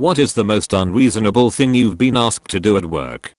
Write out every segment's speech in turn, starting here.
What is the most unreasonable thing you've been asked to do at work?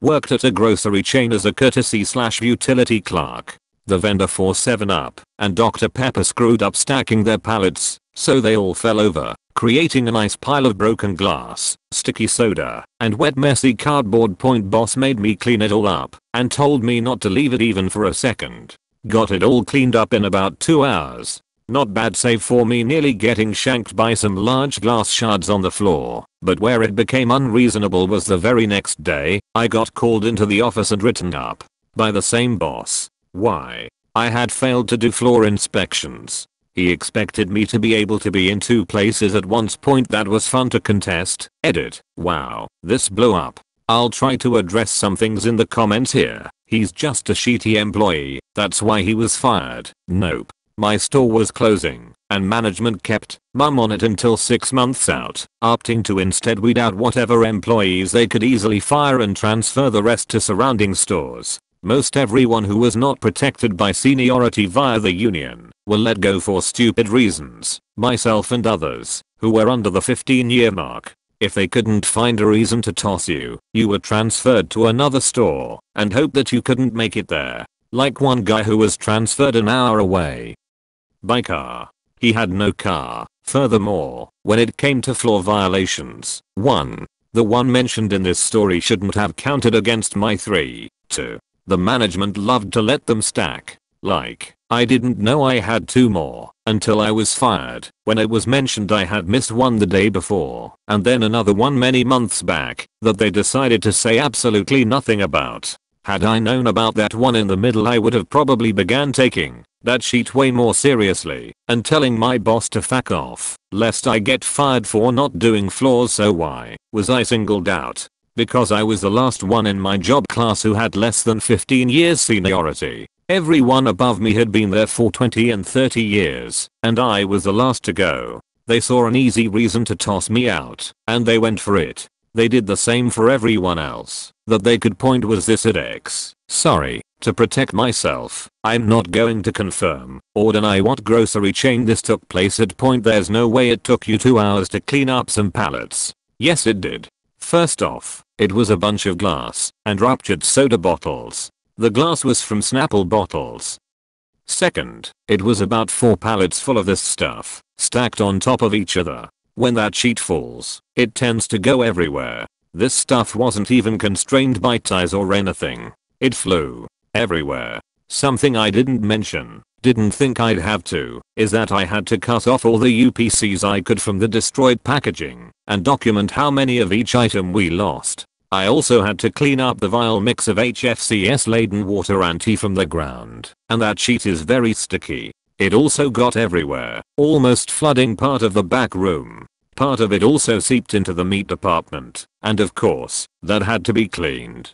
Worked at a grocery chain as a courtesy slash utility clerk. The vendor for 7-Up and Dr. Pepper screwed up stacking their pallets, so they all fell over, creating a nice pile of broken glass, sticky soda, and wet messy cardboard point boss made me clean it all up and told me not to leave it even for a second. Got it all cleaned up in about 2 hours. Not bad save for me nearly getting shanked by some large glass shards on the floor, but where it became unreasonable was the very next day, I got called into the office and written up by the same boss. Why? I had failed to do floor inspections. He expected me to be able to be in two places at once point that was fun to contest. Edit. Wow, this blew up. I'll try to address some things in the comments here. He's just a shitty employee, that's why he was fired. Nope. My store was closing, and management kept mum on it until 6 months out, opting to instead weed out whatever employees they could easily fire and transfer the rest to surrounding stores. Most everyone who was not protected by seniority via the union were let go for stupid reasons, myself and others, who were under the 15 year mark. If they couldn't find a reason to toss you, you were transferred to another store and hoped that you couldn't make it there. Like one guy who was transferred an hour away by car. He had no car. Furthermore, when it came to floor violations, 1. The one mentioned in this story shouldn't have counted against my 3. 2. The management loved to let them stack. Like, I didn't know I had two more until I was fired when it was mentioned I had missed one the day before and then another one many months back that they decided to say absolutely nothing about. Had I known about that one in the middle I would have probably began taking that sheet way more seriously and telling my boss to fuck off lest I get fired for not doing floors so why was I singled out? Because I was the last one in my job class who had less than 15 years seniority. Everyone above me had been there for 20 and 30 years and I was the last to go. They saw an easy reason to toss me out and they went for it. They did the same for everyone else that they could point was this at X. Sorry, to protect myself, I'm not going to confirm or deny what grocery chain this took place at point there's no way it took you 2 hours to clean up some pallets. Yes it did. First off, it was a bunch of glass and ruptured soda bottles. The glass was from Snapple bottles. Second, it was about 4 pallets full of this stuff, stacked on top of each other. When that sheet falls, it tends to go everywhere. This stuff wasn't even constrained by ties or anything. It flew everywhere. Something I didn't mention, didn't think I'd have to, is that I had to cut off all the UPCs I could from the destroyed packaging and document how many of each item we lost. I also had to clean up the vile mix of HFCS laden water and tea from the ground, and that sheet is very sticky. It also got everywhere, almost flooding part of the back room. Part of it also seeped into the meat department, and of course, that had to be cleaned.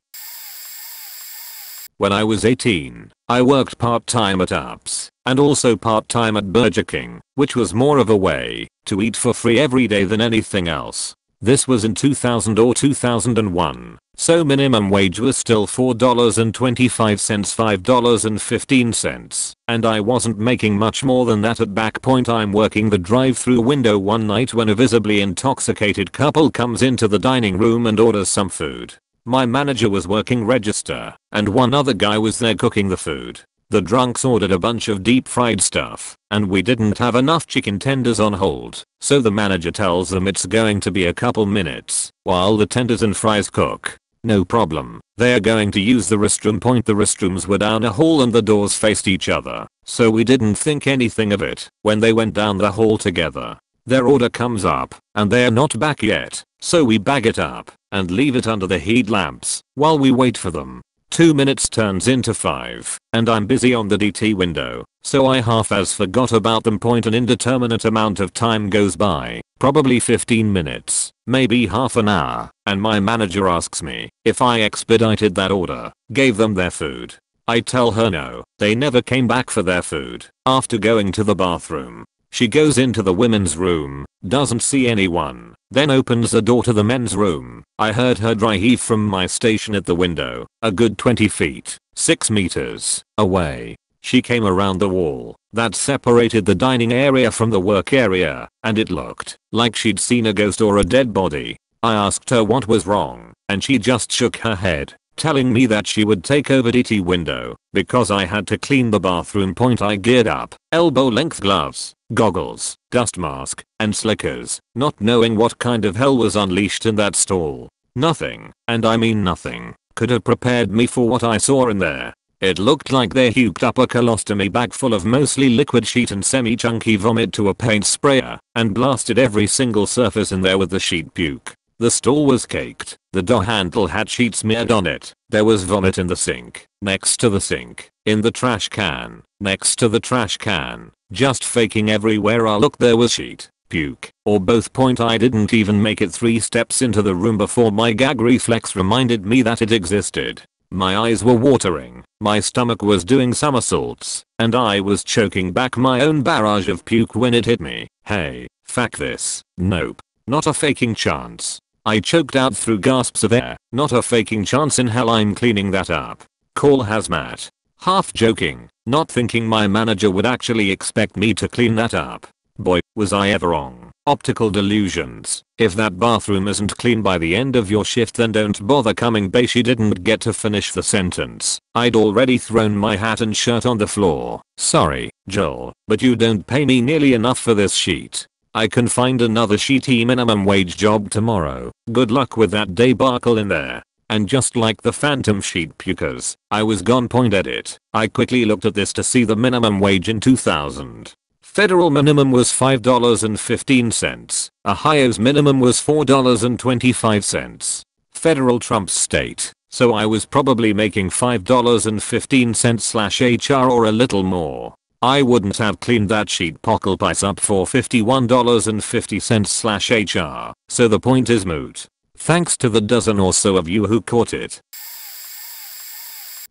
When I was 18, I worked part-time at UPS and also part-time at Burger King, which was more of a way to eat for free every day than anything else. This was in 2000 or 2001, so minimum wage was still $4.25 $5.15 and I wasn't making much more than that at back point I'm working the drive through window one night when a visibly intoxicated couple comes into the dining room and orders some food. My manager was working register, and one other guy was there cooking the food. The drunks ordered a bunch of deep fried stuff, and we didn't have enough chicken tenders on hold, so the manager tells them it's going to be a couple minutes while the tenders and fries cook. No problem, they're going to use the restroom point the restrooms were down a hall and the doors faced each other, so we didn't think anything of it when they went down the hall together. Their order comes up, and they're not back yet, so we bag it up and leave it under the heat lamps while we wait for them. 2 minutes turns into 5 and I'm busy on the DT window so I half as forgot about them point an indeterminate amount of time goes by, probably 15 minutes, maybe half an hour, and my manager asks me if I expedited that order, gave them their food. I tell her no, they never came back for their food after going to the bathroom. She goes into the women's room, doesn't see anyone, then opens the door to the men's room. I heard her dry heave from my station at the window, a good 20 feet, 6 meters, away. She came around the wall that separated the dining area from the work area, and it looked like she'd seen a ghost or a dead body. I asked her what was wrong, and she just shook her head, telling me that she would take over DT window because I had to clean the bathroom. Point I geared up, elbow length gloves, goggles, dust mask, and slickers, not knowing what kind of hell was unleashed in that stall. Nothing, and I mean nothing, could have prepared me for what I saw in there. It looked like they huked up a colostomy bag full of mostly liquid sheet and semi-chunky vomit to a paint sprayer and blasted every single surface in there with the sheet puke. The stall was caked, the door handle had sheet smeared on it, there was vomit in the sink, next to the sink, in the trash can, next to the trash can, just faking everywhere I looked there was sheet, puke, or both. Point I didn't even make it three steps into the room before my gag reflex reminded me that it existed. My eyes were watering, my stomach was doing somersaults, and I was choking back my own barrage of puke when it hit me. Hey, fuck this. Nope. Not a faking chance. I choked out through gasps of air. Not a faking chance in hell I'm cleaning that up. Call hazmat. Half joking, not thinking my manager would actually expect me to clean that up. Boy, was I ever wrong. Optical delusions. If that bathroom isn't clean by the end of your shift then don't bother coming Bay she didn't get to finish the sentence. I'd already thrown my hat and shirt on the floor. Sorry, Joel, but you don't pay me nearly enough for this sheet. I can find another sheety minimum wage job tomorrow. Good luck with that debacle in there. And just like the phantom sheet pukers, I was gone point at it. I quickly looked at this to see the minimum wage in 2000. Federal minimum was $5.15. Ohio's minimum was $4.25. Federal trumps state, so I was probably making $5.15 slash HR or a little more. I wouldn't have cleaned that sheet pockle piece up for $51.50 slash HR, so the point is moot. Thanks to the dozen or so of you who caught it.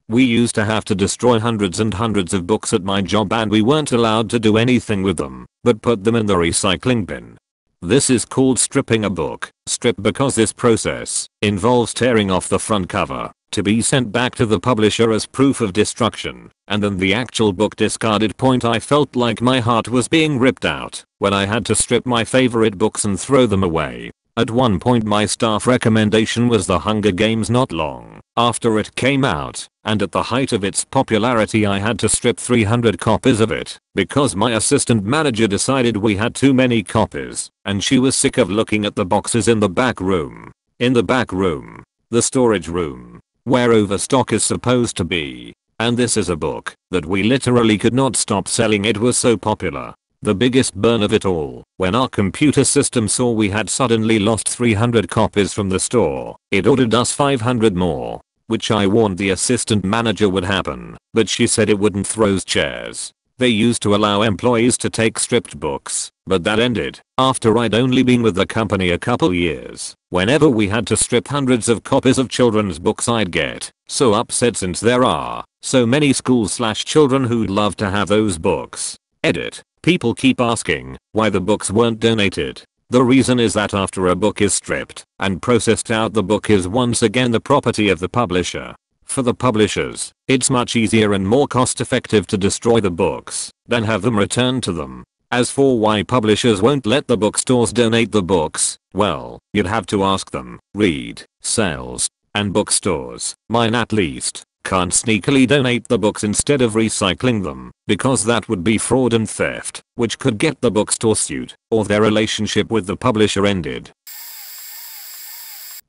We used to have to destroy hundreds and hundreds of books at my job and we weren't allowed to do anything with them, but put them in the recycling bin. This is called stripping a book. Strip because this process involves tearing off the front cover to be sent back to the publisher as proof of destruction, and then the actual book discarded point I felt like my heart was being ripped out when I had to strip my favorite books and throw them away. At one point my staff recommendation was The Hunger Games not long after it came out, and at the height of its popularity I had to strip 300 copies of it because my assistant manager decided we had too many copies and she was sick of looking at the boxes in the back room. In the back room. The storage room. Where overstock is supposed to be. And this is a book that we literally could not stop selling it was so popular. The biggest burn of it all, when our computer system saw we had suddenly lost 300 copies from the store, it ordered us 500 more. Which I warned the assistant manager would happen, but she said it wouldn't throws chairs. They used to allow employees to take stripped books, but that ended after I'd only been with the company a couple years. Whenever we had to strip hundreds of copies of children's books I'd get so upset since there are so many schools slash children who'd love to have those books. Edit. People keep asking why the books weren't donated. The reason is that after a book is stripped and processed out the book is once again the property of the publisher. For the publishers, it's much easier and more cost effective to destroy the books than have them returned to them. As for why publishers won't let the bookstores donate the books, well, you'd have to ask them. Read, sales, and bookstores, mine at least, can't sneakily donate the books instead of recycling them, because that would be fraud and theft, which could get the bookstore sued, or their relationship with the publisher ended.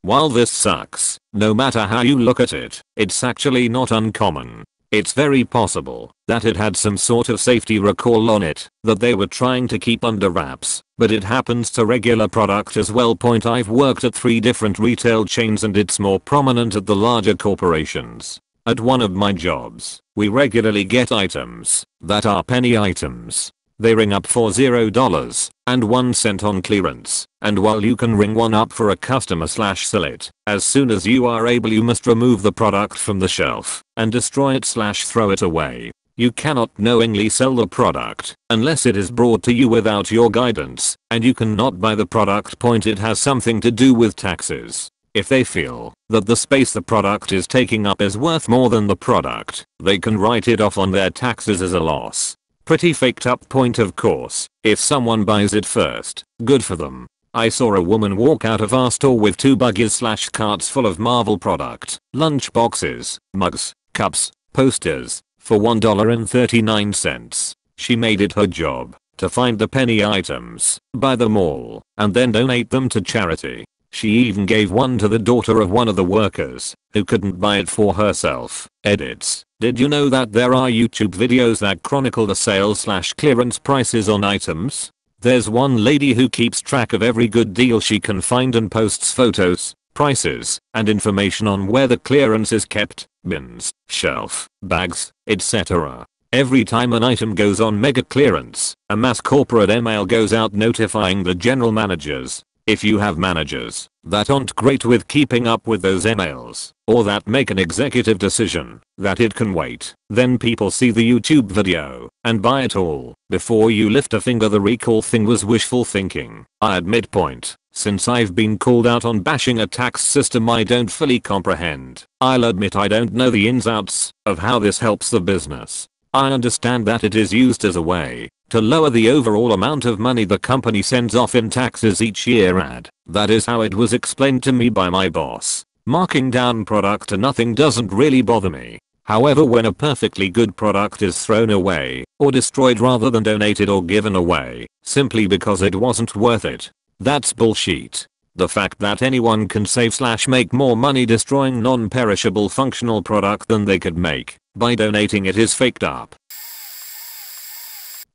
While this sucks, no matter how you look at it, it's actually not uncommon. It's very possible that it had some sort of safety recall on it that they were trying to keep under wraps, but it happens to regular product as well. Point I've worked at three different retail chains and it's more prominent at the larger corporations. At one of my jobs, we regularly get items that are penny items. They ring up for $0 and 1 cent on clearance, and while you can ring one up for a customer slash sell it, as soon as you are able you must remove the product from the shelf and destroy it slash throw it away. You cannot knowingly sell the product unless it is brought to you without your guidance, and you cannot buy the product point it has something to do with taxes. If they feel that the space the product is taking up is worth more than the product, they can write it off on their taxes as a loss. Pretty faked up point of course, if someone buys it first, good for them. I saw a woman walk out of our store with two buggies slash carts full of Marvel product, lunch boxes, mugs, cups, posters, for $1.39. She made it her job to find the penny items, buy them all, and then donate them to charity. She even gave one to the daughter of one of the workers, who couldn't buy it for herself. Edits. Did you know that there are YouTube videos that chronicle the sale slash clearance prices on items? There's one lady who keeps track of every good deal she can find and posts photos, prices, and information on where the clearance is kept, bins, shelf, bags, etc. Every time an item goes on mega clearance, a mass corporate email goes out notifying the general managers. If you have managers that aren't great with keeping up with those emails, or that make an executive decision that it can wait, then people see the YouTube video and buy it all. Before you lift a finger the recall thing was wishful thinking. I admit point. Since I've been called out on bashing a tax system I don't fully comprehend, I'll admit I don't know the ins outs of how this helps the business. I understand that it is used as a way to lower the overall amount of money the company sends off in taxes each year ad. that is how it was explained to me by my boss. Marking down product to nothing doesn't really bother me. However when a perfectly good product is thrown away or destroyed rather than donated or given away simply because it wasn't worth it, that's bullshit. The fact that anyone can save slash make more money destroying non-perishable functional product than they could make by donating it is faked up.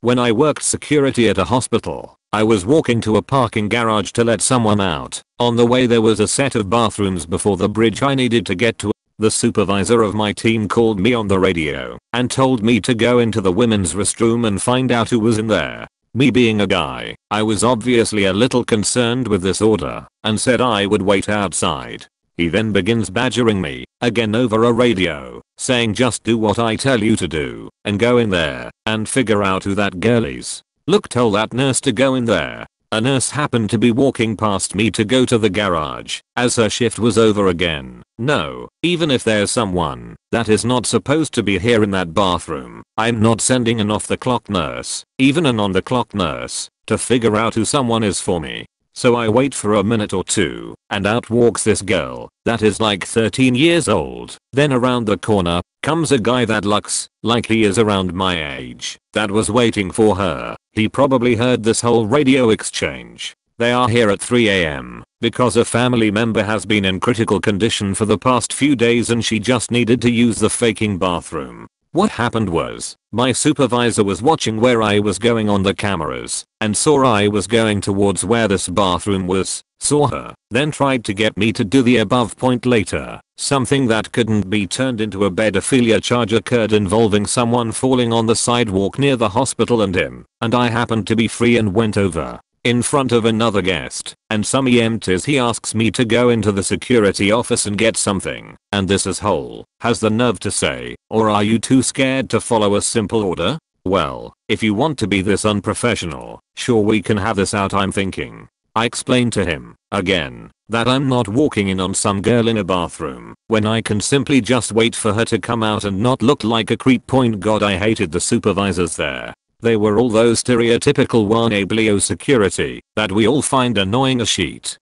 When I worked security at a hospital, I was walking to a parking garage to let someone out. On the way there was a set of bathrooms before the bridge I needed to get to. The supervisor of my team called me on the radio and told me to go into the women's restroom and find out who was in there. Me being a guy, I was obviously a little concerned with this order and said I would wait outside. He then begins badgering me, again over a radio, saying just do what I tell you to do, and go in there, and figure out who that girl is. Look tell that nurse to go in there. A nurse happened to be walking past me to go to the garage, as her shift was over again. No, even if there's someone that is not supposed to be here in that bathroom, I'm not sending an off the clock nurse, even an on the clock nurse, to figure out who someone is for me. So I wait for a minute or two, and out walks this girl, that is like 13 years old. Then around the corner, comes a guy that looks like he is around my age, that was waiting for her. He probably heard this whole radio exchange. They are here at 3am, because a family member has been in critical condition for the past few days and she just needed to use the faking bathroom. What happened was, my supervisor was watching where I was going on the cameras, and saw I was going towards where this bathroom was, saw her, then tried to get me to do the above point later. Something that couldn't be turned into a pedophilia charge occurred involving someone falling on the sidewalk near the hospital and him, and I happened to be free and went over in front of another guest, and some EMTs he asks me to go into the security office and get something, and this asshole has the nerve to say, or are you too scared to follow a simple order? Well, if you want to be this unprofessional, sure we can have this out I'm thinking. I explain to him, again, that I'm not walking in on some girl in a bathroom, when I can simply just wait for her to come out and not look like a creep point god I hated the supervisors there. They were all those stereotypical Warnablio security that we all find annoying as sheet.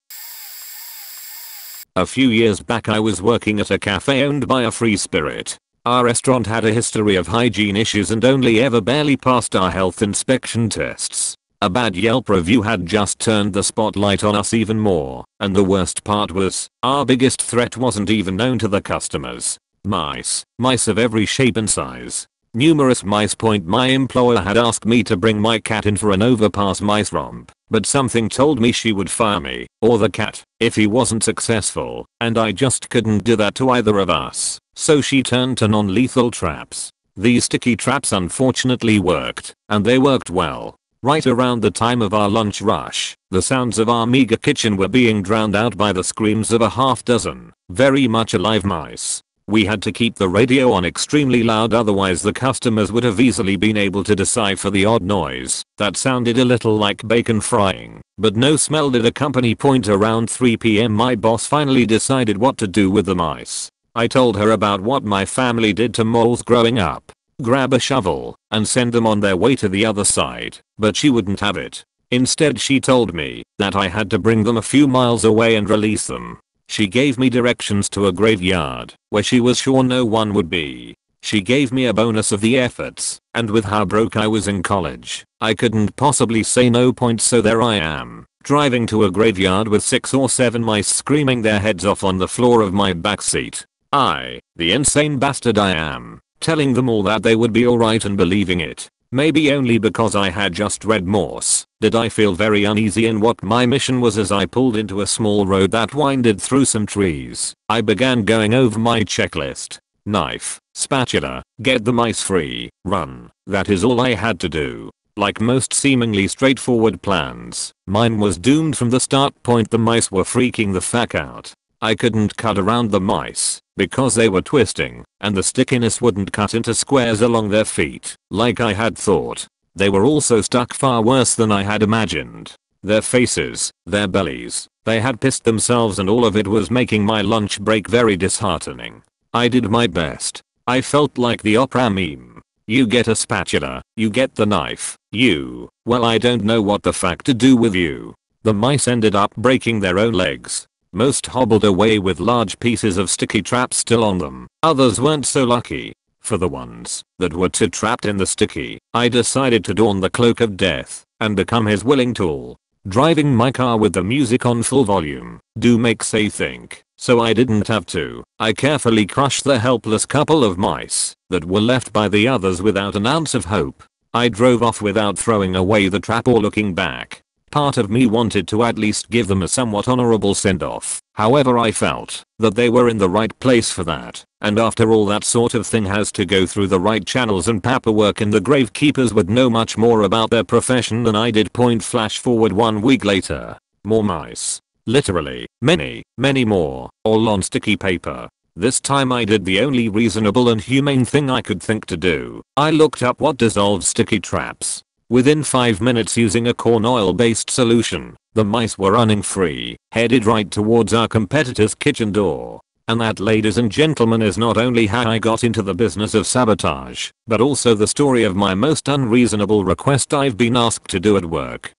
A few years back I was working at a cafe owned by a free spirit. Our restaurant had a history of hygiene issues and only ever barely passed our health inspection tests. A bad Yelp review had just turned the spotlight on us even more, and the worst part was, our biggest threat wasn't even known to the customers. Mice. Mice of every shape and size. Numerous mice point my employer had asked me to bring my cat in for an overpass mice romp, but something told me she would fire me, or the cat, if he wasn't successful, and I just couldn't do that to either of us, so she turned to non-lethal traps. These sticky traps unfortunately worked, and they worked well. Right around the time of our lunch rush, the sounds of our meager kitchen were being drowned out by the screams of a half dozen, very much alive mice. We had to keep the radio on extremely loud otherwise the customers would have easily been able to decipher the odd noise that sounded a little like bacon frying, but no smell did accompany point around 3pm my boss finally decided what to do with the mice. I told her about what my family did to moles growing up. Grab a shovel and send them on their way to the other side, but she wouldn't have it. Instead she told me that I had to bring them a few miles away and release them. She gave me directions to a graveyard where she was sure no one would be. She gave me a bonus of the efforts, and with how broke I was in college, I couldn't possibly say no point so there I am, driving to a graveyard with 6 or 7 mice screaming their heads off on the floor of my backseat. I, the insane bastard I am, telling them all that they would be alright and believing it. Maybe only because I had just read Morse, did I feel very uneasy in what my mission was as I pulled into a small road that winded through some trees. I began going over my checklist. Knife, spatula, get the mice free, run. That is all I had to do. Like most seemingly straightforward plans, mine was doomed from the start point the mice were freaking the fuck out. I couldn't cut around the mice because they were twisting and the stickiness wouldn't cut into squares along their feet like I had thought. They were also stuck far worse than I had imagined. Their faces, their bellies, they had pissed themselves and all of it was making my lunch break very disheartening. I did my best. I felt like the opera meme. You get a spatula, you get the knife, you, well I don't know what the fuck to do with you. The mice ended up breaking their own legs most hobbled away with large pieces of sticky traps still on them. Others weren't so lucky. For the ones that were too trapped in the sticky, I decided to don the cloak of death and become his willing tool. Driving my car with the music on full volume do makes a think, so I didn't have to. I carefully crushed the helpless couple of mice that were left by the others without an ounce of hope. I drove off without throwing away the trap or looking back. Part of me wanted to at least give them a somewhat honorable send off. However I felt that they were in the right place for that. And after all that sort of thing has to go through the right channels and paperwork and the gravekeepers would know much more about their profession than I did point flash forward one week later. More mice. Literally, many, many more, all on sticky paper. This time I did the only reasonable and humane thing I could think to do. I looked up what dissolves sticky traps Within 5 minutes using a corn oil based solution, the mice were running free, headed right towards our competitor's kitchen door. And that ladies and gentlemen is not only how I got into the business of sabotage, but also the story of my most unreasonable request I've been asked to do at work.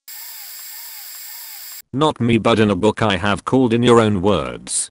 Not me but in a book I have called in your own words.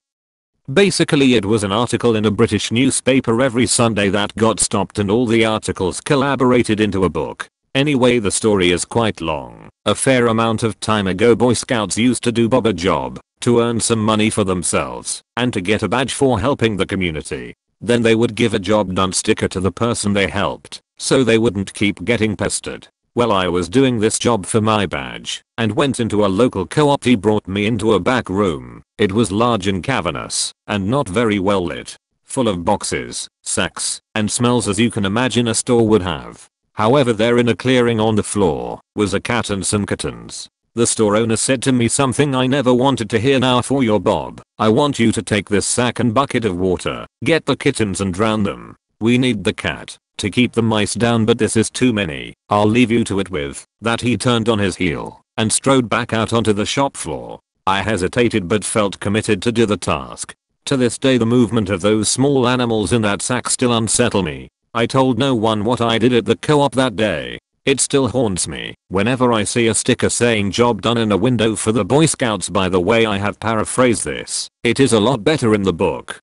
Basically it was an article in a British newspaper every Sunday that got stopped and all the articles collaborated into a book. Anyway the story is quite long. A fair amount of time ago boy scouts used to do bob a job to earn some money for themselves and to get a badge for helping the community. Then they would give a job done sticker to the person they helped so they wouldn't keep getting pestered. Well I was doing this job for my badge and went into a local co-op he brought me into a back room. It was large and cavernous and not very well lit. Full of boxes, sacks, and smells as you can imagine a store would have. However there in a clearing on the floor was a cat and some kittens. The store owner said to me something I never wanted to hear now for your bob. I want you to take this sack and bucket of water, get the kittens and drown them. We need the cat to keep the mice down but this is too many. I'll leave you to it with that he turned on his heel and strode back out onto the shop floor. I hesitated but felt committed to do the task. To this day the movement of those small animals in that sack still unsettle me. I told no one what I did at the co-op that day. It still haunts me whenever I see a sticker saying job done in a window for the Boy Scouts by the way I have paraphrased this. It is a lot better in the book.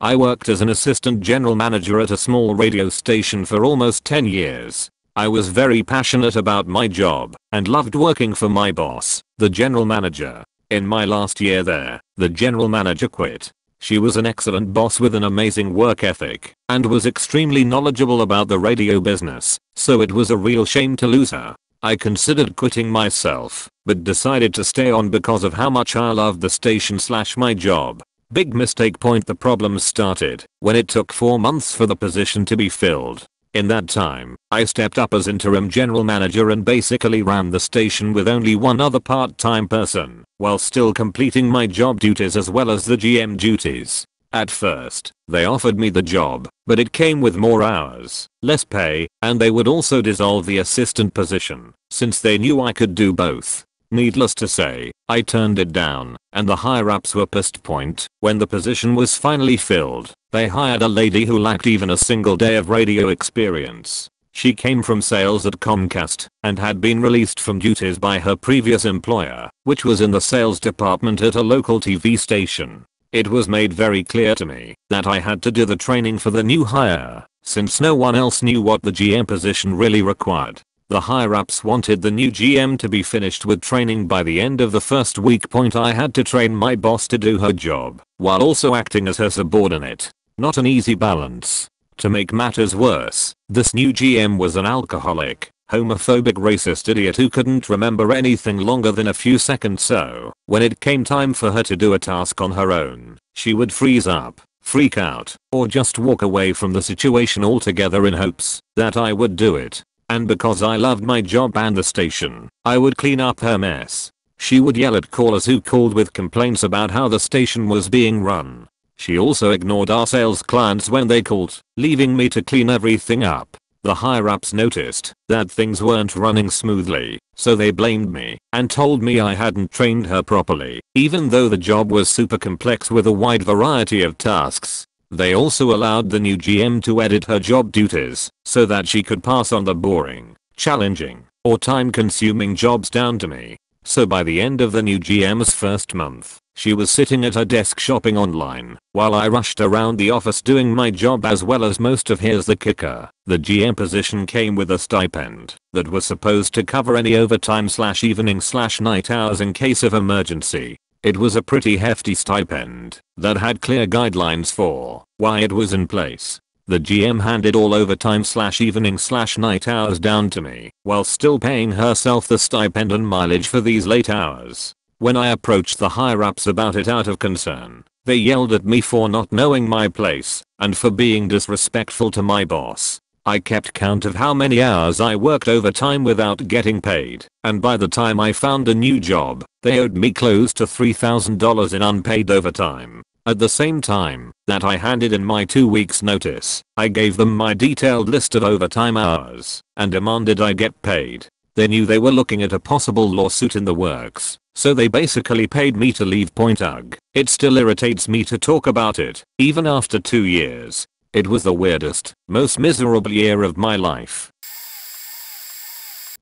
I worked as an assistant general manager at a small radio station for almost 10 years. I was very passionate about my job and loved working for my boss, the general manager. In my last year there, the general manager quit she was an excellent boss with an amazing work ethic and was extremely knowledgeable about the radio business, so it was a real shame to lose her. I considered quitting myself, but decided to stay on because of how much I loved the station slash my job. Big mistake point the problems started when it took 4 months for the position to be filled. In that time, I stepped up as interim general manager and basically ran the station with only one other part-time person, while still completing my job duties as well as the GM duties. At first, they offered me the job, but it came with more hours, less pay, and they would also dissolve the assistant position, since they knew I could do both. Needless to say, I turned it down, and the higher ups were pissed point. When the position was finally filled, they hired a lady who lacked even a single day of radio experience. She came from sales at Comcast and had been released from duties by her previous employer, which was in the sales department at a local TV station. It was made very clear to me that I had to do the training for the new hire, since no one else knew what the GM position really required. The higher ups wanted the new GM to be finished with training by the end of the first week point I had to train my boss to do her job, while also acting as her subordinate. Not an easy balance. To make matters worse, this new GM was an alcoholic, homophobic racist idiot who couldn't remember anything longer than a few seconds so, when it came time for her to do a task on her own, she would freeze up, freak out, or just walk away from the situation altogether in hopes that I would do it. And because I loved my job and the station, I would clean up her mess. She would yell at callers who called with complaints about how the station was being run. She also ignored our sales clients when they called, leaving me to clean everything up. The higher ups noticed that things weren't running smoothly, so they blamed me and told me I hadn't trained her properly, even though the job was super complex with a wide variety of tasks. They also allowed the new GM to edit her job duties so that she could pass on the boring, challenging, or time consuming jobs down to me. So by the end of the new GM's first month, she was sitting at her desk shopping online, while I rushed around the office doing my job as well as most of here's the kicker. The GM position came with a stipend that was supposed to cover any overtime slash evening slash night hours in case of emergency. It was a pretty hefty stipend that had clear guidelines for why it was in place. The GM handed all overtime slash evening slash night hours down to me while still paying herself the stipend and mileage for these late hours. When I approached the higher ups about it out of concern, they yelled at me for not knowing my place and for being disrespectful to my boss. I kept count of how many hours I worked overtime without getting paid, and by the time I found a new job, they owed me close to $3,000 in unpaid overtime. At the same time that I handed in my 2 weeks notice, I gave them my detailed list of overtime hours and demanded I get paid. They knew they were looking at a possible lawsuit in the works, so they basically paid me to leave Point Ugg. It still irritates me to talk about it, even after 2 years. It was the weirdest, most miserable year of my life.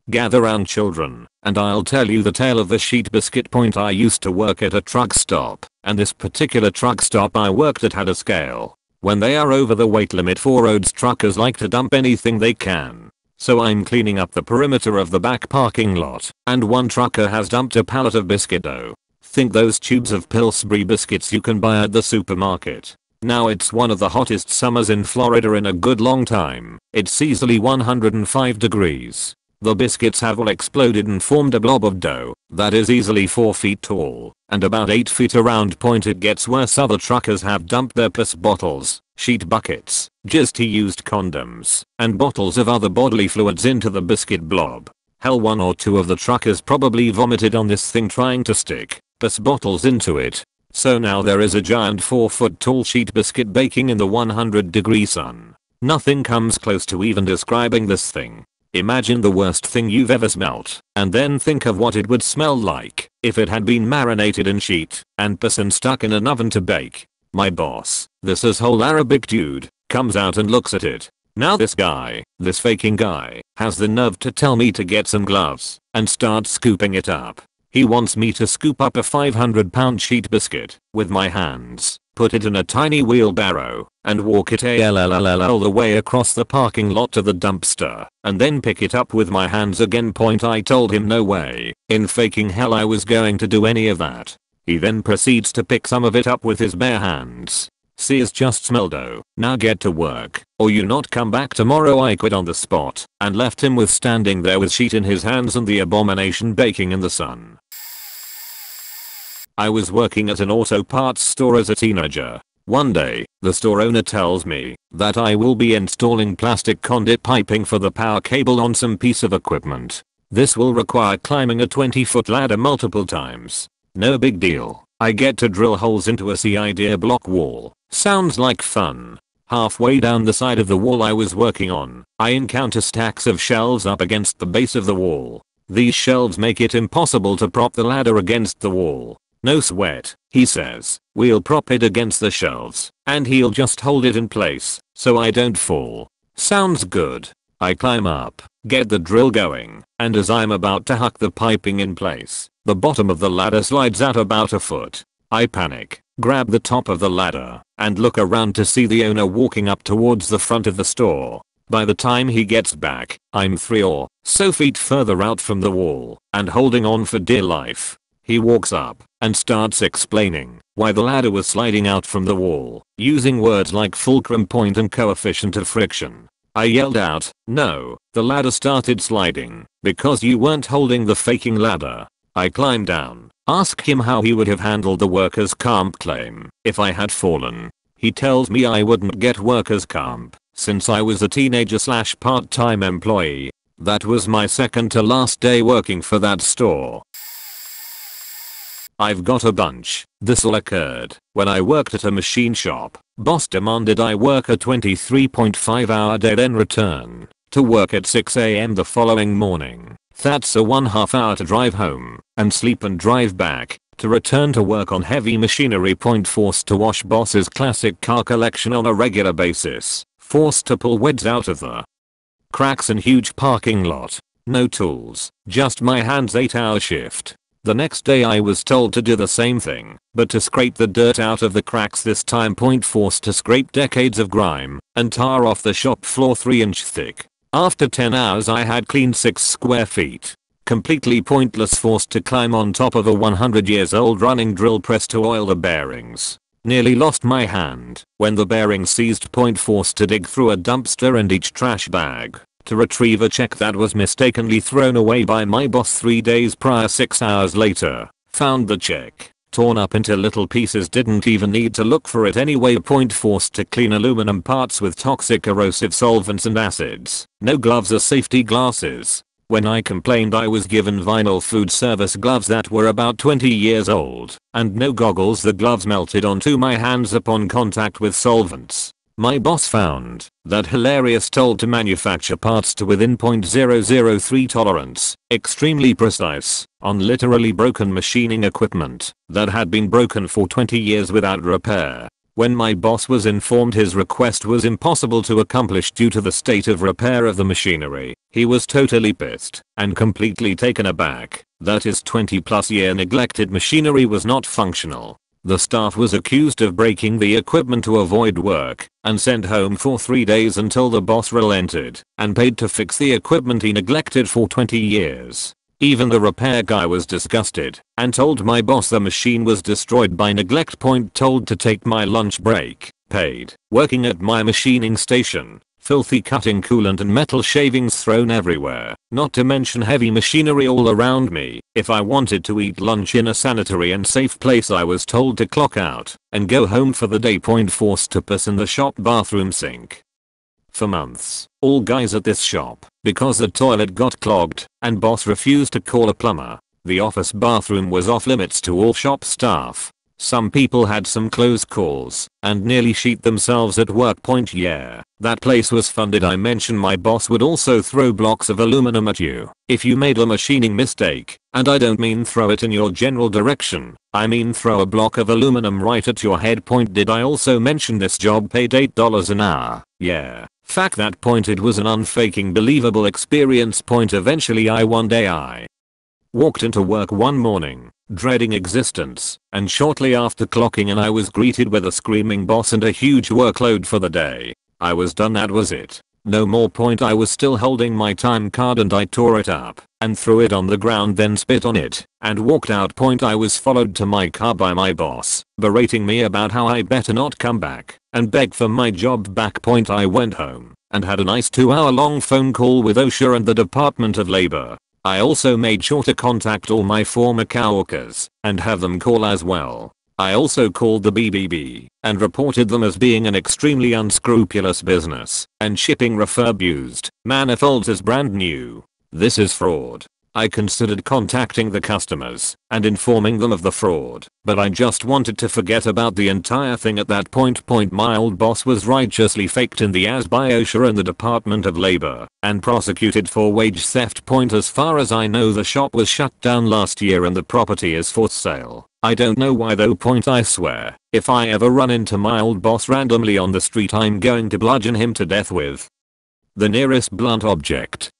Gather round children, and I'll tell you the tale of the sheet biscuit point I used to work at a truck stop, and this particular truck stop I worked at had a scale. When they are over the weight limit for roads truckers like to dump anything they can. So I'm cleaning up the perimeter of the back parking lot, and one trucker has dumped a pallet of biscuit dough. Think those tubes of Pillsbury biscuits you can buy at the supermarket. Now it's one of the hottest summers in Florida in a good long time. It's easily 105 degrees. The biscuits have all exploded and formed a blob of dough that is easily 4 feet tall and about 8 feet around. Point it gets worse other truckers have dumped their piss bottles, sheet buckets, just used condoms, and bottles of other bodily fluids into the biscuit blob. Hell one or two of the truckers probably vomited on this thing trying to stick piss bottles into it so now there is a giant 4 foot tall sheet biscuit baking in the 100 degree sun. Nothing comes close to even describing this thing. Imagine the worst thing you've ever smelt, and then think of what it would smell like if it had been marinated in sheet and piss and stuck in an oven to bake. My boss, this asshole Arabic dude, comes out and looks at it. Now this guy, this faking guy, has the nerve to tell me to get some gloves and start scooping it up. He wants me to scoop up a 500 pound sheet biscuit with my hands, put it in a tiny wheelbarrow, and walk it all the way across the parking lot to the dumpster, and then pick it up with my hands again. Point I told him no way, in faking hell I was going to do any of that. He then proceeds to pick some of it up with his bare hands. See it's just smeldo, now get to work, or you not come back tomorrow I quit on the spot, and left him with standing there with sheet in his hands and the abomination baking in the sun. I was working at an auto parts store as a teenager. One day, the store owner tells me that I will be installing plastic conduit piping for the power cable on some piece of equipment. This will require climbing a 20 foot ladder multiple times. No big deal. I get to drill holes into a CID block wall. Sounds like fun. Halfway down the side of the wall I was working on, I encounter stacks of shelves up against the base of the wall. These shelves make it impossible to prop the ladder against the wall. No sweat, he says. We'll prop it against the shelves, and he'll just hold it in place, so I don't fall. Sounds good. I climb up, get the drill going, and as I'm about to huck the piping in place, the bottom of the ladder slides out about a foot. I panic, grab the top of the ladder, and look around to see the owner walking up towards the front of the store. By the time he gets back, I'm three or so feet further out from the wall, and holding on for dear life. He walks up and starts explaining why the ladder was sliding out from the wall, using words like fulcrum point and coefficient of friction. I yelled out, no, the ladder started sliding because you weren't holding the faking ladder. I climbed down, ask him how he would have handled the workers comp claim if I had fallen. He tells me I wouldn't get workers comp since I was a teenager slash part-time employee. That was my second to last day working for that store. I've got a bunch. This'll occurred when I worked at a machine shop. Boss demanded I work a 23.5 hour day then return to work at 6am the following morning. That's a one half hour to drive home and sleep and drive back to return to work on heavy machinery. Point forced to wash boss's classic car collection on a regular basis. Forced to pull weds out of the cracks in huge parking lot. No tools, just my hands 8 hour shift. The next day I was told to do the same thing, but to scrape the dirt out of the cracks this time point forced to scrape decades of grime and tar off the shop floor 3 inch thick. After 10 hours I had cleaned 6 square feet. Completely pointless forced to climb on top of a 100 years old running drill press to oil the bearings. Nearly lost my hand when the bearing seized point forced to dig through a dumpster and each trash bag to retrieve a check that was mistakenly thrown away by my boss 3 days prior 6 hours later. Found the check. Torn up into little pieces didn't even need to look for it anyway point forced to clean aluminum parts with toxic corrosive solvents and acids. No gloves or safety glasses. When I complained I was given vinyl food service gloves that were about 20 years old, and no goggles the gloves melted onto my hands upon contact with solvents. My boss found that hilarious told to manufacture parts to within .003 tolerance, extremely precise, on literally broken machining equipment that had been broken for 20 years without repair. When my boss was informed his request was impossible to accomplish due to the state of repair of the machinery, he was totally pissed and completely taken aback that his 20 plus year neglected machinery was not functional the staff was accused of breaking the equipment to avoid work and sent home for 3 days until the boss relented and paid to fix the equipment he neglected for 20 years. Even the repair guy was disgusted and told my boss the machine was destroyed by neglect. Point told to take my lunch break, paid, working at my machining station, filthy cutting coolant and metal shavings thrown everywhere, not to mention heavy machinery all around me. If I wanted to eat lunch in a sanitary and safe place I was told to clock out and go home for the day. Point forced to piss in the shop bathroom sink. For months, all guys at this shop, because the toilet got clogged and boss refused to call a plumber. The office bathroom was off limits to all shop staff. Some people had some close calls and nearly sheet themselves at work. Point yeah, that place was funded. I mentioned my boss would also throw blocks of aluminum at you if you made a machining mistake. And I don't mean throw it in your general direction. I mean throw a block of aluminum right at your head. Point did I also mention this job paid $8 an hour? Yeah. Fact that point it was an unfaking believable experience. Point eventually I one day I walked into work one morning dreading existence, and shortly after clocking in I was greeted with a screaming boss and a huge workload for the day. I was done that was it. No more point I was still holding my time card and I tore it up and threw it on the ground then spit on it and walked out point I was followed to my car by my boss berating me about how I better not come back and beg for my job back point I went home and had a nice 2 hour long phone call with OSHA and the Department of Labor I also made sure to contact all my former coworkers and have them call as well. I also called the BBB and reported them as being an extremely unscrupulous business and shipping refurbished manifolds as brand new. This is fraud. I considered contacting the customers and informing them of the fraud, but I just wanted to forget about the entire thing at that point. Point my old boss was righteously faked in the AS by OSHA and the Department of Labor and prosecuted for wage theft. Point as far as I know the shop was shut down last year and the property is for sale. I don't know why though point I swear, if I ever run into my old boss randomly on the street I'm going to bludgeon him to death with the nearest blunt object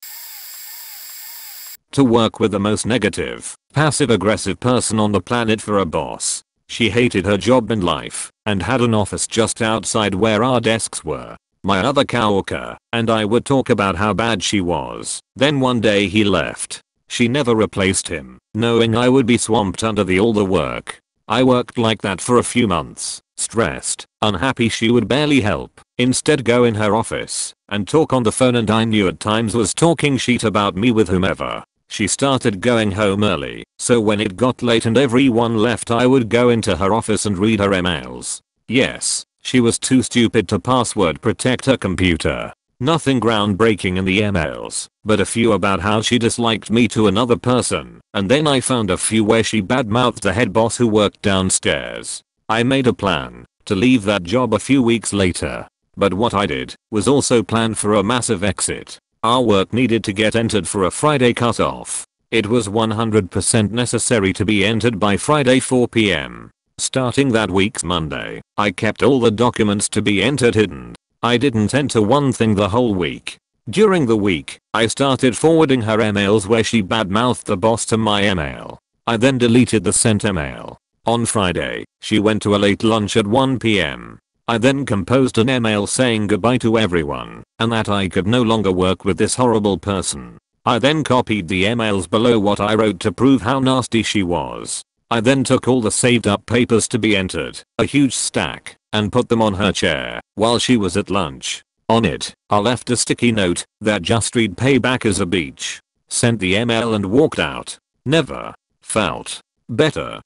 to work with the most negative, passive-aggressive person on the planet for a boss. She hated her job and life, and had an office just outside where our desks were. My other coworker and I would talk about how bad she was. Then one day he left. She never replaced him, knowing I would be swamped under the all the work. I worked like that for a few months, stressed, unhappy she would barely help, instead go in her office and talk on the phone and I knew at times was talking shit about me with whomever. She started going home early, so when it got late and everyone left I would go into her office and read her emails. Yes, she was too stupid to password protect her computer. Nothing groundbreaking in the emails, but a few about how she disliked me to another person, and then I found a few where she badmouthed the head boss who worked downstairs. I made a plan to leave that job a few weeks later. But what I did was also plan for a massive exit. Our work needed to get entered for a Friday cutoff. It was 100% necessary to be entered by Friday 4pm. Starting that week's Monday, I kept all the documents to be entered hidden. I didn't enter one thing the whole week. During the week, I started forwarding her emails where she badmouthed the boss to my email. I then deleted the sent email. On Friday, she went to a late lunch at 1pm. I then composed an email saying goodbye to everyone and that I could no longer work with this horrible person. I then copied the emails below what I wrote to prove how nasty she was. I then took all the saved up papers to be entered, a huge stack, and put them on her chair while she was at lunch. On it, I left a sticky note that just read payback as a beach. Sent the email and walked out. Never felt better.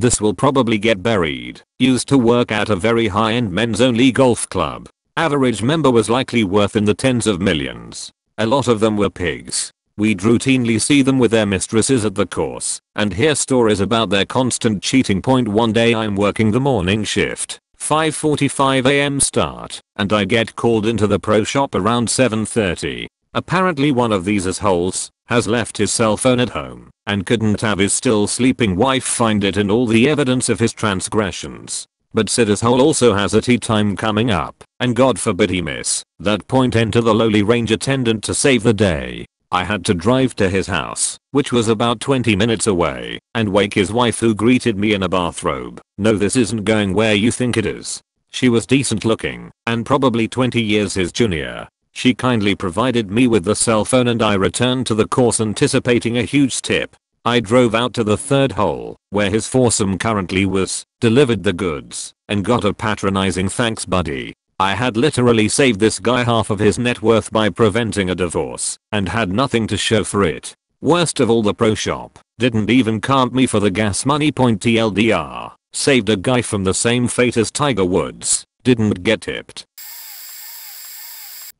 This will probably get buried. Used to work at a very high-end men's only golf club. Average member was likely worth in the tens of millions. A lot of them were pigs. We'd routinely see them with their mistresses at the course and hear stories about their constant cheating point one day I'm working the morning shift. 5.45am start, and I get called into the pro shop around 7.30. Apparently one of these assholes has left his cell phone at home and couldn't have his still sleeping wife find it and all the evidence of his transgressions. But said his hole also has a tea time coming up and god forbid he miss that point enter the lowly range attendant to save the day. I had to drive to his house, which was about 20 minutes away, and wake his wife who greeted me in a bathrobe. No this isn't going where you think it is. She was decent looking and probably 20 years his junior she kindly provided me with the cell phone and I returned to the course anticipating a huge tip. I drove out to the third hole, where his foursome currently was, delivered the goods, and got a patronizing thanks buddy. I had literally saved this guy half of his net worth by preventing a divorce, and had nothing to show for it. Worst of all the pro shop, didn't even count me for the gas money point TLDR, saved a guy from the same fate as Tiger Woods, didn't get tipped.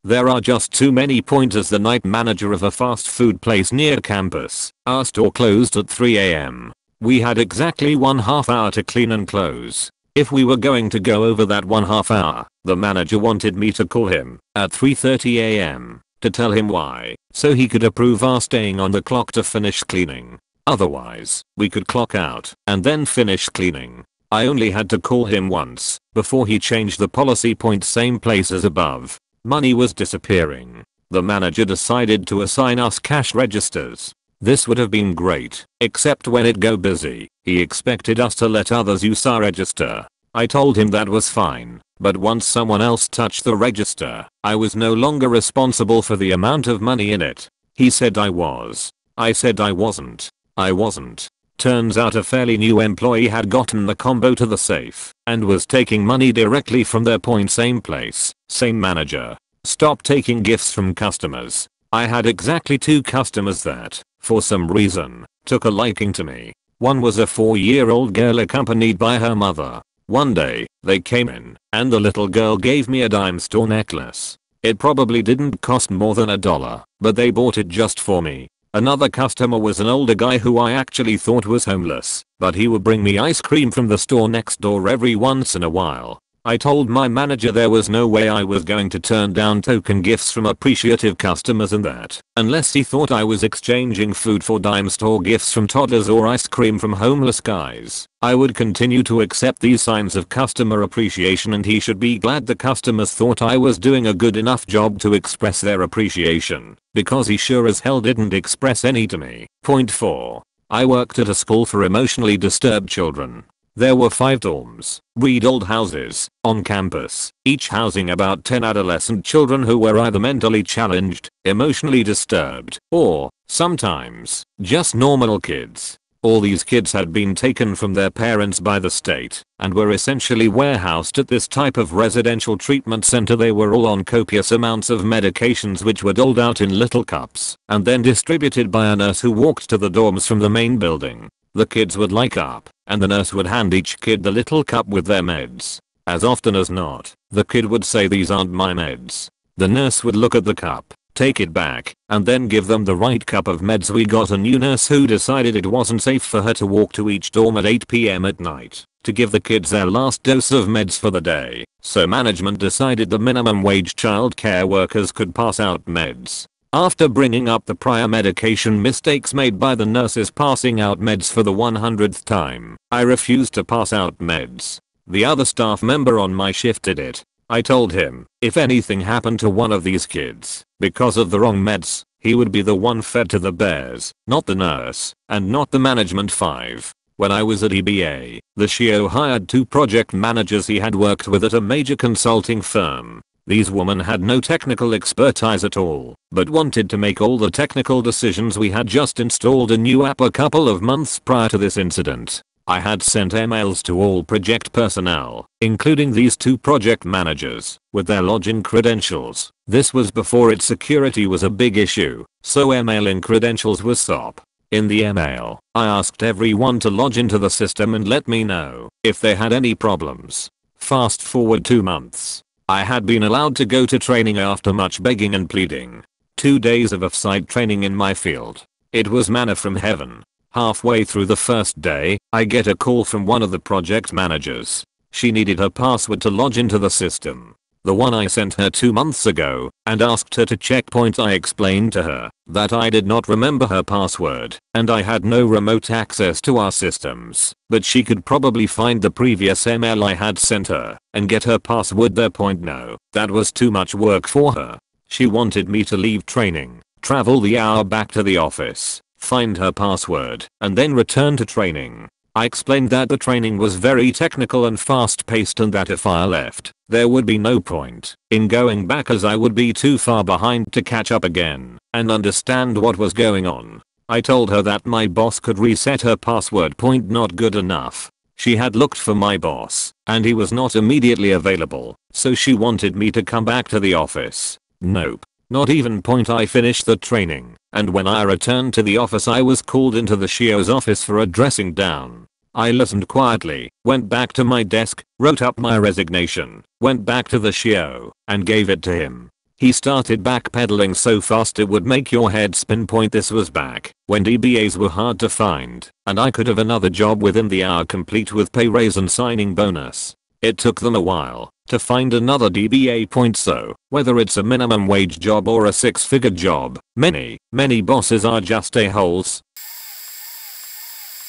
There are just too many pointers the night manager of a fast food place near campus. Our store closed at 3am. We had exactly one half hour to clean and close. If we were going to go over that one half hour, the manager wanted me to call him at 3.30am to tell him why, so he could approve our staying on the clock to finish cleaning. Otherwise, we could clock out and then finish cleaning. I only had to call him once before he changed the policy point same place as above. Money was disappearing. The manager decided to assign us cash registers. This would have been great, except when it go busy, he expected us to let others use our register. I told him that was fine, but once someone else touched the register, I was no longer responsible for the amount of money in it. He said I was. I said I wasn't. I wasn't. Turns out a fairly new employee had gotten the combo to the safe and was taking money directly from their point same place, same manager. Stop taking gifts from customers. I had exactly two customers that, for some reason, took a liking to me. One was a 4 year old girl accompanied by her mother. One day, they came in, and the little girl gave me a dime store necklace. It probably didn't cost more than a dollar, but they bought it just for me. Another customer was an older guy who I actually thought was homeless, but he would bring me ice cream from the store next door every once in a while. I told my manager there was no way I was going to turn down token gifts from appreciative customers and that, unless he thought I was exchanging food for dime store gifts from toddlers or ice cream from homeless guys, I would continue to accept these signs of customer appreciation and he should be glad the customers thought I was doing a good enough job to express their appreciation, because he sure as hell didn't express any to me. Point 4. I worked at a school for emotionally disturbed children. There were 5 dorms, read old houses, on campus, each housing about 10 adolescent children who were either mentally challenged, emotionally disturbed, or, sometimes, just normal kids. All these kids had been taken from their parents by the state and were essentially warehoused at this type of residential treatment center. They were all on copious amounts of medications which were doled out in little cups and then distributed by a nurse who walked to the dorms from the main building. The kids would like up and the nurse would hand each kid the little cup with their meds. As often as not, the kid would say these aren't my meds. The nurse would look at the cup take it back, and then give them the right cup of meds we got a new nurse who decided it wasn't safe for her to walk to each dorm at 8pm at night to give the kids their last dose of meds for the day, so management decided the minimum wage child care workers could pass out meds. After bringing up the prior medication mistakes made by the nurses passing out meds for the 100th time, I refused to pass out meds. The other staff member on my shift did it, I told him, if anything happened to one of these kids, because of the wrong meds, he would be the one fed to the bears, not the nurse, and not the management 5. When I was at EBA, the CEO hired two project managers he had worked with at a major consulting firm. These women had no technical expertise at all, but wanted to make all the technical decisions we had just installed a new app a couple of months prior to this incident. I had sent emails to all project personnel, including these two project managers, with their login credentials. This was before its security was a big issue, so emailing credentials was stop. In the email, I asked everyone to log into the system and let me know if they had any problems. Fast forward 2 months. I had been allowed to go to training after much begging and pleading. Two days of off-site training in my field. It was manna from heaven. Halfway through the first day, I get a call from one of the project managers. She needed her password to log into the system. The one I sent her two months ago, and asked her to checkpoint I explained to her that I did not remember her password, and I had no remote access to our systems, but she could probably find the previous email I had sent her, and get her password there. Point no, that was too much work for her. She wanted me to leave training, travel the hour back to the office, find her password, and then return to training. I explained that the training was very technical and fast paced and that if I left, there would be no point in going back as I would be too far behind to catch up again and understand what was going on. I told her that my boss could reset her password point not good enough. She had looked for my boss and he was not immediately available, so she wanted me to come back to the office. Nope. Not even point I finished the training, and when I returned to the office I was called into the SHIO's office for a dressing down. I listened quietly, went back to my desk, wrote up my resignation, went back to the SHIO, and gave it to him. He started backpedaling so fast it would make your head spin. Point this was back when DBAs were hard to find, and I could have another job within the hour complete with pay raise and signing bonus. It took them a while to find another DBA point so, whether it's a minimum wage job or a six figure job, many, many bosses are just a-holes.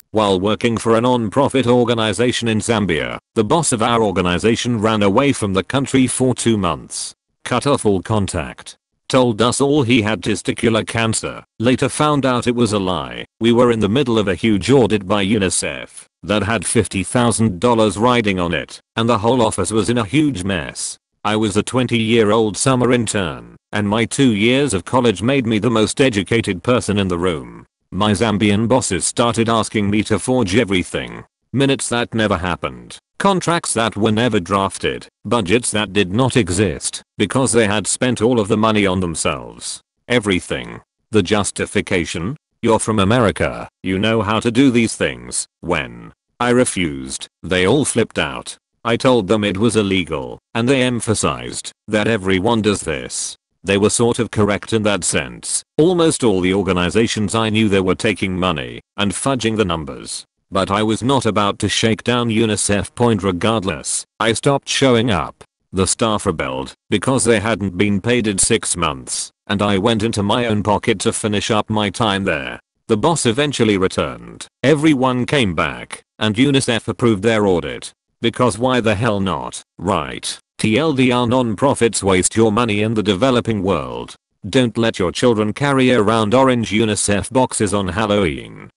While working for a non-profit organization in Zambia, the boss of our organization ran away from the country for two months. Cut off all contact. Told us all he had testicular cancer. Later found out it was a lie. We were in the middle of a huge audit by UNICEF that had $50,000 riding on it, and the whole office was in a huge mess. I was a 20 year old summer intern, and my two years of college made me the most educated person in the room. My Zambian bosses started asking me to forge everything. Minutes that never happened, contracts that were never drafted, budgets that did not exist, because they had spent all of the money on themselves. Everything. The justification? You're from America, you know how to do these things. When I refused, they all flipped out. I told them it was illegal, and they emphasized that everyone does this. They were sort of correct in that sense. Almost all the organizations I knew they were taking money and fudging the numbers. But I was not about to shake down UNICEF point regardless. I stopped showing up. The staff rebelled because they hadn't been paid in 6 months, and I went into my own pocket to finish up my time there. The boss eventually returned. Everyone came back, and UNICEF approved their audit. Because why the hell not, right? TLDR non-profits waste your money in the developing world. Don't let your children carry around orange UNICEF boxes on Halloween.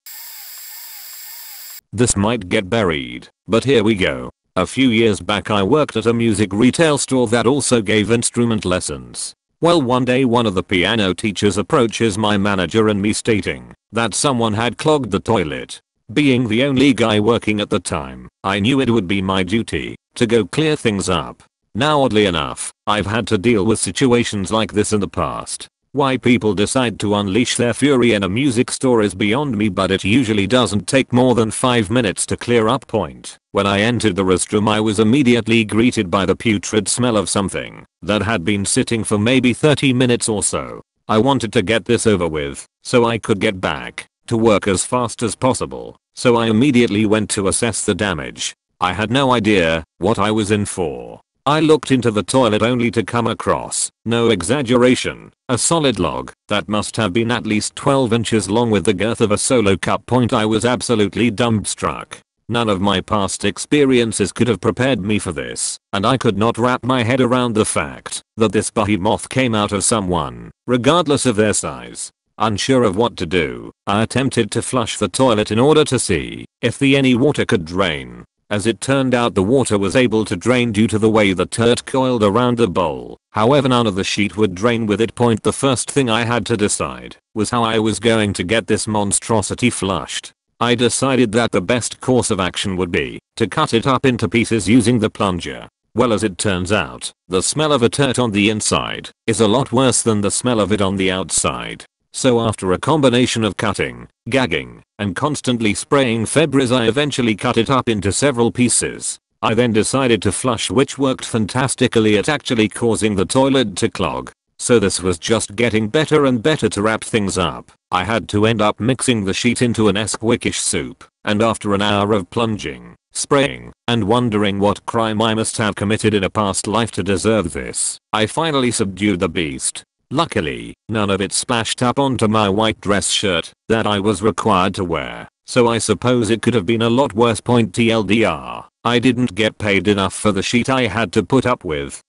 This might get buried, but here we go. A few years back I worked at a music retail store that also gave instrument lessons. Well one day one of the piano teachers approaches my manager and me stating that someone had clogged the toilet. Being the only guy working at the time, I knew it would be my duty to go clear things up. Now oddly enough, I've had to deal with situations like this in the past. Why people decide to unleash their fury in a music store is beyond me but it usually doesn't take more than 5 minutes to clear up point. When I entered the restroom I was immediately greeted by the putrid smell of something that had been sitting for maybe 30 minutes or so. I wanted to get this over with so I could get back to work as fast as possible. So I immediately went to assess the damage. I had no idea what I was in for. I looked into the toilet only to come across, no exaggeration, a solid log that must have been at least 12 inches long with the girth of a solo cup point I was absolutely dumbstruck. None of my past experiences could have prepared me for this, and I could not wrap my head around the fact that this behemoth came out of someone, regardless of their size. Unsure of what to do, I attempted to flush the toilet in order to see if the any water could drain, as it turned out the water was able to drain due to the way the turd coiled around the bowl. However none of the sheet would drain with it. Point the first thing I had to decide was how I was going to get this monstrosity flushed. I decided that the best course of action would be to cut it up into pieces using the plunger. Well as it turns out, the smell of a turd on the inside is a lot worse than the smell of it on the outside. So after a combination of cutting, gagging, and constantly spraying Febreze I eventually cut it up into several pieces. I then decided to flush which worked fantastically at actually causing the toilet to clog. So this was just getting better and better to wrap things up. I had to end up mixing the sheet into an Esquikish soup, and after an hour of plunging, spraying, and wondering what crime I must have committed in a past life to deserve this, I finally subdued the beast. Luckily, none of it splashed up onto my white dress shirt that I was required to wear, so I suppose it could have been a lot worse. Point TLDR, I didn't get paid enough for the sheet I had to put up with.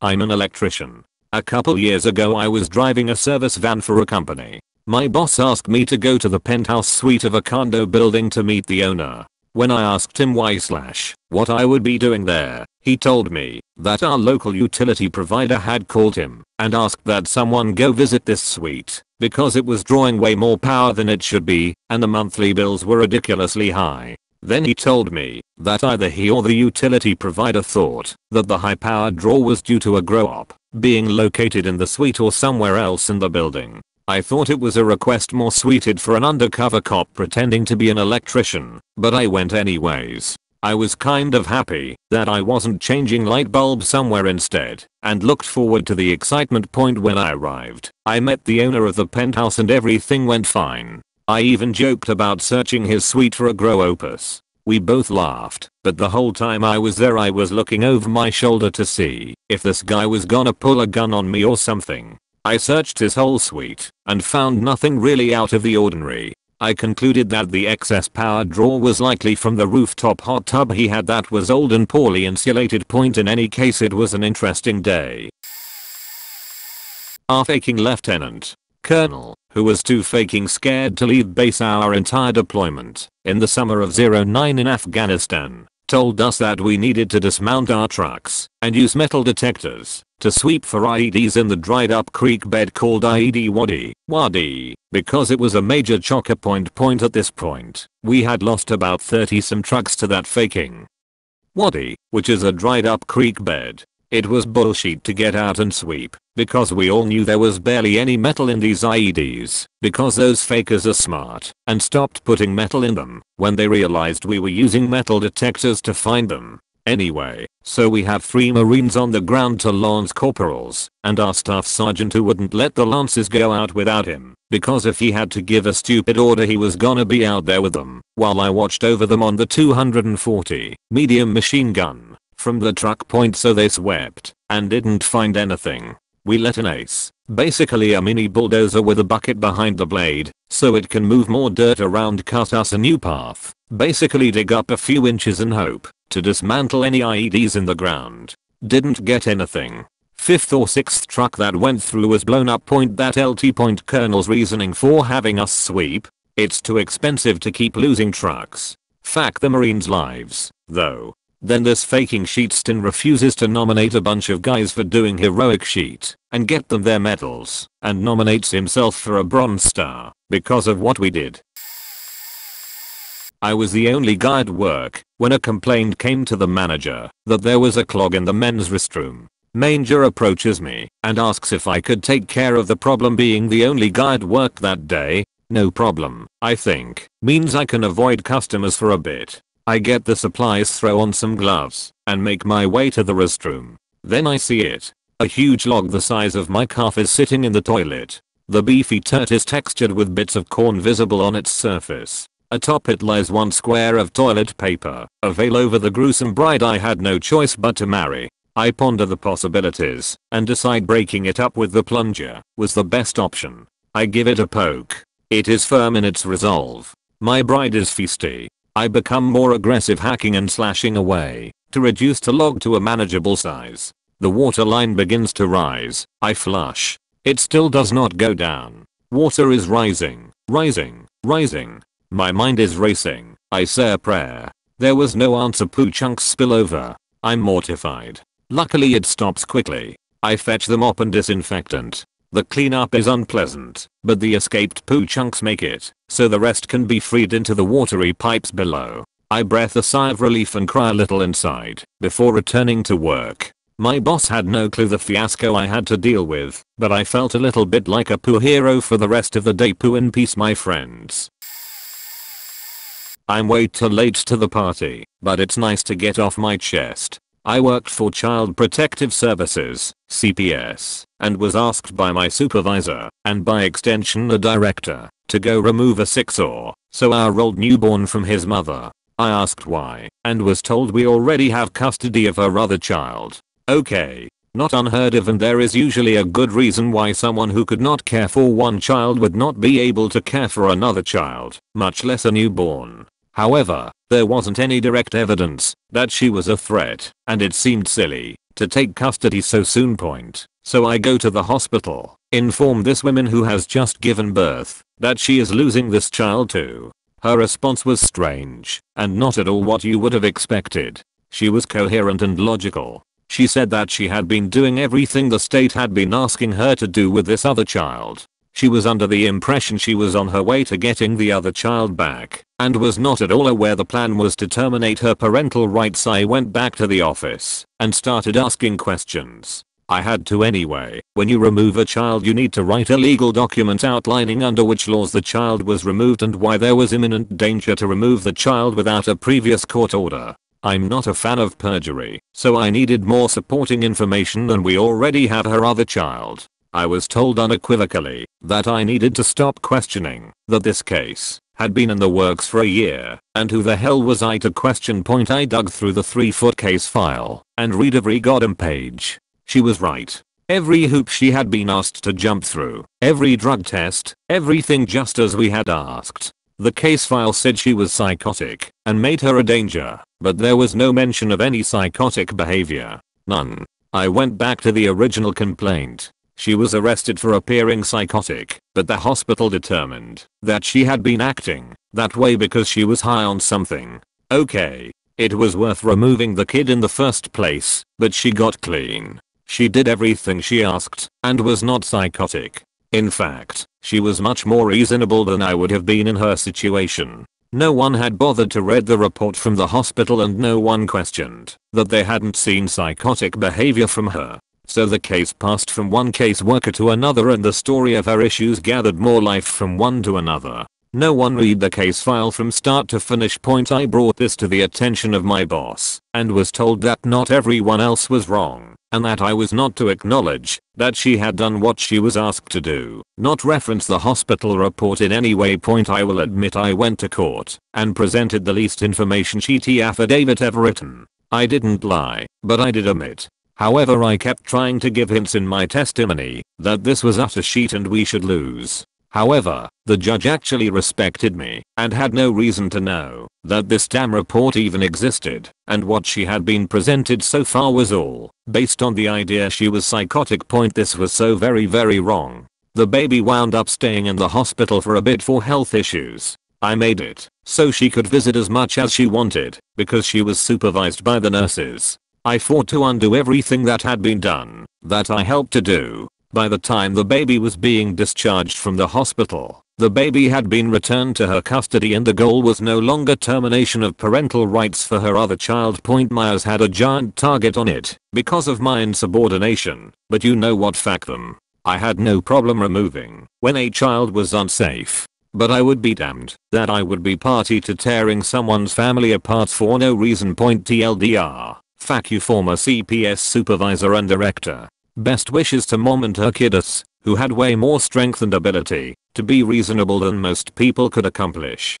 I'm an electrician. A couple years ago I was driving a service van for a company. My boss asked me to go to the penthouse suite of a condo building to meet the owner. When I asked him why slash what I would be doing there, he told me that our local utility provider had called him and asked that someone go visit this suite because it was drawing way more power than it should be and the monthly bills were ridiculously high. Then he told me that either he or the utility provider thought that the high power draw was due to a grow up being located in the suite or somewhere else in the building. I thought it was a request more suited for an undercover cop pretending to be an electrician, but I went anyways. I was kind of happy that I wasn't changing light bulbs somewhere instead, and looked forward to the excitement point when I arrived. I met the owner of the penthouse and everything went fine. I even joked about searching his suite for a grow opus. We both laughed, but the whole time I was there I was looking over my shoulder to see if this guy was gonna pull a gun on me or something. I searched his whole suite and found nothing really out of the ordinary. I concluded that the excess power draw was likely from the rooftop hot tub he had that was old and poorly insulated point in any case it was an interesting day. Our faking lieutenant, colonel, who was too faking scared to leave base our entire deployment in the summer of 09 in Afghanistan, told us that we needed to dismount our trucks and use metal detectors to sweep for IEDs in the dried up creek bed called IED Wadi, Wadi, because it was a major choker point point at this point. We had lost about 30 some trucks to that faking. Wadi, which is a dried up creek bed, It was bullshit to get out and sweep, because we all knew there was barely any metal in these IEDs, because those fakers are smart, and stopped putting metal in them, when they realized we were using metal detectors to find them. Anyway, so we have three marines on the ground to lance corporals, and our staff sergeant who wouldn't let the lances go out without him, because if he had to give a stupid order he was gonna be out there with them, while I watched over them on the 240 medium machine gun from the truck point so they swept and didn't find anything. We let an ACE, basically a mini bulldozer with a bucket behind the blade, so it can move more dirt around cut us a new path, basically dig up a few inches and hope to dismantle any IEDs in the ground. Didn't get anything. Fifth or sixth truck that went through was blown up point that LT point colonel's reasoning for having us sweep. It's too expensive to keep losing trucks. Fact the marines lives, though. Then this faking sheetstin refuses to nominate a bunch of guys for doing heroic sheet and get them their medals and nominates himself for a bronze star because of what we did. I was the only guy at work when a complaint came to the manager that there was a clog in the men's restroom. Manger approaches me and asks if I could take care of the problem being the only guy at work that day. No problem, I think, means I can avoid customers for a bit. I get the supplies throw on some gloves and make my way to the restroom. Then I see it. A huge log the size of my calf is sitting in the toilet. The beefy turd is textured with bits of corn visible on its surface. Atop it lies one square of toilet paper, a veil over the gruesome bride I had no choice but to marry. I ponder the possibilities and decide breaking it up with the plunger was the best option. I give it a poke. It is firm in its resolve. My bride is feisty. I become more aggressive hacking and slashing away to reduce the log to a manageable size. The water line begins to rise. I flush. It still does not go down. Water is rising, rising, rising. My mind is racing. I say a prayer. There was no answer poo chunks spill over. I'm mortified. Luckily it stops quickly. I fetch the mop and disinfectant. The cleanup is unpleasant, but the escaped poo chunks make it, so the rest can be freed into the watery pipes below. I breath a sigh of relief and cry a little inside before returning to work. My boss had no clue the fiasco I had to deal with, but I felt a little bit like a poo hero for the rest of the day poo in peace my friends. I'm way too late to the party, but it's nice to get off my chest. I worked for Child Protective Services, CPS, and was asked by my supervisor, and by extension the director, to go remove a 6 or so hour old newborn from his mother. I asked why, and was told we already have custody of her other child. Okay, not unheard of and there is usually a good reason why someone who could not care for one child would not be able to care for another child, much less a newborn. However, there wasn't any direct evidence that she was a threat, and it seemed silly to take custody so soon point. So I go to the hospital, inform this woman who has just given birth that she is losing this child too. Her response was strange and not at all what you would have expected. She was coherent and logical. She said that she had been doing everything the state had been asking her to do with this other child she was under the impression she was on her way to getting the other child back and was not at all aware the plan was to terminate her parental rights. I went back to the office and started asking questions. I had to anyway. When you remove a child you need to write a legal document outlining under which laws the child was removed and why there was imminent danger to remove the child without a previous court order. I'm not a fan of perjury, so I needed more supporting information than we already have her other child. I was told unequivocally that I needed to stop questioning that this case had been in the works for a year and who the hell was I to question point I dug through the 3 foot case file and read every goddamn page. She was right. Every hoop she had been asked to jump through, every drug test, everything just as we had asked. The case file said she was psychotic and made her a danger, but there was no mention of any psychotic behavior. None. I went back to the original complaint she was arrested for appearing psychotic, but the hospital determined that she had been acting that way because she was high on something. Okay. It was worth removing the kid in the first place, but she got clean. She did everything she asked, and was not psychotic. In fact, she was much more reasonable than I would have been in her situation. No one had bothered to read the report from the hospital and no one questioned that they hadn't seen psychotic behavior from her. So the case passed from one caseworker to another and the story of her issues gathered more life from one to another. No one read the case file from start to finish point I brought this to the attention of my boss and was told that not everyone else was wrong and that I was not to acknowledge that she had done what she was asked to do, not reference the hospital report in any way point I will admit I went to court and presented the least information sheety affidavit ever written. I didn't lie, but I did omit However I kept trying to give hints in my testimony that this was utter sheet and we should lose. However, the judge actually respected me and had no reason to know that this damn report even existed and what she had been presented so far was all based on the idea she was psychotic point this was so very very wrong. The baby wound up staying in the hospital for a bit for health issues. I made it so she could visit as much as she wanted because she was supervised by the nurses I fought to undo everything that had been done, that I helped to do. By the time the baby was being discharged from the hospital, the baby had been returned to her custody and the goal was no longer termination of parental rights for her other child. Point Myers had a giant target on it because of my insubordination, but you know what fact them. I had no problem removing when a child was unsafe. But I would be damned that I would be party to tearing someone's family apart for no reason. Point TLDR. Fuck you former CPS supervisor and director. Best wishes to mom and her kiddos, who had way more strength and ability to be reasonable than most people could accomplish.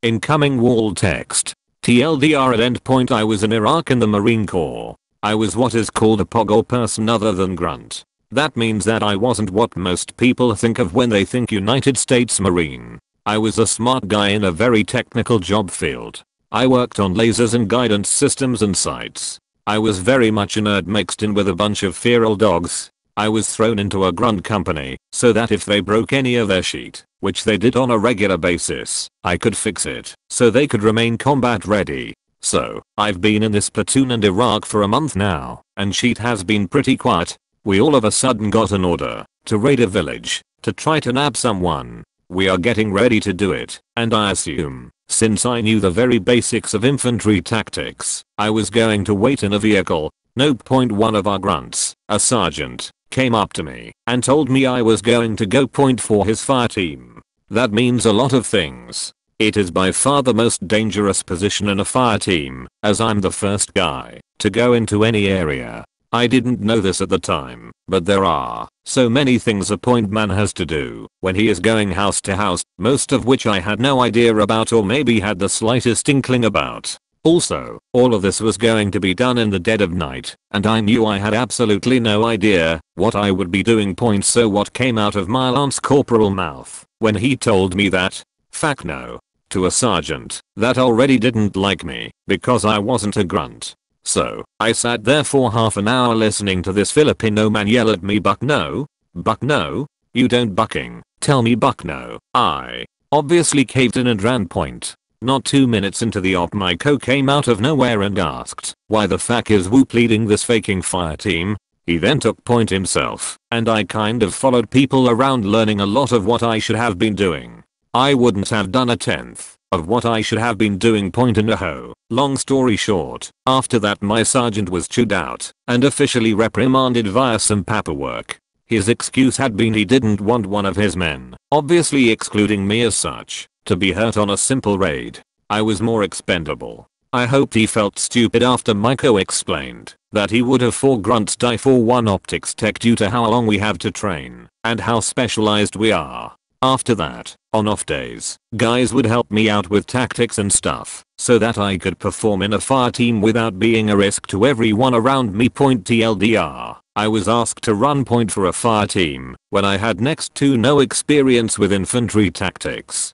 Incoming wall text. TLDR at endpoint I was in Iraq in the Marine Corps. I was what is called a POG or person other than grunt. That means that I wasn't what most people think of when they think United States Marine. I was a smart guy in a very technical job field. I worked on lasers and guidance systems and sights. I was very much a nerd mixed in with a bunch of feral dogs. I was thrown into a grunt company so that if they broke any of their sheet, which they did on a regular basis, I could fix it so they could remain combat ready. So, I've been in this platoon and Iraq for a month now, and sheet has been pretty quiet. We all of a sudden got an order to raid a village to try to nab someone. We are getting ready to do it, and I assume since I knew the very basics of infantry tactics, I was going to wait in a vehicle. No point one of our grunts, a sergeant, came up to me and told me I was going to go point for his fire team. That means a lot of things. It is by far the most dangerous position in a fire team, as I'm the first guy to go into any area I didn't know this at the time, but there are so many things a point man has to do when he is going house to house, most of which I had no idea about or maybe had the slightest inkling about. Also, all of this was going to be done in the dead of night, and I knew I had absolutely no idea what I would be doing. Point so what came out of my lance corporal mouth when he told me that, fuck no, to a sergeant that already didn't like me because I wasn't a grunt so, I sat there for half an hour listening to this Filipino man yell at me buck no, buck no, you don't bucking, tell me buck no. I obviously caved in and ran point. Not two minutes into the op my co came out of nowhere and asked, why the fuck is Whoop leading this faking fire team? He then took point himself, and I kind of followed people around learning a lot of what I should have been doing. I wouldn't have done a tenth of what I should have been doing point in a hoe. Long story short, after that my sergeant was chewed out and officially reprimanded via some paperwork. His excuse had been he didn't want one of his men, obviously excluding me as such, to be hurt on a simple raid. I was more expendable. I hoped he felt stupid after Maiko explained that he would have four grunts die for one optics tech due to how long we have to train and how specialized we are. After that, on off days, guys would help me out with tactics and stuff, so that I could perform in a fire team without being a risk to everyone around me. Point TLDR. I was asked to run point for a fire team when I had next to no experience with infantry tactics.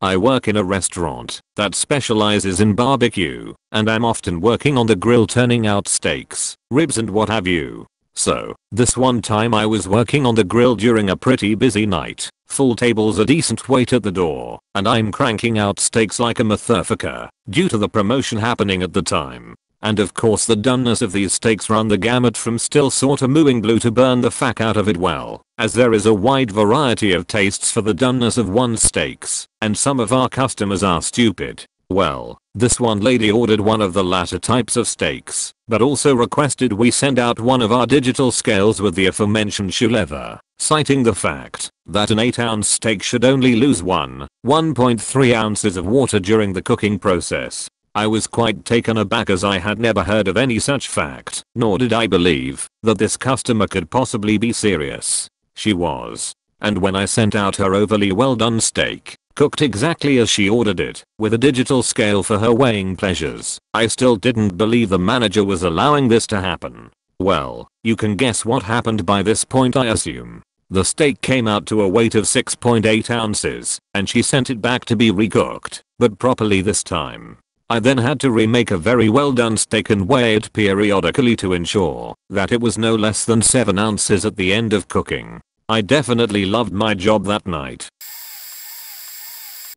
I work in a restaurant that specializes in barbecue, and I'm often working on the grill turning out steaks, ribs and what have you. So, this one time I was working on the grill during a pretty busy night, full tables a decent wait at the door, and I'm cranking out steaks like a motherfucker, due to the promotion happening at the time. And of course the doneness of these steaks run the gamut from still sorta mooing blue to burn the fuck out of it well, as there is a wide variety of tastes for the doneness of one steaks, and some of our customers are stupid. Well, this one lady ordered one of the latter types of steaks, but also requested we send out one of our digital scales with the aforementioned shoe citing the fact that an 8 ounce steak should only lose 1, 1.3 ounces of water during the cooking process. I was quite taken aback as I had never heard of any such fact, nor did I believe that this customer could possibly be serious. She was. And when I sent out her overly well done steak, cooked exactly as she ordered it, with a digital scale for her weighing pleasures. I still didn't believe the manager was allowing this to happen. Well, you can guess what happened by this point I assume. The steak came out to a weight of 6.8 ounces, and she sent it back to be recooked, but properly this time. I then had to remake a very well done steak and weigh it periodically to ensure that it was no less than 7 ounces at the end of cooking. I definitely loved my job that night.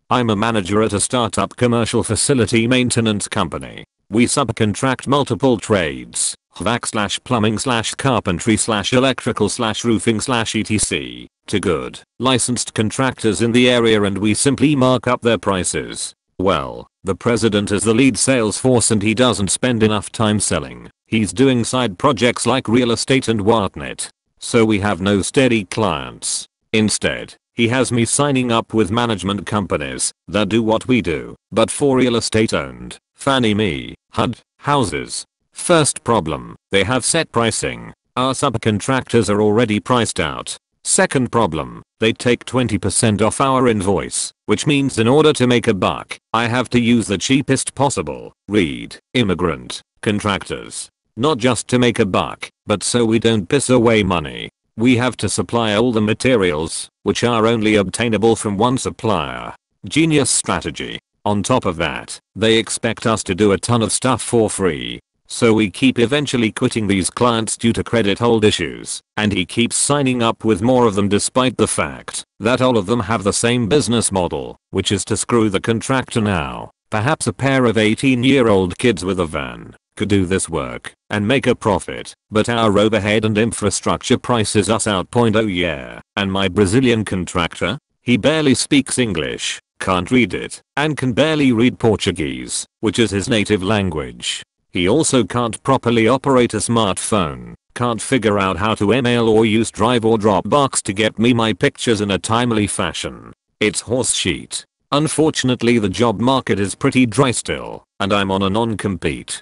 I'm a manager at a startup commercial facility maintenance company. We subcontract multiple trades, HVAC slash plumbing slash carpentry slash electrical slash roofing slash etc. to good, licensed contractors in the area and we simply mark up their prices. Well, the president is the lead sales force and he doesn't spend enough time selling. He's doing side projects like real estate and whatnot. So we have no steady clients. Instead, he has me signing up with management companies that do what we do, but for real estate owned, Fannie Mae, HUD, houses. First problem, they have set pricing. Our subcontractors are already priced out. Second problem, they take 20% off our invoice, which means in order to make a buck, I have to use the cheapest possible, read, immigrant, contractors. Not just to make a buck, but so we don't piss away money. We have to supply all the materials, which are only obtainable from one supplier. Genius strategy. On top of that, they expect us to do a ton of stuff for free. So we keep eventually quitting these clients due to credit hold issues, and he keeps signing up with more of them despite the fact that all of them have the same business model, which is to screw the contractor now. Perhaps a pair of 18 year old kids with a van could do this work and make a profit, but our overhead and infrastructure prices us out. Oh yeah, and my Brazilian contractor, he barely speaks English, can't read it, and can barely read Portuguese, which is his native language. He also can't properly operate a smartphone, can't figure out how to email or use Drive or Dropbox to get me my pictures in a timely fashion. It's horseshit. Unfortunately the job market is pretty dry still, and I'm on a non-compete.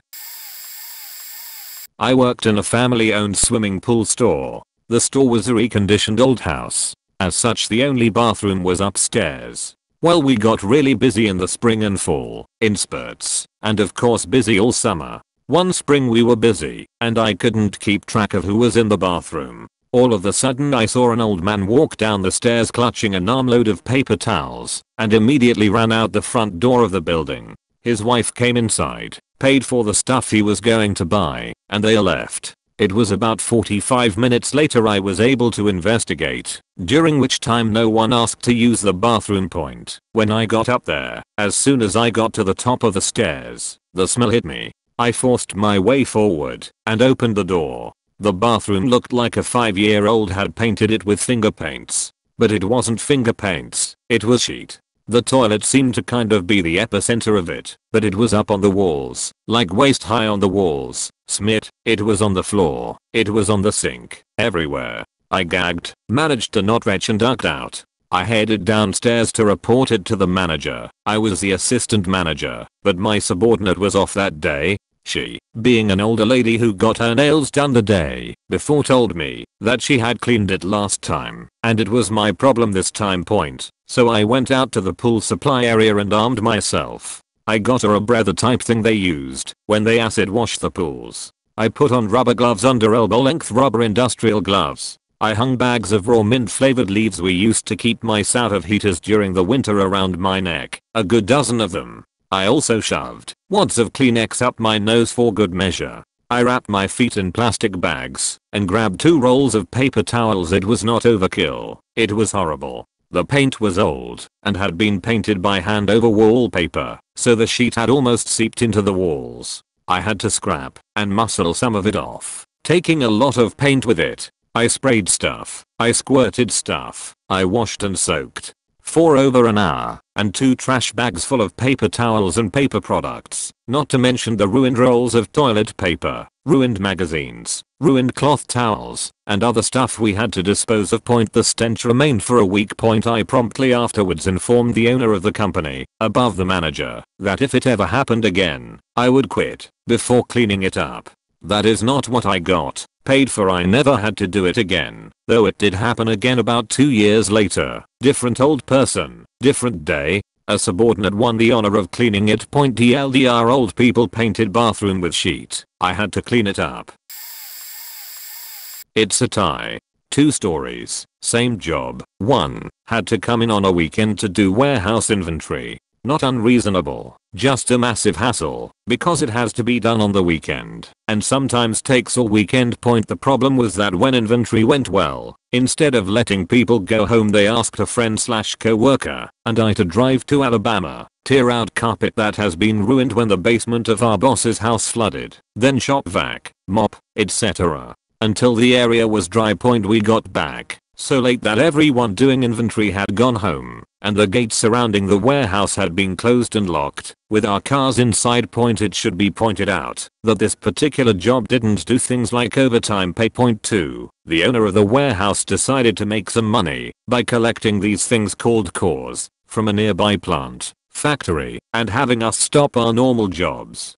I worked in a family owned swimming pool store. The store was a reconditioned old house. As such the only bathroom was upstairs. Well we got really busy in the spring and fall, in spurts, and of course busy all summer. One spring we were busy, and I couldn't keep track of who was in the bathroom. All of a sudden I saw an old man walk down the stairs clutching an armload of paper towels, and immediately ran out the front door of the building. His wife came inside, paid for the stuff he was going to buy, and they left. It was about 45 minutes later I was able to investigate, during which time no one asked to use the bathroom point. When I got up there, as soon as I got to the top of the stairs, the smell hit me. I forced my way forward and opened the door. The bathroom looked like a 5 year old had painted it with finger paints. But it wasn't finger paints, it was sheet. The toilet seemed to kind of be the epicenter of it, but it was up on the walls, like waist high on the walls, smit, it was on the floor, it was on the sink, everywhere. I gagged, managed to not retch and ducked out. I headed downstairs to report it to the manager. I was the assistant manager, but my subordinate was off that day, she, being an older lady who got her nails done the day before told me that she had cleaned it last time and it was my problem this time point. So I went out to the pool supply area and armed myself. I got a breather type thing they used when they acid wash the pools. I put on rubber gloves under elbow length rubber industrial gloves. I hung bags of raw mint flavored leaves we used to keep mice out of heaters during the winter around my neck, a good dozen of them. I also shoved wads of Kleenex up my nose for good measure. I wrapped my feet in plastic bags and grabbed two rolls of paper towels it was not overkill. It was horrible. The paint was old and had been painted by hand over wallpaper, so the sheet had almost seeped into the walls. I had to scrap and muscle some of it off, taking a lot of paint with it. I sprayed stuff, I squirted stuff, I washed and soaked, for over an hour, and two trash bags full of paper towels and paper products, not to mention the ruined rolls of toilet paper, ruined magazines, ruined cloth towels, and other stuff we had to dispose of. Point the stench remained for a week. Point I promptly afterwards informed the owner of the company, above the manager, that if it ever happened again, I would quit, before cleaning it up. That is not what I got, paid for I never had to do it again, though it did happen again about 2 years later, different old person, different day, a subordinate won the honor of cleaning it. Point TLDR old people painted bathroom with sheet, I had to clean it up. It's a tie. Two stories, same job. One, had to come in on a weekend to do warehouse inventory. Not unreasonable, just a massive hassle, because it has to be done on the weekend, and sometimes takes all weekend. Point the problem was that when inventory went well, instead of letting people go home they asked a friend slash co-worker, and I to drive to Alabama, tear out carpet that has been ruined when the basement of our boss's house flooded, then shop vac, mop, etc. Until the area was dry. Point we got back, so late that everyone doing inventory had gone home, and the gate surrounding the warehouse had been closed and locked, with our cars inside. Point it should be pointed out that this particular job didn't do things like overtime pay. Point 2. The owner of the warehouse decided to make some money by collecting these things called cores from a nearby plant, factory, and having us stop our normal jobs.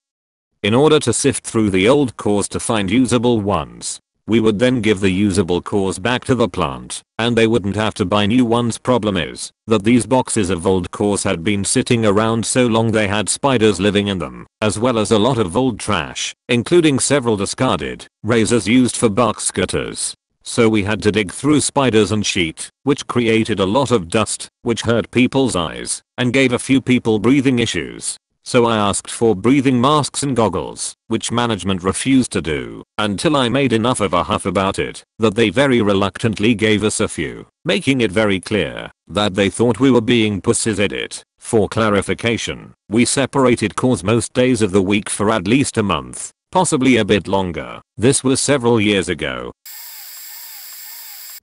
In order to sift through the old cores to find usable ones, we would then give the usable cores back to the plant, and they wouldn't have to buy new ones. Problem is that these boxes of old cores had been sitting around so long they had spiders living in them, as well as a lot of old trash, including several discarded razors used for box cutters. So we had to dig through spiders and sheet, which created a lot of dust, which hurt people's eyes, and gave a few people breathing issues. So I asked for breathing masks and goggles, which management refused to do, until I made enough of a huff about it, that they very reluctantly gave us a few, making it very clear that they thought we were being pussies at it. For clarification, we separated cores most days of the week for at least a month, possibly a bit longer. This was several years ago.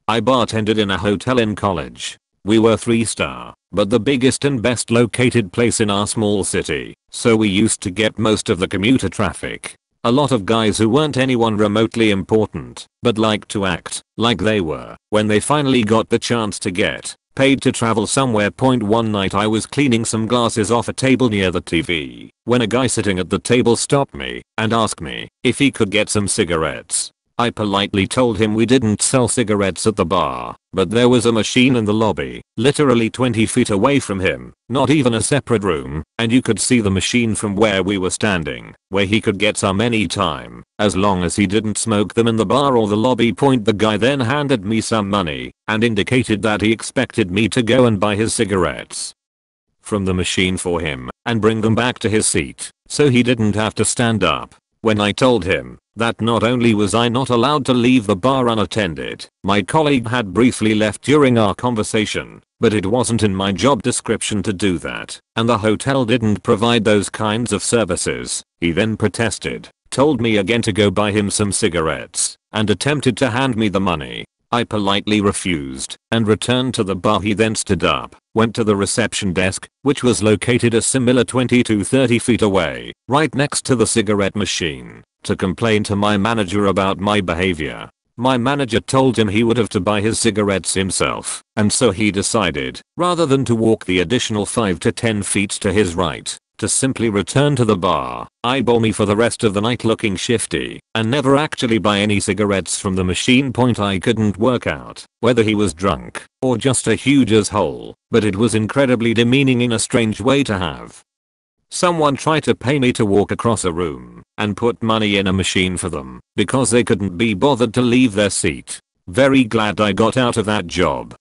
I bartended in a hotel in college. We were 3 star, but the biggest and best located place in our small city, so we used to get most of the commuter traffic. A lot of guys who weren't anyone remotely important, but liked to act like they were when they finally got the chance to get paid to travel somewhere. Point one night I was cleaning some glasses off a table near the TV when a guy sitting at the table stopped me and asked me if he could get some cigarettes. I politely told him we didn't sell cigarettes at the bar, but there was a machine in the lobby, literally 20 feet away from him, not even a separate room, and you could see the machine from where we were standing, where he could get some any time, as long as he didn't smoke them in the bar or the lobby. Point the guy then handed me some money, and indicated that he expected me to go and buy his cigarettes from the machine for him, and bring them back to his seat, so he didn't have to stand up. When I told him that not only was I not allowed to leave the bar unattended, my colleague had briefly left during our conversation, but it wasn't in my job description to do that, and the hotel didn't provide those kinds of services, he then protested, told me again to go buy him some cigarettes, and attempted to hand me the money. I politely refused and returned to the bar he then stood up, went to the reception desk, which was located a similar 20 to 30 feet away, right next to the cigarette machine, to complain to my manager about my behavior. My manager told him he would have to buy his cigarettes himself, and so he decided, rather than to walk the additional 5 to 10 feet to his right, to simply return to the bar, eyeball me for the rest of the night looking shifty, and never actually buy any cigarettes from the machine point I couldn't work out whether he was drunk or just a huge asshole, but it was incredibly demeaning in a strange way to have. Someone tried to pay me to walk across a room and put money in a machine for them because they couldn't be bothered to leave their seat. Very glad I got out of that job.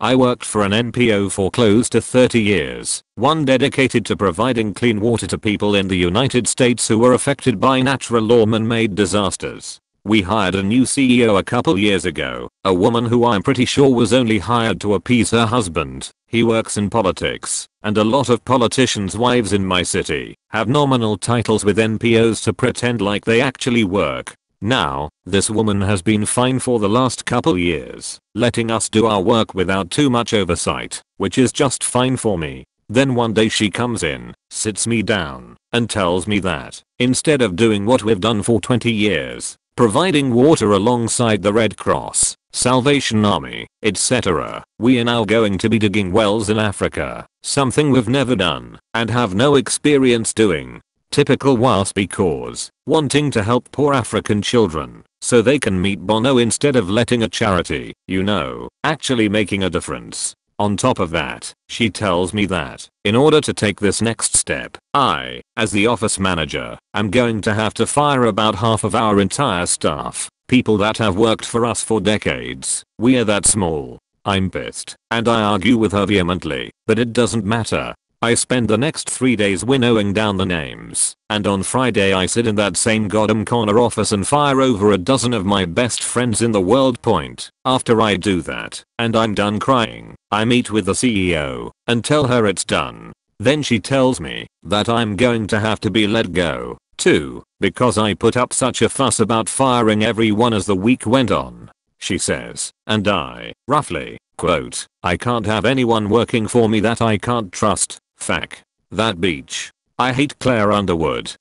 I worked for an NPO for close to 30 years, one dedicated to providing clean water to people in the United States who were affected by natural or man-made disasters. We hired a new CEO a couple years ago, a woman who I'm pretty sure was only hired to appease her husband. He works in politics, and a lot of politicians' wives in my city have nominal titles with NPOs to pretend like they actually work. Now, this woman has been fine for the last couple years, letting us do our work without too much oversight, which is just fine for me. Then one day she comes in, sits me down, and tells me that, instead of doing what we've done for 20 years, providing water alongside the Red Cross, Salvation Army, etc., we are now going to be digging wells in Africa, something we've never done, and have no experience doing. Typical WASP cause, wanting to help poor African children, so they can meet Bono instead of letting a charity, you know, actually making a difference. On top of that, she tells me that, in order to take this next step, I, as the office manager, am going to have to fire about half of our entire staff, people that have worked for us for decades. We are that small. I'm pissed, and I argue with her vehemently, but it doesn't matter, I spend the next 3 days winnowing down the names, and on Friday I sit in that same goddamn corner office and fire over a dozen of my best friends in the world point. After I do that, and I'm done crying, I meet with the CEO, and tell her it's done. Then she tells me that I'm going to have to be let go, too, because I put up such a fuss about firing everyone as the week went on. She says, and I, roughly, quote, I can't have anyone working for me that I can't trust, Fack. That beach. I hate Claire Underwood.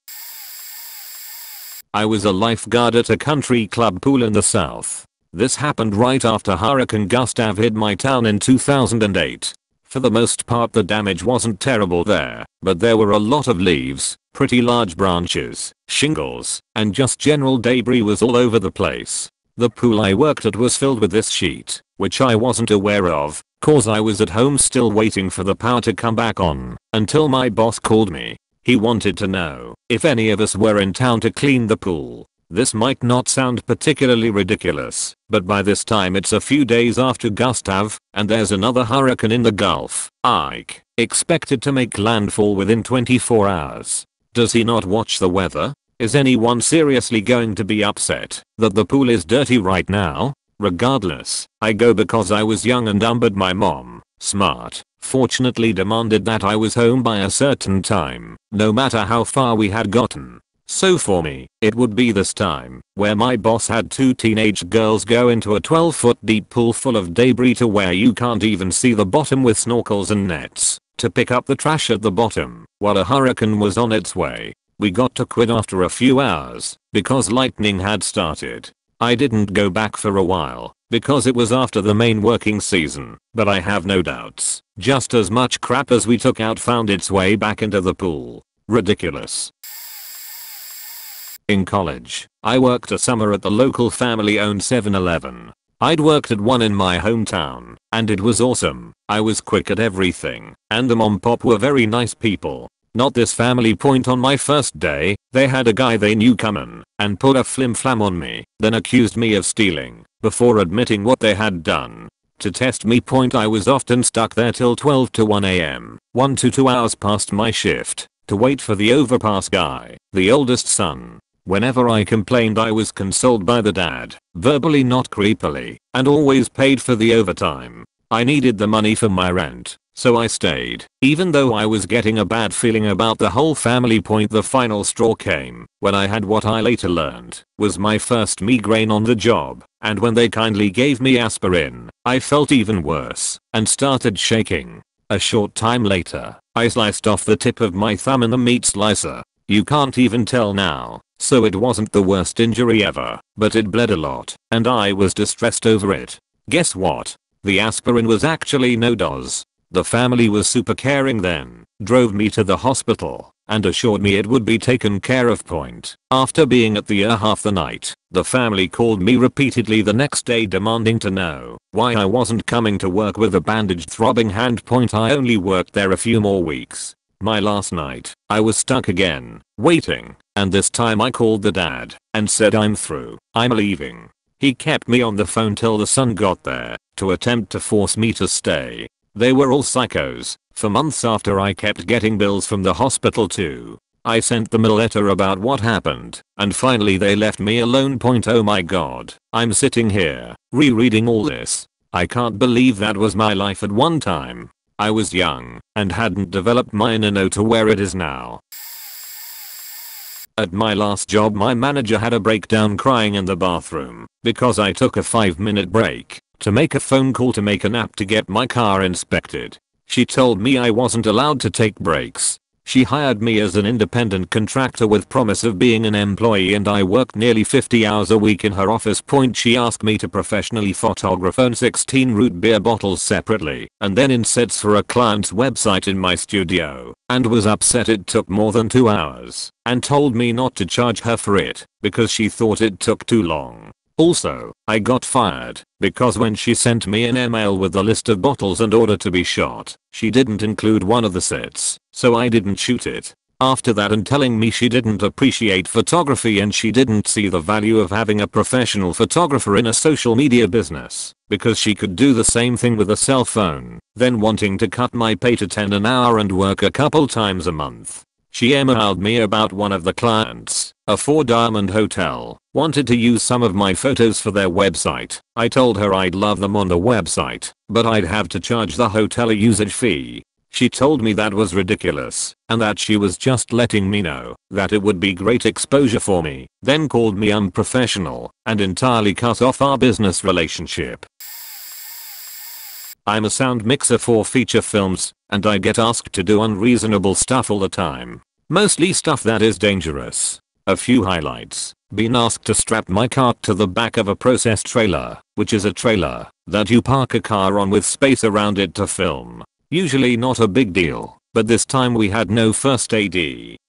I was a lifeguard at a country club pool in the south. This happened right after Hurricane Gustav hit my town in 2008. For the most part the damage wasn't terrible there, but there were a lot of leaves, pretty large branches, shingles, and just general debris was all over the place. The pool I worked at was filled with this sheet, which I wasn't aware of, cause I was at home still waiting for the power to come back on, until my boss called me. He wanted to know if any of us were in town to clean the pool. This might not sound particularly ridiculous, but by this time it's a few days after Gustav, and there's another hurricane in the Gulf, Ike, expected to make landfall within 24 hours. Does he not watch the weather? Is anyone seriously going to be upset that the pool is dirty right now? Regardless, I go because I was young and dumb but my mom, smart, fortunately demanded that I was home by a certain time, no matter how far we had gotten. So for me, it would be this time, where my boss had two teenage girls go into a 12 foot deep pool full of debris to where you can't even see the bottom with snorkels and nets, to pick up the trash at the bottom, while a hurricane was on its way. We got to quit after a few hours because lightning had started. I didn't go back for a while because it was after the main working season, but I have no doubts, just as much crap as we took out found its way back into the pool. Ridiculous. In college, I worked a summer at the local family owned 7-Eleven. I'd worked at one in my hometown, and it was awesome. I was quick at everything, and the mom pop were very nice people. Not this family point on my first day, they had a guy they knew coming and put a flim flam on me, then accused me of stealing, before admitting what they had done. To test me point I was often stuck there till 12 to 1 am, 1 to 2 hours past my shift, to wait for the overpass guy, the oldest son. Whenever I complained I was consoled by the dad, verbally not creepily, and always paid for the overtime. I needed the money for my rent, so I stayed, even though I was getting a bad feeling about the whole family point the final straw came when I had what I later learned was my first migraine on the job and when they kindly gave me aspirin, I felt even worse and started shaking. A short time later, I sliced off the tip of my thumb in the meat slicer. You can't even tell now, so it wasn't the worst injury ever, but it bled a lot and I was distressed over it. Guess what? The aspirin was actually NoDoz. The family was super caring then, drove me to the hospital, and assured me it would be taken care of point. After being at the ER half the night, the family called me repeatedly the next day demanding to know why I wasn't coming to work with a bandaged throbbing hand point I only worked there a few more weeks. My last night, I was stuck again, waiting, and this time I called the dad and said I'm through, I'm leaving. He kept me on the phone till the son got there to attempt to force me to stay. They were all psychos. For months after I kept getting bills from the hospital too. I sent them a letter about what happened, and finally they left me alone. Point oh my god, I'm sitting here, rereading all this. I can't believe that was my life at one time. I was young, and hadn't developed my inner to where it is now. At my last job my manager had a breakdown crying in the bathroom because I took a 5 minute break to make a phone call to make an app to get my car inspected. She told me I wasn't allowed to take breaks she hired me as an independent contractor with promise of being an employee and I worked nearly 50 hours a week in her office. Point she asked me to professionally photograph own 16 root beer bottles separately and then in sets for a client's website in my studio and was upset it took more than 2 hours and told me not to charge her for it because she thought it took too long. Also, I got fired because when she sent me an email with a list of bottles and order to be shot, she didn't include one of the sets, so I didn't shoot it. After that and telling me she didn't appreciate photography and she didn't see the value of having a professional photographer in a social media business because she could do the same thing with a cell phone, then wanting to cut my pay to 10 an hour and work a couple times a month. She emailed me about one of the clients, a 4 diamond hotel, wanted to use some of my photos for their website. I told her I'd love them on the website, but I'd have to charge the hotel a usage fee. She told me that was ridiculous and that she was just letting me know that it would be great exposure for me, then called me unprofessional and entirely cut off our business relationship. I'm a sound mixer for feature films, and I get asked to do unreasonable stuff all the time. Mostly stuff that is dangerous. A few highlights. Been asked to strap my cart to the back of a process trailer, which is a trailer that you park a car on with space around it to film. Usually not a big deal, but this time we had no first AD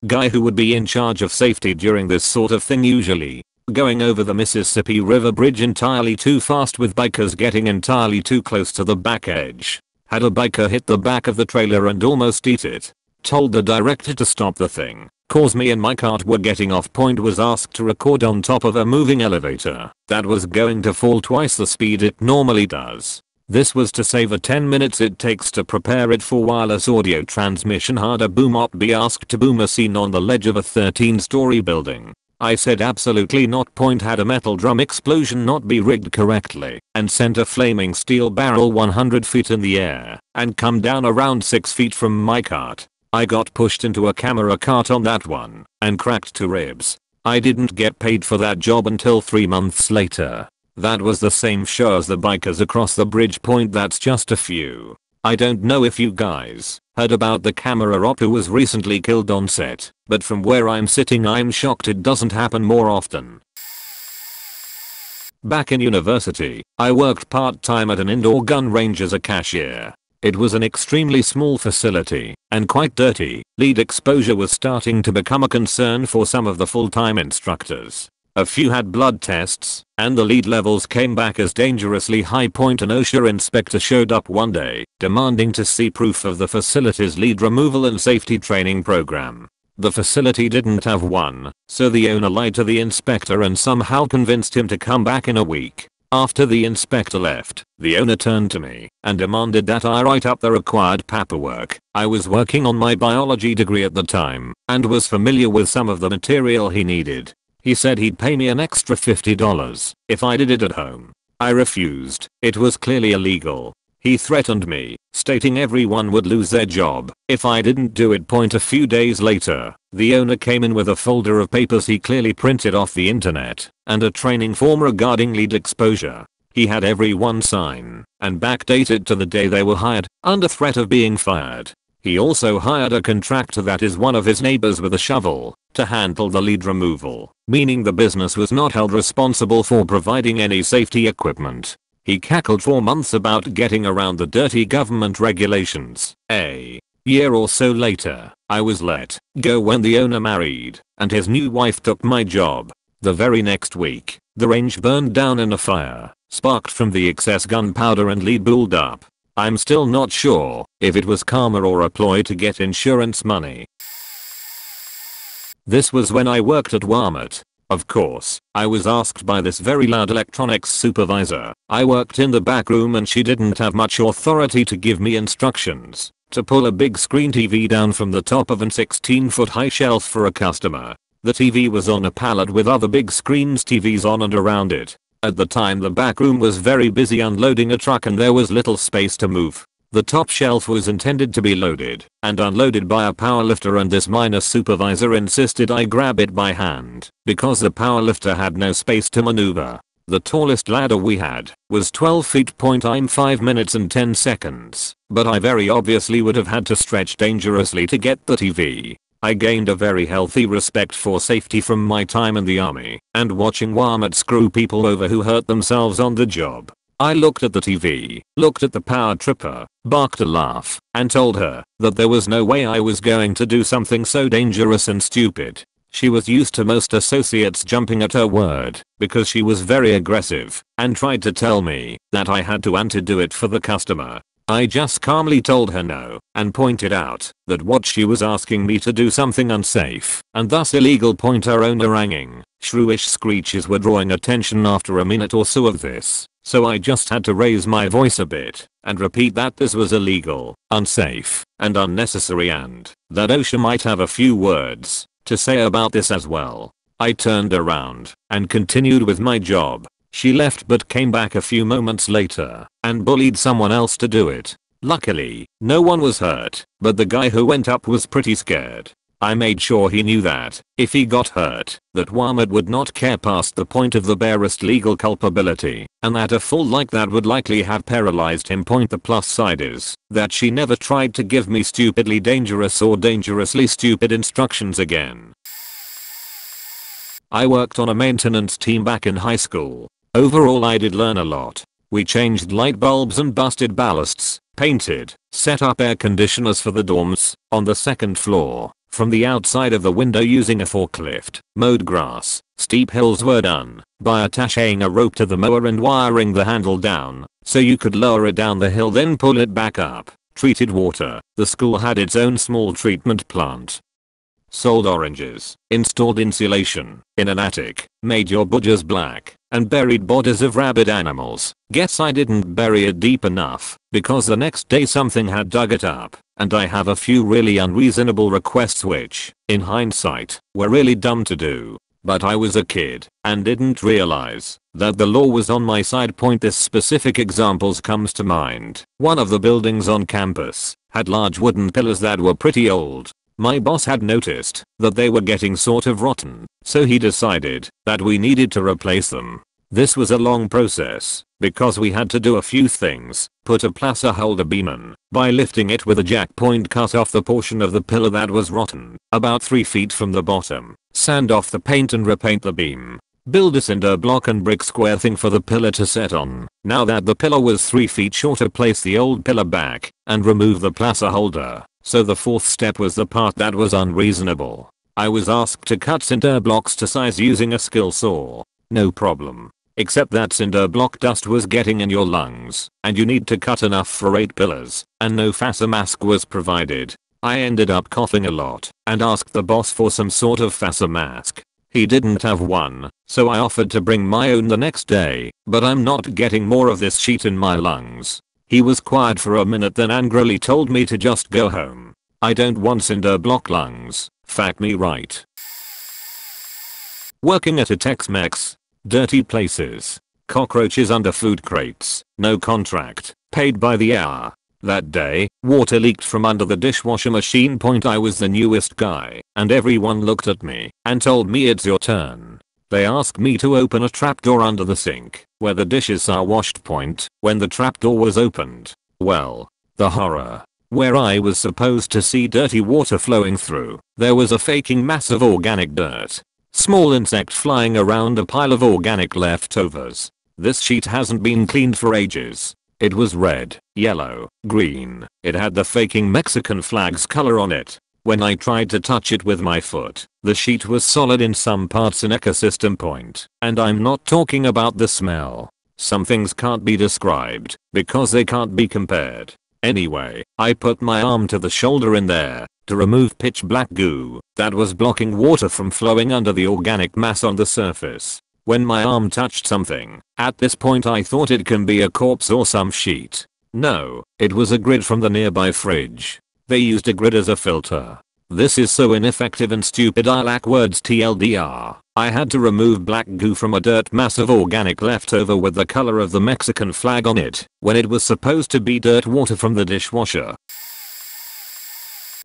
guy who would be in charge of safety during this sort of thing usually. Going over the Mississippi River Bridge entirely too fast with bikers getting entirely too close to the back edge. Had a biker hit the back of the trailer and almost eat it. Told the director to stop the thing. Cause me and my cart were getting off point was asked to record on top of a moving elevator that was going to fall twice the speed it normally does. This was to save the 10 minutes it takes to prepare it for wireless audio transmission had a boom op be asked to boom a scene on the ledge of a 13 story building. I said absolutely not point had a metal drum explosion not be rigged correctly and sent a flaming steel barrel 100 feet in the air and come down around 6 feet from my cart. I got pushed into a camera cart on that one and cracked two ribs. I didn't get paid for that job until 3 months later. That was the same show as the bikers across the bridge point that's just a few. I don't know if you guys heard about the camera op who was recently killed on set, but from where I'm sitting I'm shocked it doesn't happen more often. Back in university, I worked part-time at an indoor gun range as a cashier. It was an extremely small facility and quite dirty. Lead exposure was starting to become a concern for some of the full-time instructors. A few had blood tests, and the lead levels came back as dangerously high. Point an OSHA inspector showed up one day, demanding to see proof of the facility's lead removal and safety training program. The facility didn't have one, so the owner lied to the inspector and somehow convinced him to come back in a week. After the inspector left, the owner turned to me and demanded that I write up the required paperwork. I was working on my biology degree at the time and was familiar with some of the material he needed. He said he'd pay me an extra $50 if I did it at home. I refused. It was clearly illegal. He threatened me, stating everyone would lose their job if I didn't do it. Point a few days later, the owner came in with a folder of papers he clearly printed off the internet and a training form regarding lead exposure. He had everyone sign and backdated to the day they were hired under threat of being fired. He also hired a contractor that is one of his neighbors with a shovel to handle the lead removal, meaning the business was not held responsible for providing any safety equipment. He cackled for months about getting around the dirty government regulations. A year or so later, I was let go when the owner married, and his new wife took my job. The very next week, the range burned down in a fire, sparked from the excess gunpowder and lead buildup. I'm still not sure if it was karma or a ploy to get insurance money. This was when I worked at Walmart, of course, I was asked by this very loud electronics supervisor. I worked in the back room and she didn't have much authority to give me instructions. to pull a big screen TV down from the top of an 16 foot high shelf for a customer. The TV was on a pallet with other big screens TVs on and around it. At the time the back room was very busy unloading a truck and there was little space to move. The top shelf was intended to be loaded and unloaded by a powerlifter and this minor supervisor insisted I grab it by hand because the powerlifter had no space to maneuver. The tallest ladder we had was 12 feet. Point I'm 5 minutes and 10 seconds, but I very obviously would have had to stretch dangerously to get the TV. I gained a very healthy respect for safety from my time in the army and watching Walmart screw people over who hurt themselves on the job. I looked at the TV, looked at the power tripper, barked a laugh, and told her that there was no way I was going to do something so dangerous and stupid. She was used to most associates jumping at her word because she was very aggressive and tried to tell me that I had to anti-do it for the customer. I just calmly told her no and pointed out that what she was asking me to do something unsafe and thus illegal. Point her own haranguing, shrewish screeches were drawing attention after a minute or so of this so I just had to raise my voice a bit and repeat that this was illegal, unsafe, and unnecessary and that OSHA might have a few words to say about this as well. I turned around and continued with my job. She left but came back a few moments later and bullied someone else to do it. Luckily, no one was hurt, but the guy who went up was pretty scared. I made sure he knew that, if he got hurt, that Walmart would not care past the point of the barest legal culpability, and that a fall like that would likely have paralyzed him. Point the plus side is, that she never tried to give me stupidly dangerous or dangerously stupid instructions again. I worked on a maintenance team back in high school. Overall I did learn a lot. We changed light bulbs and busted ballasts, painted, set up air conditioners for the dorms, on the second floor, from the outside of the window using a forklift, mowed grass, steep hills were done by attaching a rope to the mower and wiring the handle down so you could lower it down the hill then pull it back up. Treated water, the school had its own small treatment plant. Sold oranges, installed insulation in an attic, made your budgers black, and buried bodies of rabid animals. Guess I didn't bury it deep enough, because the next day something had dug it up, and I have a few really unreasonable requests which, in hindsight, were really dumb to do. But I was a kid, and didn't realize that the law was on my side. Point this specific examples comes to mind. One of the buildings on campus had large wooden pillars that were pretty old. My boss had noticed that they were getting sort of rotten, so he decided that we needed to replace them. This was a long process because we had to do a few things. Put a placer holder beam in by lifting it with a jack point cut off the portion of the pillar that was rotten about 3 feet from the bottom. Sand off the paint and repaint the beam. Build a cinder block and brick square thing for the pillar to set on. Now that the pillar was 3 feet shorter place the old pillar back and remove the placer holder. So the fourth step was the part that was unreasonable. I was asked to cut cinder blocks to size using a skill saw. No problem. Except that cinder block dust was getting in your lungs, and you need to cut enough for 8 pillars, and no FASA mask was provided. I ended up coughing a lot, and asked the boss for some sort of FASA mask. He didn't have one, so I offered to bring my own the next day, but I'm not getting more of this shit in my lungs. He was quiet for a minute then angrily told me to just go home. I don't want cinder block lungs, fact me right. Working at a Tex-Mex, Dirty places. Cockroaches under food crates. No contract. Paid by the hour. That day, water leaked from under the dishwasher machine. Point I was the newest guy, and everyone looked at me and told me it's your turn. They asked me to open a trapdoor under the sink, where the dishes are washed. Point when the trapdoor was opened. Well, the horror. Where I was supposed to see dirty water flowing through, there was a faking mass of organic dirt Small insect flying around a pile of organic leftovers. This sheet hasn't been cleaned for ages. It was red, yellow, green. It had the faking Mexican flag's color on it. When I tried to touch it with my foot, the sheet was solid in some parts an ecosystem point. And I'm not talking about the smell. Some things can't be described because they can't be compared. Anyway, I put my arm to the shoulder in there to remove pitch black goo that was blocking water from flowing under the organic mass on the surface. When my arm touched something, at this point I thought it can be a corpse or some sheet. No, it was a grid from the nearby fridge. They used a grid as a filter. This is so ineffective and stupid I lack words TLDR. I had to remove black goo from a dirt mass of organic leftover with the color of the Mexican flag on it when it was supposed to be dirt water from the dishwasher.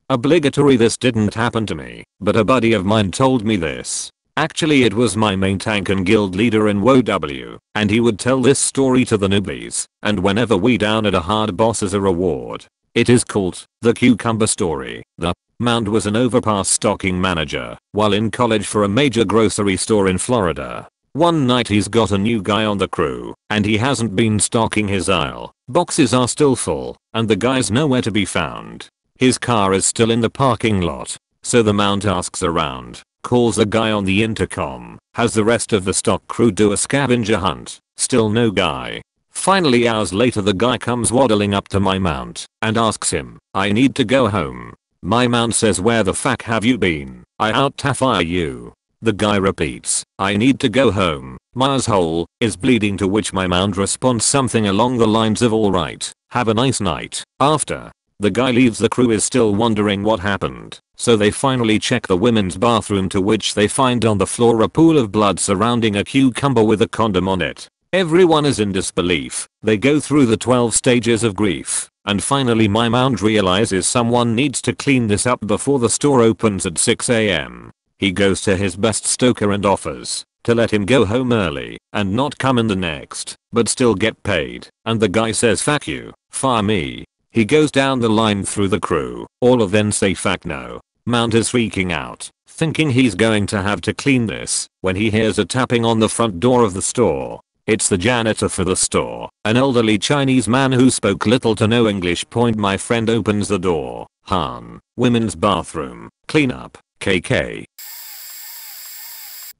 Obligatory this didn't happen to me, but a buddy of mine told me this. Actually it was my main tank and guild leader in WoW, and he would tell this story to the newbies, and whenever we down at a hard boss as a reward. It is called, The Cucumber Story. The Mound was an overpass stocking manager while in college for a major grocery store in Florida. One night he's got a new guy on the crew and he hasn't been stocking his aisle. Boxes are still full and the guy's nowhere to be found. His car is still in the parking lot. So the mount asks around, calls a guy on the intercom, has the rest of the stock crew do a scavenger hunt. Still no guy. Finally hours later the guy comes waddling up to my mount and asks him, I need to go home. My mount says where the fuck have you been? I out fire you. The guy repeats, I need to go home. My asshole is bleeding to which my mount responds something along the lines of alright, have a nice night. After, the guy leaves the crew is still wondering what happened, so they finally check the women's bathroom to which they find on the floor a pool of blood surrounding a cucumber with a condom on it. Everyone is in disbelief. They go through the 12 stages of grief. And finally my mount realizes someone needs to clean this up before the store opens at 6am. He goes to his best stoker and offers to let him go home early and not come in the next, but still get paid. And the guy says fuck you, fire me. He goes down the line through the crew, all of them say fuck no. Mount is freaking out, thinking he's going to have to clean this, when he hears a tapping on the front door of the store. It's the janitor for the store, an elderly Chinese man who spoke little to no English. Point my friend opens the door. Han, women's bathroom, cleanup, KK.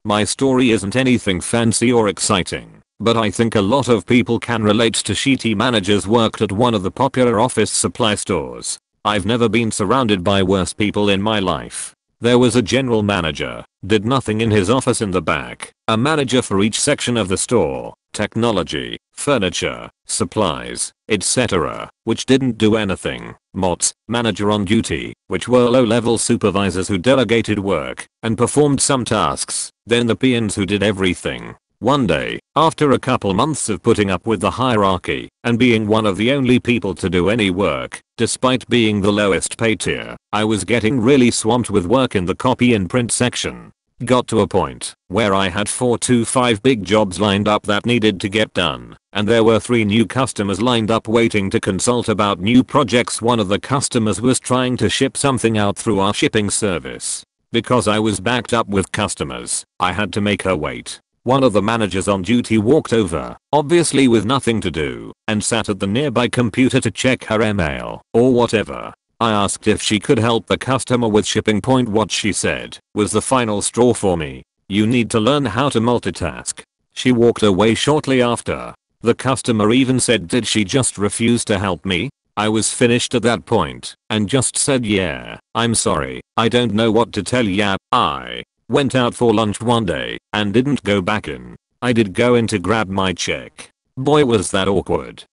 My story isn't anything fancy or exciting, but I think a lot of people can relate to shitty managers worked at one of the popular office supply stores. I've never been surrounded by worse people in my life. There was a general manager, did nothing in his office in the back, a manager for each section of the store, technology, furniture, supplies, etc., which didn't do anything, MOTS, manager on duty, which were low-level supervisors who delegated work and performed some tasks, then the PNs who did everything, one day, after a couple months of putting up with the hierarchy and being one of the only people to do any work, despite being the lowest pay tier, I was getting really swamped with work in the copy and print section. Got to a point where I had 4 to 5 big jobs lined up that needed to get done, and there were 3 new customers lined up waiting to consult about new projects. One of the customers was trying to ship something out through our shipping service. Because I was backed up with customers, I had to make her wait. One of the managers on duty walked over, obviously with nothing to do, and sat at the nearby computer to check her email, or whatever. I asked if she could help the customer with shipping point what she said was the final straw for me. You need to learn how to multitask. She walked away shortly after. The customer even said did she just refuse to help me? I was finished at that point and just said yeah, I'm sorry, I don't know what to tell ya. I Went out for lunch one day and didn't go back in. I did go in to grab my check. Boy was that awkward.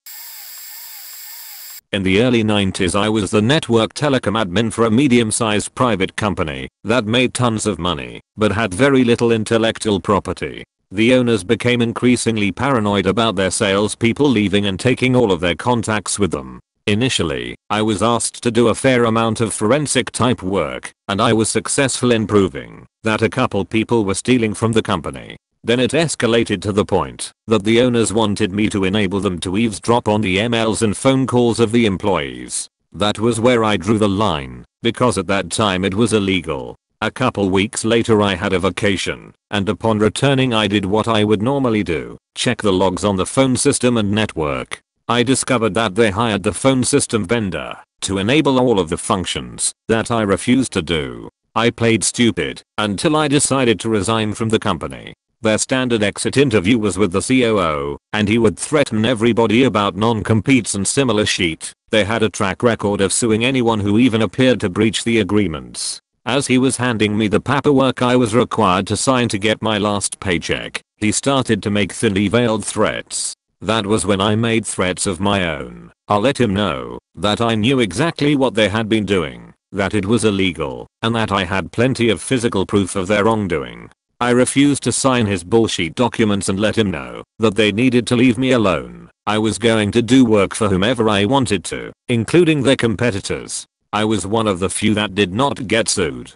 In the early 90s I was the network telecom admin for a medium-sized private company that made tons of money but had very little intellectual property. The owners became increasingly paranoid about their salespeople leaving and taking all of their contacts with them. Initially, I was asked to do a fair amount of forensic type work, and I was successful in proving that a couple people were stealing from the company. Then it escalated to the point that the owners wanted me to enable them to eavesdrop on the emails and phone calls of the employees. That was where I drew the line, because at that time it was illegal. A couple weeks later I had a vacation, and upon returning I did what I would normally do, check the logs on the phone system and network. I discovered that they hired the phone system vendor to enable all of the functions that I refused to do. I played stupid until I decided to resign from the company. Their standard exit interview was with the COO, and he would threaten everybody about non-competes and similar shit. They had a track record of suing anyone who even appeared to breach the agreements. As he was handing me the paperwork I was required to sign to get my last paycheck, he started to make thinly veiled threats. That was when I made threats of my own. I let him know that I knew exactly what they had been doing, that it was illegal, and that I had plenty of physical proof of their wrongdoing. I refused to sign his bullshit documents and let him know that they needed to leave me alone. I was going to do work for whomever I wanted to, including their competitors. I was one of the few that did not get sued.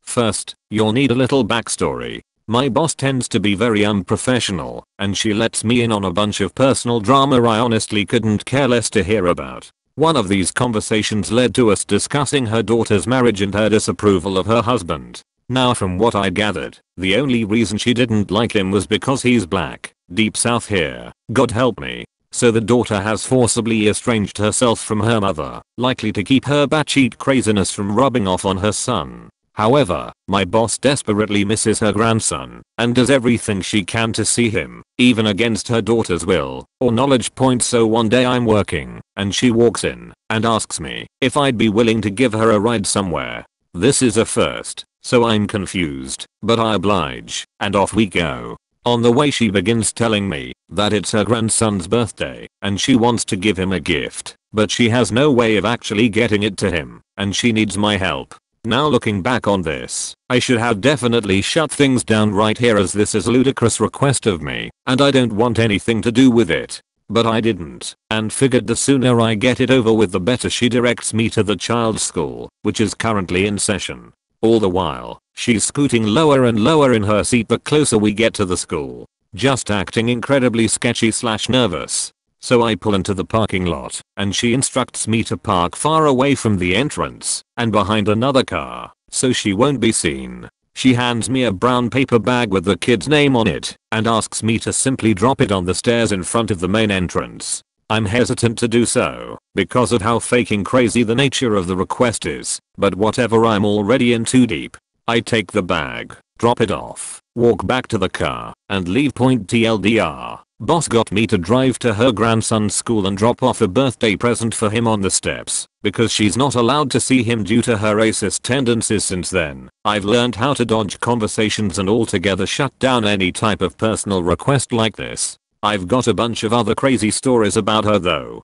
First, you'll need a little backstory. My boss tends to be very unprofessional, and she lets me in on a bunch of personal drama I honestly couldn't care less to hear about. One of these conversations led to us discussing her daughter's marriage and her disapproval of her husband. Now from what I gathered, the only reason she didn't like him was because he's black, deep south here, God help me. So the daughter has forcibly estranged herself from her mother, likely to keep her batshit craziness from rubbing off on her son. However, my boss desperately misses her grandson and does everything she can to see him, even against her daughter's will or knowledge point so one day I'm working and she walks in and asks me if I'd be willing to give her a ride somewhere. This is a first, so I'm confused, but I oblige and off we go. On the way she begins telling me that it's her grandson's birthday and she wants to give him a gift, but she has no way of actually getting it to him and she needs my help. Now looking back on this, I should have definitely shut things down right here as this is a ludicrous request of me, and I don't want anything to do with it. But I didn't, and figured the sooner I get it over with the better she directs me to the child's school, which is currently in session. All the while, she's scooting lower and lower in her seat the closer we get to the school, just acting incredibly sketchy slash nervous. So I pull into the parking lot and she instructs me to park far away from the entrance and behind another car so she won't be seen. She hands me a brown paper bag with the kid's name on it and asks me to simply drop it on the stairs in front of the main entrance. I'm hesitant to do so because of how faking crazy the nature of the request is, but whatever I'm already in too deep. I take the bag, drop it off, walk back to the car, and leave point TLDR. Boss got me to drive to her grandson's school and drop off a birthday present for him on the steps, because she's not allowed to see him due to her racist tendencies since then. I've learned how to dodge conversations and altogether shut down any type of personal request like this. I've got a bunch of other crazy stories about her though.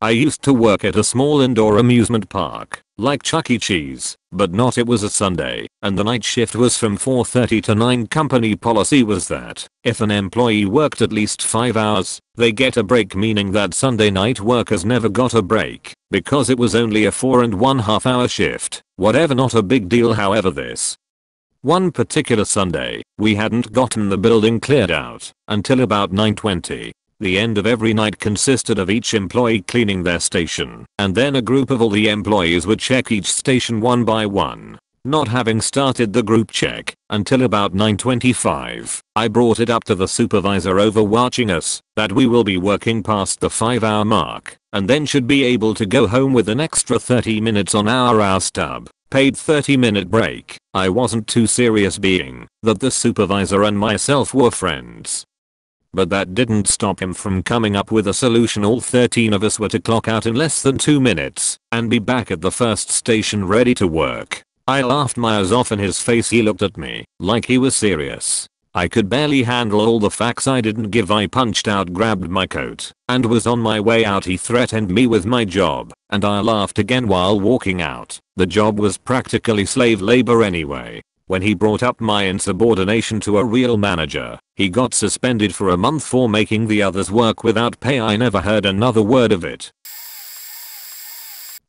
I used to work at a small indoor amusement park, like Chuck E. Cheese, but not it was a Sunday, and the night shift was from 4.30 to 9 company policy was that, if an employee worked at least 5 hours, they get a break meaning that Sunday night workers never got a break, because it was only a 4 and 1 half hour shift, whatever not a big deal however this. One particular Sunday, we hadn't gotten the building cleared out until about 9.20 the end of every night consisted of each employee cleaning their station, and then a group of all the employees would check each station one by one. Not having started the group check until about 9.25, I brought it up to the supervisor overwatching us that we will be working past the 5 hour mark and then should be able to go home with an extra 30 minutes on our hour stub. Paid 30 minute break. I wasn't too serious being that the supervisor and myself were friends but that didn't stop him from coming up with a solution all 13 of us were to clock out in less than 2 minutes and be back at the first station ready to work. I laughed my ass off in his face he looked at me like he was serious. I could barely handle all the facts I didn't give I punched out grabbed my coat and was on my way out he threatened me with my job and I laughed again while walking out. The job was practically slave labor anyway. When he brought up my insubordination to a real manager, he got suspended for a month for making the others work without pay I never heard another word of it.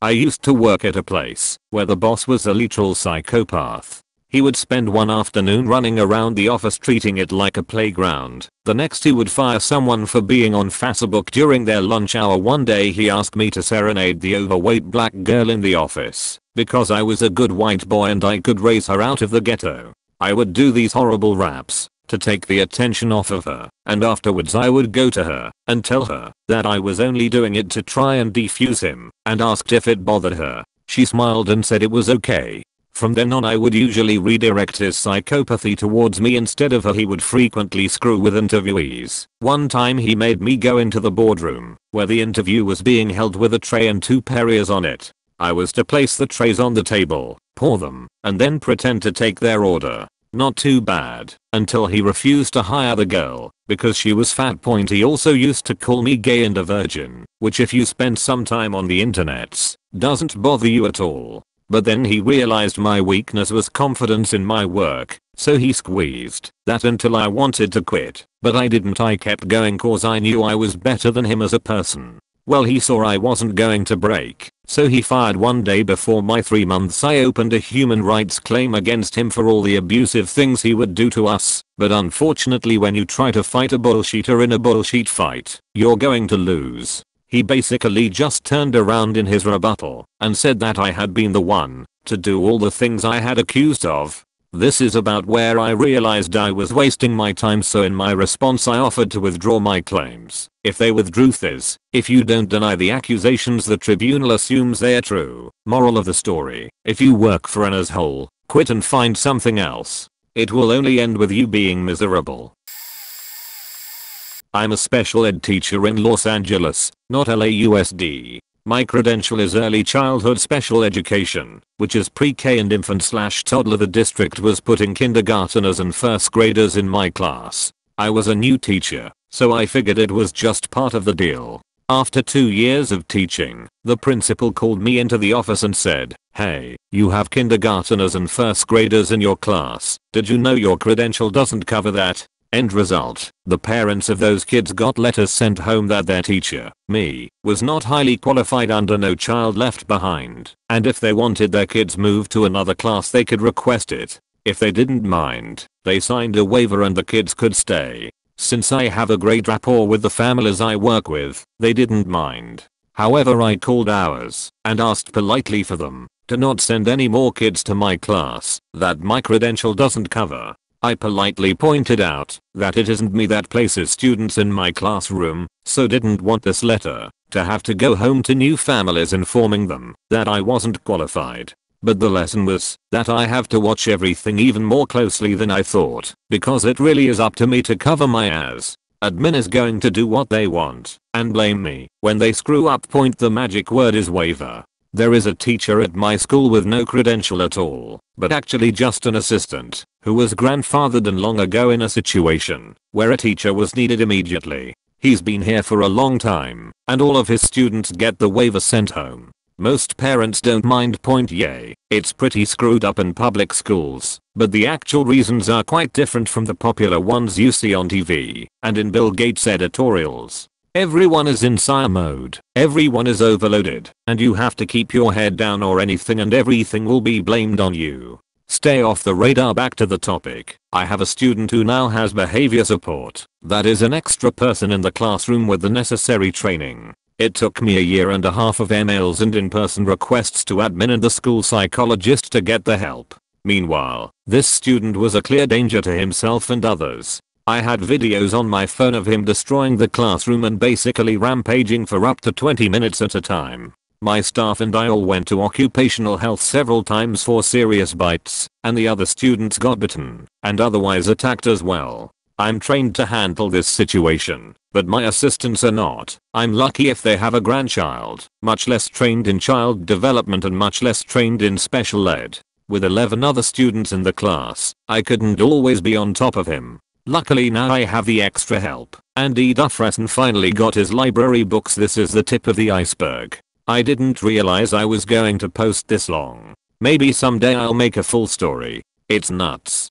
I used to work at a place where the boss was a literal psychopath. He would spend one afternoon running around the office treating it like a playground. The next he would fire someone for being on Facebook during their lunch hour. One day he asked me to serenade the overweight black girl in the office because I was a good white boy and I could raise her out of the ghetto. I would do these horrible raps to take the attention off of her, and afterwards I would go to her and tell her that I was only doing it to try and defuse him, and asked if it bothered her. She smiled and said it was okay. From then on I would usually redirect his psychopathy towards me instead of her he would frequently screw with interviewees. One time he made me go into the boardroom, where the interview was being held with a tray and two Perriers on it. I was to place the trays on the table, pour them, and then pretend to take their order. not too bad, until he refused to hire the girl, because she was fat point he also used to call me gay and a virgin, which if you spend some time on the internets, doesn't bother you at all. But then he realized my weakness was confidence in my work, so he squeezed that until I wanted to quit, but I didn't I kept going cause I knew I was better than him as a person. Well he saw I wasn't going to break, so he fired one day before my 3 months I opened a human rights claim against him for all the abusive things he would do to us, but unfortunately when you try to fight a bullshitter in a bullshit fight, you're going to lose. He basically just turned around in his rebuttal and said that I had been the one to do all the things I had accused of, this is about where I realized I was wasting my time so in my response I offered to withdraw my claims. If they withdrew this, if you don't deny the accusations the tribunal assumes they're true. Moral of the story, if you work for an asshole, quit and find something else. It will only end with you being miserable. I'm a special ed teacher in Los Angeles, not LAUSD. My credential is early childhood special education, which is pre-K and infant slash toddler the district was putting kindergarteners and first graders in my class. I was a new teacher, so I figured it was just part of the deal. After two years of teaching, the principal called me into the office and said, hey, you have kindergarteners and first graders in your class, did you know your credential doesn't cover that? End result, the parents of those kids got letters sent home that their teacher, me, was not highly qualified under No Child Left Behind, and if they wanted their kids moved to another class they could request it. If they didn't mind, they signed a waiver and the kids could stay. Since I have a great rapport with the families I work with, they didn't mind. However I called ours and asked politely for them to not send any more kids to my class that my credential doesn't cover. I politely pointed out that it isn't me that places students in my classroom, so didn't want this letter to have to go home to new families informing them that I wasn't qualified. But the lesson was that I have to watch everything even more closely than I thought because it really is up to me to cover my ass. Admin is going to do what they want and blame me when they screw up. Point the magic word is waiver. There is a teacher at my school with no credential at all, but actually just an assistant, who was grandfathered in long ago in a situation where a teacher was needed immediately. He's been here for a long time, and all of his students get the waiver sent home. Most parents don't mind point yay, it's pretty screwed up in public schools, but the actual reasons are quite different from the popular ones you see on TV and in Bill Gates editorials. Everyone is in sire mode, everyone is overloaded, and you have to keep your head down or anything and everything will be blamed on you. Stay off the radar back to the topic. I have a student who now has behavior support. That is an extra person in the classroom with the necessary training. It took me a year and a half of emails and in-person requests to admin and the school psychologist to get the help. Meanwhile, this student was a clear danger to himself and others. I had videos on my phone of him destroying the classroom and basically rampaging for up to 20 minutes at a time. My staff and I all went to occupational health several times for serious bites, and the other students got bitten and otherwise attacked as well. I'm trained to handle this situation, but my assistants are not. I'm lucky if they have a grandchild, much less trained in child development and much less trained in special ed. With 11 other students in the class, I couldn't always be on top of him. Luckily now I have the extra help, and E. Finally got his library books this is the tip of the iceberg. I didn't realize I was going to post this long. Maybe someday I'll make a full story. It's nuts.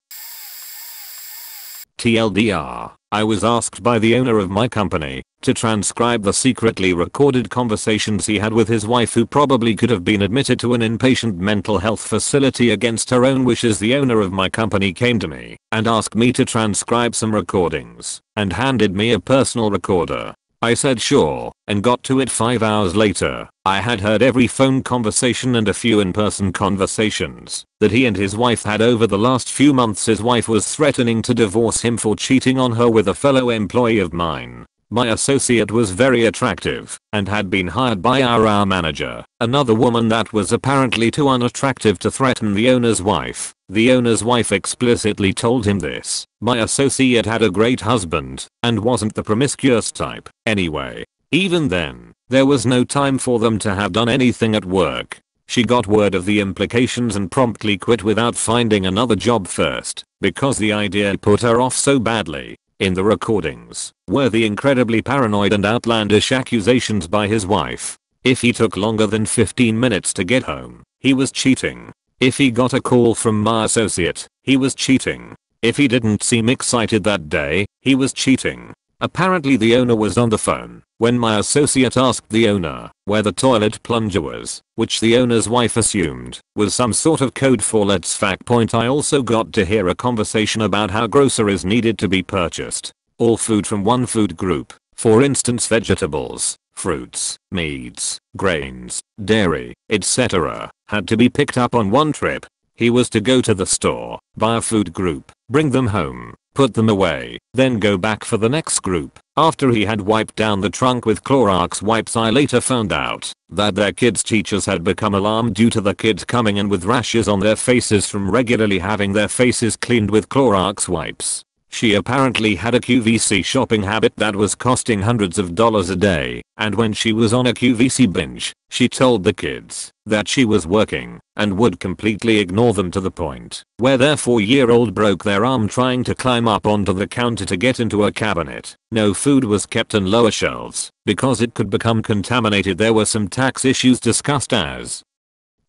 TLDR, I was asked by the owner of my company to transcribe the secretly recorded conversations he had with his wife who probably could have been admitted to an inpatient mental health facility against her own wishes the owner of my company came to me and asked me to transcribe some recordings and handed me a personal recorder. I said sure, and got to it 5 hours later. I had heard every phone conversation and a few in-person conversations that he and his wife had over the last few months his wife was threatening to divorce him for cheating on her with a fellow employee of mine. My associate was very attractive and had been hired by our, manager, another woman that was apparently too unattractive to threaten the owner's wife. The owner's wife explicitly told him this. My associate had a great husband and wasn't the promiscuous type. Anyway, even then, there was no time for them to have done anything at work. She got word of the implications and promptly quit without finding another job first because the idea put her off so badly. In the recordings were the incredibly paranoid and outlandish accusations by his wife. If he took longer than 15 minutes to get home, he was cheating. If he got a call from my associate, he was cheating. If he didn't seem excited that day, he was cheating. Apparently the owner was on the phone when my associate asked the owner where the toilet plunger was, which the owner's wife assumed was some sort of code for let's fact point I also got to hear a conversation about how groceries needed to be purchased. All food from one food group, for instance vegetables, fruits, meats, grains, dairy, etc., had to be picked up on one trip. He was to go to the store, buy a food group, bring them home, put them away, then go back for the next group. After he had wiped down the trunk with Clorox wipes I later found out that their kids teachers had become alarmed due to the kids coming in with rashes on their faces from regularly having their faces cleaned with Clorox wipes. She apparently had a QVC shopping habit that was costing hundreds of dollars a day, and when she was on a QVC binge, she told the kids that she was working and would completely ignore them to the point where their 4-year-old broke their arm trying to climb up onto the counter to get into a cabinet. No food was kept in lower shelves because it could become contaminated. There were some tax issues discussed as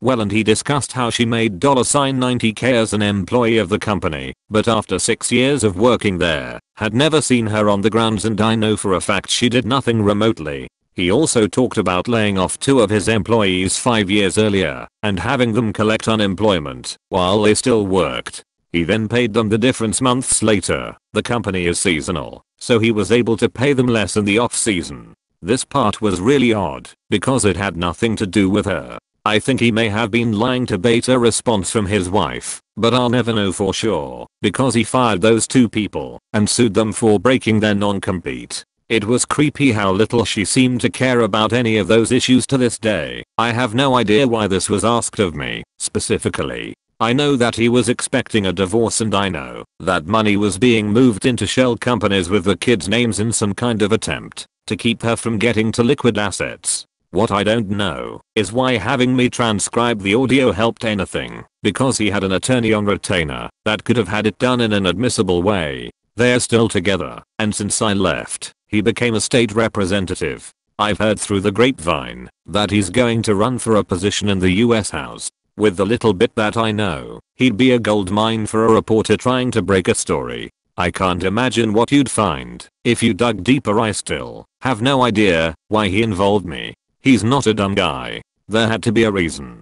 well and he discussed how she made $90k as an employee of the company, but after 6 years of working there, had never seen her on the grounds and I know for a fact she did nothing remotely. He also talked about laying off two of his employees 5 years earlier and having them collect unemployment while they still worked. He then paid them the difference months later. The company is seasonal, so he was able to pay them less in the off season. This part was really odd because it had nothing to do with her. I think he may have been lying to bait a response from his wife, but I'll never know for sure because he fired those two people and sued them for breaking their non-compete. It was creepy how little she seemed to care about any of those issues to this day. I have no idea why this was asked of me, specifically. I know that he was expecting a divorce and I know that money was being moved into shell companies with the kids' names in some kind of attempt to keep her from getting to liquid assets. What I don't know is why having me transcribe the audio helped anything, because he had an attorney on retainer that could have had it done in an admissible way. They're still together, and since I left, he became a state representative. I've heard through the grapevine that he's going to run for a position in the US House. With the little bit that I know, he'd be a gold mine for a reporter trying to break a story. I can't imagine what you'd find if you dug deeper I still have no idea why he involved me. He's not a dumb guy. There had to be a reason.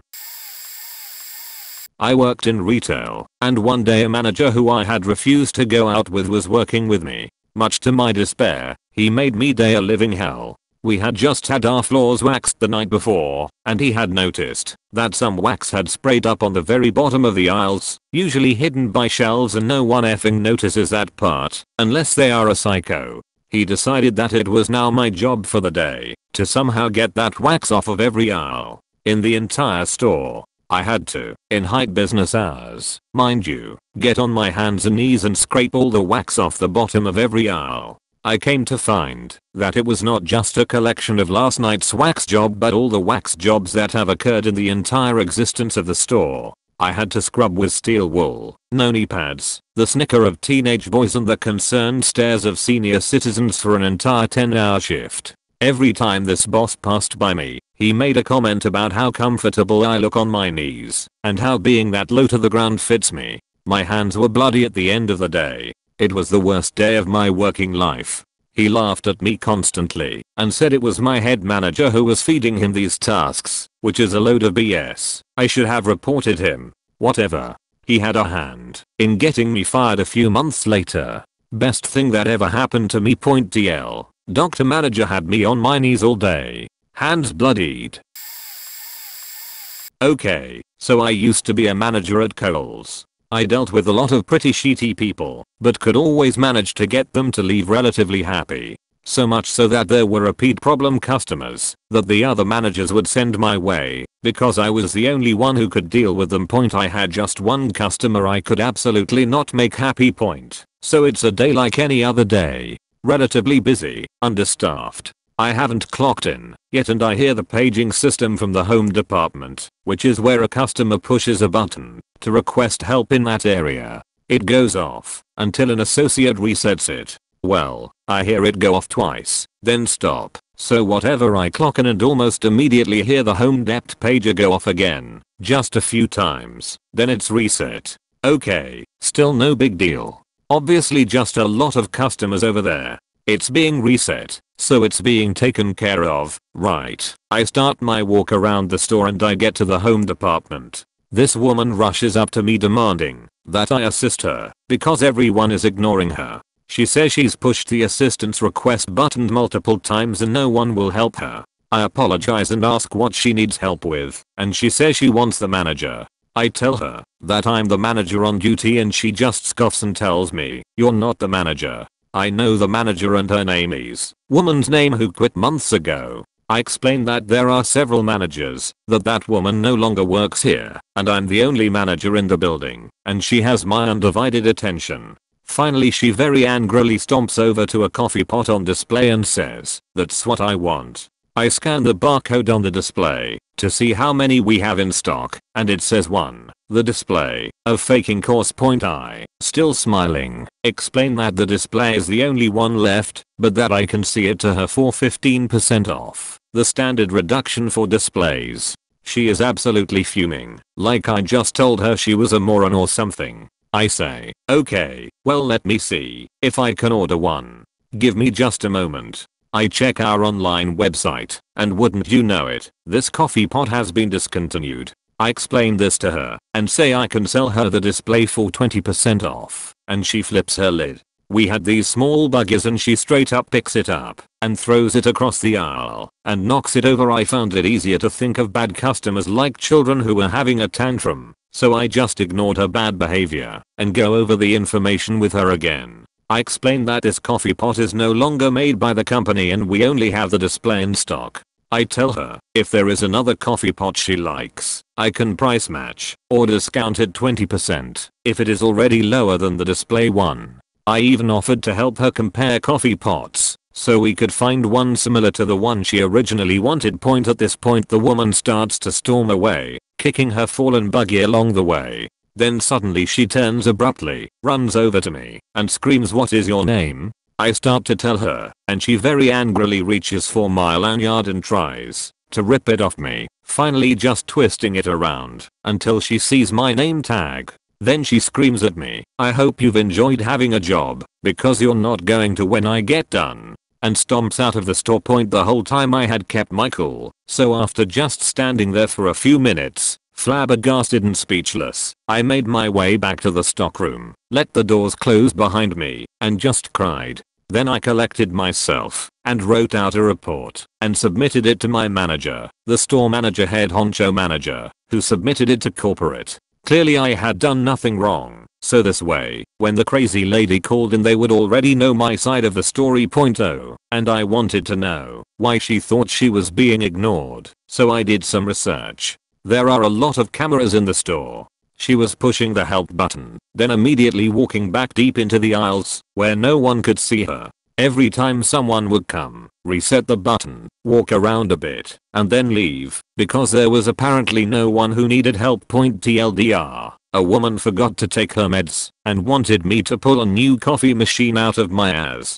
I worked in retail, and one day a manager who I had refused to go out with was working with me. Much to my despair, he made me day a living hell. We had just had our floors waxed the night before, and he had noticed that some wax had sprayed up on the very bottom of the aisles, usually hidden by shelves and no one effing notices that part, unless they are a psycho. He decided that it was now my job for the day to somehow get that wax off of every aisle in the entire store. I had to, in height business hours, mind you, get on my hands and knees and scrape all the wax off the bottom of every aisle. I came to find that it was not just a collection of last night's wax job but all the wax jobs that have occurred in the entire existence of the store. I had to scrub with steel wool, noni pads, the snicker of teenage boys and the concerned stares of senior citizens for an entire 10 hour shift. Every time this boss passed by me, he made a comment about how comfortable I look on my knees, and how being that low to the ground fits me. My hands were bloody at the end of the day. It was the worst day of my working life. He laughed at me constantly and said it was my head manager who was feeding him these tasks, which is a load of BS. I should have reported him. Whatever. He had a hand in getting me fired a few months later. Best thing that ever happened to me. Point DL. Doctor manager had me on my knees all day. Hands bloodied. Okay, so I used to be a manager at Kohl's. I dealt with a lot of pretty shitty people, but could always manage to get them to leave relatively happy. So much so that there were repeat problem customers that the other managers would send my way because I was the only one who could deal with them. Point I had just one customer I could absolutely not make happy. Point. So it's a day like any other day. Relatively busy, understaffed, I haven't clocked in yet and I hear the paging system from the home department, which is where a customer pushes a button to request help in that area. It goes off until an associate resets it. Well, I hear it go off twice, then stop. So whatever I clock in and almost immediately hear the home dept pager go off again, just a few times, then it's reset. Okay, still no big deal. Obviously just a lot of customers over there. It's being reset, so it's being taken care of, right. I start my walk around the store and I get to the home department. This woman rushes up to me demanding that I assist her because everyone is ignoring her. She says she's pushed the assistance request button multiple times and no one will help her. I apologize and ask what she needs help with, and she says she wants the manager. I tell her that I'm the manager on duty and she just scoffs and tells me, you're not the manager. I know the manager and her name is woman's name who quit months ago. I explain that there are several managers, that that woman no longer works here, and I'm the only manager in the building, and she has my undivided attention. Finally she very angrily stomps over to a coffee pot on display and says, that's what I want. I scan the barcode on the display to see how many we have in stock, and it says 1. The display of faking course point I, still smiling, explain that the display is the only one left, but that I can see it to her for 15% off, the standard reduction for displays. She is absolutely fuming, like I just told her she was a moron or something. I say, okay, well let me see if I can order one. Give me just a moment. I check our online website, and wouldn't you know it, this coffee pot has been discontinued. I explain this to her, and say I can sell her the display for 20% off, and she flips her lid. We had these small buggies and she straight up picks it up and throws it across the aisle and knocks it over I found it easier to think of bad customers like children who were having a tantrum so I just ignored her bad behavior and go over the information with her again. I explain that this coffee pot is no longer made by the company and we only have the display in stock. I tell her, if there is another coffee pot she likes, I can price match, or discount discounted 20%, if it is already lower than the display one. I even offered to help her compare coffee pots, so we could find one similar to the one she originally wanted. Point at this point the woman starts to storm away, kicking her fallen buggy along the way. Then suddenly she turns abruptly, runs over to me, and screams what is your name? I start to tell her, and she very angrily reaches for my lanyard and tries to rip it off me, finally just twisting it around until she sees my name tag. Then she screams at me, I hope you've enjoyed having a job, because you're not going to when I get done and stomps out of the store point the whole time I had kept my cool. So after just standing there for a few minutes, flabbergasted and speechless, I made my way back to the stockroom, let the doors close behind me, and just cried. Then I collected myself and wrote out a report and submitted it to my manager, the store manager head honcho manager, who submitted it to corporate. Clearly I had done nothing wrong, so this way, when the crazy lady called in they would already know my side of the story. Point oh, and I wanted to know why she thought she was being ignored, so I did some research. There are a lot of cameras in the store. She was pushing the help button, then immediately walking back deep into the aisles, where no one could see her. Every time someone would come, reset the button, walk around a bit, and then leave, because there was apparently no one who needed help. Point TLDR, a woman forgot to take her meds, and wanted me to pull a new coffee machine out of my ass.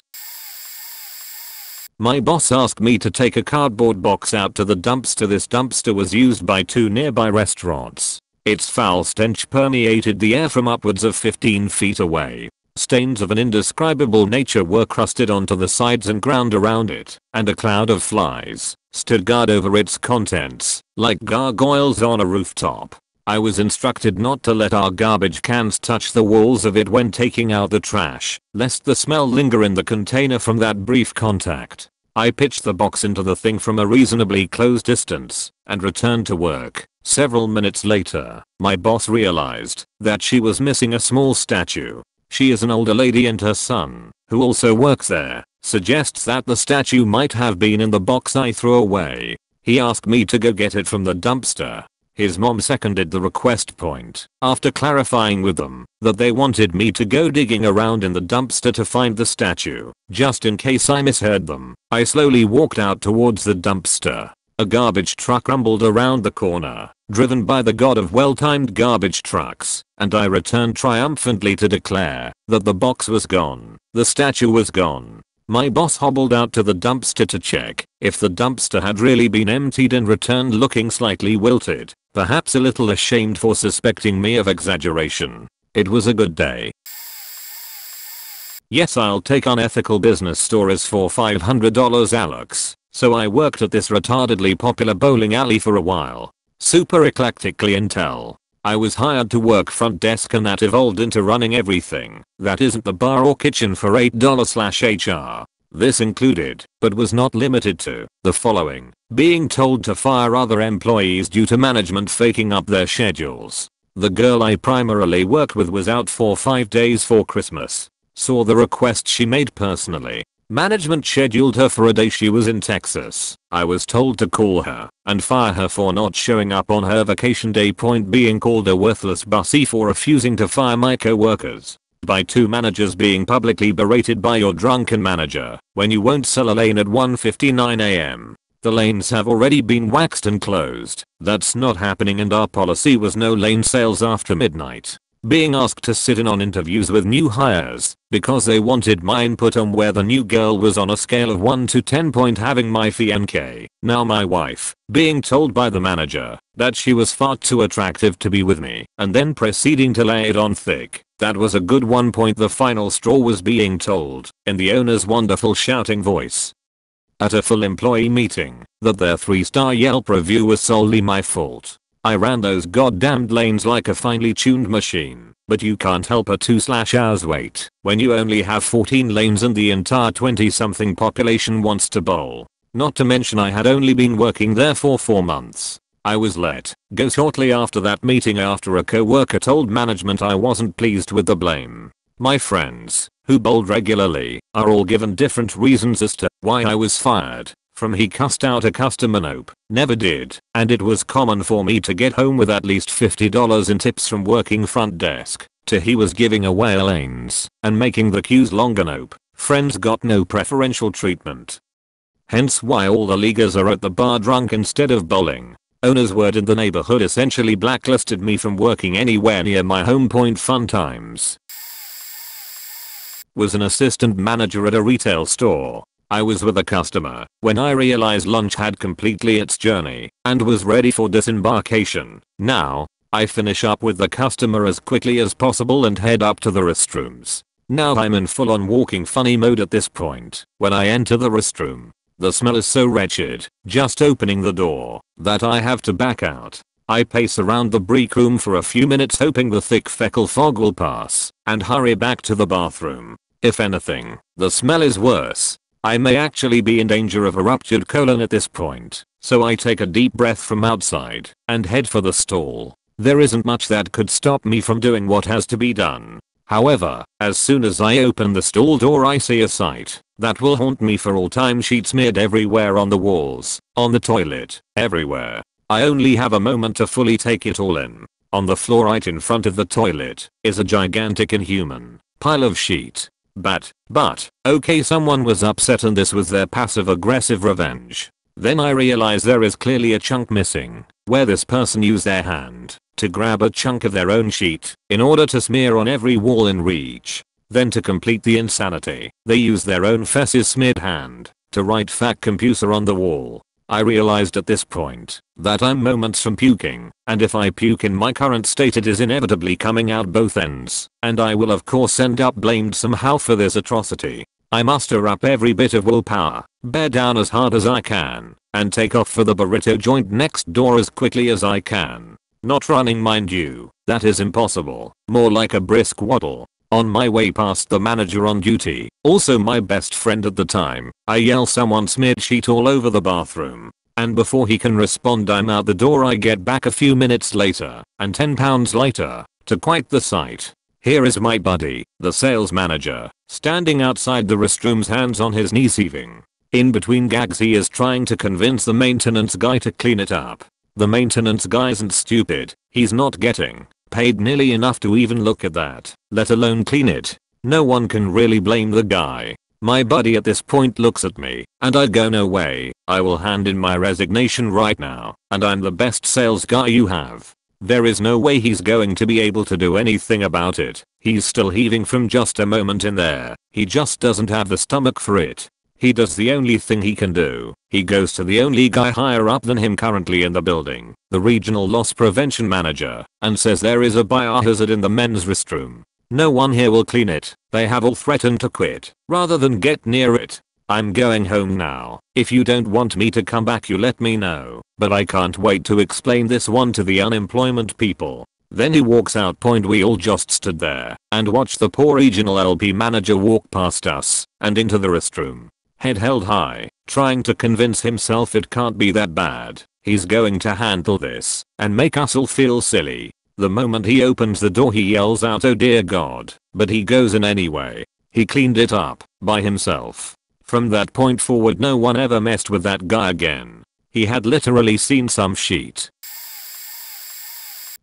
My boss asked me to take a cardboard box out to the dumpster. This dumpster was used by two nearby restaurants. Its foul stench permeated the air from upwards of 15 feet away. Stains of an indescribable nature were crusted onto the sides and ground around it, and a cloud of flies stood guard over its contents, like gargoyles on a rooftop. I was instructed not to let our garbage cans touch the walls of it when taking out the trash, lest the smell linger in the container from that brief contact. I pitched the box into the thing from a reasonably close distance, and returned to work. Several minutes later, my boss realized that she was missing a small statue she is an older lady and her son, who also works there, suggests that the statue might have been in the box I threw away. He asked me to go get it from the dumpster. His mom seconded the request point after clarifying with them that they wanted me to go digging around in the dumpster to find the statue. Just in case I misheard them, I slowly walked out towards the dumpster. A garbage truck rumbled around the corner, driven by the god of well-timed garbage trucks, and I returned triumphantly to declare that the box was gone, the statue was gone, my boss hobbled out to the dumpster to check if the dumpster had really been emptied and returned looking slightly wilted, perhaps a little ashamed for suspecting me of exaggeration. It was a good day. Yes I'll take unethical business stories for $500 Alex. So I worked at this retardedly popular bowling alley for a while. Super eclectic clientele. I was hired to work front desk and that evolved into running everything that isn't the bar or kitchen for $8 slash HR. This included, but was not limited to, the following. Being told to fire other employees due to management faking up their schedules. The girl I primarily worked with was out for 5 days for Christmas. Saw the request she made personally Management scheduled her for a day she was in Texas. I was told to call her and fire her for not showing up on her vacation day point being called a worthless bussy for refusing to fire my co-workers. By two managers being publicly berated by your drunken manager when you won't sell a lane at 1.59am. The lanes have already been waxed and closed. That's not happening and our policy was no lane sales after midnight being asked to sit in on interviews with new hires because they wanted my input on where the new girl was on a scale of 1 to 10 point having my fiancé, now my wife, being told by the manager that she was far too attractive to be with me and then proceeding to lay it on thick. That was a good one point the final straw was being told in the owner's wonderful shouting voice at a full employee meeting that their 3 star Yelp review was solely my fault I ran those goddamned lanes like a finely tuned machine, but you can't help a 2 slash hours wait when you only have 14 lanes and the entire 20 something population wants to bowl. Not to mention I had only been working there for 4 months. I was let go shortly after that meeting after a co-worker told management I wasn't pleased with the blame. My friends, who bowled regularly, are all given different reasons as to why I was fired. From he cussed out a customer nope, never did, and it was common for me to get home with at least $50 in tips from working front desk, to he was giving away lanes and making the queues longer nope, friends got no preferential treatment. Hence why all the leaguers are at the bar drunk instead of bowling. Owner's word in the neighborhood essentially blacklisted me from working anywhere near my home point fun times. Was an assistant manager at a retail store I was with a customer when I realized lunch had completely its journey and was ready for disembarkation. Now, I finish up with the customer as quickly as possible and head up to the restrooms. Now I'm in full on walking funny mode at this point. When I enter the restroom, the smell is so wretched, just opening the door, that I have to back out. I pace around the break room for a few minutes hoping the thick fecal fog will pass, and hurry back to the bathroom. If anything, the smell is worse, I may actually be in danger of a ruptured colon at this point, so I take a deep breath from outside and head for the stall. There isn't much that could stop me from doing what has to be done. However, as soon as I open the stall door I see a sight that will haunt me for all time sheets smeared everywhere on the walls, on the toilet, everywhere. I only have a moment to fully take it all in. On the floor right in front of the toilet is a gigantic inhuman pile of sheet but, but, okay someone was upset and this was their passive aggressive revenge. Then I realize there is clearly a chunk missing, where this person used their hand to grab a chunk of their own sheet in order to smear on every wall in reach. Then to complete the insanity, they use their own feces smeared hand to write fat computer on the wall. I realized at this point that I'm moments from puking, and if I puke in my current state it is inevitably coming out both ends, and I will of course end up blamed somehow for this atrocity. I muster up every bit of willpower, bear down as hard as I can, and take off for the burrito joint next door as quickly as I can. Not running mind you, that is impossible, more like a brisk waddle, on my way past the manager on duty, also my best friend at the time, I yell someone smeared sheet all over the bathroom. And before he can respond I'm out the door I get back a few minutes later, and 10 pounds later, to quite the sight. Here is my buddy, the sales manager, standing outside the restrooms hands on his knees heaving. In between gags he is trying to convince the maintenance guy to clean it up. The maintenance guy isn't stupid, he's not getting paid nearly enough to even look at that, let alone clean it. No one can really blame the guy. My buddy at this point looks at me, and I go no way, I will hand in my resignation right now, and I'm the best sales guy you have. There is no way he's going to be able to do anything about it. He's still heaving from just a moment in there. He just doesn't have the stomach for it. He does the only thing he can do. He goes to the only guy higher up than him currently in the building, the regional loss prevention manager, and says there is a biohazard in the men's restroom. No one here will clean it. They have all threatened to quit rather than get near it. I'm going home now. If you don't want me to come back you let me know. But I can't wait to explain this one to the unemployment people. Then he walks out point we all just stood there and watched the poor regional LP manager walk past us and into the restroom. Head held high, trying to convince himself it can't be that bad. He's going to handle this and make us all feel silly. The moment he opens the door he yells out oh dear god, but he goes in anyway. He cleaned it up by himself from that point forward no one ever messed with that guy again. He had literally seen some sheet.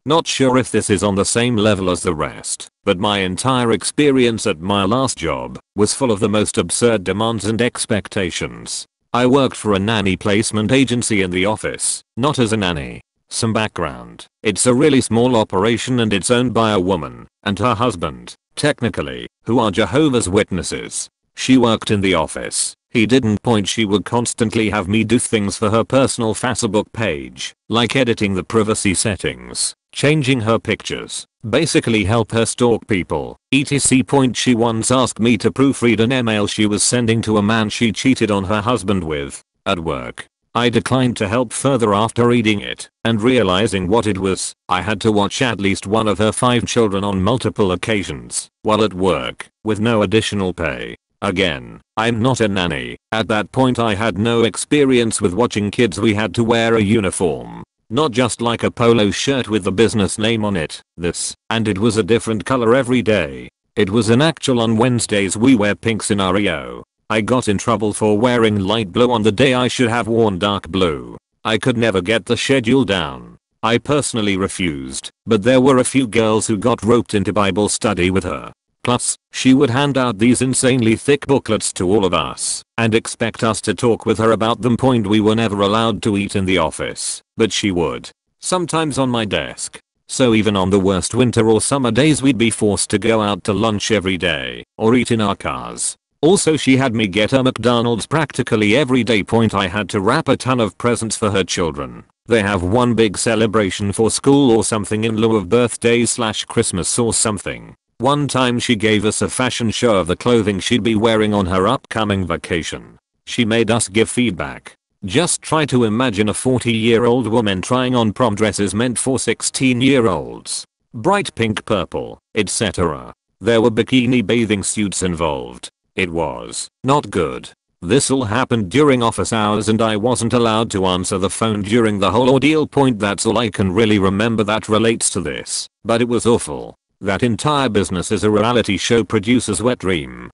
Not sure if this is on the same level as the rest, but my entire experience at my last job was full of the most absurd demands and expectations. I worked for a nanny placement agency in the office, not as a nanny. Some background. It's a really small operation and it's owned by a woman and her husband, technically, who are Jehovah's Witnesses. She worked in the office. He didn't point she would constantly have me do things for her personal Facebook page, like editing the privacy settings, changing her pictures, basically help her stalk people, etc. Point she once asked me to proofread an email she was sending to a man she cheated on her husband with, at work. I declined to help further after reading it, and realizing what it was, I had to watch at least one of her five children on multiple occasions, while at work, with no additional pay. Again, I'm not a nanny. At that point I had no experience with watching kids we had to wear a uniform. Not just like a polo shirt with the business name on it, this, and it was a different color every day. It was an actual on Wednesdays we wear pink scenario. I got in trouble for wearing light blue on the day I should have worn dark blue. I could never get the schedule down. I personally refused, but there were a few girls who got roped into Bible study with her. Plus, she would hand out these insanely thick booklets to all of us and expect us to talk with her about them. Point we were never allowed to eat in the office, but she would. Sometimes on my desk. So even on the worst winter or summer days we'd be forced to go out to lunch every day or eat in our cars. Also she had me get a McDonald's practically every day. Point I had to wrap a ton of presents for her children. They have one big celebration for school or something in lieu of birthdays slash Christmas or something. One time she gave us a fashion show of the clothing she'd be wearing on her upcoming vacation. She made us give feedback. Just try to imagine a 40 year old woman trying on prom dresses meant for 16 year olds. Bright pink purple, etc. There were bikini bathing suits involved. It was not good. This all happened during office hours and I wasn't allowed to answer the phone during the whole ordeal point that's all I can really remember that relates to this, but it was awful. That entire business is a reality show producer's wet dream.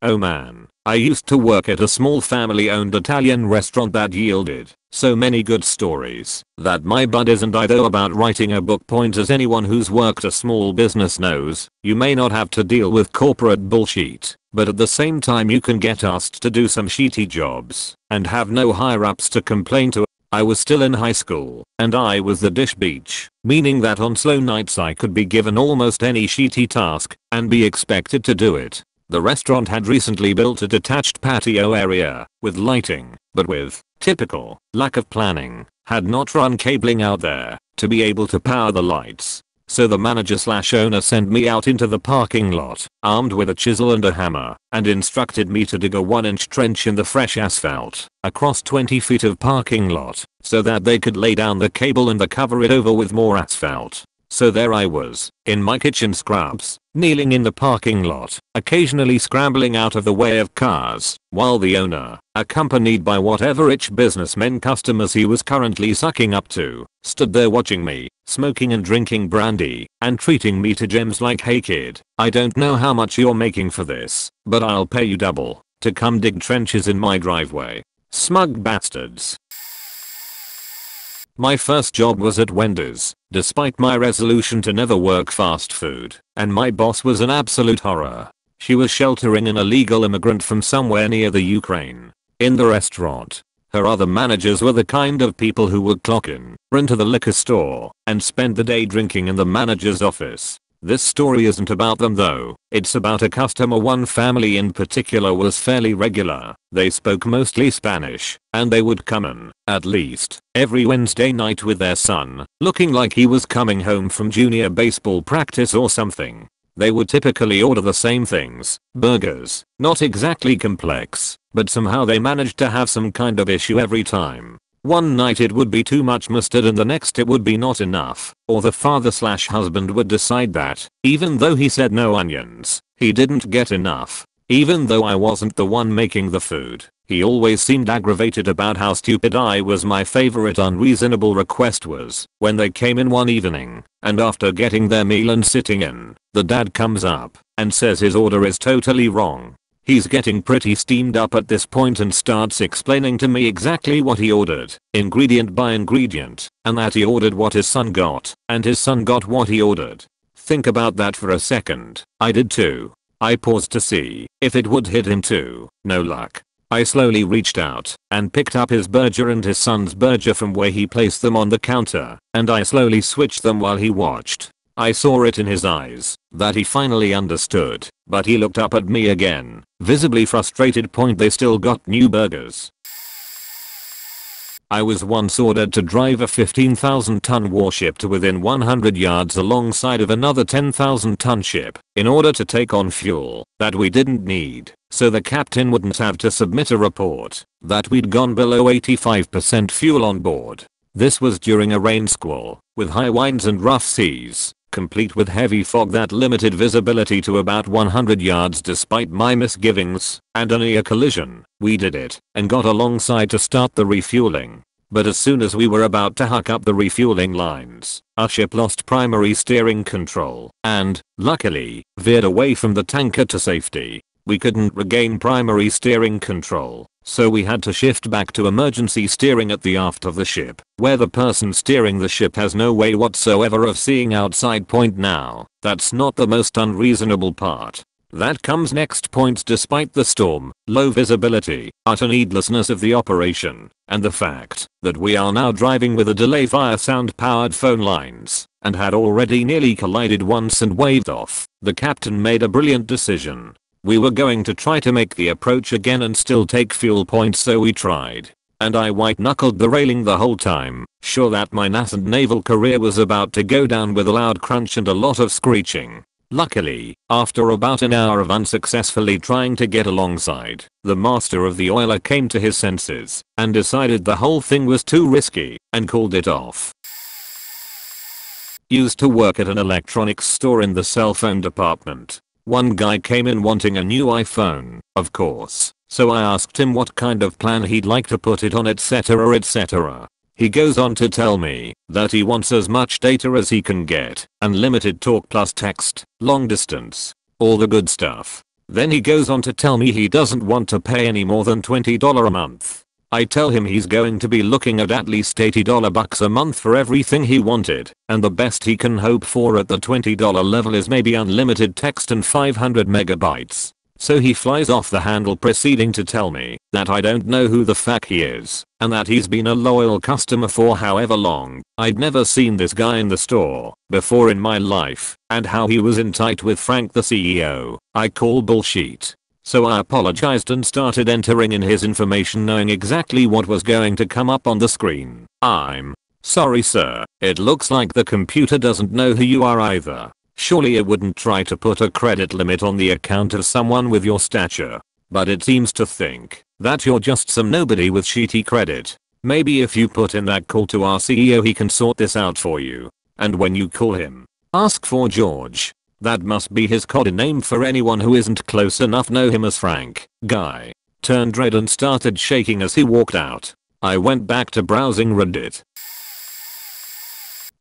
Oh man, I used to work at a small family owned Italian restaurant that yielded so many good stories that my buddies and I though about writing a book point as anyone who's worked a small business knows, you may not have to deal with corporate bullshit, but at the same time you can get asked to do some shitty jobs and have no higher ups to complain to I was still in high school, and I was the dish beach, meaning that on slow nights I could be given almost any sheety task and be expected to do it. The restaurant had recently built a detached patio area with lighting, but with typical lack of planning, had not run cabling out there to be able to power the lights. So the manager slash owner sent me out into the parking lot, armed with a chisel and a hammer, and instructed me to dig a 1 inch trench in the fresh asphalt, across 20 feet of parking lot, so that they could lay down the cable and the cover it over with more asphalt. So there I was, in my kitchen scrubs, kneeling in the parking lot, occasionally scrambling out of the way of cars, while the owner, accompanied by whatever rich businessmen customers he was currently sucking up to, stood there watching me, smoking and drinking brandy, and treating me to gems like hey kid, I don't know how much you're making for this, but I'll pay you double, to come dig trenches in my driveway. Smug bastards. My first job was at Wendy's, despite my resolution to never work fast food, and my boss was an absolute horror. She was sheltering an illegal immigrant from somewhere near the Ukraine. In the restaurant, her other managers were the kind of people who would clock in, run to the liquor store, and spend the day drinking in the manager's office. This story isn't about them though, it's about a customer one family in particular was fairly regular, they spoke mostly Spanish, and they would come in, at least, every Wednesday night with their son, looking like he was coming home from junior baseball practice or something. They would typically order the same things, burgers, not exactly complex, but somehow they managed to have some kind of issue every time. One night it would be too much mustard and the next it would be not enough, or the father slash husband would decide that, even though he said no onions, he didn't get enough. Even though I wasn't the one making the food, he always seemed aggravated about how stupid I was my favorite unreasonable request was when they came in one evening, and after getting their meal and sitting in, the dad comes up and says his order is totally wrong He's getting pretty steamed up at this point and starts explaining to me exactly what he ordered, ingredient by ingredient, and that he ordered what his son got, and his son got what he ordered. Think about that for a second. I did too. I paused to see if it would hit him too. No luck. I slowly reached out and picked up his burger and his son's burger from where he placed them on the counter, and I slowly switched them while he watched. I saw it in his eyes that he finally understood, but he looked up at me again, visibly frustrated point they still got new burgers. I was once ordered to drive a 15,000 ton warship to within 100 yards alongside of another 10,000 ton ship in order to take on fuel that we didn't need so the captain wouldn't have to submit a report that we'd gone below 85% fuel on board. This was during a rain squall with high winds and rough seas complete with heavy fog that limited visibility to about 100 yards despite my misgivings, and a near collision, we did it, and got alongside to start the refueling. But as soon as we were about to hook up the refueling lines, our ship lost primary steering control, and, luckily, veered away from the tanker to safety. We couldn't regain primary steering control, so we had to shift back to emergency steering at the aft of the ship, where the person steering the ship has no way whatsoever of seeing outside point now. That's not the most unreasonable part. That comes next point despite the storm, low visibility, utter needlessness of the operation, and the fact that we are now driving with a delay via sound powered phone lines, and had already nearly collided once and waved off, the captain made a brilliant decision. We were going to try to make the approach again and still take fuel points so we tried. And I white knuckled the railing the whole time, sure that my nascent naval career was about to go down with a loud crunch and a lot of screeching. Luckily, after about an hour of unsuccessfully trying to get alongside, the master of the oiler came to his senses and decided the whole thing was too risky and called it off. Used to work at an electronics store in the cell phone department. One guy came in wanting a new iPhone, of course, so I asked him what kind of plan he'd like to put it on etc etc. He goes on to tell me that he wants as much data as he can get, unlimited talk plus text, long distance, all the good stuff. Then he goes on to tell me he doesn't want to pay any more than $20 a month. I tell him he's going to be looking at at least $80 bucks a month for everything he wanted, and the best he can hope for at the $20 level is maybe unlimited text and 500 megabytes. So he flies off the handle proceeding to tell me that I don't know who the fuck he is, and that he's been a loyal customer for however long. I'd never seen this guy in the store before in my life, and how he was in tight with Frank the CEO. I call bullshit. So I apologized and started entering in his information knowing exactly what was going to come up on the screen. I'm sorry sir, it looks like the computer doesn't know who you are either. Surely it wouldn't try to put a credit limit on the account of someone with your stature. But it seems to think that you're just some nobody with shitty credit. Maybe if you put in that call to our CEO he can sort this out for you. And when you call him, ask for George. That must be his codename for anyone who isn't close enough know him as Frank. Guy turned red and started shaking as he walked out. I went back to browsing Reddit.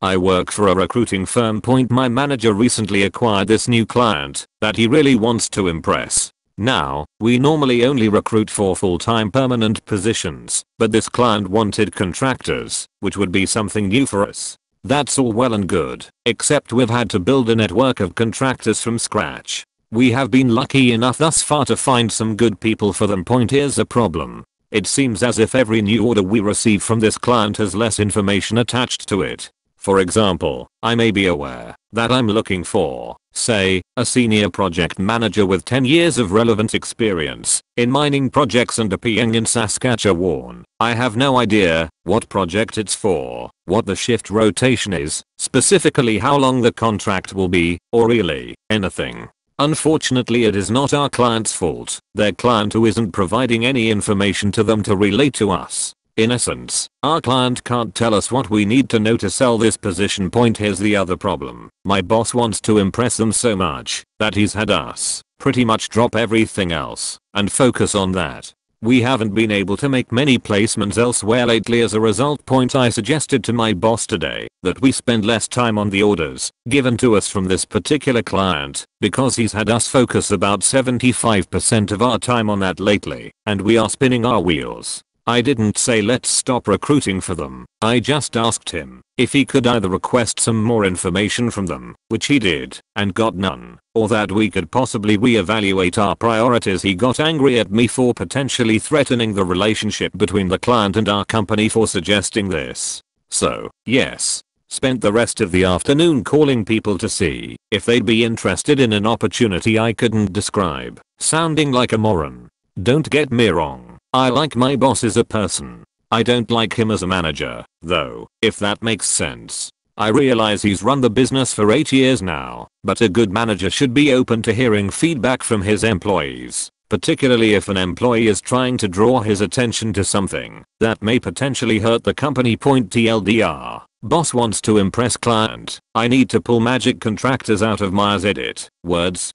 I work for a recruiting firm. Point my manager recently acquired this new client that he really wants to impress. Now, we normally only recruit for full-time permanent positions, but this client wanted contractors, which would be something new for us. That's all well and good, except we've had to build a network of contractors from scratch. We have been lucky enough thus far to find some good people for them. Point is a problem. It seems as if every new order we receive from this client has less information attached to it. For example, I may be aware that I'm looking for, say, a senior project manager with 10 years of relevant experience in mining projects and a PN in Saskatchewan. I have no idea what project it's for, what the shift rotation is, specifically how long the contract will be, or really anything. Unfortunately it is not our client's fault, their client who isn't providing any information to them to relate to us. In essence, our client can't tell us what we need to know to sell this position point here's the other problem. My boss wants to impress them so much that he's had us pretty much drop everything else and focus on that. We haven't been able to make many placements elsewhere lately as a result point I suggested to my boss today that we spend less time on the orders given to us from this particular client because he's had us focus about 75% of our time on that lately and we are spinning our wheels. I didn't say let's stop recruiting for them. I just asked him if he could either request some more information from them, which he did, and got none, or that we could possibly reevaluate our priorities. He got angry at me for potentially threatening the relationship between the client and our company for suggesting this. So, yes, Spent the rest of the afternoon calling people to see if they'd be interested in an opportunity I couldn't describe, sounding like a moron. Don't get me wrong, I like my boss as a person. I don't like him as a manager, though, if that makes sense. I realize he's run the business for 8 years now, but a good manager should be open to hearing feedback from his employees, particularly if an employee is trying to draw his attention to something that may potentially hurt the company. Point TLDR. Boss wants to impress client. I need to pull magic contractors out of Myers edit. Words.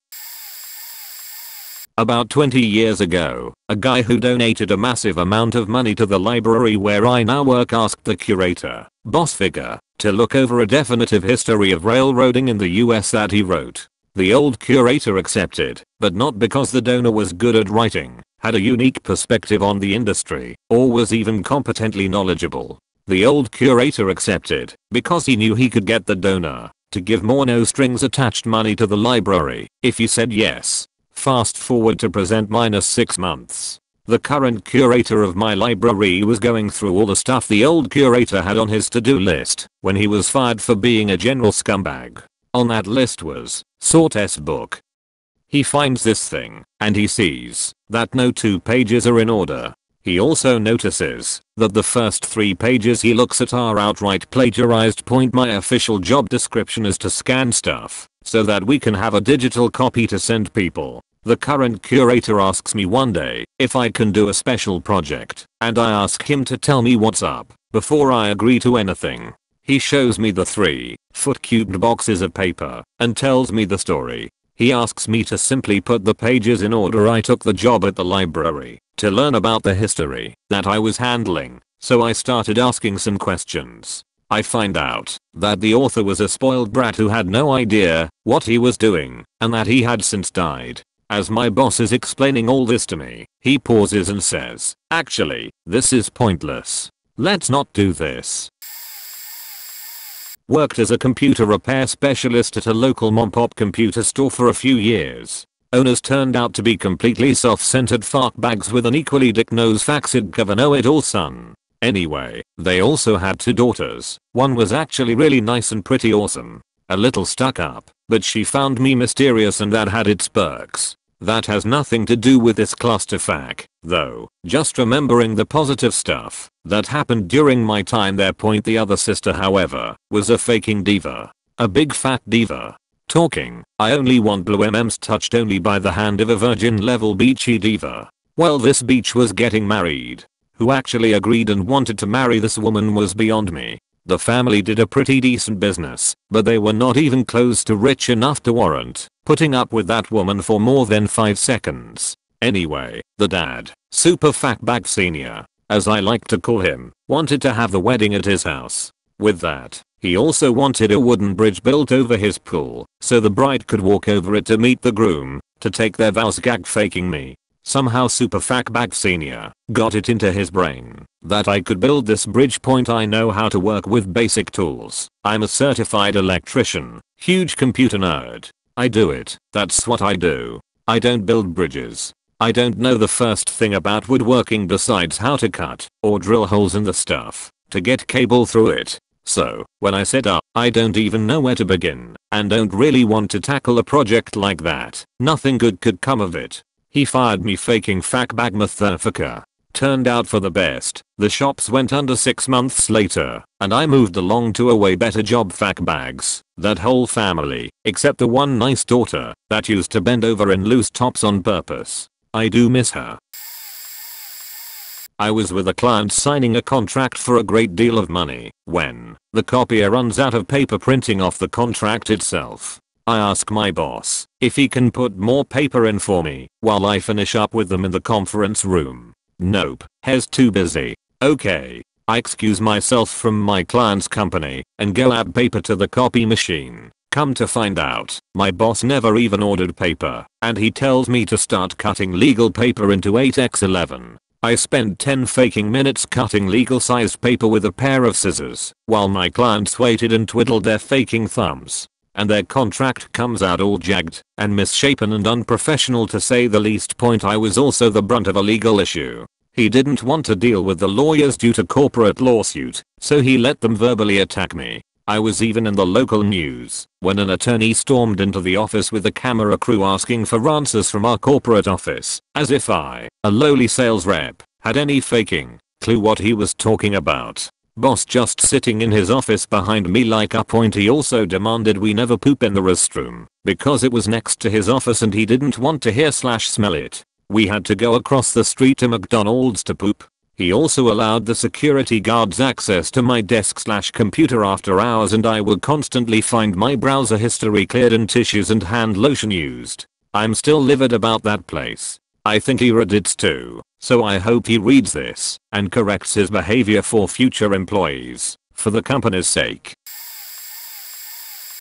About 20 years ago, a guy who donated a massive amount of money to the library where I now work asked the curator, boss figure, to look over a definitive history of railroading in the US that he wrote. The old curator accepted, but not because the donor was good at writing, had a unique perspective on the industry, or was even competently knowledgeable. The old curator accepted, because he knew he could get the donor to give more no strings attached money to the library if he said yes. Fast forward to present minus 6 months. The current curator of my library was going through all the stuff the old curator had on his to-do list when he was fired for being a general scumbag. On that list was Sort's book. He finds this thing and he sees that no two pages are in order. He also notices that the first three pages he looks at are outright plagiarized. Point my official job description is to scan stuff so that we can have a digital copy to send people. The current curator asks me one day if I can do a special project, and I ask him to tell me what's up before I agree to anything. He shows me the 3 foot cubed boxes of paper and tells me the story. He asks me to simply put the pages in order I took the job at the library to learn about the history that I was handling, so I started asking some questions. I find out that the author was a spoiled brat who had no idea what he was doing and that he had since died. As my boss is explaining all this to me, he pauses and says, actually, this is pointless. Let's not do this. Worked as a computer repair specialist at a local mom-pop computer store for a few years. Owners turned out to be completely self-centered fuckbags with an equally dick-nose faxid cover know-it-all son. Anyway, they also had two daughters. One was actually really nice and pretty awesome. A little stuck up, but she found me mysterious and that had its perks. That has nothing to do with this clusterfuck, though, just remembering the positive stuff that happened during my time there. Point the other sister however, was a faking diva. A big fat diva. Talking, I only want blue MMs touched only by the hand of a virgin level beachy diva. Well this beach was getting married. Who actually agreed and wanted to marry this woman was beyond me. The family did a pretty decent business, but they were not even close to rich enough to warrant putting up with that woman for more than 5 seconds. Anyway, the dad, super fatbag senior, as I like to call him, wanted to have the wedding at his house. With that, he also wanted a wooden bridge built over his pool, so the bride could walk over it to meet the groom. to take their vows gag faking me. Somehow Super Bag Senior got it into his brain that I could build this bridge point I know how to work with basic tools. I'm a certified electrician, huge computer nerd. I do it, that's what I do. I don't build bridges. I don't know the first thing about woodworking besides how to cut or drill holes in the stuff to get cable through it. So, when I said up, I don't even know where to begin and don't really want to tackle a project like that. Nothing good could come of it. He fired me faking Fakbag motherfucker. Turned out for the best. The shops went under 6 months later, and I moved along to a way better job Fakbags. That whole family, except the one nice daughter, that used to bend over in loose tops on purpose. I do miss her. I was with a client signing a contract for a great deal of money when the copier runs out of paper printing off the contract itself. I ask my boss if he can put more paper in for me while I finish up with them in the conference room. Nope, he's too busy. Okay. I excuse myself from my client's company and go add paper to the copy machine. Come to find out, my boss never even ordered paper, and he tells me to start cutting legal paper into 8x11. I spend 10 faking minutes cutting legal sized paper with a pair of scissors, while my clients waited and twiddled their faking thumbs and their contract comes out all jagged and misshapen and unprofessional to say the least point I was also the brunt of a legal issue. He didn't want to deal with the lawyers due to corporate lawsuit, so he let them verbally attack me. I was even in the local news when an attorney stormed into the office with a camera crew asking for answers from our corporate office, as if I, a lowly sales rep, had any faking clue what he was talking about. Boss just sitting in his office behind me like a point he also demanded we never poop in the restroom because it was next to his office and he didn't want to hear slash smell it. We had to go across the street to McDonald's to poop. He also allowed the security guards access to my desk slash computer after hours and I would constantly find my browser history cleared and tissues and hand lotion used. I'm still livid about that place. I think he reddits too, so I hope he reads this and corrects his behavior for future employees, for the company's sake.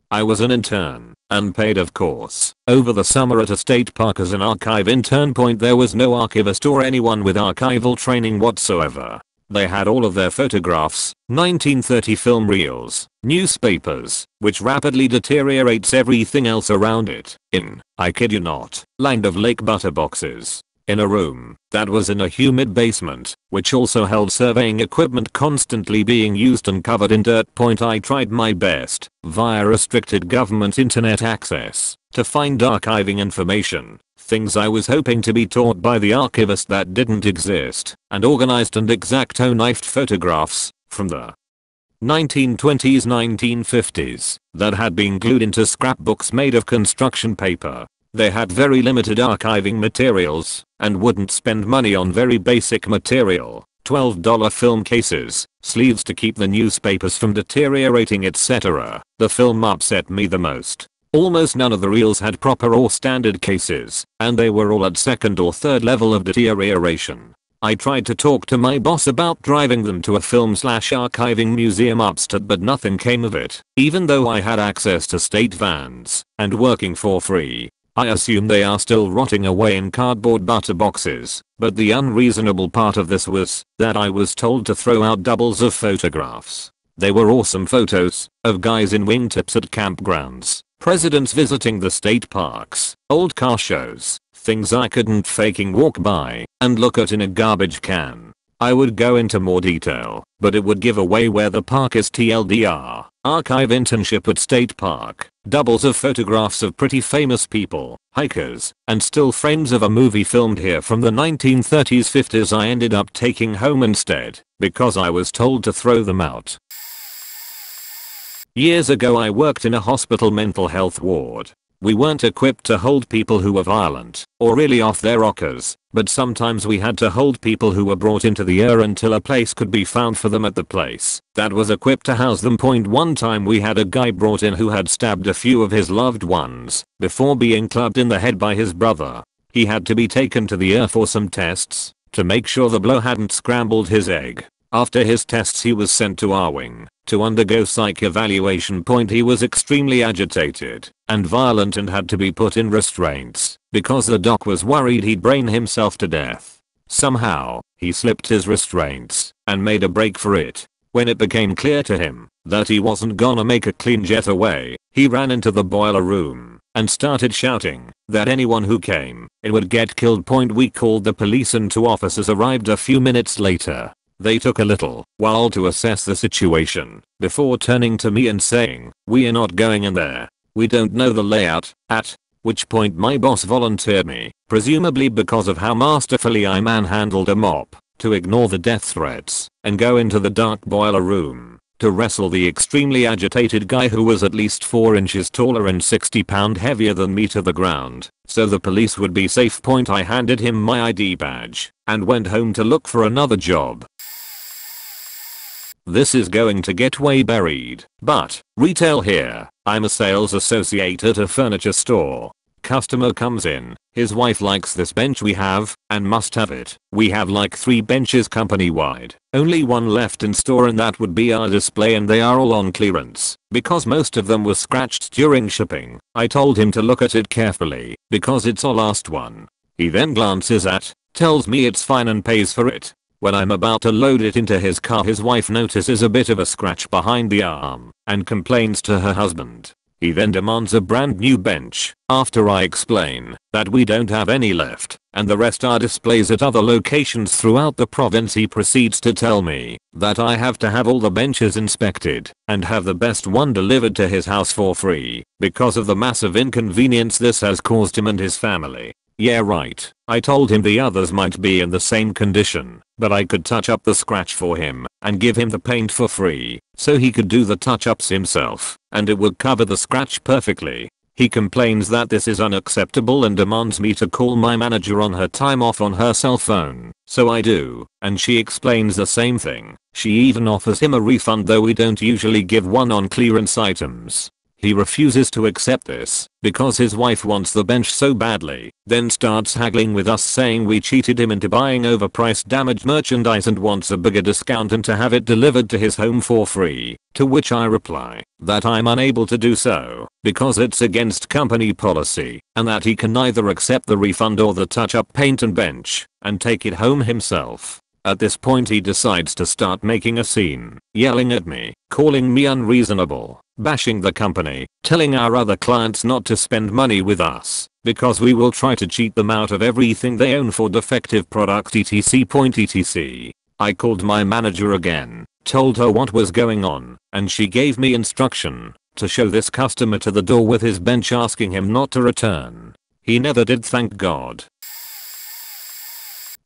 I was an intern, unpaid of course, over the summer at a state park as an archive intern point there was no archivist or anyone with archival training whatsoever. They had all of their photographs, 1930 film reels, newspapers, which rapidly deteriorates everything else around it, in, I kid you not, Land O'Lakes butter boxes. In a room that was in a humid basement, which also held surveying equipment constantly being used and covered in dirt. Point I tried my best, via restricted government internet access, to find archiving information, things I was hoping to be taught by the archivist that didn't exist, and organized and exacto knifed photographs from the 1920s 1950s that had been glued into scrapbooks made of construction paper. They had very limited archiving materials and wouldn't spend money on very basic material. $12 film cases, sleeves to keep the newspapers from deteriorating etc. The film upset me the most. Almost none of the reels had proper or standard cases, and they were all at second or third level of deterioration. I tried to talk to my boss about driving them to a film slash archiving museum upstate but nothing came of it, even though I had access to state vans and working for free. I assume they are still rotting away in cardboard butter boxes, but the unreasonable part of this was that I was told to throw out doubles of photographs. They were awesome photos of guys in wingtips at campgrounds, Presidents visiting the state parks, old car shows, things I couldn't faking walk by and look at in a garbage can. I would go into more detail, but it would give away where the park is TLDR. Archive internship at State Park, doubles of photographs of pretty famous people, hikers, and still frames of a movie filmed here from the 1930s 50s I ended up taking home instead, because I was told to throw them out. Years ago I worked in a hospital mental health ward. We weren't equipped to hold people who were violent or really off their rockers, but sometimes we had to hold people who were brought into the air until a place could be found for them at the place that was equipped to house them. Point one time we had a guy brought in who had stabbed a few of his loved ones before being clubbed in the head by his brother. He had to be taken to the air for some tests to make sure the blow hadn't scrambled his egg. After his tests he was sent to our wing to undergo psych evaluation. Point he was extremely agitated and violent and had to be put in restraints because the doc was worried he'd brain himself to death. Somehow, he slipped his restraints and made a break for it. When it became clear to him that he wasn't gonna make a clean jet away, he ran into the boiler room and started shouting that anyone who came it would get killed. Point we called the police and two officers arrived a few minutes later. They took a little while to assess the situation before turning to me and saying, we are not going in there. We don't know the layout, at which point my boss volunteered me, presumably because of how masterfully I manhandled a mop, to ignore the death threats and go into the dark boiler room to wrestle the extremely agitated guy who was at least 4 inches taller and 60 pound heavier than me to the ground, so the police would be safe. Point I handed him my ID badge and went home to look for another job. This is going to get way buried, but, retail here, I'm a sales associate at a furniture store. Customer comes in, his wife likes this bench we have, and must have it. We have like 3 benches company wide, only one left in store and that would be our display and they are all on clearance, because most of them were scratched during shipping. I told him to look at it carefully, because it's our last one. He then glances at, tells me it's fine and pays for it. When I'm about to load it into his car his wife notices a bit of a scratch behind the arm and complains to her husband. He then demands a brand new bench, after I explain that we don't have any left, and the rest are displays at other locations throughout the province he proceeds to tell me that I have to have all the benches inspected and have the best one delivered to his house for free because of the massive inconvenience this has caused him and his family. Yeah right, I told him the others might be in the same condition, but I could touch up the scratch for him and give him the paint for free, so he could do the touch-ups himself, and it would cover the scratch perfectly. He complains that this is unacceptable and demands me to call my manager on her time off on her cell phone, so I do, and she explains the same thing. She even offers him a refund though we don't usually give one on clearance items. He refuses to accept this because his wife wants the bench so badly, then starts haggling with us saying we cheated him into buying overpriced damaged merchandise and wants a bigger discount and to have it delivered to his home for free, to which I reply that I'm unable to do so because it's against company policy and that he can neither accept the refund or the touch up paint and bench and take it home himself. At this point he decides to start making a scene, yelling at me, calling me unreasonable, bashing the company, telling our other clients not to spend money with us, because we will try to cheat them out of everything they own for defective products etc. Point etc. I called my manager again, told her what was going on, and she gave me instruction to show this customer to the door with his bench asking him not to return. He never did thank god.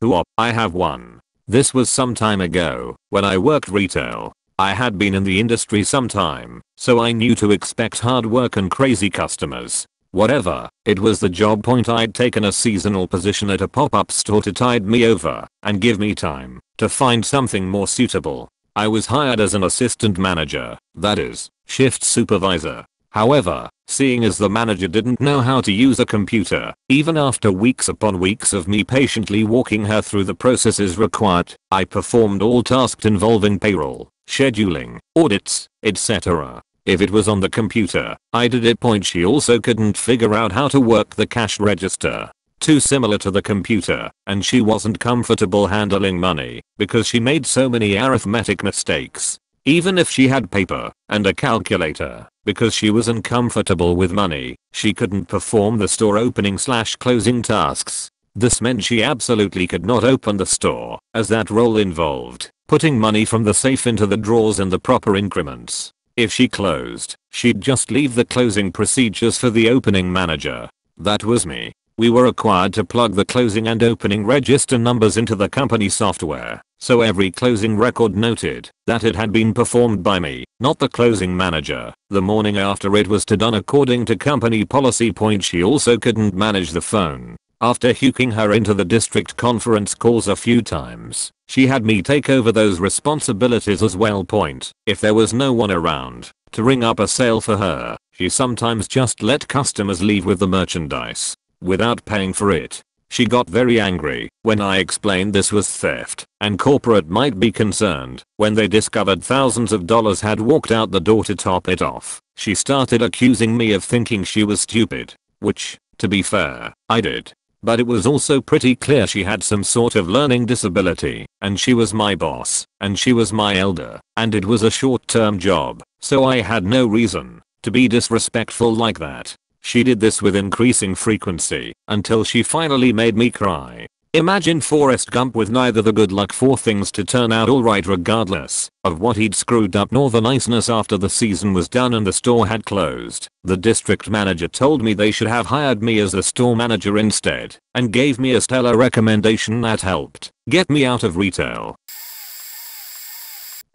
Whoop, I have one. This was some time ago, when I worked retail. I had been in the industry some time, so I knew to expect hard work and crazy customers. Whatever, it was the job point I'd taken a seasonal position at a pop-up store to tide me over and give me time to find something more suitable. I was hired as an assistant manager, that is, shift supervisor. However, seeing as the manager didn't know how to use a computer, even after weeks upon weeks of me patiently walking her through the processes required, I performed all tasks involving payroll, scheduling, audits, etc. If it was on the computer, I did it. Point she also couldn't figure out how to work the cash register. Too similar to the computer, and she wasn't comfortable handling money because she made so many arithmetic mistakes. Even if she had paper and a calculator, because she was uncomfortable with money, she couldn't perform the store opening slash closing tasks. This meant she absolutely could not open the store, as that role involved putting money from the safe into the drawers in the proper increments. If she closed, she'd just leave the closing procedures for the opening manager. That was me. We were required to plug the closing and opening register numbers into the company software, so every closing record noted that it had been performed by me, not the closing manager. The morning after it was to done according to company policy point she also couldn't manage the phone. After huking her into the district conference calls a few times, she had me take over those responsibilities as well. Point. If there was no one around to ring up a sale for her, she sometimes just let customers leave with the merchandise without paying for it. She got very angry when I explained this was theft and corporate might be concerned when they discovered thousands of dollars had walked out the door to top it off. She started accusing me of thinking she was stupid, which, to be fair, I did. But it was also pretty clear she had some sort of learning disability, and she was my boss, and she was my elder, and it was a short term job, so I had no reason to be disrespectful like that. She did this with increasing frequency until she finally made me cry. Imagine Forrest Gump with neither the good luck for things to turn out alright regardless of what he'd screwed up nor the niceness after the season was done and the store had closed. The district manager told me they should have hired me as the store manager instead and gave me a stellar recommendation that helped get me out of retail.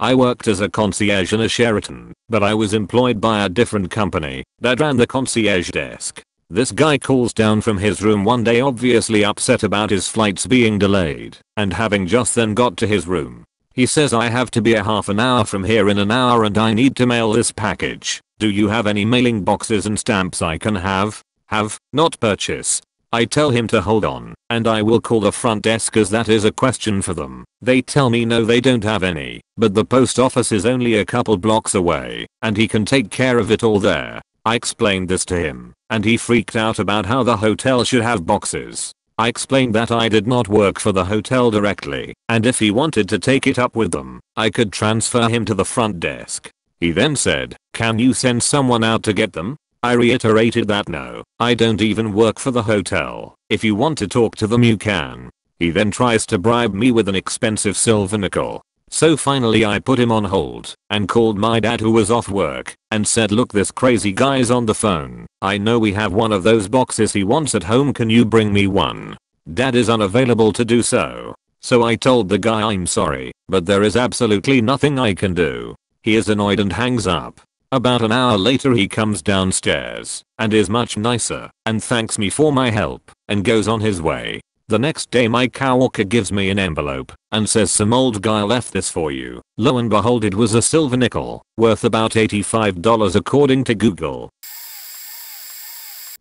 I worked as a concierge in a Sheraton, but I was employed by a different company that ran the concierge desk. This guy calls down from his room one day obviously upset about his flights being delayed, and having just then got to his room. He says I have to be a half an hour from here in an hour and I need to mail this package. Do you have any mailing boxes and stamps I can have? Have, not purchase. I tell him to hold on, and I will call the front desk as that is a question for them. They tell me no they don't have any, but the post office is only a couple blocks away, and he can take care of it all there. I explained this to him, and he freaked out about how the hotel should have boxes. I explained that I did not work for the hotel directly, and if he wanted to take it up with them, I could transfer him to the front desk. He then said, can you send someone out to get them? I reiterated that no, I don't even work for the hotel. If you want to talk to them you can. He then tries to bribe me with an expensive silver nickel. So finally I put him on hold and called my dad who was off work and said look this crazy guy's on the phone. I know we have one of those boxes he wants at home can you bring me one? Dad is unavailable to do so. So I told the guy I'm sorry, but there is absolutely nothing I can do. He is annoyed and hangs up. About an hour later he comes downstairs and is much nicer and thanks me for my help and goes on his way. The next day my coworker gives me an envelope and says some old guy left this for you. Lo and behold it was a silver nickel worth about $85 according to Google.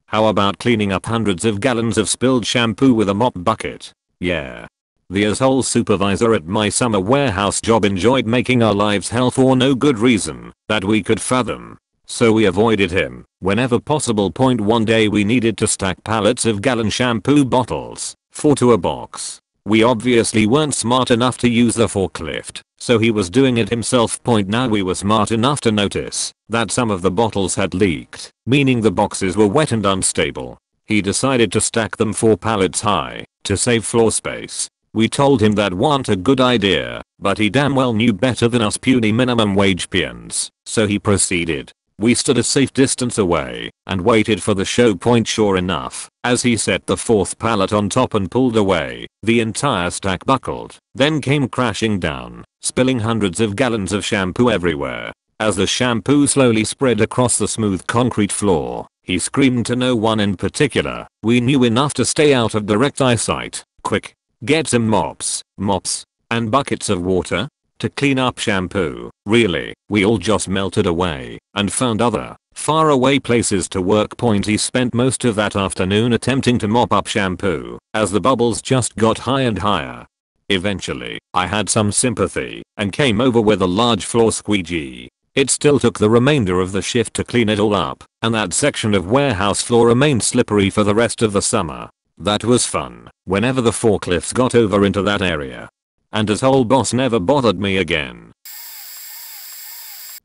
How about cleaning up hundreds of gallons of spilled shampoo with a mop bucket? Yeah, the asshole supervisor at my summer warehouse job enjoyed making our lives hell for no good reason that we could fathom. So we avoided him whenever possible. Point one day we needed to stack pallets of gallon shampoo bottles, four to a box. We obviously weren't smart enough to use the forklift, so he was doing it himself. Point now we were smart enough to notice that some of the bottles had leaked, meaning the boxes were wet and unstable. He decided to stack them 4 pallets high to save floor space we told him that wasn't a good idea, but he damn well knew better than us puny minimum wage peons, so he proceeded. We stood a safe distance away and waited for the show point sure enough, as he set the fourth pallet on top and pulled away, the entire stack buckled, then came crashing down, spilling hundreds of gallons of shampoo everywhere. As the shampoo slowly spread across the smooth concrete floor, he screamed to no one in particular. We knew enough to stay out of direct eyesight. Quick, Get some mops, mops, and buckets of water to clean up shampoo. Really, we all just melted away and found other, far away places to work. Point he spent most of that afternoon attempting to mop up shampoo as the bubbles just got higher and higher. Eventually, I had some sympathy and came over with a large floor squeegee. It still took the remainder of the shift to clean it all up, and that section of warehouse floor remained slippery for the rest of the summer. That was fun, whenever the forklifts got over into that area. And his whole boss never bothered me again.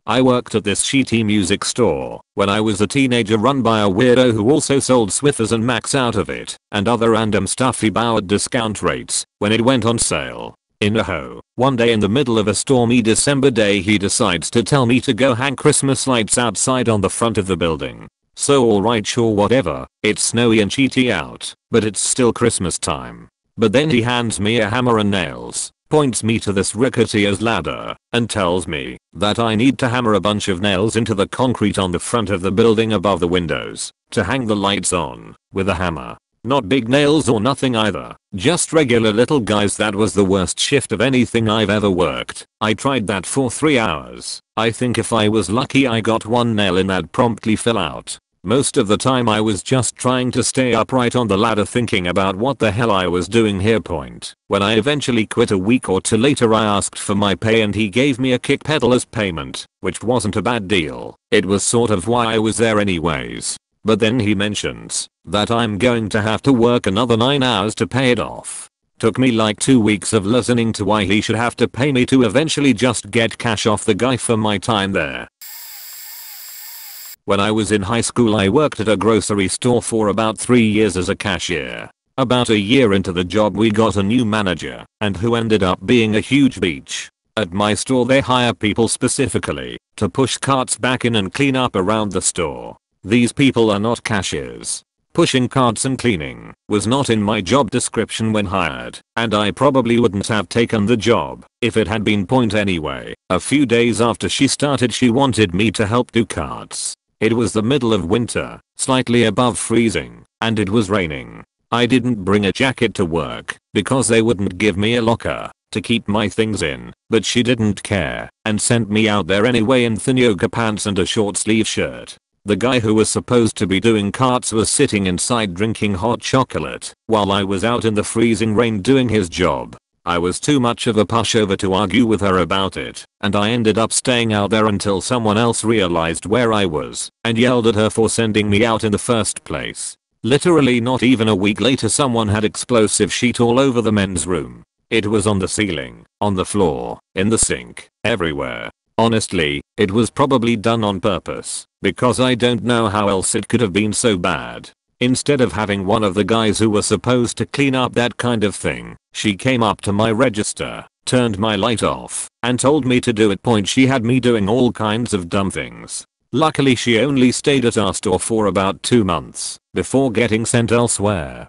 I worked at this shitty music store when I was a teenager run by a weirdo who also sold Swiffers and Macs out of it and other random stuff he bought discount rates when it went on sale. In a ho, one day in the middle of a stormy December day he decides to tell me to go hang Christmas lights outside on the front of the building. So alright sure whatever, it's snowy and cheaty out, but it's still Christmas time. But then he hands me a hammer and nails, points me to this rickety as ladder, and tells me that I need to hammer a bunch of nails into the concrete on the front of the building above the windows to hang the lights on with a hammer. Not big nails or nothing either, just regular little guys that was the worst shift of anything I've ever worked. I tried that for 3 hours. I think if I was lucky I got one nail in that promptly fell out. Most of the time I was just trying to stay upright on the ladder thinking about what the hell I was doing here point. When I eventually quit a week or two later I asked for my pay and he gave me a kick pedal as payment, which wasn't a bad deal. It was sort of why I was there anyways. But then he mentions that I'm going to have to work another 9 hours to pay it off. Took me like 2 weeks of listening to why he should have to pay me to eventually just get cash off the guy for my time there. When I was in high school I worked at a grocery store for about 3 years as a cashier. About a year into the job we got a new manager, and who ended up being a huge beach. At my store they hire people specifically to push carts back in and clean up around the store. These people are not cashiers. Pushing carts and cleaning was not in my job description when hired, and I probably wouldn't have taken the job if it had been point anyway. A few days after she started she wanted me to help do carts. It was the middle of winter, slightly above freezing, and it was raining. I didn't bring a jacket to work because they wouldn't give me a locker to keep my things in, but she didn't care and sent me out there anyway in thin yoga pants and a short sleeve shirt. The guy who was supposed to be doing carts was sitting inside drinking hot chocolate while I was out in the freezing rain doing his job. I was too much of a pushover to argue with her about it, and I ended up staying out there until someone else realized where I was and yelled at her for sending me out in the first place. Literally not even a week later someone had explosive sheet all over the men's room. It was on the ceiling, on the floor, in the sink, everywhere. Honestly, it was probably done on purpose, because I don't know how else it could have been so bad. Instead of having one of the guys who were supposed to clean up that kind of thing, she came up to my register, turned my light off, and told me to do it. Point she had me doing all kinds of dumb things. Luckily she only stayed at our store for about 2 months, before getting sent elsewhere.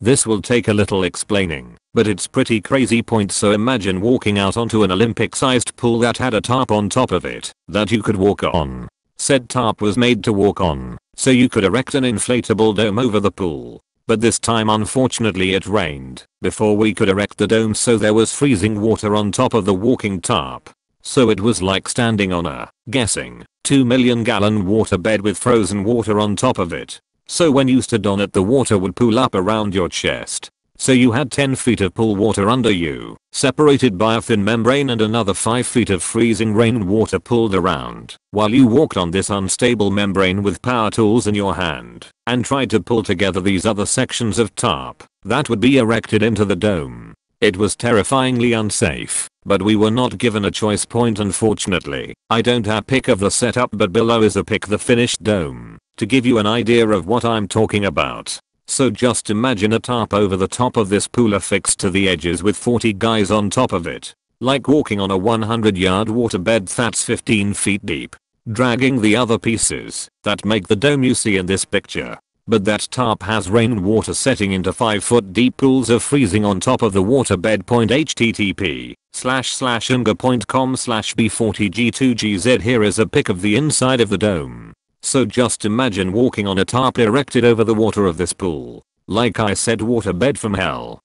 This will take a little explaining, but it's pretty crazy point so imagine walking out onto an Olympic sized pool that had a tarp on top of it that you could walk on. Said tarp was made to walk on, so you could erect an inflatable dome over the pool. But this time unfortunately it rained before we could erect the dome so there was freezing water on top of the walking tarp. So it was like standing on a, guessing, 2 million gallon water bed with frozen water on top of it. So when you stood on it the water would pool up around your chest. So you had 10 feet of pool water under you, separated by a thin membrane and another 5 feet of freezing rainwater pulled around, while you walked on this unstable membrane with power tools in your hand, and tried to pull together these other sections of tarp that would be erected into the dome. It was terrifyingly unsafe, but we were not given a choice point unfortunately. I don't have a pic of the setup but below is a pic the finished dome to give you an idea of what I'm talking about. So just imagine a tarp over the top of this pool affixed to the edges with 40 guys on top of it. Like walking on a 100 yard waterbed that's 15 feet deep. Dragging the other pieces that make the dome you see in this picture. But that tarp has rainwater setting into 5 foot deep pools of freezing on top of the waterbed. Point http slash slash imgur.com slash b40g2gz here is a pic of the inside of the dome. So just imagine walking on a tarp erected over the water of this pool. Like I said waterbed from hell.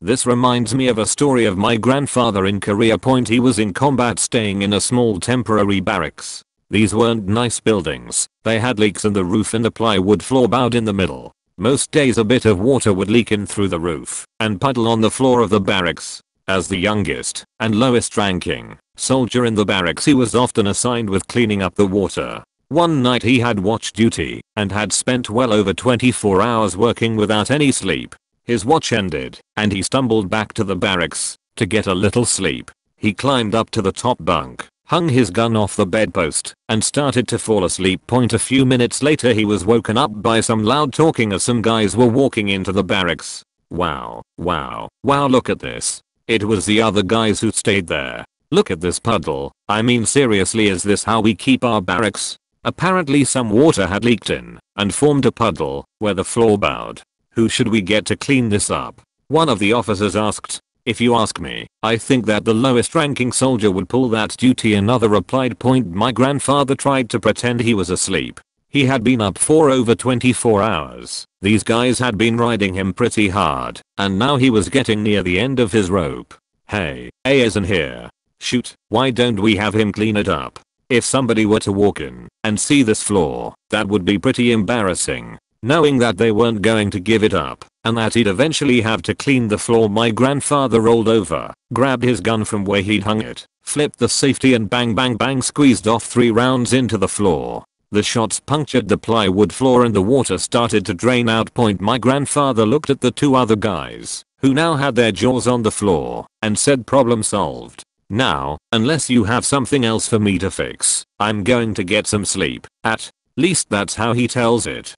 This reminds me of a story of my grandfather in Korea. Point he was in combat staying in a small temporary barracks. These weren't nice buildings, they had leaks in the roof and a plywood floor bowed in the middle. Most days a bit of water would leak in through the roof and puddle on the floor of the barracks. As the youngest and lowest ranking soldier in the barracks he was often assigned with cleaning up the water. One night he had watch duty and had spent well over 24 hours working without any sleep. His watch ended and he stumbled back to the barracks to get a little sleep. He climbed up to the top bunk, hung his gun off the bedpost and started to fall asleep. Point a few minutes later he was woken up by some loud talking as some guys were walking into the barracks. Wow, wow, wow look at this. It was the other guys who stayed there. Look at this puddle. I mean seriously is this how we keep our barracks? Apparently some water had leaked in and formed a puddle where the floor bowed. Who should we get to clean this up? One of the officers asked. If you ask me, I think that the lowest ranking soldier would pull that duty another replied point my grandfather tried to pretend he was asleep. He had been up for over 24 hours. These guys had been riding him pretty hard, and now he was getting near the end of his rope. Hey, A isn't here. Shoot, why don't we have him clean it up? If somebody were to walk in and see this floor, that would be pretty embarrassing. Knowing that they weren't going to give it up and that he'd eventually have to clean the floor my grandfather rolled over, grabbed his gun from where he'd hung it, flipped the safety and bang bang bang squeezed off 3 rounds into the floor. The shots punctured the plywood floor and the water started to drain out. Point my grandfather looked at the two other guys, who now had their jaws on the floor, and said problem solved. Now, unless you have something else for me to fix, I'm going to get some sleep. At least that's how he tells it.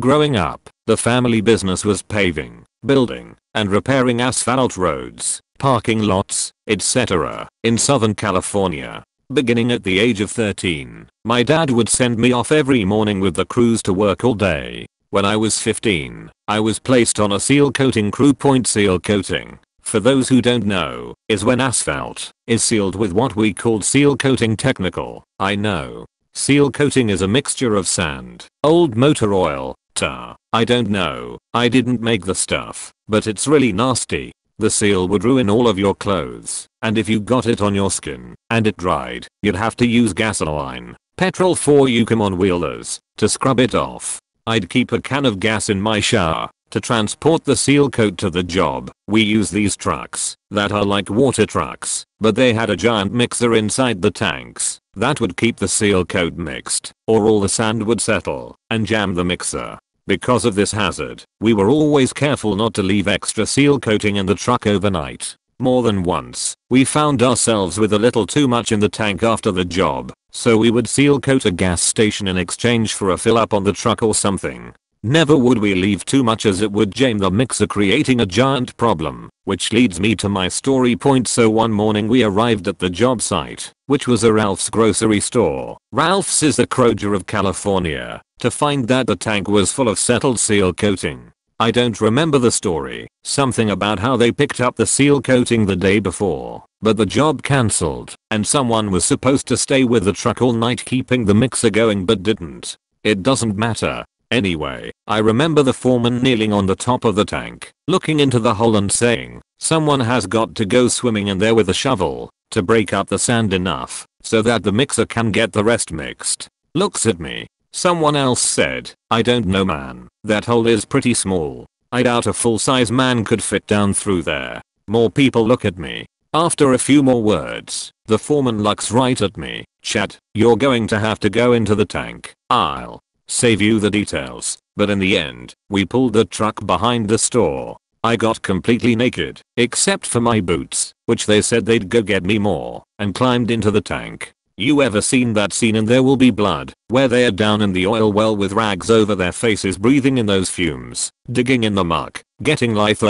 Growing up, the family business was paving, building, and repairing asphalt roads, parking lots, etc. in Southern California. Beginning at the age of 13, my dad would send me off every morning with the crews to work all day. When I was 15, I was placed on a seal coating crew. Point seal coating for those who don't know, is when asphalt is sealed with what we call seal coating technical. I know. Seal coating is a mixture of sand, old motor oil, tar. I don't know. I didn't make the stuff, but it's really nasty. The seal would ruin all of your clothes, and if you got it on your skin and it dried, you'd have to use gasoline, petrol for you come on wheelers, to scrub it off. I'd keep a can of gas in my shower to transport the seal coat to the job, we use these trucks that are like water trucks, but they had a giant mixer inside the tanks that would keep the seal coat mixed, or all the sand would settle and jam the mixer. Because of this hazard, we were always careful not to leave extra seal coating in the truck overnight. More than once, we found ourselves with a little too much in the tank after the job, so we would seal coat a gas station in exchange for a fill up on the truck or something. Never would we leave too much as it would jam the mixer creating a giant problem, which leads me to my story point so one morning we arrived at the job site, which was a Ralph's grocery store. Ralph's is the Kroger of California, to find that the tank was full of settled seal coating. I don't remember the story, something about how they picked up the seal coating the day before, but the job cancelled, and someone was supposed to stay with the truck all night keeping the mixer going but didn't. It doesn't matter, Anyway, I remember the foreman kneeling on the top of the tank, looking into the hole and saying, someone has got to go swimming in there with a shovel to break up the sand enough so that the mixer can get the rest mixed. Looks at me. Someone else said, I don't know man, that hole is pretty small. I doubt a full size man could fit down through there. More people look at me. After a few more words, the foreman looks right at me. Chad, you're going to have to go into the tank. I'll Save you the details, but in the end, we pulled the truck behind the store. I got completely naked, except for my boots, which they said they'd go get me more, and climbed into the tank. You ever seen that scene in There Will Be Blood, where they're down in the oil well with rags over their faces breathing in those fumes, digging in the muck, getting lithe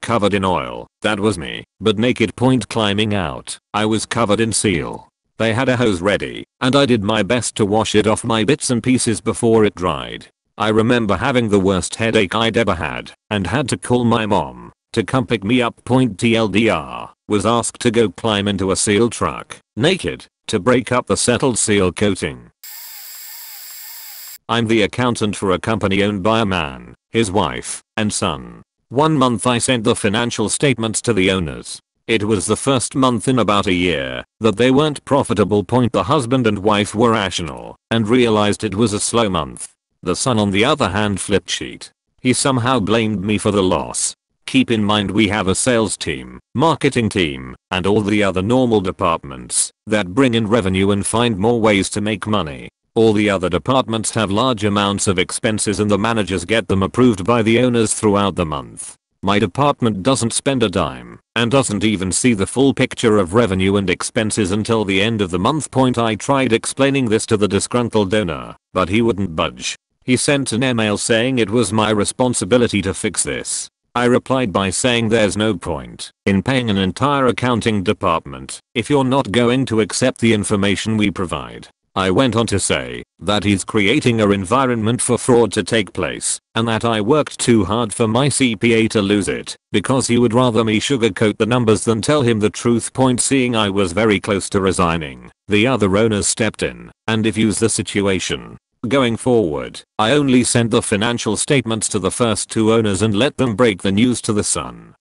covered in oil, that was me, but naked point climbing out, I was covered in seal. They had a hose ready, and I did my best to wash it off my bits and pieces before it dried. I remember having the worst headache I'd ever had, and had to call my mom to come pick me up. Point TLDR, was asked to go climb into a seal truck, naked, to break up the settled seal coating. I'm the accountant for a company owned by a man, his wife, and son. One month I sent the financial statements to the owners, it was the first month in about a year that they weren't profitable. Point the husband and wife were rational and realized it was a slow month. The son on the other hand flipped sheet. He somehow blamed me for the loss. Keep in mind we have a sales team, marketing team, and all the other normal departments that bring in revenue and find more ways to make money. All the other departments have large amounts of expenses and the managers get them approved by the owners throughout the month. My department doesn't spend a dime and doesn't even see the full picture of revenue and expenses until the end of the month. Point I tried explaining this to the disgruntled donor, but he wouldn't budge. He sent an email saying it was my responsibility to fix this. I replied by saying there's no point in paying an entire accounting department if you're not going to accept the information we provide. I went on to say that he's creating a environment for fraud to take place and that I worked too hard for my CPA to lose it because he would rather me sugarcoat the numbers than tell him the truth. Point seeing I was very close to resigning, the other owners stepped in and diffused the situation. Going forward, I only sent the financial statements to the first two owners and let them break the news to the son.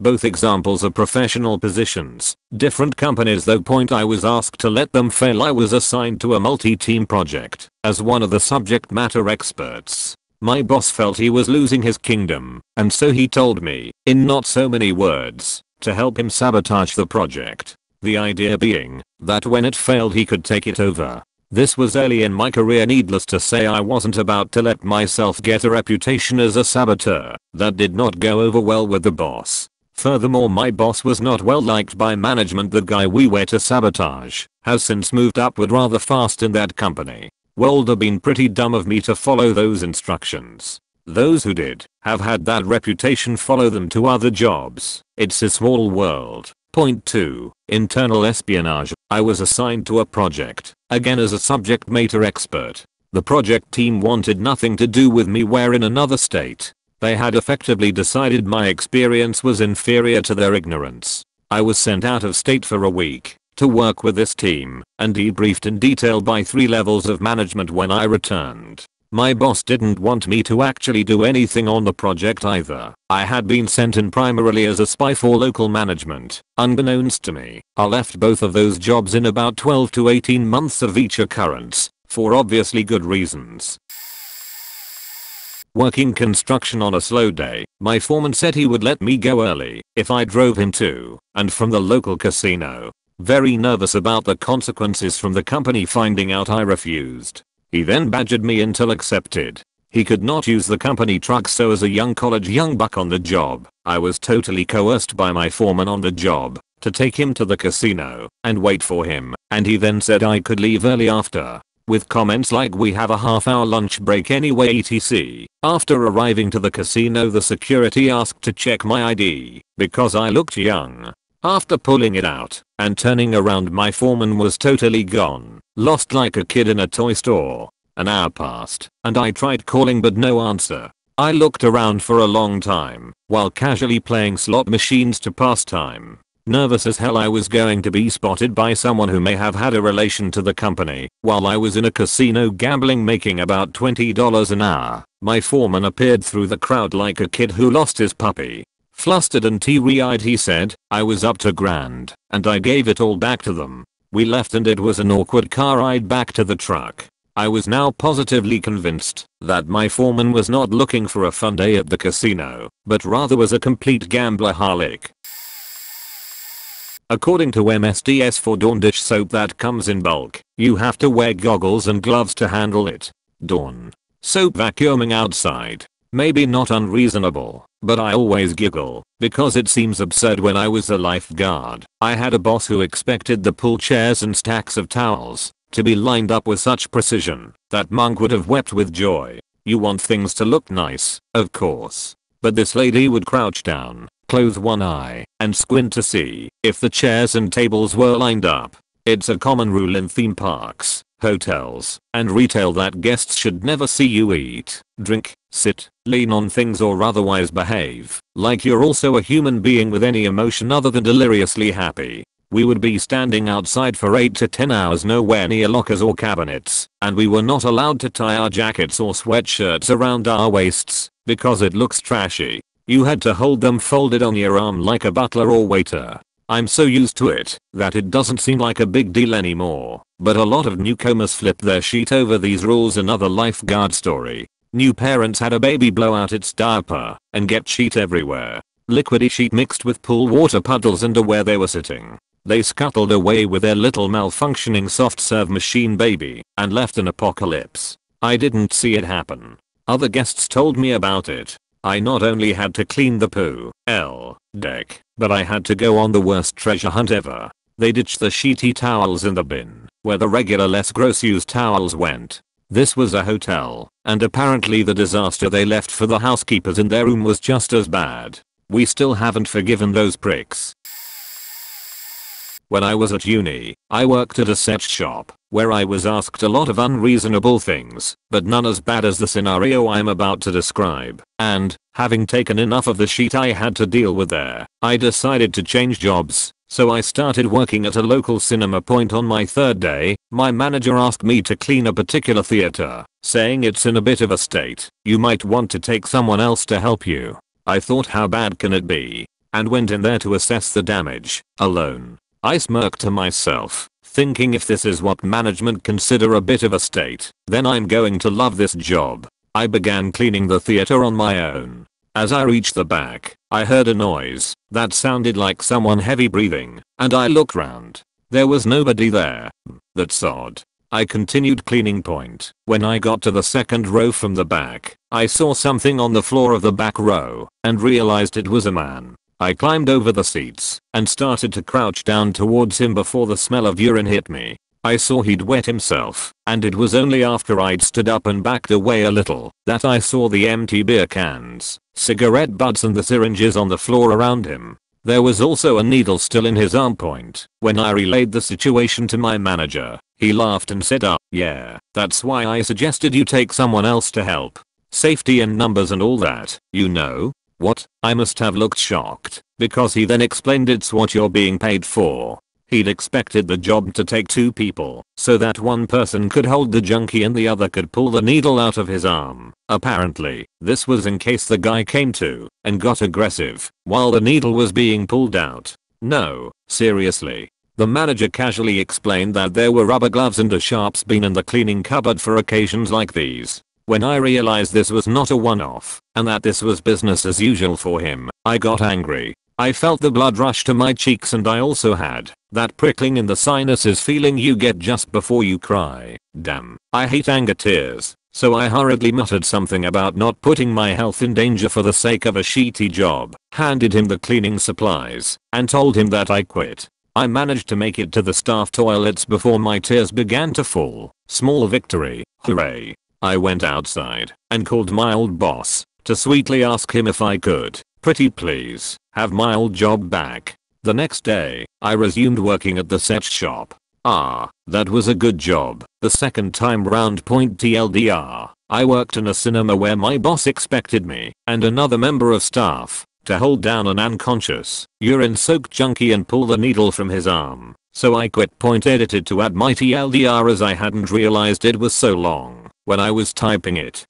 Both examples are professional positions, different companies though point I was asked to let them fail I was assigned to a multi-team project as one of the subject matter experts. My boss felt he was losing his kingdom, and so he told me, in not so many words, to help him sabotage the project. The idea being, that when it failed he could take it over. This was early in my career needless to say I wasn't about to let myself get a reputation as a saboteur. That did not go over well with the boss. Furthermore my boss was not well liked by management the guy we were to sabotage has since moved upward rather fast in that company. Would have been pretty dumb of me to follow those instructions. Those who did have had that reputation follow them to other jobs. It's a small world. Point 2. Internal espionage. I was assigned to a project, again as a subject matter expert. The project team wanted nothing to do with me where in another state. They had effectively decided my experience was inferior to their ignorance. I was sent out of state for a week to work with this team and debriefed in detail by three levels of management when I returned. My boss didn't want me to actually do anything on the project either. I had been sent in primarily as a spy for local management. Unbeknownst to me, I left both of those jobs in about 12 to 18 months of each occurrence, for obviously good reasons. Working construction on a slow day, my foreman said he would let me go early if I drove him to and from the local casino. Very nervous about the consequences from the company finding out I refused. He then badgered me until accepted. He could not use the company truck so as a young college young buck on the job, I was totally coerced by my foreman on the job to take him to the casino and wait for him and he then said I could leave early after with comments like we have a half hour lunch break anyway etc. After arriving to the casino the security asked to check my ID because I looked young after pulling it out and turning around my foreman was totally gone, lost like a kid in a toy store. An hour passed and I tried calling but no answer. I looked around for a long time while casually playing slot machines to pass time. Nervous as hell I was going to be spotted by someone who may have had a relation to the company while I was in a casino gambling making about $20 an hour. My foreman appeared through the crowd like a kid who lost his puppy Flustered and teary-eyed he said, I was up to grand, and I gave it all back to them. We left and it was an awkward car ride back to the truck. I was now positively convinced that my foreman was not looking for a fun day at the casino, but rather was a complete gambler-holic. According to MSDS for Dawn dish soap that comes in bulk, you have to wear goggles and gloves to handle it. Dawn. Soap vacuuming outside. Maybe not unreasonable, but I always giggle, because it seems absurd when I was a lifeguard. I had a boss who expected the pool chairs and stacks of towels to be lined up with such precision that Monk would have wept with joy. You want things to look nice, of course. But this lady would crouch down, close one eye, and squint to see if the chairs and tables were lined up. It's a common rule in theme parks hotels, and retail that guests should never see you eat, drink, sit, lean on things or otherwise behave like you're also a human being with any emotion other than deliriously happy. We would be standing outside for 8 to 10 hours nowhere near lockers or cabinets, and we were not allowed to tie our jackets or sweatshirts around our waists, because it looks trashy. You had to hold them folded on your arm like a butler or waiter. I'm so used to it that it doesn't seem like a big deal anymore. But a lot of newcomers flip their sheet over these rules another lifeguard story. New parents had a baby blow out its diaper and get sheet everywhere. Liquidy sheet mixed with pool water puddles under where they were sitting. They scuttled away with their little malfunctioning soft serve machine baby and left an apocalypse. I didn't see it happen. Other guests told me about it. I not only had to clean the poo, L, deck, but I had to go on the worst treasure hunt ever. They ditched the sheety towels in the bin, where the regular less gross used towels went. This was a hotel, and apparently the disaster they left for the housekeepers in their room was just as bad. We still haven't forgiven those pricks. When I was at uni, I worked at a set shop, where I was asked a lot of unreasonable things, but none as bad as the scenario I'm about to describe, and, having taken enough of the shit I had to deal with there, I decided to change jobs, so I started working at a local cinema point on my third day, my manager asked me to clean a particular theater, saying it's in a bit of a state, you might want to take someone else to help you. I thought how bad can it be? and went in there to assess the damage, alone. I smirked to myself, thinking if this is what management consider a bit of a state, then I'm going to love this job. I began cleaning the theater on my own. As I reached the back, I heard a noise that sounded like someone heavy breathing, and I looked round. There was nobody there. That's odd. I continued cleaning point. When I got to the second row from the back, I saw something on the floor of the back row and realized it was a man. I climbed over the seats and started to crouch down towards him before the smell of urine hit me. I saw he'd wet himself, and it was only after I'd stood up and backed away a little that I saw the empty beer cans, cigarette butts and the syringes on the floor around him. There was also a needle still in his arm point. When I relayed the situation to my manager, he laughed and said uh, yeah, that's why I suggested you take someone else to help. Safety in numbers and all that, you know? What? I must have looked shocked, because he then explained it's what you're being paid for. He'd expected the job to take two people, so that one person could hold the junkie and the other could pull the needle out of his arm. Apparently, this was in case the guy came to and got aggressive while the needle was being pulled out. No, seriously. The manager casually explained that there were rubber gloves and a sharp spoon in the cleaning cupboard for occasions like these. When I realized this was not a one-off, and that this was business as usual for him, I got angry. I felt the blood rush to my cheeks and I also had that prickling in the sinuses feeling you get just before you cry. Damn. I hate anger tears. So I hurriedly muttered something about not putting my health in danger for the sake of a shitty job, handed him the cleaning supplies, and told him that I quit. I managed to make it to the staff toilets before my tears began to fall. Small victory, hooray. I went outside and called my old boss to sweetly ask him if I could, pretty please, have my old job back. The next day, I resumed working at the set shop. Ah, that was a good job. The second time round point TLDR, I worked in a cinema where my boss expected me and another member of staff to hold down an unconscious, urine-soaked junkie and pull the needle from his arm. So I quit point edited to add my TLDR as I hadn't realized it was so long when I was typing it.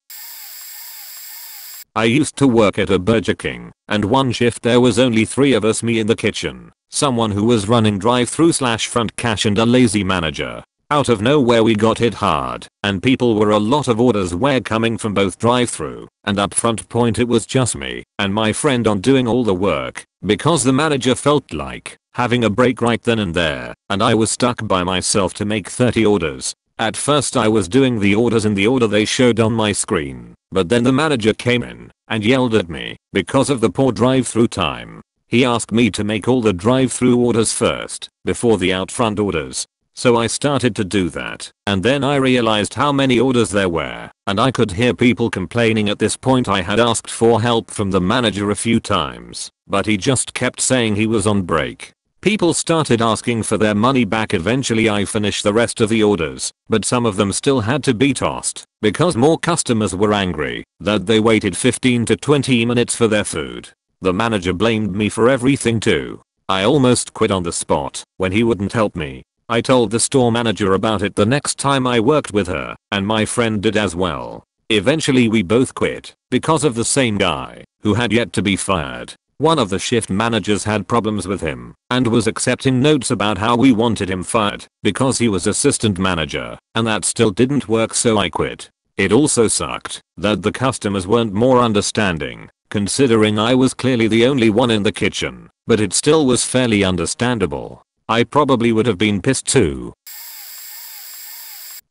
I used to work at a Burger King, and one shift there was only three of us me in the kitchen, someone who was running drive through slash front cash and a lazy manager. Out of nowhere we got hit hard, and people were a lot of orders were coming from both drive through and up front point it was just me and my friend on doing all the work, because the manager felt like having a break right then and there, and I was stuck by myself to make 30 orders. At first I was doing the orders in the order they showed on my screen, but then the manager came in and yelled at me because of the poor drive-through time. He asked me to make all the drive-through orders first, before the out front orders. So I started to do that, and then I realized how many orders there were, and I could hear people complaining at this point I had asked for help from the manager a few times, but he just kept saying he was on break. People started asking for their money back eventually I finished the rest of the orders, but some of them still had to be tossed because more customers were angry that they waited 15 to 20 minutes for their food. The manager blamed me for everything too. I almost quit on the spot when he wouldn't help me. I told the store manager about it the next time I worked with her, and my friend did as well. Eventually we both quit because of the same guy who had yet to be fired. One of the shift managers had problems with him and was accepting notes about how we wanted him fired because he was assistant manager and that still didn't work so I quit. It also sucked that the customers weren't more understanding considering I was clearly the only one in the kitchen, but it still was fairly understandable. I probably would have been pissed too.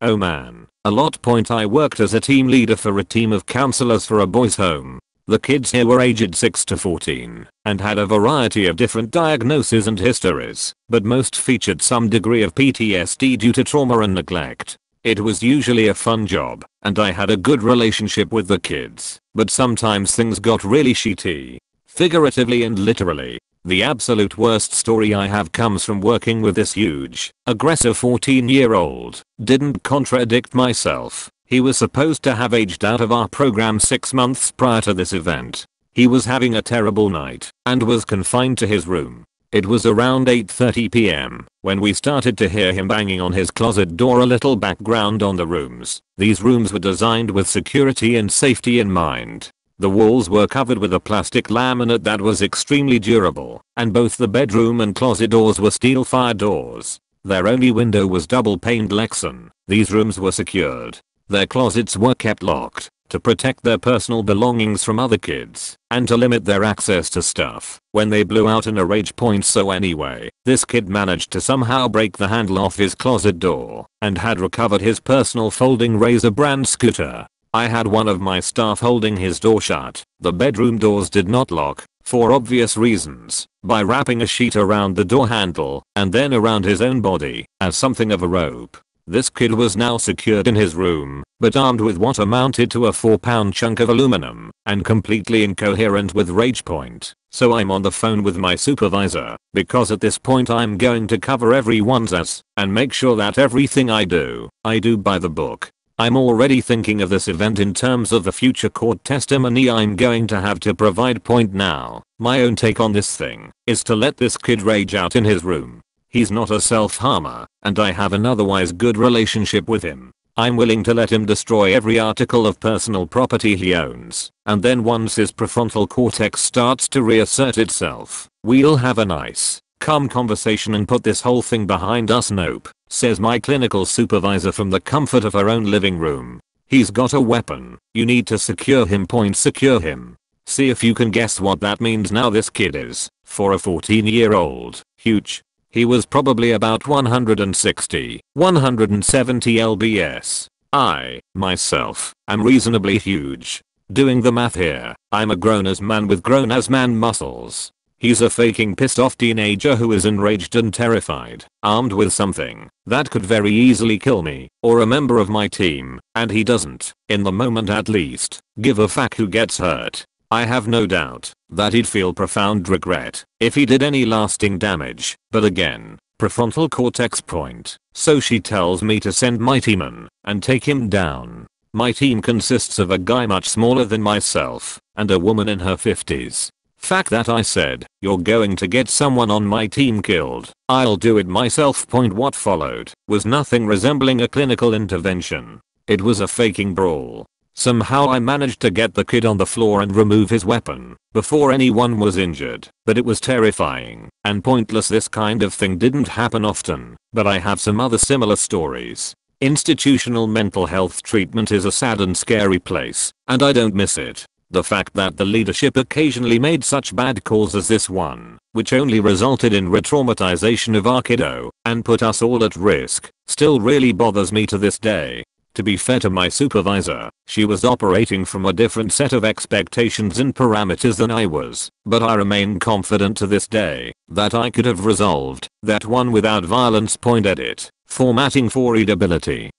Oh man, a lot point I worked as a team leader for a team of counselors for a boys home the kids here were aged 6 to 14 and had a variety of different diagnoses and histories, but most featured some degree of PTSD due to trauma and neglect. It was usually a fun job, and I had a good relationship with the kids, but sometimes things got really shitty. Figuratively and literally. The absolute worst story I have comes from working with this huge, aggressive 14 year old. Didn't contradict myself. He was supposed to have aged out of our program 6 months prior to this event. He was having a terrible night and was confined to his room. It was around 8.30 pm when we started to hear him banging on his closet door a little background on the rooms. These rooms were designed with security and safety in mind. The walls were covered with a plastic laminate that was extremely durable, and both the bedroom and closet doors were steel fire doors. Their only window was double paned Lexan. These rooms were secured. Their closets were kept locked to protect their personal belongings from other kids, and to limit their access to stuff when they blew out in a rage point so anyway, this kid managed to somehow break the handle off his closet door, and had recovered his personal folding razor brand scooter. I had one of my staff holding his door shut, the bedroom doors did not lock, for obvious reasons, by wrapping a sheet around the door handle, and then around his own body, as something of a rope. This kid was now secured in his room, but armed with what amounted to a 4 pound chunk of aluminum, and completely incoherent with rage point. So I'm on the phone with my supervisor, because at this point I'm going to cover everyone's ass, and make sure that everything I do, I do by the book. I'm already thinking of this event in terms of the future court testimony I'm going to have to provide point now. My own take on this thing is to let this kid rage out in his room He's not a self-harmer, and I have an otherwise good relationship with him. I'm willing to let him destroy every article of personal property he owns, and then once his prefrontal cortex starts to reassert itself, we'll have a nice, calm conversation and put this whole thing behind us nope, says my clinical supervisor from the comfort of her own living room. He's got a weapon, you need to secure him point secure him. See if you can guess what that means now this kid is, for a 14 year old, huge, he was probably about 160, 170 lbs. I, myself, am reasonably huge. Doing the math here, I'm a grown-as man with grown-as man muscles. He's a faking pissed off teenager who is enraged and terrified, armed with something that could very easily kill me or a member of my team, and he doesn't, in the moment at least, give a fuck who gets hurt. I have no doubt that he'd feel profound regret if he did any lasting damage, but again, prefrontal cortex point, so she tells me to send my team in and take him down. My team consists of a guy much smaller than myself and a woman in her 50s. Fact that I said, you're going to get someone on my team killed, I'll do it myself. Point what followed was nothing resembling a clinical intervention. It was a faking brawl Somehow I managed to get the kid on the floor and remove his weapon before anyone was injured, but it was terrifying and pointless this kind of thing didn't happen often, but I have some other similar stories. Institutional mental health treatment is a sad and scary place, and I don't miss it. The fact that the leadership occasionally made such bad calls as this one, which only resulted in re-traumatization of our kiddo and put us all at risk, still really bothers me to this day. To be fair to my supervisor, she was operating from a different set of expectations and parameters than I was, but I remain confident to this day that I could have resolved that one without violence. Point edit. Formatting for readability.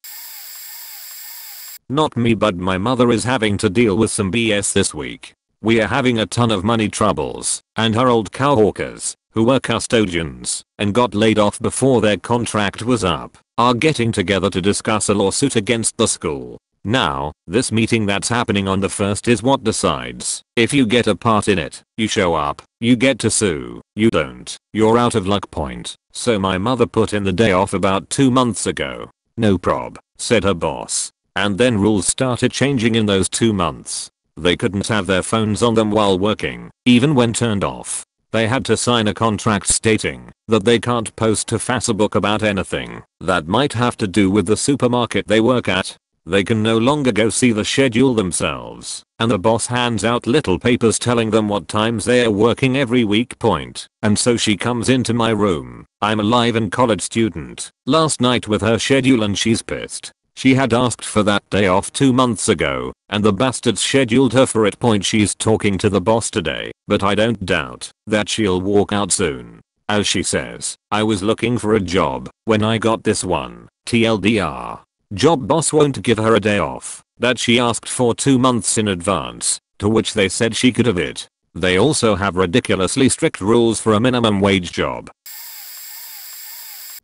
Not me but my mother is having to deal with some BS this week. We are having a ton of money troubles, and her old cowhawkers, who were custodians and got laid off before their contract was up, are getting together to discuss a lawsuit against the school. Now, this meeting that's happening on the first is what decides. If you get a part in it, you show up, you get to sue. You don't, you're out of luck point. So my mother put in the day off about 2 months ago. No prob, said her boss. And then rules started changing in those 2 months. They couldn't have their phones on them while working, even when turned off. They had to sign a contract stating that they can't post to Facebook about anything that might have to do with the supermarket they work at. They can no longer go see the schedule themselves, and the boss hands out little papers telling them what times they are working every week point. And so she comes into my room. I'm a live and college student. Last night with her schedule and she's pissed. She had asked for that day off two months ago, and the bastards scheduled her for it. Point she's talking to the boss today, but I don't doubt that she'll walk out soon. As she says, I was looking for a job when I got this one, TLDR. Job boss won't give her a day off that she asked for two months in advance, to which they said she could have it. They also have ridiculously strict rules for a minimum wage job.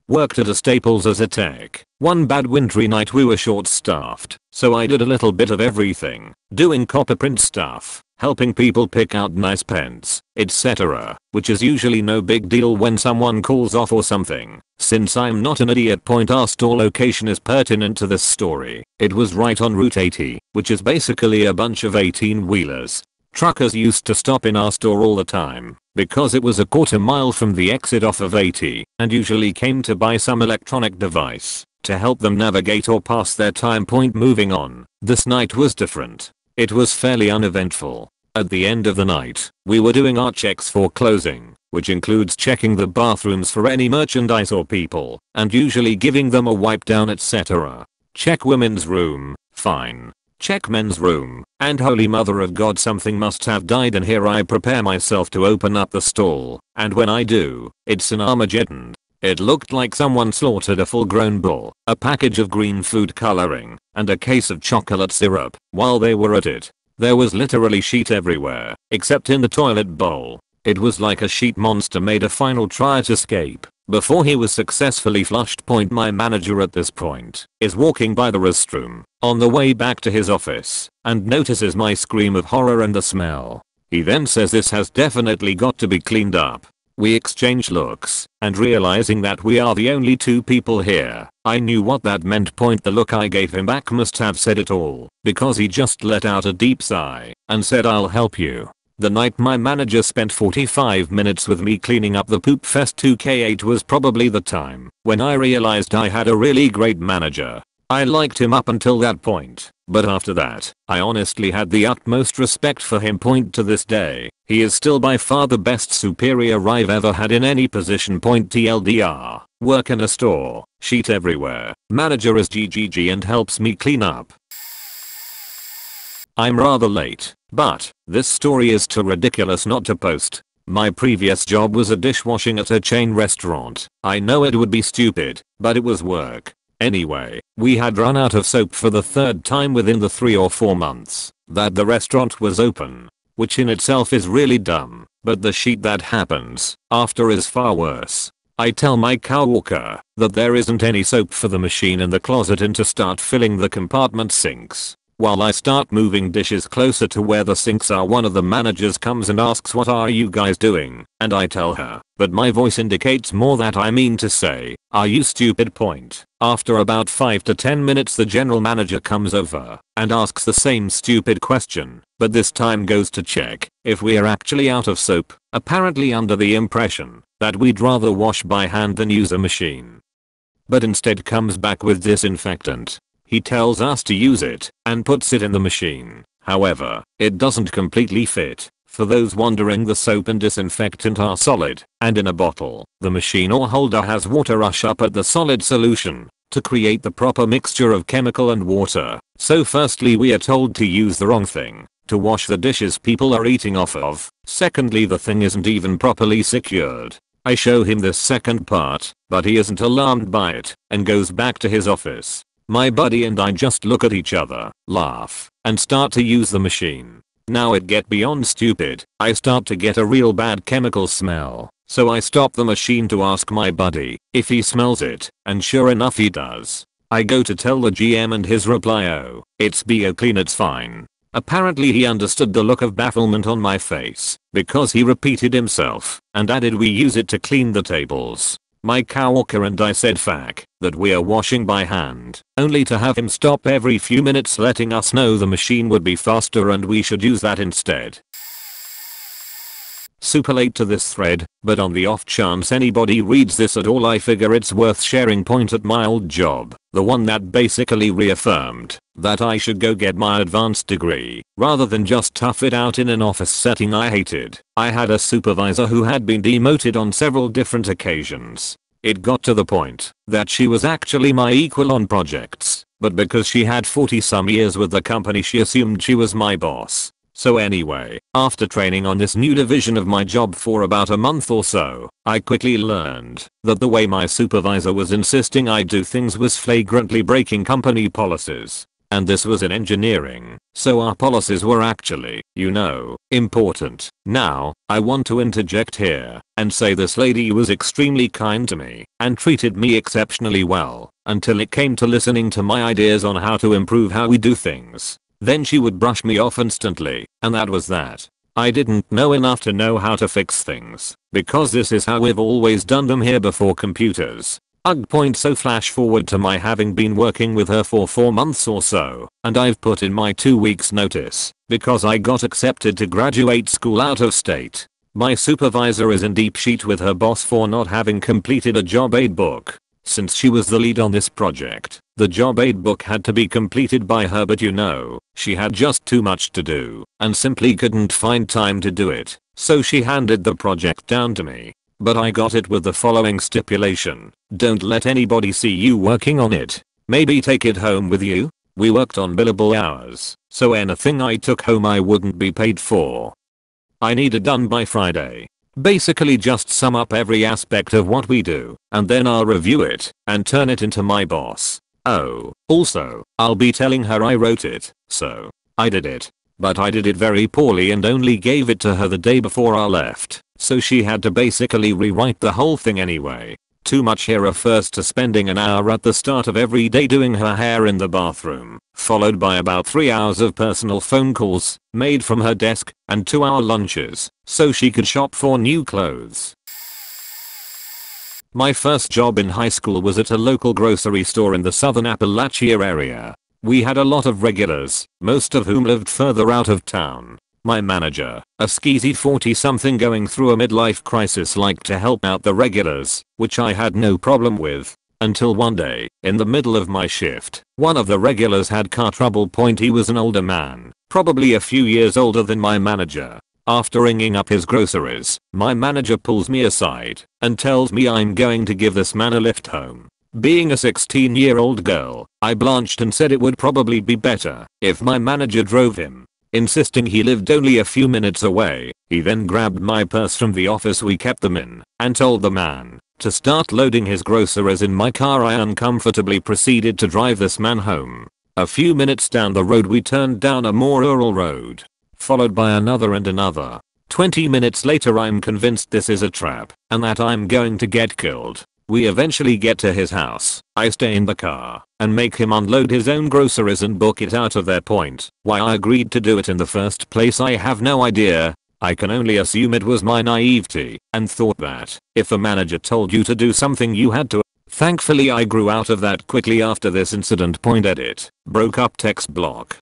Worked at a Staples as a tech. One bad wintry night we were short staffed, so I did a little bit of everything, doing copper print stuff, helping people pick out nice pens, etc. Which is usually no big deal when someone calls off or something. Since I'm not an idiot point our store location is pertinent to this story. It was right on Route 80, which is basically a bunch of 18 wheelers. Truckers used to stop in our store all the time because it was a quarter mile from the exit off of 80 and usually came to buy some electronic device to help them navigate or pass their time point moving on. This night was different. It was fairly uneventful. At the end of the night, we were doing our checks for closing which includes checking the bathrooms for any merchandise or people, and usually giving them a wipe down etc. Check women's room, fine. Check men's room, and holy mother of god something must have died and here I prepare myself to open up the stall, and when I do, it's an Armageddon. It looked like someone slaughtered a full grown bull, a package of green food coloring, and a case of chocolate syrup. While they were at it, there was literally sheet everywhere, except in the toilet bowl. It was like a sheet monster made a final try to escape before he was successfully flushed. Point my manager at this point is walking by the restroom on the way back to his office and notices my scream of horror and the smell. He then says this has definitely got to be cleaned up. We exchange looks, and realizing that we are the only two people here, I knew what that meant. Point the look I gave him back must have said it all, because he just let out a deep sigh and said I'll help you. The night my manager spent 45 minutes with me cleaning up the poop fest 2k8 was probably the time when I realized I had a really great manager. I liked him up until that point, but after that, I honestly had the utmost respect for him point to this day. He is still by far the best superior I've ever had in any position point TLDR. Work in a store, sheet everywhere, manager is GGG and helps me clean up. I'm rather late, but this story is too ridiculous not to post. My previous job was a dishwashing at a chain restaurant. I know it would be stupid, but it was work. Anyway, we had run out of soap for the third time within the 3 or 4 months that the restaurant was open. Which in itself is really dumb, but the sheet that happens after is far worse. I tell my coworker that there isn't any soap for the machine in the closet and to start filling the compartment sinks. While I start moving dishes closer to where the sinks are one of the managers comes and asks what are you guys doing, and I tell her, but my voice indicates more that I mean to say, are you stupid point. After about 5 to 10 minutes the general manager comes over and asks the same stupid question, but this time goes to check if we are actually out of soap, apparently under the impression that we'd rather wash by hand than use a machine. But instead comes back with disinfectant he tells us to use it and puts it in the machine. However, it doesn't completely fit. For those wondering the soap and disinfectant are solid and in a bottle. The machine or holder has water rush up at the solid solution to create the proper mixture of chemical and water. So firstly we are told to use the wrong thing to wash the dishes people are eating off of. Secondly the thing isn't even properly secured. I show him this second part, but he isn't alarmed by it and goes back to his office. My buddy and I just look at each other, laugh, and start to use the machine. Now it get beyond stupid. I start to get a real bad chemical smell. So I stop the machine to ask my buddy if he smells it, and sure enough he does. I go to tell the GM and his reply oh, it's BO clean it's fine. Apparently he understood the look of bafflement on my face, because he repeated himself, and added we use it to clean the tables. My coworker and I said fuck that we are washing by hand, only to have him stop every few minutes letting us know the machine would be faster and we should use that instead. Super late to this thread, but on the off chance anybody reads this at all I figure it's worth sharing point at my old job, the one that basically reaffirmed that I should go get my advanced degree rather than just tough it out in an office setting I hated. I had a supervisor who had been demoted on several different occasions. It got to the point that she was actually my equal on projects, but because she had 40 some years with the company she assumed she was my boss. So anyway, after training on this new division of my job for about a month or so, I quickly learned that the way my supervisor was insisting I do things was flagrantly breaking company policies. And this was in engineering, so our policies were actually, you know, important. Now, I want to interject here and say this lady was extremely kind to me and treated me exceptionally well until it came to listening to my ideas on how to improve how we do things. Then she would brush me off instantly, and that was that. I didn't know enough to know how to fix things, because this is how we've always done them here before computers. Ugh point so flash forward to my having been working with her for 4 months or so, and I've put in my 2 weeks notice, because I got accepted to graduate school out of state. My supervisor is in deep sheet with her boss for not having completed a job aid book. Since she was the lead on this project, the job aid book had to be completed by her but you know, she had just too much to do, and simply couldn't find time to do it, so she handed the project down to me. But I got it with the following stipulation. Don't let anybody see you working on it. Maybe take it home with you? We worked on billable hours, so anything I took home I wouldn't be paid for. I need it done by Friday. Basically just sum up every aspect of what we do, and then I'll review it, and turn it into my boss. Oh, also, I'll be telling her I wrote it, so, I did it. But I did it very poorly and only gave it to her the day before I left. So she had to basically rewrite the whole thing anyway. Too much here refers to spending an hour at the start of every day doing her hair in the bathroom, followed by about 3 hours of personal phone calls, made from her desk, and 2 hour lunches, so she could shop for new clothes. My first job in high school was at a local grocery store in the southern Appalachia area. We had a lot of regulars, most of whom lived further out of town. My manager, a skeezy 40 something going through a midlife crisis liked to help out the regulars, which I had no problem with. Until one day, in the middle of my shift, one of the regulars had car trouble. Point he was an older man, probably a few years older than my manager. After ringing up his groceries, my manager pulls me aside and tells me I'm going to give this man a lift home. Being a 16 year old girl, I blanched and said it would probably be better if my manager drove him insisting he lived only a few minutes away. He then grabbed my purse from the office we kept them in and told the man to start loading his groceries in my car I uncomfortably proceeded to drive this man home. A few minutes down the road we turned down a more rural road, followed by another and another. 20 minutes later I'm convinced this is a trap and that I'm going to get killed. We eventually get to his house. I stay in the car and make him unload his own groceries and book it out of their point. Why I agreed to do it in the first place I have no idea. I can only assume it was my naivety and thought that if a manager told you to do something you had to. Thankfully I grew out of that quickly after this incident. Point edit. Broke up text block.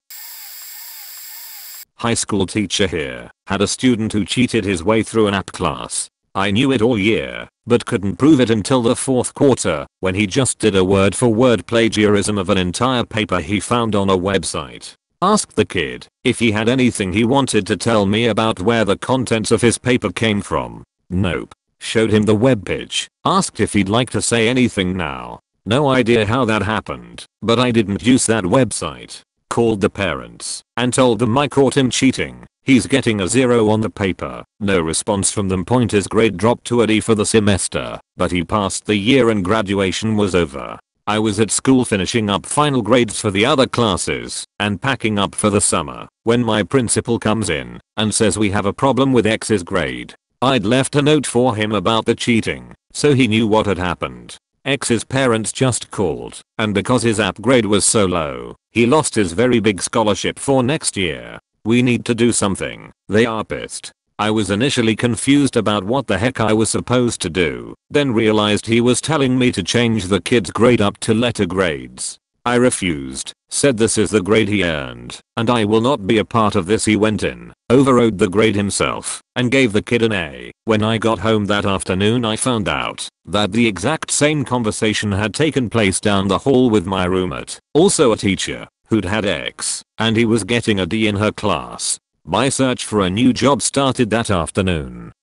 High school teacher here had a student who cheated his way through an app class I knew it all year, but couldn't prove it until the fourth quarter, when he just did a word for word plagiarism of an entire paper he found on a website. Asked the kid if he had anything he wanted to tell me about where the contents of his paper came from. Nope. Showed him the webpage. Asked if he'd like to say anything now. No idea how that happened, but I didn't use that website. Called the parents and told them I caught him cheating. He's getting a zero on the paper. No response from them point his grade dropped to a D for the semester, but he passed the year and graduation was over. I was at school finishing up final grades for the other classes and packing up for the summer when my principal comes in and says we have a problem with X's grade. I'd left a note for him about the cheating, so he knew what had happened. X's parents just called, and because his app grade was so low, he lost his very big scholarship for next year. We need to do something. They are pissed. I was initially confused about what the heck I was supposed to do, then realized he was telling me to change the kid's grade up to letter grades. I refused, said this is the grade he earned, and I will not be a part of this he went in, overrode the grade himself, and gave the kid an A. When I got home that afternoon I found out that the exact same conversation had taken place down the hall with my roommate, also a teacher, who'd had X, and he was getting a D in her class. My search for a new job started that afternoon.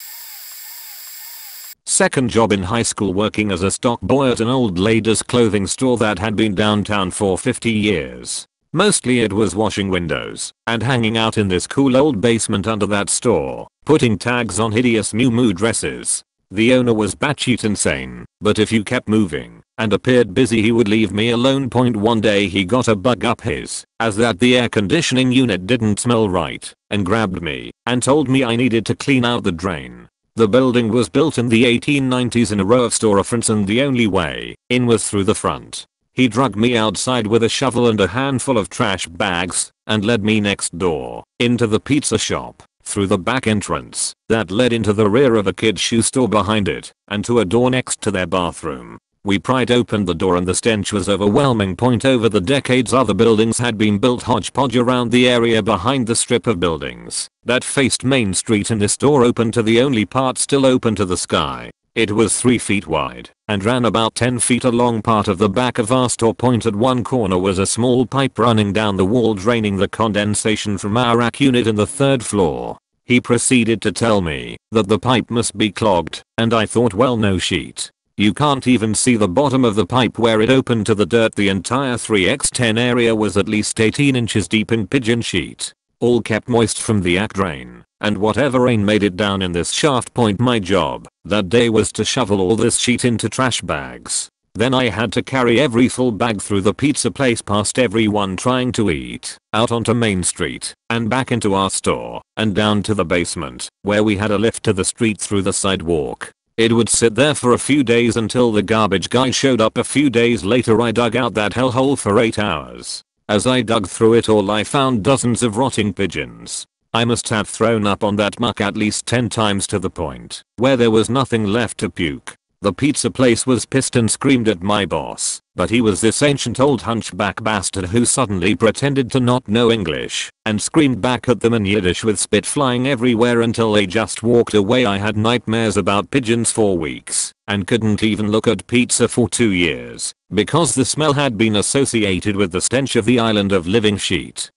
Second job in high school working as a stock boy at an old lady's clothing store that had been downtown for 50 years. Mostly it was washing windows and hanging out in this cool old basement under that store, putting tags on hideous Miu dresses. The owner was batshit insane, but if you kept moving, and appeared busy he would leave me alone. Point one day he got a bug up his, as that the air conditioning unit didn't smell right, and grabbed me, and told me I needed to clean out the drain. The building was built in the 1890s in a row of storefronts and the only way in was through the front. He dragged me outside with a shovel and a handful of trash bags, and led me next door, into the pizza shop through the back entrance that led into the rear of a kid's shoe store behind it and to a door next to their bathroom. We pried open the door and the stench was overwhelming. Point over the decades other buildings had been built hodgepodge around the area behind the strip of buildings that faced Main Street and this door open to the only part still open to the sky. It was 3 feet wide and ran about 10 feet along part of the back of our store point at one corner was a small pipe running down the wall draining the condensation from our rack unit in the third floor. He proceeded to tell me that the pipe must be clogged and I thought well no sheet. You can't even see the bottom of the pipe where it opened to the dirt the entire 3x10 area was at least 18 inches deep in pigeon sheet. All kept moist from the act drain and whatever rain made it down in this shaft point my job that day was to shovel all this sheet into trash bags. Then I had to carry every full bag through the pizza place past everyone trying to eat, out onto Main Street, and back into our store, and down to the basement, where we had a lift to the street through the sidewalk. It would sit there for a few days until the garbage guy showed up a few days later I dug out that hellhole for 8 hours. As I dug through it all I found dozens of rotting pigeons, I must have thrown up on that muck at least 10 times to the point where there was nothing left to puke. The pizza place was pissed and screamed at my boss, but he was this ancient old hunchback bastard who suddenly pretended to not know English and screamed back at them in Yiddish with spit flying everywhere until they just walked away. I had nightmares about pigeons for weeks and couldn't even look at pizza for two years because the smell had been associated with the stench of the island of living sheet.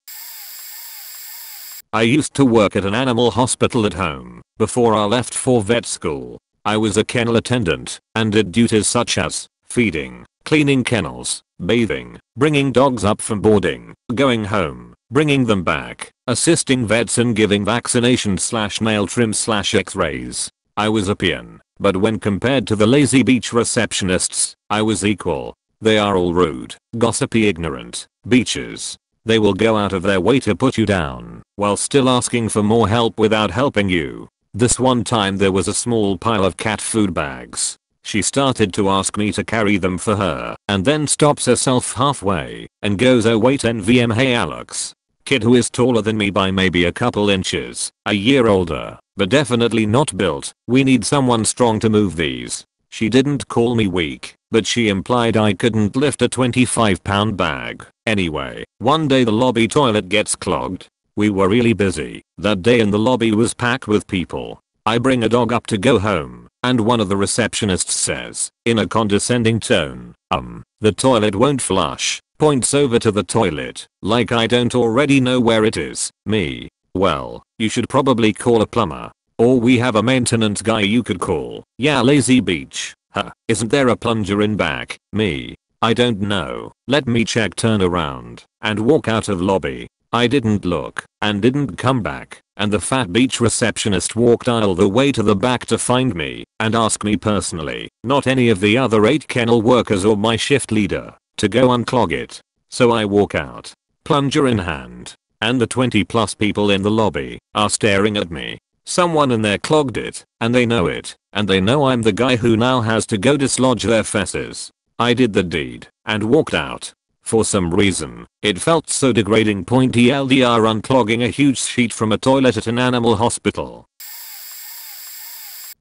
I used to work at an animal hospital at home before I left for vet school. I was a kennel attendant and did duties such as feeding, cleaning kennels, bathing, bringing dogs up from boarding, going home, bringing them back, assisting vets in giving vaccinations slash nail trim slash x-rays. I was a peon, but when compared to the lazy beach receptionists, I was equal. They are all rude, gossipy ignorant, beaches, they will go out of their way to put you down while still asking for more help without helping you. This one time there was a small pile of cat food bags. She started to ask me to carry them for her and then stops herself halfway and goes oh wait NVM hey Alex. Kid who is taller than me by maybe a couple inches, a year older, but definitely not built. We need someone strong to move these. She didn't call me weak, but she implied I couldn't lift a 25 pound bag. Anyway, one day the lobby toilet gets clogged. We were really busy. That day and the lobby was packed with people. I bring a dog up to go home, and one of the receptionists says, in a condescending tone, um, the toilet won't flush, points over to the toilet, like I don't already know where it is, me. Well, you should probably call a plumber. Or we have a maintenance guy you could call. Yeah lazy beach. Huh, isn't there a plunger in back? Me. I don't know. Let me check turn around and walk out of lobby. I didn't look and didn't come back and the fat beach receptionist walked all the way to the back to find me and ask me personally, not any of the other 8 kennel workers or my shift leader, to go unclog it. So I walk out, plunger in hand, and the 20 plus people in the lobby are staring at me Someone in there clogged it, and they know it, and they know I'm the guy who now has to go dislodge their fesses. I did the deed, and walked out. For some reason, it felt so degrading. Point TLDR unclogging a huge sheet from a toilet at an animal hospital.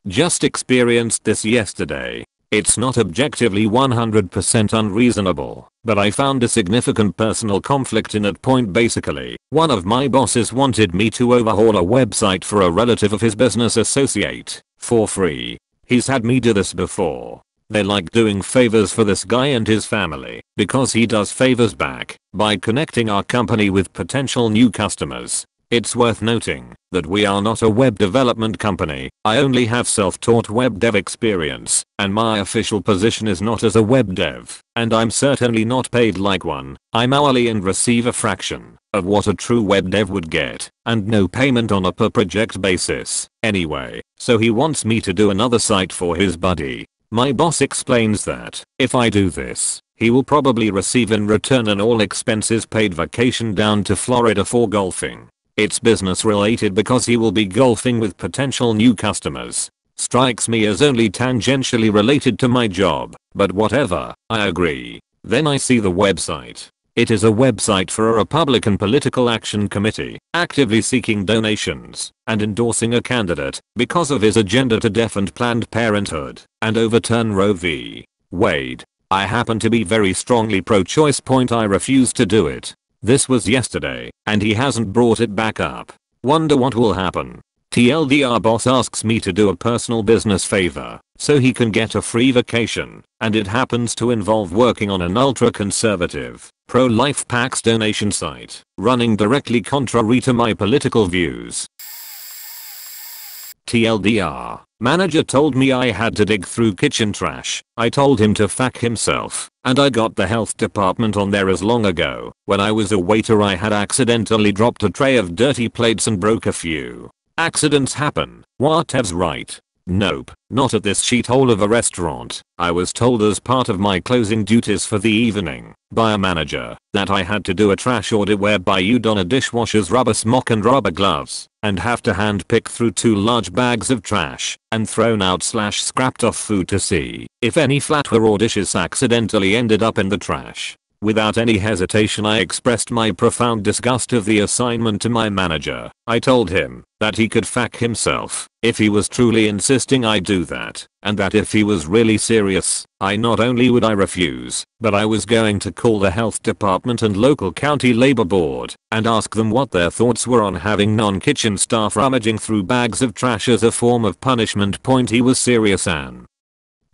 Just experienced this yesterday. It's not objectively 100% unreasonable, but I found a significant personal conflict in it point basically. One of my bosses wanted me to overhaul a website for a relative of his business associate, for free. He's had me do this before. They like doing favors for this guy and his family, because he does favors back, by connecting our company with potential new customers. It's worth noting that we are not a web development company. I only have self-taught web dev experience, and my official position is not as a web dev, and I'm certainly not paid like one. I'm hourly and receive a fraction of what a true web dev would get, and no payment on a per project basis. Anyway, so he wants me to do another site for his buddy. My boss explains that, if I do this, he will probably receive in return an all expenses paid vacation down to Florida for golfing. It's business related because he will be golfing with potential new customers. Strikes me as only tangentially related to my job, but whatever, I agree. Then I see the website. It is a website for a Republican political action committee, actively seeking donations and endorsing a candidate because of his agenda to defund Planned Parenthood and overturn Roe v. Wade. I happen to be very strongly pro-choice point I refuse to do it. This was yesterday, and he hasn't brought it back up. Wonder what will happen. TLDR boss asks me to do a personal business favor, so he can get a free vacation, and it happens to involve working on an ultra-conservative, pro-life PAC's donation site, running directly contrary to my political views. TLDR. Manager told me I had to dig through kitchen trash. I told him to fuck himself, and I got the health department on there as long ago. When I was a waiter I had accidentally dropped a tray of dirty plates and broke a few. Accidents happen, whatevs right. Nope, not at this shithole of a restaurant. I was told as part of my closing duties for the evening by a manager that I had to do a trash audit whereby you don a dishwasher's rubber smock and rubber gloves and have to hand pick through two large bags of trash and thrown out slash scrapped off food to see if any flatware or dishes accidentally ended up in the trash. Without any hesitation I expressed my profound disgust of the assignment to my manager. I told him that he could fuck himself if he was truly insisting I do that, and that if he was really serious, I not only would I refuse, but I was going to call the health department and local county labor board and ask them what their thoughts were on having non-kitchen staff rummaging through bags of trash as a form of punishment. Point he was serious and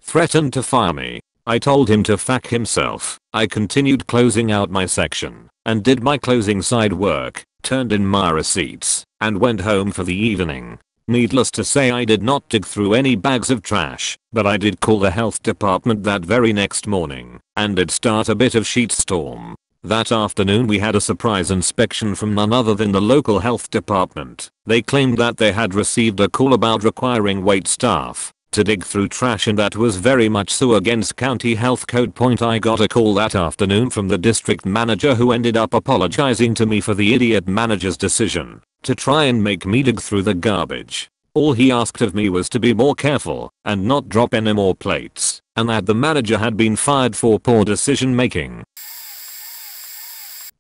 threatened to fire me. I told him to fuck himself. I continued closing out my section and did my closing side work, turned in my receipts, and went home for the evening. Needless to say I did not dig through any bags of trash, but I did call the health department that very next morning, and did start a bit of sheet storm. That afternoon we had a surprise inspection from none other than the local health department. They claimed that they had received a call about requiring wait staff to dig through trash and that was very much so against county health code point I got a call that afternoon from the district manager who ended up apologizing to me for the idiot manager's decision to try and make me dig through the garbage. All he asked of me was to be more careful and not drop any more plates and that the manager had been fired for poor decision making.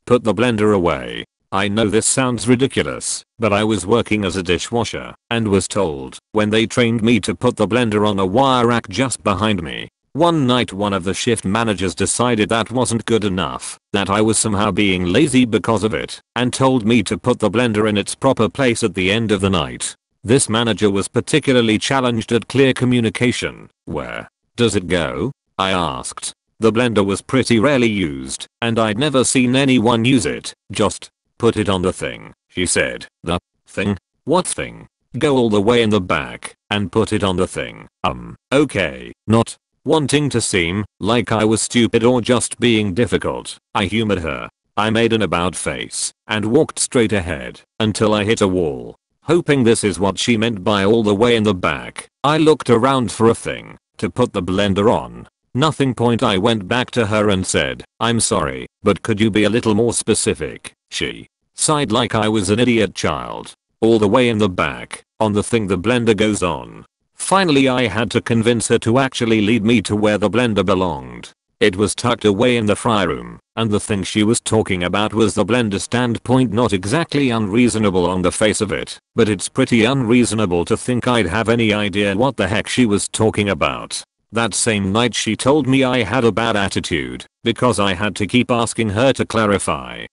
Put the blender away. I know this sounds ridiculous, but I was working as a dishwasher and was told when they trained me to put the blender on a wire rack just behind me. One night one of the shift managers decided that wasn't good enough, that I was somehow being lazy because of it, and told me to put the blender in its proper place at the end of the night. This manager was particularly challenged at clear communication. Where does it go? I asked. The blender was pretty rarely used, and I'd never seen anyone use it, just Put it on the thing, she said. The thing? What thing? Go all the way in the back and put it on the thing. Um, okay, not wanting to seem like I was stupid or just being difficult. I humored her. I made an about face and walked straight ahead until I hit a wall. Hoping this is what she meant by all the way in the back, I looked around for a thing to put the blender on. Nothing point I went back to her and said, I'm sorry, but could you be a little more specific? She sighed like I was an idiot child. All the way in the back, on the thing the blender goes on. Finally I had to convince her to actually lead me to where the blender belonged. It was tucked away in the fry room, and the thing she was talking about was the blender standpoint not exactly unreasonable on the face of it, but it's pretty unreasonable to think I'd have any idea what the heck she was talking about. That same night she told me I had a bad attitude, because I had to keep asking her to clarify.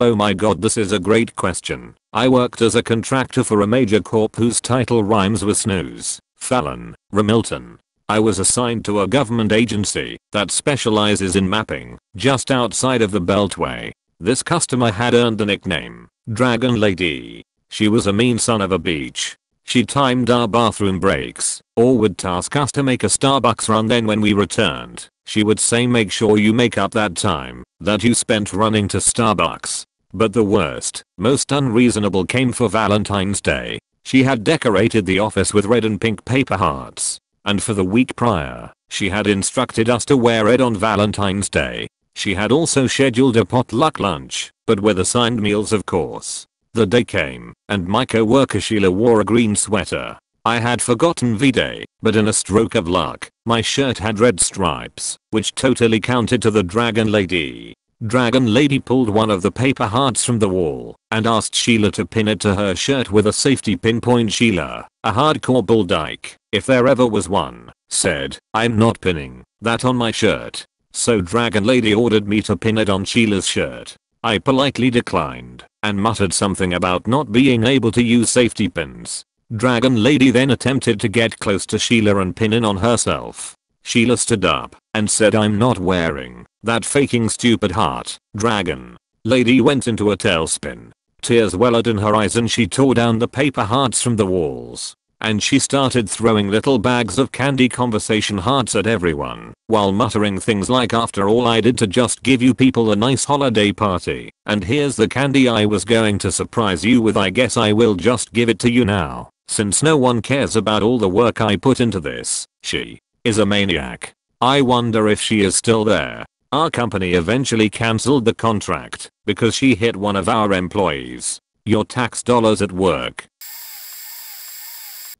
Oh my god this is a great question. I worked as a contractor for a major corp whose title rhymes with snooze, Fallon, Remilton. I was assigned to a government agency that specializes in mapping just outside of the Beltway. This customer had earned the nickname, Dragon Lady. She was a mean son of a beach. She timed our bathroom breaks, or would task us to make a Starbucks run then when we returned, she would say make sure you make up that time that you spent running to Starbucks. But the worst, most unreasonable came for Valentine's Day. She had decorated the office with red and pink paper hearts. And for the week prior, she had instructed us to wear red on Valentine's Day. She had also scheduled a potluck lunch, but with assigned meals of course. The day came, and my co-worker Sheila wore a green sweater. I had forgotten V-Day, but in a stroke of luck, my shirt had red stripes, which totally counted to the Dragon Lady. Dragon Lady pulled one of the paper hearts from the wall and asked Sheila to pin it to her shirt with a safety pin. Point Sheila, a hardcore bull dyke, if there ever was one, said, I'm not pinning that on my shirt. So Dragon Lady ordered me to pin it on Sheila's shirt. I politely declined and muttered something about not being able to use safety pins. Dragon Lady then attempted to get close to Sheila and pin in on herself. Sheila stood up and said I'm not wearing that faking stupid heart. Dragon Lady went into a tailspin. Tears welled in her eyes and she tore down the paper hearts from the walls and she started throwing little bags of candy conversation hearts at everyone, while muttering things like after all I did to just give you people a nice holiday party, and here's the candy I was going to surprise you with I guess I will just give it to you now, since no one cares about all the work I put into this, she is a maniac. I wonder if she is still there. Our company eventually cancelled the contract because she hit one of our employees. Your tax dollars at work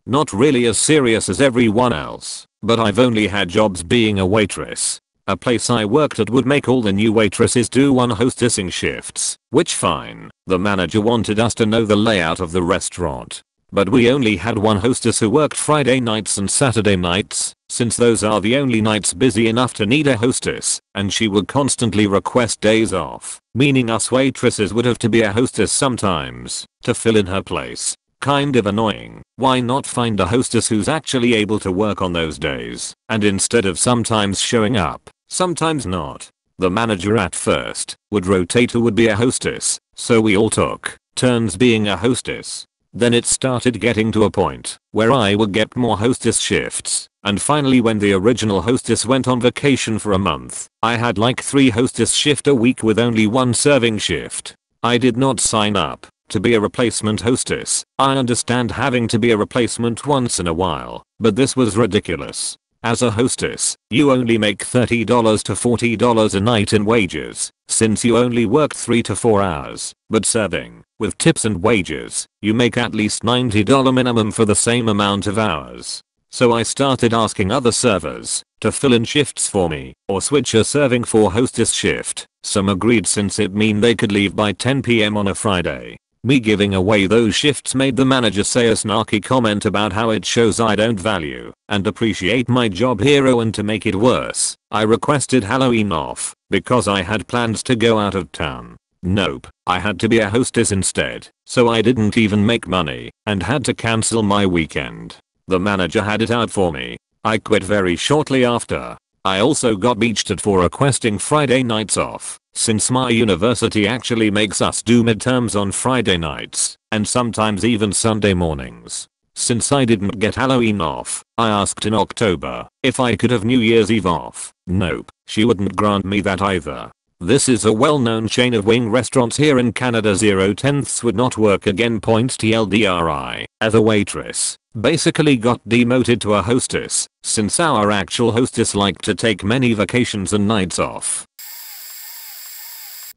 not really as serious as everyone else, but I've only had jobs being a waitress. A place I worked at would make all the new waitresses do one hostessing shifts, which fine, the manager wanted us to know the layout of the restaurant. But we only had one hostess who worked Friday nights and Saturday nights, since those are the only nights busy enough to need a hostess, and she would constantly request days off, meaning us waitresses would have to be a hostess sometimes, to fill in her place. Kind of annoying. Why not find a hostess who's actually able to work on those days, and instead of sometimes showing up, sometimes not. The manager at first would rotate who would be a hostess, so we all took turns being a hostess. Then it started getting to a point where I would get more hostess shifts, and finally when the original hostess went on vacation for a month, I had like 3 hostess shift a week with only one serving shift. I did not sign up to be a replacement hostess. I understand having to be a replacement once in a while, but this was ridiculous. As a hostess, you only make $30 to $40 a night in wages, since you only work 3 to 4 hours, but serving, with tips and wages, you make at least $90 minimum for the same amount of hours. So I started asking other servers to fill in shifts for me or switch a serving for hostess shift. Some agreed since it mean they could leave by 10pm on a Friday. Me giving away those shifts made the manager say a snarky comment about how it shows I don't value and appreciate my job hero and to make it worse, I requested Halloween off because I had plans to go out of town. Nope, I had to be a hostess instead, so I didn't even make money and had to cancel my weekend. The manager had it out for me. I quit very shortly after. I also got beached at for requesting Friday nights off since my university actually makes us do midterms on Friday nights, and sometimes even Sunday mornings. Since I didn't get Halloween off, I asked in October if I could have New Year's Eve off. Nope, she wouldn't grant me that either. This is a well-known chain of wing restaurants here in Canada 0 tenths would not work again. Point TLDR I, as a waitress, basically got demoted to a hostess, since our actual hostess liked to take many vacations and nights off.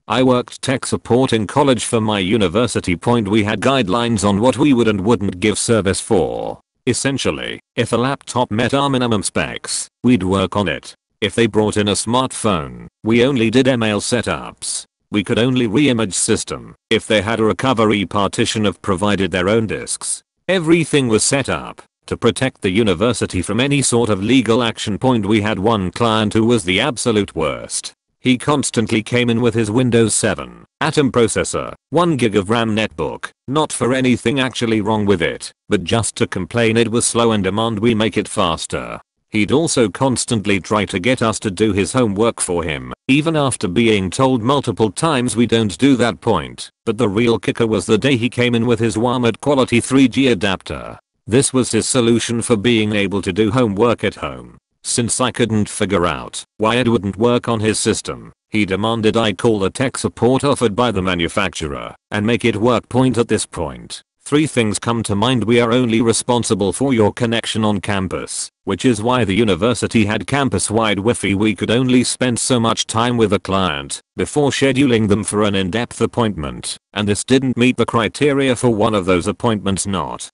I worked tech support in college for my university point we had guidelines on what we would and wouldn't give service for. Essentially, if a laptop met our minimum specs, we'd work on it. If they brought in a smartphone, we only did email setups. We could only reimage system if they had a recovery partition of provided their own disks. Everything was set up to protect the university from any sort of legal action point we had one client who was the absolute worst. He constantly came in with his Windows 7 Atom processor, 1GB of RAM netbook, not for anything actually wrong with it, but just to complain it was slow and demand we make it faster. He'd also constantly try to get us to do his homework for him, even after being told multiple times we don't do that point. But the real kicker was the day he came in with his Walmart quality 3G adapter. This was his solution for being able to do homework at home. Since I couldn't figure out why it wouldn't work on his system, he demanded I call the tech support offered by the manufacturer and make it work point at this point. Three things come to mind we are only responsible for your connection on campus, which is why the university had campus-wide Wi-Fi we could only spend so much time with a client before scheduling them for an in-depth appointment, and this didn't meet the criteria for one of those appointments not.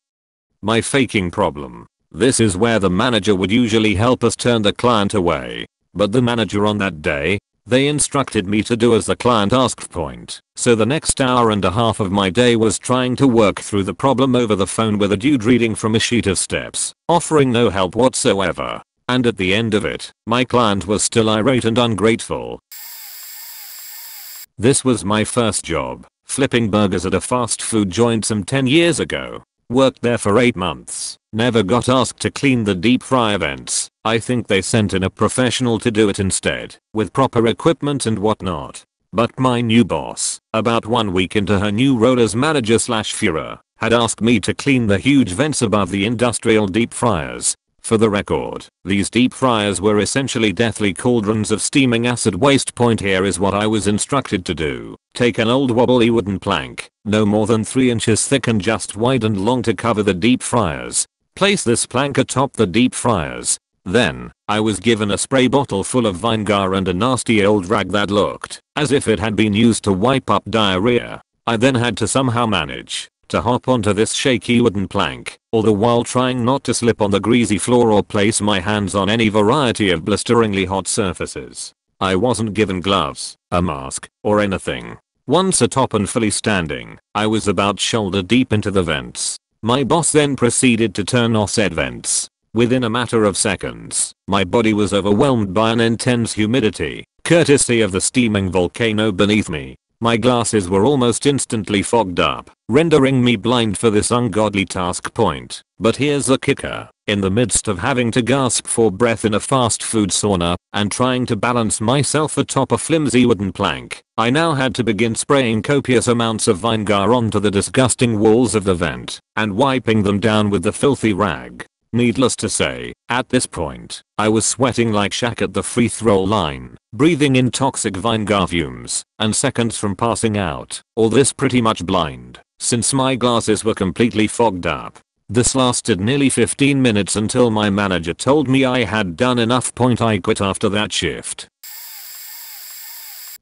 My faking problem. This is where the manager would usually help us turn the client away. But the manager on that day They instructed me to do as the client asked point, so the next hour and a half of my day was trying to work through the problem over the phone with a dude reading from a sheet of steps, offering no help whatsoever. And at the end of it, my client was still irate and ungrateful. This was my first job, flipping burgers at a fast food joint some 10 years ago. Worked there for 8 months. Never got asked to clean the deep fryer vents. I think they sent in a professional to do it instead, with proper equipment and whatnot. But my new boss, about one week into her new role as manager slash Führer, had asked me to clean the huge vents above the industrial deep fryers. For the record, these deep fryers were essentially deathly cauldrons of steaming acid waste point here is what I was instructed to do. Take an old wobbly wooden plank, no more than 3 inches thick and just wide and long to cover the deep fryers. Place this plank atop the deep fryers. Then, I was given a spray bottle full of Vinegar and a nasty old rag that looked as if it had been used to wipe up diarrhea. I then had to somehow manage to hop onto this shaky wooden plank, all the while trying not to slip on the greasy floor or place my hands on any variety of blisteringly hot surfaces. I wasn't given gloves, a mask, or anything. Once atop and fully standing, I was about shoulder deep into the vents. My boss then proceeded to turn off said vents. Within a matter of seconds, my body was overwhelmed by an intense humidity, courtesy of the steaming volcano beneath me. My glasses were almost instantly fogged up, rendering me blind for this ungodly task point. But here's the kicker. In the midst of having to gasp for breath in a fast food sauna and trying to balance myself atop a flimsy wooden plank, I now had to begin spraying copious amounts of Vinegar onto the disgusting walls of the vent and wiping them down with the filthy rag. Needless to say, at this point, I was sweating like Shaq at the free throw line, breathing in toxic Vinegar fumes, and seconds from passing out. All this pretty much blind, since my glasses were completely fogged up. This lasted nearly 15 minutes until my manager told me I had done enough point I quit after that shift.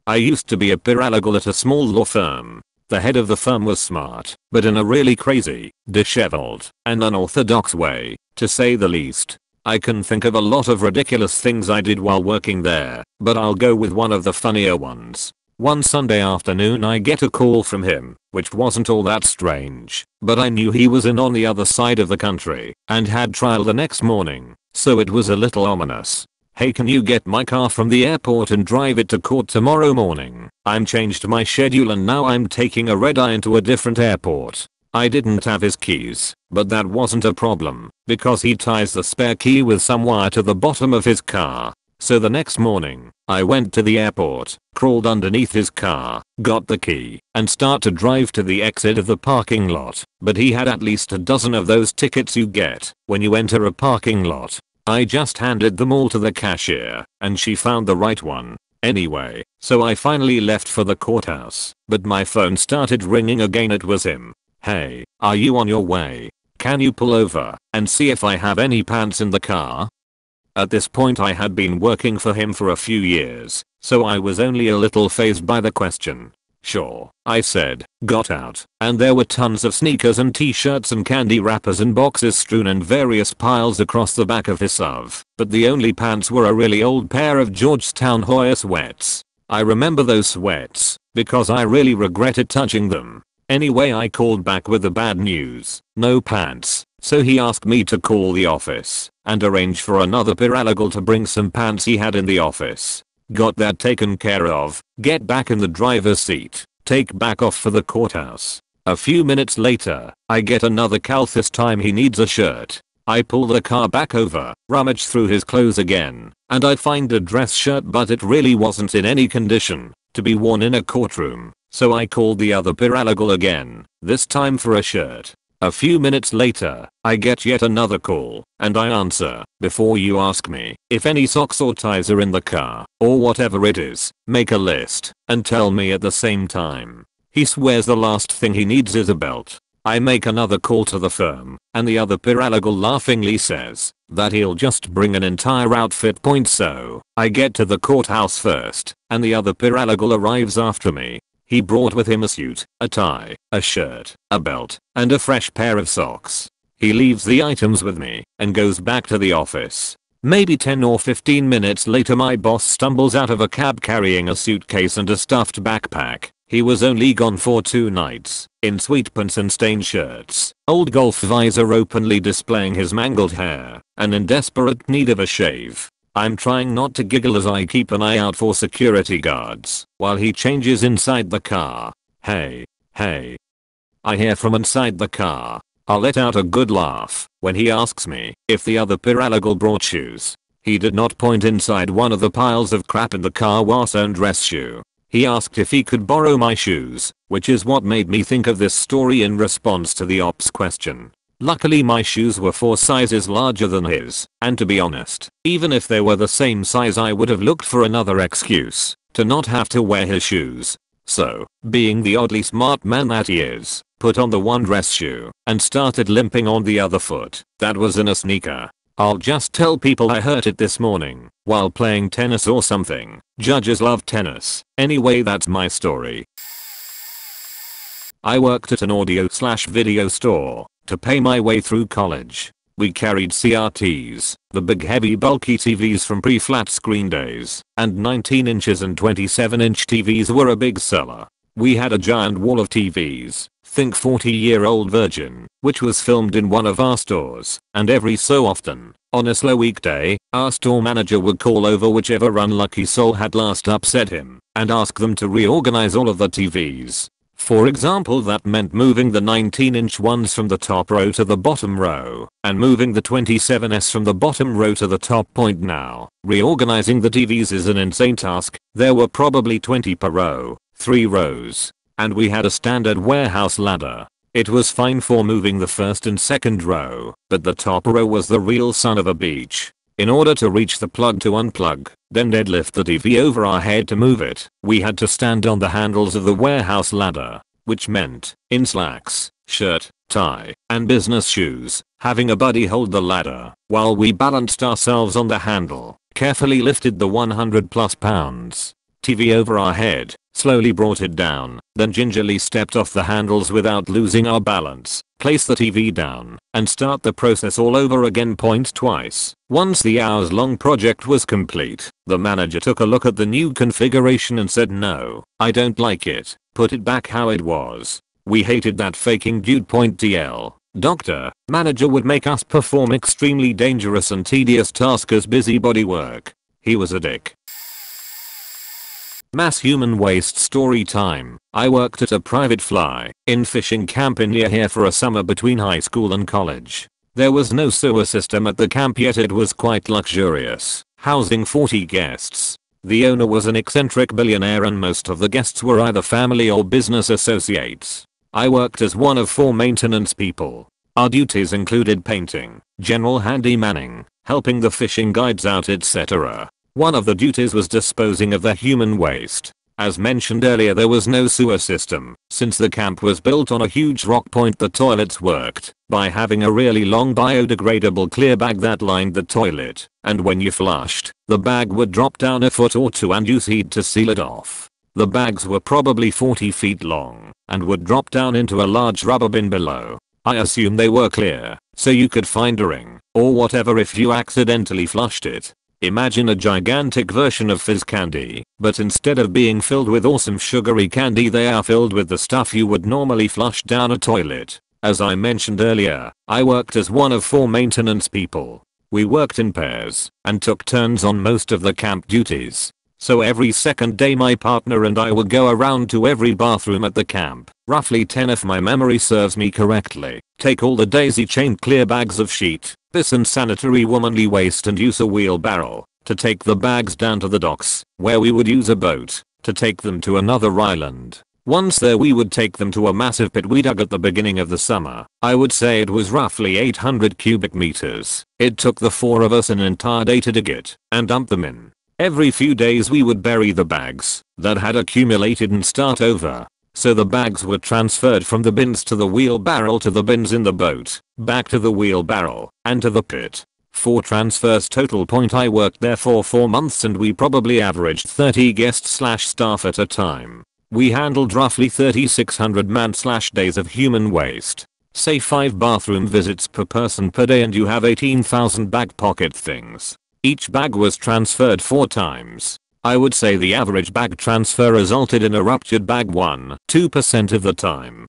I used to be a paralegal at a small law firm. The head of the firm was smart, but in a really crazy, disheveled, and unorthodox way to say the least. I can think of a lot of ridiculous things I did while working there, but I'll go with one of the funnier ones. One Sunday afternoon I get a call from him, which wasn't all that strange, but I knew he was in on the other side of the country and had trial the next morning, so it was a little ominous. Hey can you get my car from the airport and drive it to court tomorrow morning? I'm changed my schedule and now I'm taking a red eye into a different airport. I didn't have his keys, but that wasn't a problem, because he ties the spare key with some wire to the bottom of his car. So the next morning, I went to the airport, crawled underneath his car, got the key, and start to drive to the exit of the parking lot. But he had at least a dozen of those tickets you get when you enter a parking lot. I just handed them all to the cashier, and she found the right one. Anyway, so I finally left for the courthouse, but my phone started ringing again it was him. Hey, are you on your way? Can you pull over and see if I have any pants in the car? At this point I had been working for him for a few years, so I was only a little phased by the question. Sure, I said, got out, and there were tons of sneakers and t-shirts and candy wrappers and boxes strewn in various piles across the back of his SUV, but the only pants were a really old pair of Georgetown Hoya sweats. I remember those sweats, because I really regretted touching them. Anyway I called back with the bad news, no pants, so he asked me to call the office and arrange for another paralegal to bring some pants he had in the office. Got that taken care of, get back in the driver's seat, take back off for the courthouse. A few minutes later, I get another call this time he needs a shirt. I pull the car back over, rummage through his clothes again, and I find a dress shirt but it really wasn't in any condition to be worn in a courtroom. So I called the other paralegal again, this time for a shirt. A few minutes later, I get yet another call, and I answer, before you ask me, if any socks or ties are in the car, or whatever it is, make a list, and tell me at the same time. He swears the last thing he needs is a belt. I make another call to the firm, and the other paralegal laughingly says that he'll just bring an entire outfit point so I get to the courthouse first, and the other paralegal arrives after me, he brought with him a suit, a tie, a shirt, a belt, and a fresh pair of socks. He leaves the items with me and goes back to the office. Maybe 10 or 15 minutes later my boss stumbles out of a cab carrying a suitcase and a stuffed backpack. He was only gone for two nights, in sweatpants and stained shirts, old golf visor openly displaying his mangled hair, and in desperate need of a shave. I'm trying not to giggle as I keep an eye out for security guards while he changes inside the car. Hey, hey. I hear from inside the car. I let out a good laugh when he asks me if the other paralegal brought shoes. He did not point inside one of the piles of crap in the car was dress shoe. He asked if he could borrow my shoes, which is what made me think of this story in response to the ops question. Luckily my shoes were 4 sizes larger than his, and to be honest, even if they were the same size I would have looked for another excuse to not have to wear his shoes. So, being the oddly smart man that he is, put on the one dress shoe and started limping on the other foot that was in a sneaker. I'll just tell people I hurt it this morning while playing tennis or something. Judges love tennis. Anyway that's my story. I worked at an audio slash video store to pay my way through college. We carried CRTs, the big heavy bulky TVs from pre-flat screen days, and 19 inches and 27 inch TVs were a big seller. We had a giant wall of TVs, think 40 year old virgin, which was filmed in one of our stores, and every so often, on a slow weekday, our store manager would call over whichever unlucky soul had last upset him, and ask them to reorganize all of the TVs, for example that meant moving the 19 inch ones from the top row to the bottom row, and moving the 27s from the bottom row to the top point now. Reorganizing the TVs is an insane task, there were probably 20 per row, 3 rows, and we had a standard warehouse ladder. It was fine for moving the first and second row, but the top row was the real son of a beach. In order to reach the plug to unplug, then deadlift the TV over our head to move it, we had to stand on the handles of the warehouse ladder, which meant, in slacks, shirt, tie, and business shoes, having a buddy hold the ladder, while we balanced ourselves on the handle, carefully lifted the 100 plus pounds TV over our head, slowly brought it down, then gingerly stepped off the handles without losing our balance, place the TV down, and start the process all over again point twice. Once the hours long project was complete, the manager took a look at the new configuration and said no, I don't like it, put it back how it was. We hated that faking dude point TL. Doctor, manager would make us perform extremely dangerous and tedious tasks as busybody work. He was a dick. Mass human waste story time. I worked at a private fly in fishing camp in near here for a summer between high school and college. There was no sewer system at the camp yet it was quite luxurious, housing 40 guests. The owner was an eccentric billionaire and most of the guests were either family or business associates. I worked as one of four maintenance people. Our duties included painting, general handymanning, helping the fishing guides out etc. One of the duties was disposing of the human waste. As mentioned earlier there was no sewer system, since the camp was built on a huge rock point the toilets worked by having a really long biodegradable clear bag that lined the toilet, and when you flushed, the bag would drop down a foot or two and use heat to seal it off. The bags were probably 40 feet long, and would drop down into a large rubber bin below. I assume they were clear, so you could find a ring, or whatever if you accidentally flushed it. Imagine a gigantic version of fizz candy, but instead of being filled with awesome sugary candy they are filled with the stuff you would normally flush down a toilet. As I mentioned earlier, I worked as one of four maintenance people. We worked in pairs and took turns on most of the camp duties. So every second day my partner and I would go around to every bathroom at the camp, roughly 10 if my memory serves me correctly, take all the daisy chain clear bags of sheet, this unsanitary womanly waste and use a wheelbarrow to take the bags down to the docks, where we would use a boat to take them to another island. Once there we would take them to a massive pit we dug at the beginning of the summer. I would say it was roughly 800 cubic meters. It took the four of us an entire day to dig it and dump them in. Every few days we would bury the bags that had accumulated and start over. So the bags were transferred from the bins to the wheelbarrow to the bins in the boat, back to the wheelbarrow, and to the pit. Four transfers total point I worked there for 4 months and we probably averaged 30 guests slash staff at a time. We handled roughly 3600 man slash days of human waste. Say 5 bathroom visits per person per day and you have 18,000 back pocket things. Each bag was transferred 4 times. I would say the average bag transfer resulted in a ruptured bag 1-2% of the time.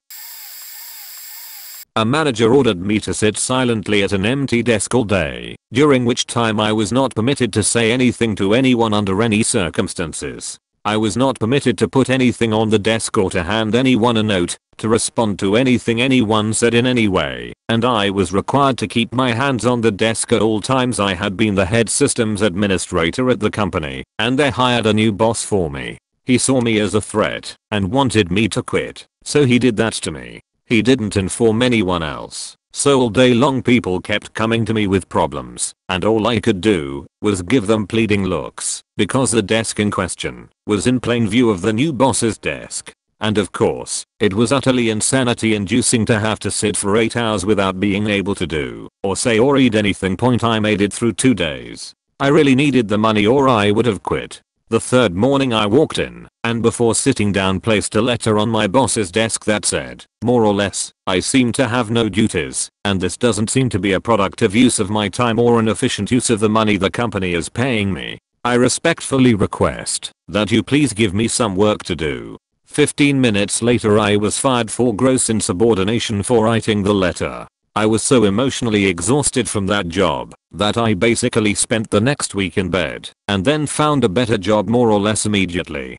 A manager ordered me to sit silently at an empty desk all day, during which time I was not permitted to say anything to anyone under any circumstances. I was not permitted to put anything on the desk or to hand anyone a note, to respond to anything anyone said in any way, and I was required to keep my hands on the desk at all times I had been the head systems administrator at the company, and they hired a new boss for me. He saw me as a threat, and wanted me to quit, so he did that to me. He didn't inform anyone else. So all day long people kept coming to me with problems, and all I could do was give them pleading looks, because the desk in question was in plain view of the new boss's desk. And of course, it was utterly insanity inducing to have to sit for 8 hours without being able to do, or say or read anything point I made it through 2 days. I really needed the money or I would have quit. The third morning I walked in, and before sitting down placed a letter on my boss's desk that said, more or less, I seem to have no duties, and this doesn't seem to be a productive use of my time or an efficient use of the money the company is paying me. I respectfully request that you please give me some work to do. 15 minutes later I was fired for gross insubordination for writing the letter. I was so emotionally exhausted from that job that I basically spent the next week in bed and then found a better job more or less immediately.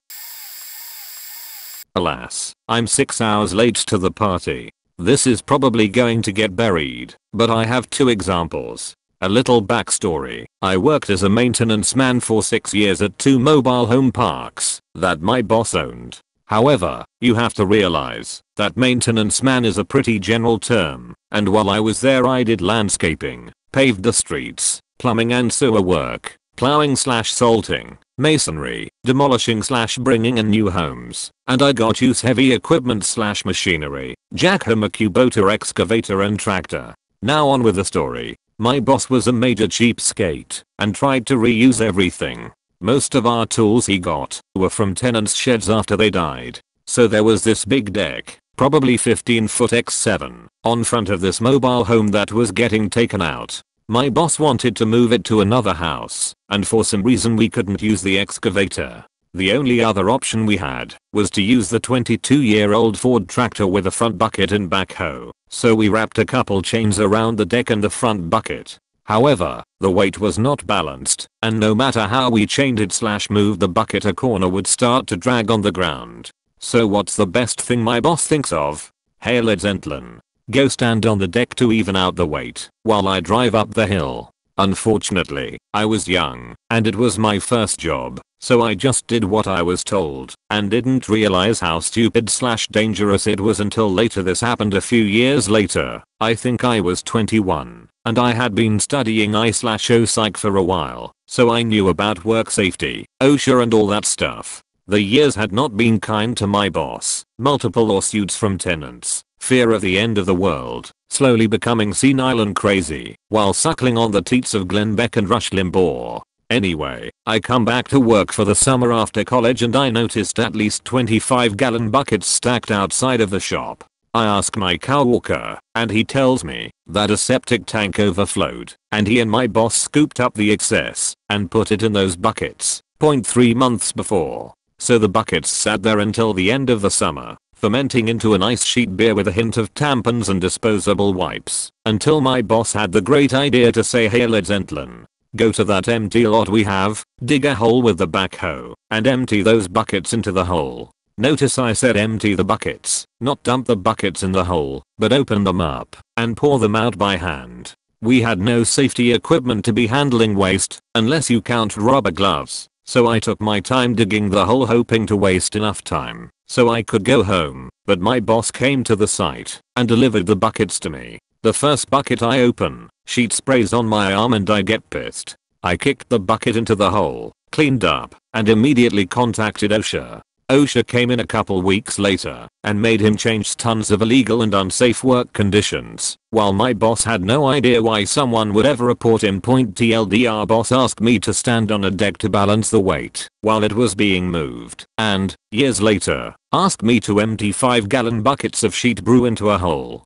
Alas, I'm 6 hours late to the party. This is probably going to get buried, but I have two examples. A little backstory. I worked as a maintenance man for 6 years at two mobile home parks that my boss owned. However, you have to realize that maintenance man is a pretty general term, and while I was there I did landscaping, paved the streets, plumbing and sewer work, plowing slash salting, masonry, demolishing slash bringing in new homes, and I got use heavy equipment slash machinery, jackhammer Kubota excavator and tractor. Now on with the story. My boss was a major cheapskate and tried to reuse everything. Most of our tools he got were from tenants sheds after they died. So there was this big deck, probably 15 foot x 7, on front of this mobile home that was getting taken out. My boss wanted to move it to another house, and for some reason we couldn't use the excavator. The only other option we had was to use the 22 year old Ford tractor with a front bucket and backhoe, so we wrapped a couple chains around the deck and the front bucket. However, the weight was not balanced, and no matter how we chained it slash moved the bucket a corner would start to drag on the ground. So what's the best thing my boss thinks of? Hey Led Zeppelin. Go stand on the deck to even out the weight while I drive up the hill. Unfortunately, I was young, and it was my first job, so I just did what I was told, and didn't realize how stupid slash dangerous it was until later this happened a few years later. I think I was 21, and I had been studying I slash O psych for a while, so I knew about work safety, OSHA and all that stuff. The years had not been kind to my boss, multiple lawsuits from tenants, fear of the end of the world, slowly becoming senile and crazy, while suckling on the teats of Glenn Beck and Rush Limbaugh. Anyway, I come back to work for the summer after college and I noticed at least 25 gallon buckets stacked outside of the shop. I ask my coworker, and he tells me that a septic tank overflowed, and he and my boss scooped up the excess and put it in those buckets, 0.3 months before. So the buckets sat there until the end of the summer, fermenting into an ice sheet beer with a hint of tampons and disposable wipes, until my boss had the great idea to say hey Zeppelin, go to that empty lot we have, dig a hole with the backhoe, and empty those buckets into the hole. Notice I said empty the buckets, not dump the buckets in the hole, but open them up and pour them out by hand. We had no safety equipment to be handling waste, unless you count rubber gloves. So I took my time digging the hole hoping to waste enough time so I could go home, but my boss came to the site and delivered the buckets to me. The first bucket I open, sheet sprays on my arm and I get pissed. I kicked the bucket into the hole, cleaned up, and immediately contacted OSHA. OSHA came in a couple weeks later and made him change tons of illegal and unsafe work conditions, while my boss had no idea why someone would ever report him. Point TLDR boss asked me to stand on a deck to balance the weight while it was being moved, and, years later, asked me to empty 5 gallon buckets of sheet brew into a hole.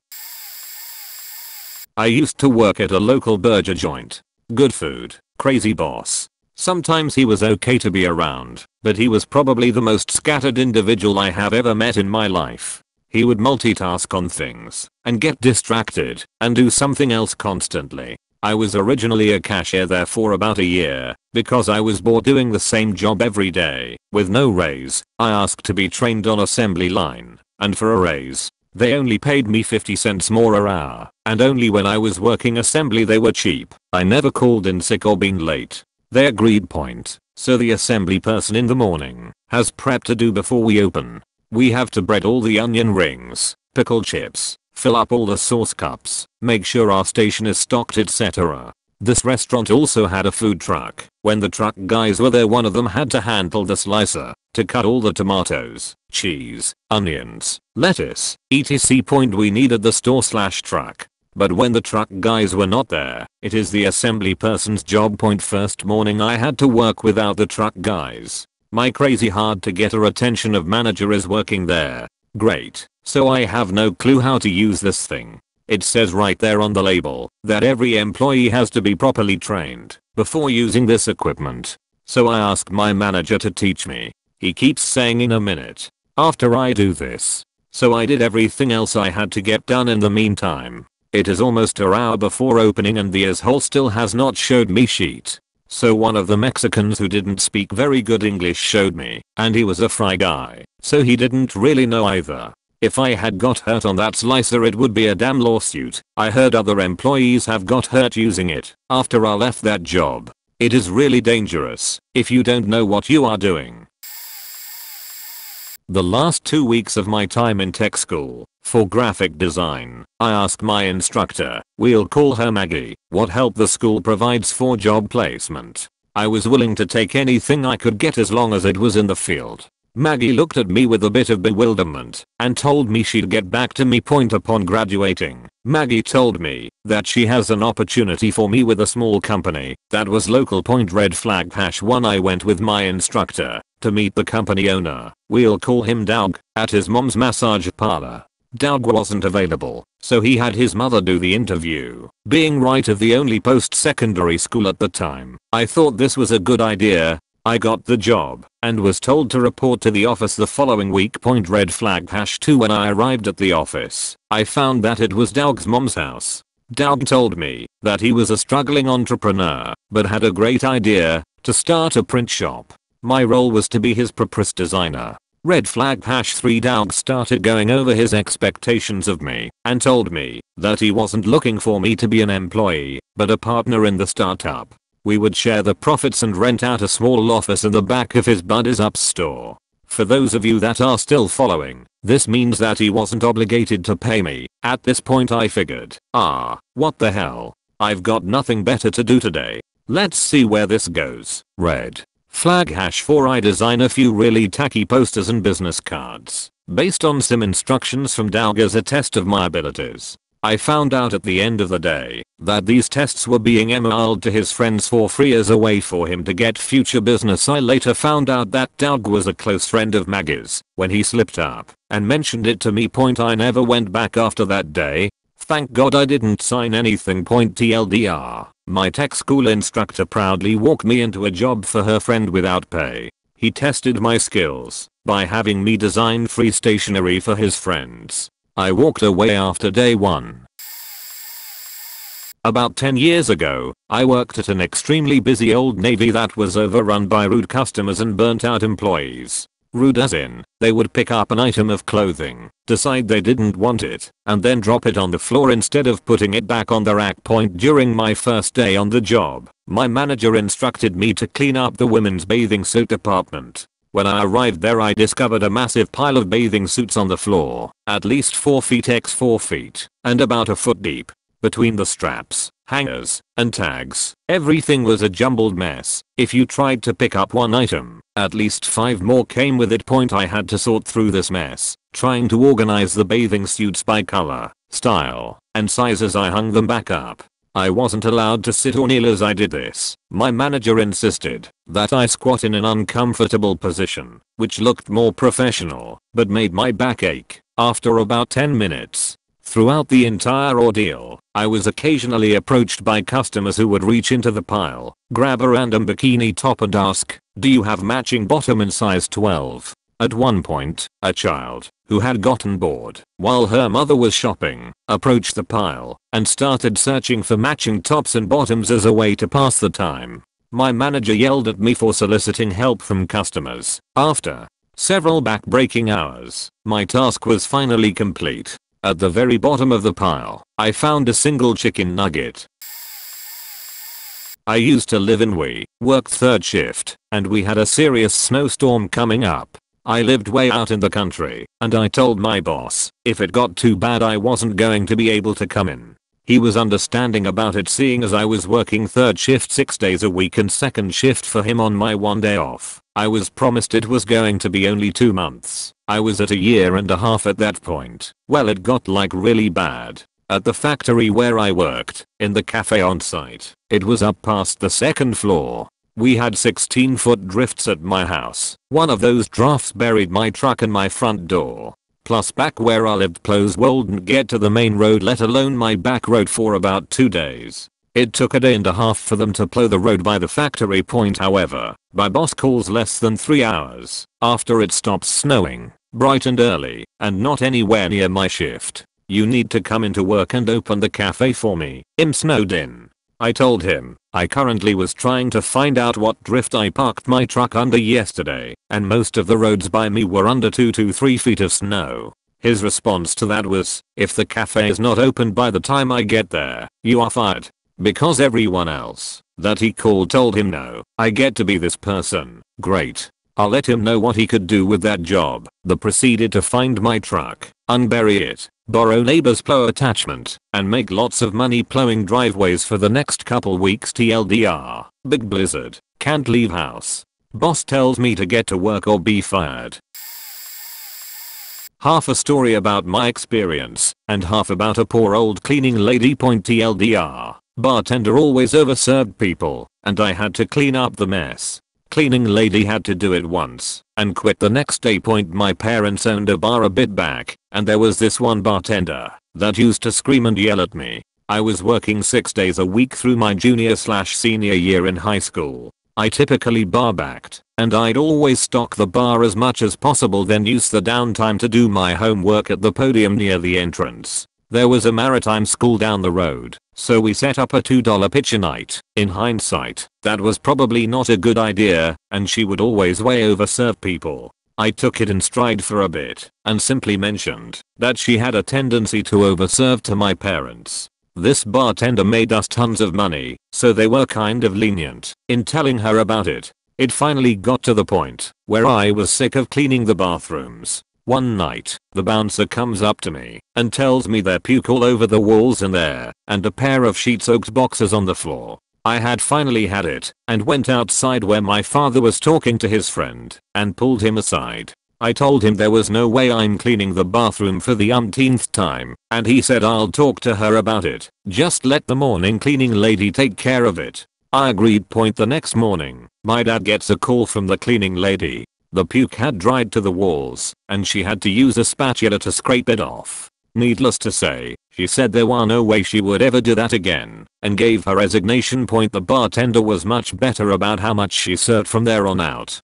I used to work at a local burger joint. Good food, Crazy boss. Sometimes he was okay to be around, but he was probably the most scattered individual I have ever met in my life. He would multitask on things and get distracted and do something else constantly. I was originally a cashier there for about a year because I was bored doing the same job every day with no raise. I asked to be trained on assembly line and for a raise. They only paid me 50 cents more per hour and only when I was working assembly they were cheap. I never called in sick or been late. They agreed point. So the assembly person in the morning has prep to do before we open. We have to bread all the onion rings, pickle chips, fill up all the sauce cups, make sure our station is stocked etc. This restaurant also had a food truck. When the truck guys were there one of them had to handle the slicer to cut all the tomatoes, cheese, onions, lettuce, etc. Point we needed the store slash truck. But when the truck guys were not there, it is the assembly person's job. Point first morning I had to work without the truck guys. My crazy hard to get a attention of manager is working there. Great. So I have no clue how to use this thing. It says right there on the label that every employee has to be properly trained before using this equipment. So I ask my manager to teach me. He keeps saying in a minute. After I do this. So I did everything else I had to get done in the meantime. It is almost an hour before opening and the asshole still has not showed me sheet. So one of the Mexicans who didn't speak very good English showed me, and he was a fry guy, so he didn't really know either. If I had got hurt on that slicer it would be a damn lawsuit. I heard other employees have got hurt using it after I left that job. It is really dangerous if you don't know what you are doing. The last two weeks of my time in tech school, for graphic design, I asked my instructor, we'll call her Maggie, what help the school provides for job placement. I was willing to take anything I could get as long as it was in the field. Maggie looked at me with a bit of bewilderment and told me she'd get back to me point upon graduating. Maggie told me that she has an opportunity for me with a small company that was local point red flag hash 1 I went with my instructor to meet the company owner. We'll call him Doug at his mom's massage parlor. Doug wasn't available, so he had his mother do the interview. Being right of the only post-secondary school at the time, I thought this was a good idea I got the job and was told to report to the office the following week. Point red flag hash 2 when I arrived at the office. I found that it was Doug's mom's house. Doug told me that he was a struggling entrepreneur but had a great idea to start a print shop. My role was to be his prepress designer. Red flag hash 3 Doug started going over his expectations of me and told me that he wasn't looking for me to be an employee but a partner in the startup. We would share the profits and rent out a small office in the back of his buddy's up store. For those of you that are still following, this means that he wasn't obligated to pay me. At this point I figured, ah, what the hell. I've got nothing better to do today. Let's see where this goes. Red. Flag hash 4 I design a few really tacky posters and business cards. Based on some instructions from Doug as a test of my abilities. I found out at the end of the day that these tests were being emailed to his friends for free as a way for him to get future business. I later found out that Doug was a close friend of Maggie's when he slipped up and mentioned it to me. Point I never went back after that day. Thank god I didn't sign anything. Point TLDR. My tech school instructor proudly walked me into a job for her friend without pay. He tested my skills by having me design free stationery for his friends. I walked away after day 1. About 10 years ago, I worked at an extremely busy old navy that was overrun by rude customers and burnt out employees. Rude as in, they would pick up an item of clothing, decide they didn't want it, and then drop it on the floor instead of putting it back on the rack point during my first day on the job. My manager instructed me to clean up the women's bathing suit department. When I arrived there I discovered a massive pile of bathing suits on the floor, at least 4 feet x 4 feet, and about a foot deep. Between the straps, hangers, and tags, everything was a jumbled mess. If you tried to pick up one item, at least 5 more came with it. Point I had to sort through this mess, trying to organize the bathing suits by color, style, and size as I hung them back up. I wasn't allowed to sit or kneel as I did this. My manager insisted that I squat in an uncomfortable position, which looked more professional, but made my back ache. After about 10 minutes, Throughout the entire ordeal, I was occasionally approached by customers who would reach into the pile, grab a random bikini top and ask, do you have matching bottom in size 12? At one point, a child, who had gotten bored while her mother was shopping, approached the pile and started searching for matching tops and bottoms as a way to pass the time. My manager yelled at me for soliciting help from customers. After several back-breaking hours, my task was finally complete. At the very bottom of the pile, I found a single chicken nugget. I used to live in we, worked third shift, and we had a serious snowstorm coming up. I lived way out in the country, and I told my boss, if it got too bad I wasn't going to be able to come in. He was understanding about it seeing as I was working third shift 6 days a week and second shift for him on my one day off. I was promised it was going to be only 2 months. I was at a year and a half at that point. Well it got like really bad. At the factory where I worked, in the cafe on site, it was up past the second floor. We had 16 foot drifts at my house. One of those drafts buried my truck and my front door. Plus back where I lived plows wouldn't get to the main road let alone my back road for about 2 days. It took a day and a half for them to plow the road by the factory point however, my boss calls less than 3 hours after it stops snowing, bright and early, and not anywhere near my shift. You need to come into work and open the cafe for me. I'm snowed in. I told him, I currently was trying to find out what drift I parked my truck under yesterday, and most of the roads by me were under 2 to 3 feet of snow. His response to that was, if the cafe is not open by the time I get there, you are fired. Because everyone else that he called told him no, I get to be this person. Great. I'll let him know what he could do with that job. The proceeded to find my truck, unbury it, borrow neighbor's plow attachment, and make lots of money plowing driveways for the next couple weeks TLDR. Big blizzard. Can't leave house. Boss tells me to get to work or be fired. Half a story about my experience, and half about a poor old cleaning lady. Point TLDR. Bartender always overserved people, and I had to clean up the mess. Cleaning lady had to do it once and quit the next day. Point my parents owned a bar a bit back and there was this one bartender that used to scream and yell at me. I was working 6 days a week through my junior slash senior year in high school. I typically bar backed and I'd always stock the bar as much as possible then use the downtime to do my homework at the podium near the entrance. There was a maritime school down the road, so we set up a $2 pitcher night. In hindsight, that was probably not a good idea, and she would always way overserve people. I took it in stride for a bit, and simply mentioned that she had a tendency to overserve to my parents. This bartender made us tons of money, so they were kind of lenient in telling her about it. It finally got to the point where I was sick of cleaning the bathrooms one night, the bouncer comes up to me and tells me there puke all over the walls in there and a pair of sheet soaked boxes on the floor. I had finally had it and went outside where my father was talking to his friend and pulled him aside. I told him there was no way I'm cleaning the bathroom for the umpteenth time and he said I'll talk to her about it. Just let the morning cleaning lady take care of it. I agreed. Point the next morning, my dad gets a call from the cleaning lady the puke had dried to the walls, and she had to use a spatula to scrape it off. Needless to say, she said there were no way she would ever do that again, and gave her resignation point the bartender was much better about how much she served from there on out.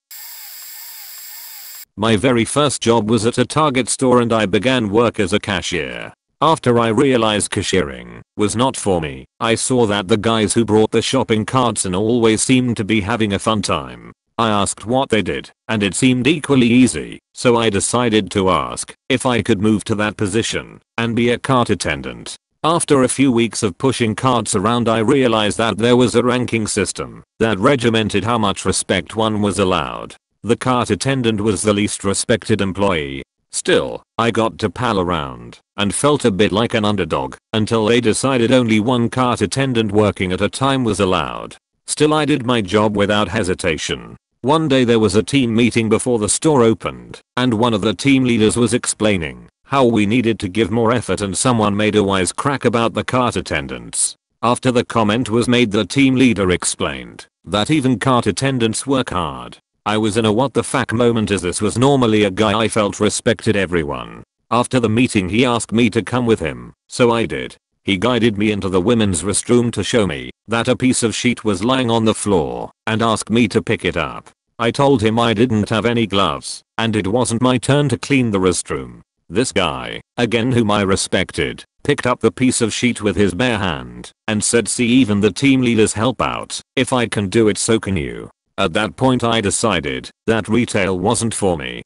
My very first job was at a Target store and I began work as a cashier. After I realized cashiering was not for me, I saw that the guys who brought the shopping carts and always seemed to be having a fun time. I asked what they did, and it seemed equally easy, so I decided to ask if I could move to that position and be a cart attendant. After a few weeks of pushing carts around I realized that there was a ranking system that regimented how much respect one was allowed. The cart attendant was the least respected employee. Still, I got to pal around and felt a bit like an underdog until they decided only one cart attendant working at a time was allowed. Still I did my job without hesitation. One day there was a team meeting before the store opened, and one of the team leaders was explaining how we needed to give more effort and someone made a wise crack about the cart attendants. After the comment was made the team leader explained that even cart attendants work hard. I was in a what the fuck moment as this was normally a guy I felt respected everyone. After the meeting he asked me to come with him, so I did. He guided me into the women's restroom to show me that a piece of sheet was lying on the floor and asked me to pick it up. I told him I didn't have any gloves and it wasn't my turn to clean the restroom. This guy, again whom I respected, picked up the piece of sheet with his bare hand and said see even the team leaders help out. If I can do it so can you. At that point I decided that retail wasn't for me.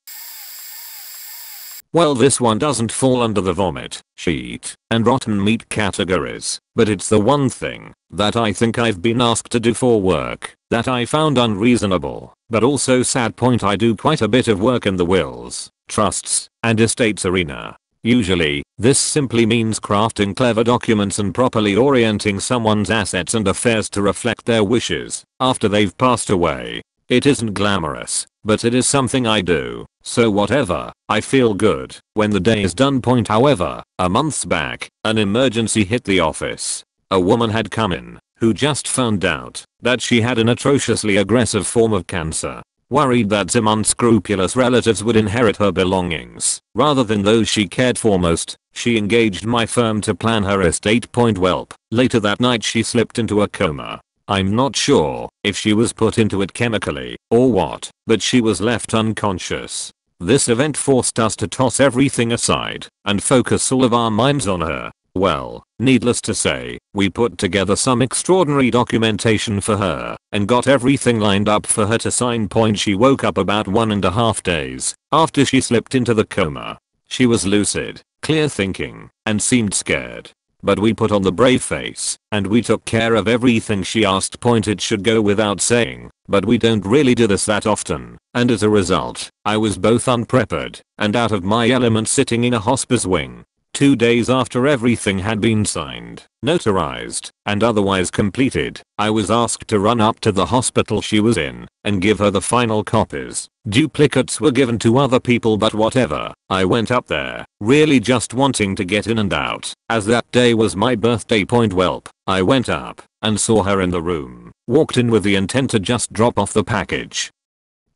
Well this one doesn't fall under the vomit, sheet, and rotten meat categories, but it's the one thing that I think I've been asked to do for work that I found unreasonable, but also sad point I do quite a bit of work in the wills, trusts, and estates arena. Usually, this simply means crafting clever documents and properly orienting someone's assets and affairs to reflect their wishes after they've passed away. It isn't glamorous, but it is something I do, so whatever, I feel good when the day is done. Point however, a months back, an emergency hit the office. A woman had come in who just found out that she had an atrociously aggressive form of cancer. Worried that some unscrupulous relatives would inherit her belongings rather than those she cared for most, she engaged my firm to plan her estate. Point whelp. Later that night she slipped into a coma I'm not sure if she was put into it chemically or what, but she was left unconscious. This event forced us to toss everything aside and focus all of our minds on her. Well, needless to say, we put together some extraordinary documentation for her and got everything lined up for her to sign. Point she woke up about one and a half days after she slipped into the coma. She was lucid, clear thinking, and seemed scared. But we put on the brave face, and we took care of everything she asked point it should go without saying, but we don't really do this that often, and as a result, I was both unprepared and out of my element sitting in a hospice wing, Two days after everything had been signed, notarized, and otherwise completed, I was asked to run up to the hospital she was in and give her the final copies. Duplicates were given to other people but whatever, I went up there, really just wanting to get in and out, as that day was my birthday. Point whelp, I went up and saw her in the room, walked in with the intent to just drop off the package,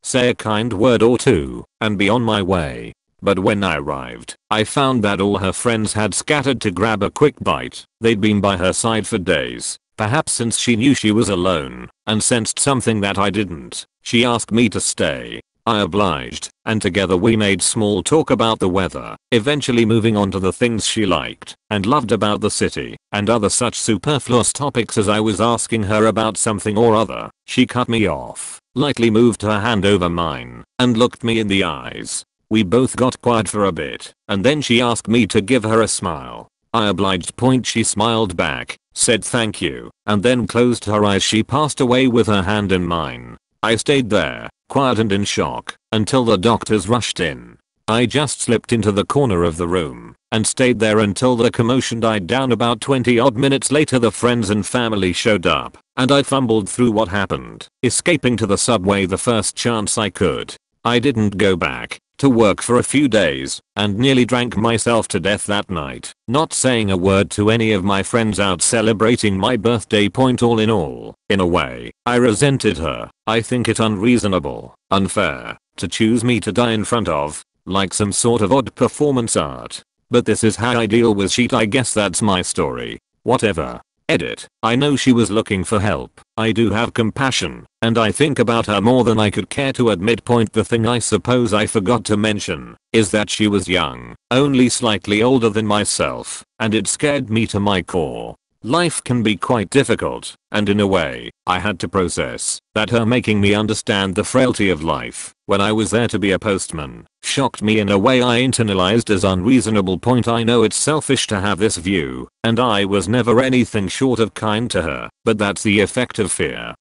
say a kind word or two, and be on my way. But when I arrived, I found that all her friends had scattered to grab a quick bite. They'd been by her side for days, perhaps since she knew she was alone, and sensed something that I didn't. She asked me to stay. I obliged, and together we made small talk about the weather, eventually moving on to the things she liked and loved about the city, and other such superfluous topics as I was asking her about something or other. She cut me off, lightly moved her hand over mine, and looked me in the eyes. We both got quiet for a bit, and then she asked me to give her a smile. I obliged. Point she smiled back, said thank you, and then closed her eyes. She passed away with her hand in mine. I stayed there, quiet and in shock, until the doctors rushed in. I just slipped into the corner of the room and stayed there until the commotion died down about 20 odd minutes later the friends and family showed up and I fumbled through what happened, escaping to the subway the first chance I could. I didn't go back to work for a few days and nearly drank myself to death that night, not saying a word to any of my friends out celebrating my birthday point all in all. In a way, I resented her. I think it unreasonable, unfair, to choose me to die in front of, like some sort of odd performance art. But this is how I deal with shit I guess that's my story. Whatever. Edit. I know she was looking for help. I do have compassion, and I think about her more than I could care to admit. Point the thing I suppose I forgot to mention is that she was young, only slightly older than myself, and it scared me to my core. Life can be quite difficult, and in a way, I had to process that her making me understand the frailty of life when I was there to be a postman shocked me in a way I internalized as unreasonable. Point I know it's selfish to have this view, and I was never anything short of kind to her, but that's the effect of fear.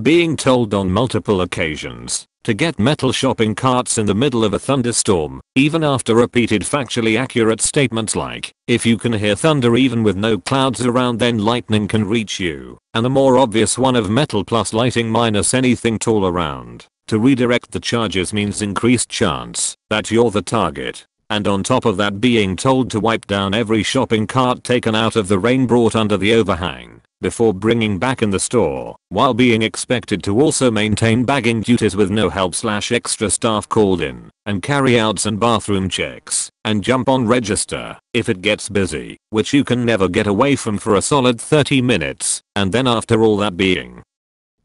Being told on multiple occasions to get metal shopping carts in the middle of a thunderstorm, even after repeated factually accurate statements like, if you can hear thunder even with no clouds around then lightning can reach you, and the more obvious one of metal plus lighting minus anything tall around. To redirect the charges means increased chance that you're the target. And on top of that being told to wipe down every shopping cart taken out of the rain brought under the overhang before bringing back in the store, while being expected to also maintain bagging duties with no help slash extra staff called in, and carry outs and bathroom checks, and jump on register if it gets busy, which you can never get away from for a solid 30 minutes, and then after all that being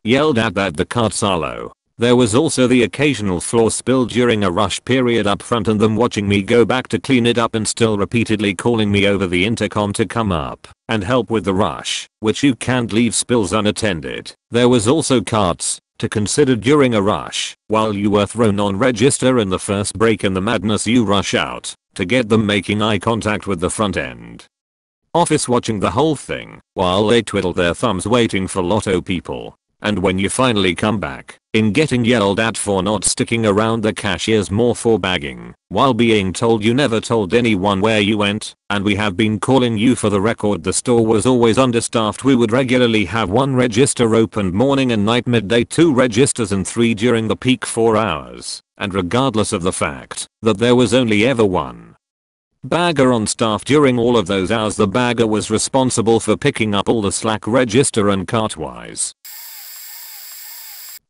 yelled at that the carts are low, there was also the occasional floor spill during a rush period up front and them watching me go back to clean it up and still repeatedly calling me over the intercom to come up and help with the rush, which you can't leave spills unattended. There was also carts to consider during a rush while you were thrown on register in the first break in the madness you rush out to get them making eye contact with the front end. Office watching the whole thing while they twiddle their thumbs waiting for lotto people and when you finally come back, in getting yelled at for not sticking around the cashiers more for bagging, while being told you never told anyone where you went, and we have been calling you for the record the store was always understaffed. We would regularly have one register opened morning and night midday two registers and three during the peak 4 hours, and regardless of the fact that there was only ever one bagger on staff during all of those hours the bagger was responsible for picking up all the slack register and cartwise.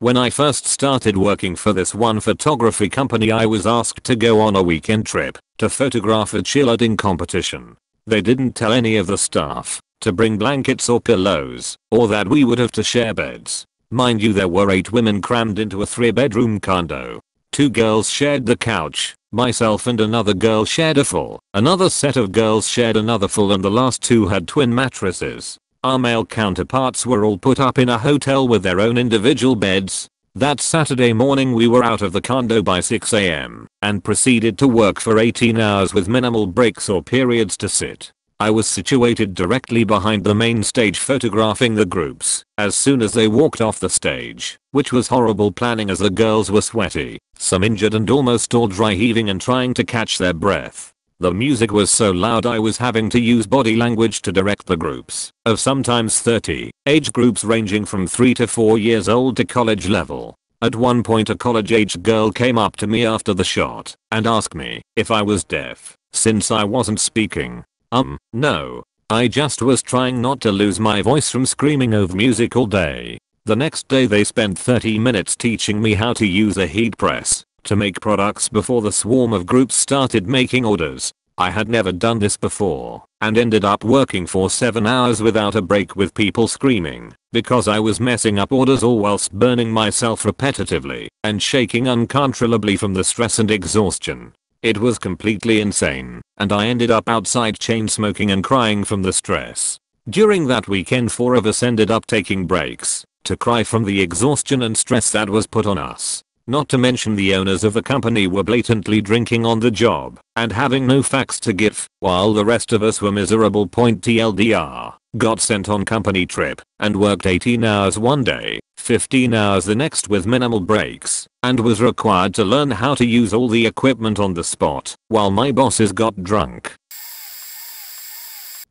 When I first started working for this one photography company I was asked to go on a weekend trip to photograph a cheerleading competition. They didn't tell any of the staff to bring blankets or pillows or that we would have to share beds. Mind you there were 8 women crammed into a 3 bedroom condo. Two girls shared the couch, myself and another girl shared a full, another set of girls shared another full and the last two had twin mattresses. Our male counterparts were all put up in a hotel with their own individual beds. That Saturday morning we were out of the condo by 6am and proceeded to work for 18 hours with minimal breaks or periods to sit. I was situated directly behind the main stage photographing the groups as soon as they walked off the stage, which was horrible planning as the girls were sweaty, some injured and almost all dry heaving and trying to catch their breath. The music was so loud I was having to use body language to direct the groups of sometimes 30, age groups ranging from 3 to 4 years old to college level. At one point a college-aged girl came up to me after the shot and asked me if I was deaf since I wasn't speaking. Um, no. I just was trying not to lose my voice from screaming over music all day. The next day they spent 30 minutes teaching me how to use a heat press to make products before the swarm of groups started making orders. I had never done this before and ended up working for 7 hours without a break with people screaming because I was messing up orders all whilst burning myself repetitively and shaking uncontrollably from the stress and exhaustion. It was completely insane and I ended up outside chain smoking and crying from the stress. During that weekend four of us ended up taking breaks to cry from the exhaustion and stress that was put on us. Not to mention the owners of the company were blatantly drinking on the job and having no facts to give, while the rest of us were miserable. TLDR, got sent on company trip and worked 18 hours one day, 15 hours the next with minimal breaks, and was required to learn how to use all the equipment on the spot while my bosses got drunk.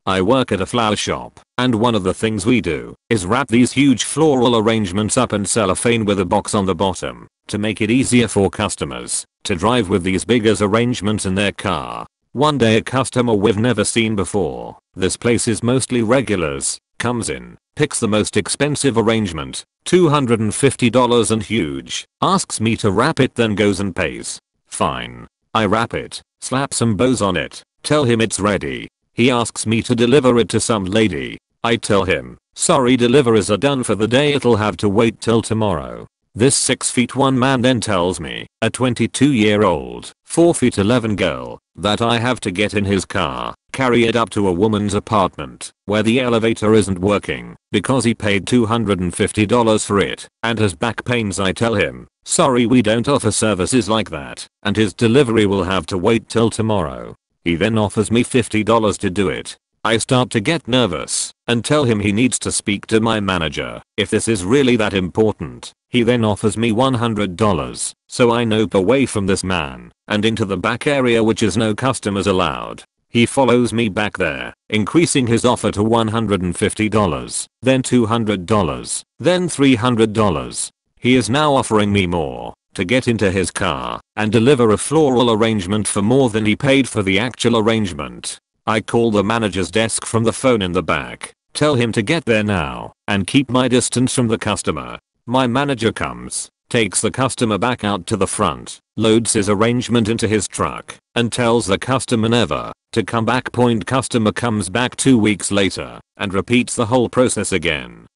I work at a flower shop, and one of the things we do is wrap these huge floral arrangements up in cellophane with a box on the bottom to make it easier for customers to drive with these big as arrangements in their car. One day a customer we've never seen before, this place is mostly regulars, comes in, picks the most expensive arrangement, $250 and huge, asks me to wrap it then goes and pays. Fine. I wrap it, slap some bows on it, tell him it's ready. He asks me to deliver it to some lady. I tell him, sorry deliveries are done for the day it'll have to wait till tomorrow. This 6 feet 1 man then tells me, a 22 year old, 4 feet 11 girl, that I have to get in his car, carry it up to a woman's apartment, where the elevator isn't working, because he paid $250 for it, and has back pains I tell him, sorry we don't offer services like that, and his delivery will have to wait till tomorrow. He then offers me $50 to do it. I start to get nervous and tell him he needs to speak to my manager if this is really that important. He then offers me $100, so I nope away from this man and into the back area which is no customers allowed. He follows me back there, increasing his offer to $150, then $200, then $300. He is now offering me more to get into his car and deliver a floral arrangement for more than he paid for the actual arrangement. I call the manager's desk from the phone in the back Tell him to get there now and keep my distance from the customer. My manager comes, takes the customer back out to the front, loads his arrangement into his truck, and tells the customer never to come back. Point customer comes back two weeks later and repeats the whole process again.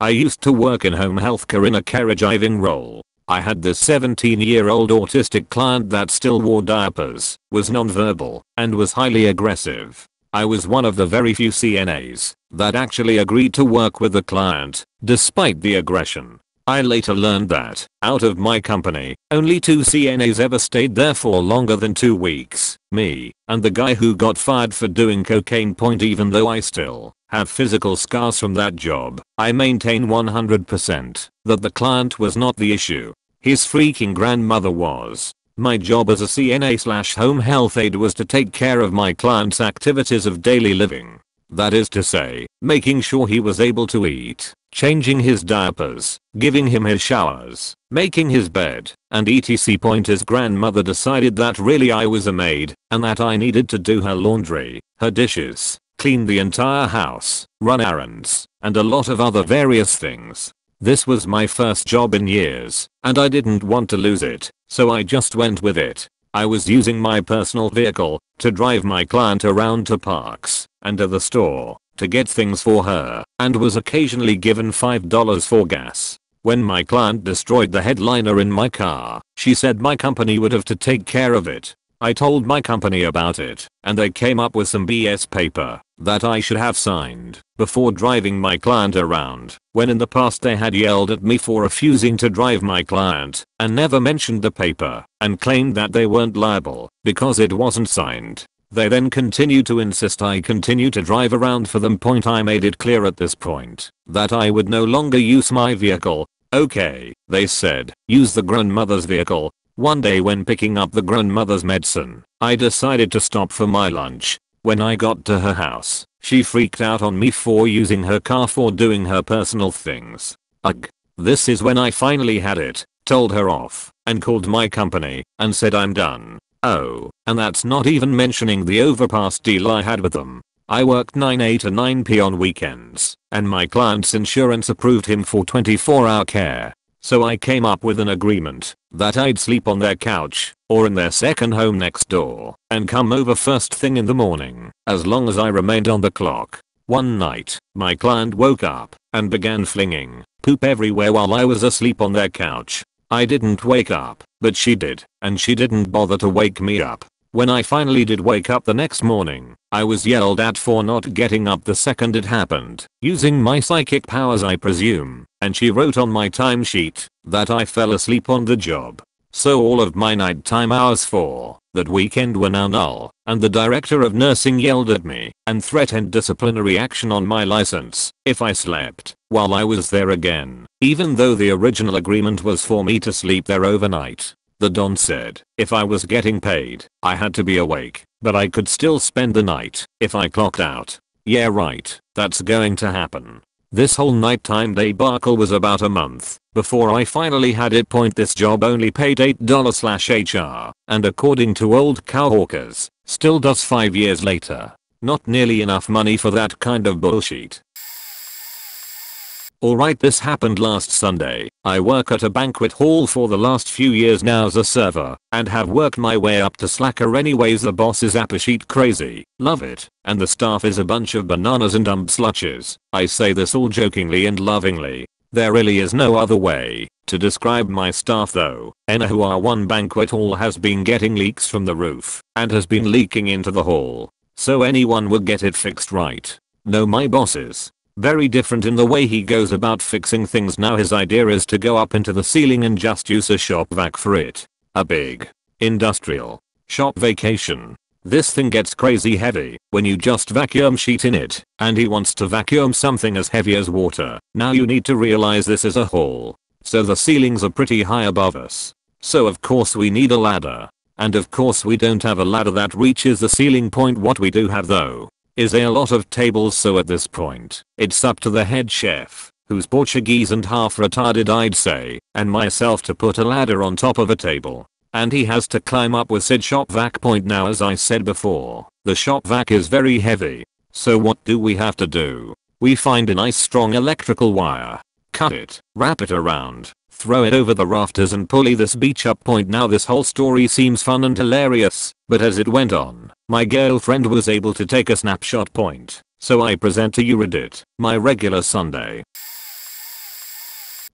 I used to work in home healthcare in a caregiving role. I had this 17 year old autistic client that still wore diapers, was nonverbal, and was highly aggressive. I was one of the very few CNAs that actually agreed to work with the client, despite the aggression. I later learned that, out of my company, only two CNAs ever stayed there for longer than two weeks, me, and the guy who got fired for doing cocaine. Point even though I still have physical scars from that job, I maintain 100% that the client was not the issue. His freaking grandmother was. My job as a CNA slash home health aide was to take care of my client's activities of daily living. That is to say, making sure he was able to eat, changing his diapers, giving him his showers, making his bed, and etc. Point his grandmother decided that really I was a maid, and that I needed to do her laundry, her dishes, clean the entire house, run errands, and a lot of other various things. This was my first job in years, and I didn't want to lose it, so I just went with it. I was using my personal vehicle to drive my client around to parks and to the store to get things for her and was occasionally given $5 for gas. When my client destroyed the headliner in my car, she said my company would have to take care of it. I told my company about it, and they came up with some BS paper that I should have signed before driving my client around, when in the past they had yelled at me for refusing to drive my client and never mentioned the paper and claimed that they weren't liable because it wasn't signed. They then continued to insist I continue to drive around for them. Point I made it clear at this point that I would no longer use my vehicle. Okay, they said, use the grandmother's vehicle. One day when picking up the grandmother's medicine, I decided to stop for my lunch. When I got to her house, she freaked out on me for using her car for doing her personal things. Ugh. This is when I finally had it, told her off, and called my company, and said I'm done. Oh, and that's not even mentioning the overpass deal I had with them. I worked 9A to 9P on weekends, and my client's insurance approved him for 24 hour care. So I came up with an agreement that I'd sleep on their couch or in their second home next door and come over first thing in the morning as long as I remained on the clock. One night, my client woke up and began flinging poop everywhere while I was asleep on their couch. I didn't wake up, but she did, and she didn't bother to wake me up. When I finally did wake up the next morning, I was yelled at for not getting up the second it happened, using my psychic powers I presume, and she wrote on my timesheet that I fell asleep on the job. So all of my nighttime hours for that weekend were now null, and the director of nursing yelled at me and threatened disciplinary action on my license if I slept while I was there again, even though the original agreement was for me to sleep there overnight. The Don said, if I was getting paid, I had to be awake, but I could still spend the night if I clocked out. Yeah right, that's going to happen. This whole nighttime debacle was about a month before I finally had it point this job only paid $8 slash HR and according to old cowhawkers, still does 5 years later. Not nearly enough money for that kind of bullshit. Alright this happened last Sunday. I work at a banquet hall for the last few years now as a server and have worked my way up to slacker anyways the boss is apashit crazy. Love it. And the staff is a bunch of bananas and dumb slutches. I say this all jokingly and lovingly. There really is no other way to describe my staff though. Anywho one banquet hall has been getting leaks from the roof and has been leaking into the hall. So anyone would get it fixed right. No my bosses very different in the way he goes about fixing things now his idea is to go up into the ceiling and just use a shop vac for it. A big, industrial, shop vacation. This thing gets crazy heavy when you just vacuum sheet in it and he wants to vacuum something as heavy as water. Now you need to realize this is a hall. So the ceilings are pretty high above us. So of course we need a ladder. And of course we don't have a ladder that reaches the ceiling point what we do have though is there a lot of tables so at this point, it's up to the head chef, who's Portuguese and half retarded I'd say, and myself to put a ladder on top of a table. And he has to climb up with said shop vac point now as I said before, the shop vac is very heavy. So what do we have to do? We find a nice strong electrical wire. Cut it, wrap it around, throw it over the rafters and pulley this beach up point now this whole story seems fun and hilarious, but as it went on, my girlfriend was able to take a snapshot point, so I present to you Reddit, my regular Sunday.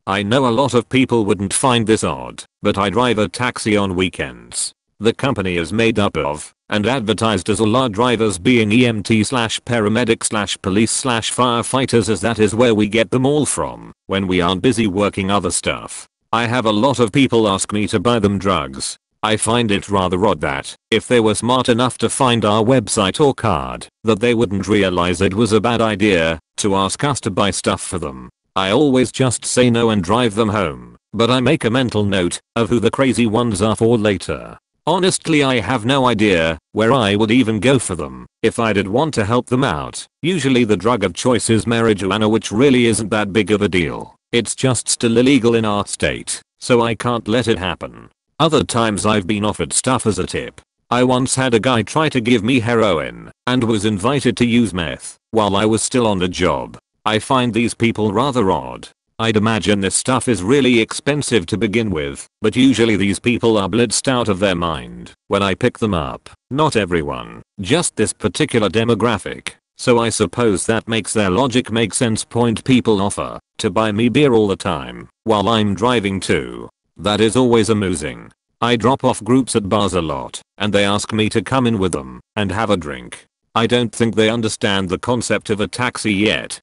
I know a lot of people wouldn't find this odd, but I drive a taxi on weekends. The company is made up of, and advertised as all our drivers being EMT slash paramedic slash police slash firefighters as that is where we get them all from, when we aren't busy working other stuff. I have a lot of people ask me to buy them drugs. I find it rather odd that, if they were smart enough to find our website or card, that they wouldn't realize it was a bad idea, to ask us to buy stuff for them. I always just say no and drive them home, but I make a mental note of who the crazy ones are for later. Honestly I have no idea where I would even go for them if I did want to help them out. Usually the drug of choice is marijuana which really isn't that big of a deal. It's just still illegal in our state, so I can't let it happen. Other times I've been offered stuff as a tip. I once had a guy try to give me heroin and was invited to use meth while I was still on the job. I find these people rather odd. I'd imagine this stuff is really expensive to begin with, but usually these people are blitzed out of their mind when I pick them up. Not everyone, just this particular demographic. So I suppose that makes their logic make sense. Point people offer to buy me beer all the time while I'm driving too. That is always amusing. I drop off groups at bars a lot and they ask me to come in with them and have a drink. I don't think they understand the concept of a taxi yet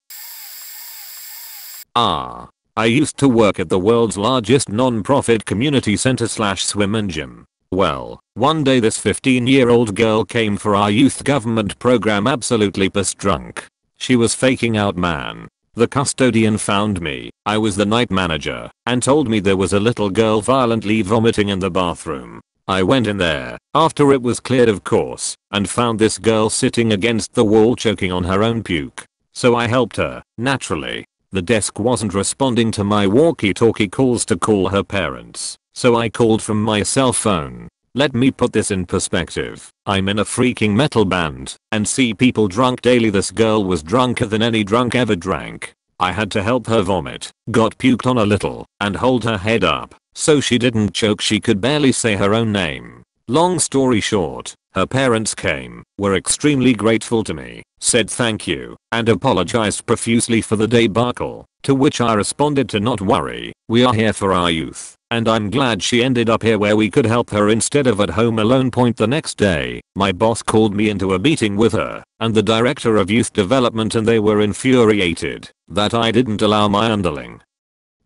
Ah. I used to work at the world's largest non-profit community center slash swim and gym. Well, one day this 15 year old girl came for our youth government program absolutely pissed drunk. She was faking out man. The custodian found me, I was the night manager, and told me there was a little girl violently vomiting in the bathroom. I went in there, after it was cleared of course, and found this girl sitting against the wall choking on her own puke. So I helped her, naturally. The desk wasn't responding to my walkie-talkie calls to call her parents, so I called from my cell phone. Let me put this in perspective. I'm in a freaking metal band and see people drunk daily. This girl was drunker than any drunk ever drank. I had to help her vomit, got puked on a little, and hold her head up so she didn't choke she could barely say her own name. Long story short, her parents came, were extremely grateful to me, said thank you, and apologized profusely for the debacle, to which I responded to not worry, we are here for our youth, and I'm glad she ended up here where we could help her instead of at home alone. Point the next day, my boss called me into a meeting with her and the director of youth development and they were infuriated that I didn't allow my underling,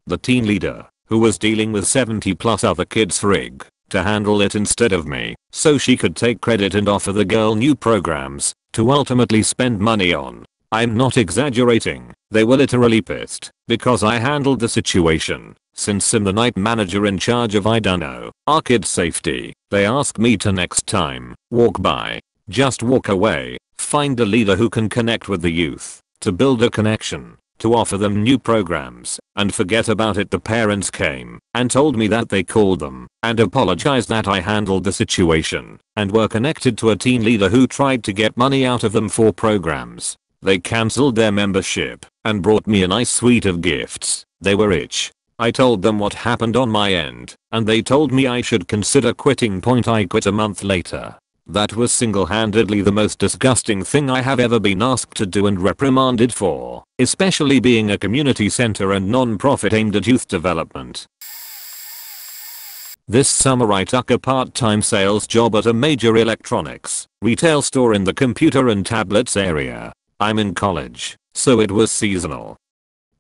the team leader, who was dealing with 70 plus other kids frig, to handle it instead of me, so she could take credit and offer the girl new programs to ultimately spend money on. I'm not exaggerating, they were literally pissed because I handled the situation. Since I'm the night manager in charge of I don't know, our kids safety, they asked me to next time, walk by, just walk away, find a leader who can connect with the youth, to build a connection, to offer them new programs and forget about it the parents came and told me that they called them and apologized that I handled the situation and were connected to a team leader who tried to get money out of them for programs. They cancelled their membership and brought me a nice suite of gifts. They were rich. I told them what happened on my end and they told me I should consider quitting. Point I quit a month later. That was single-handedly the most disgusting thing I have ever been asked to do and reprimanded for, especially being a community center and non-profit aimed at youth development. This summer I took a part-time sales job at a major electronics retail store in the computer and tablets area. I'm in college, so it was seasonal.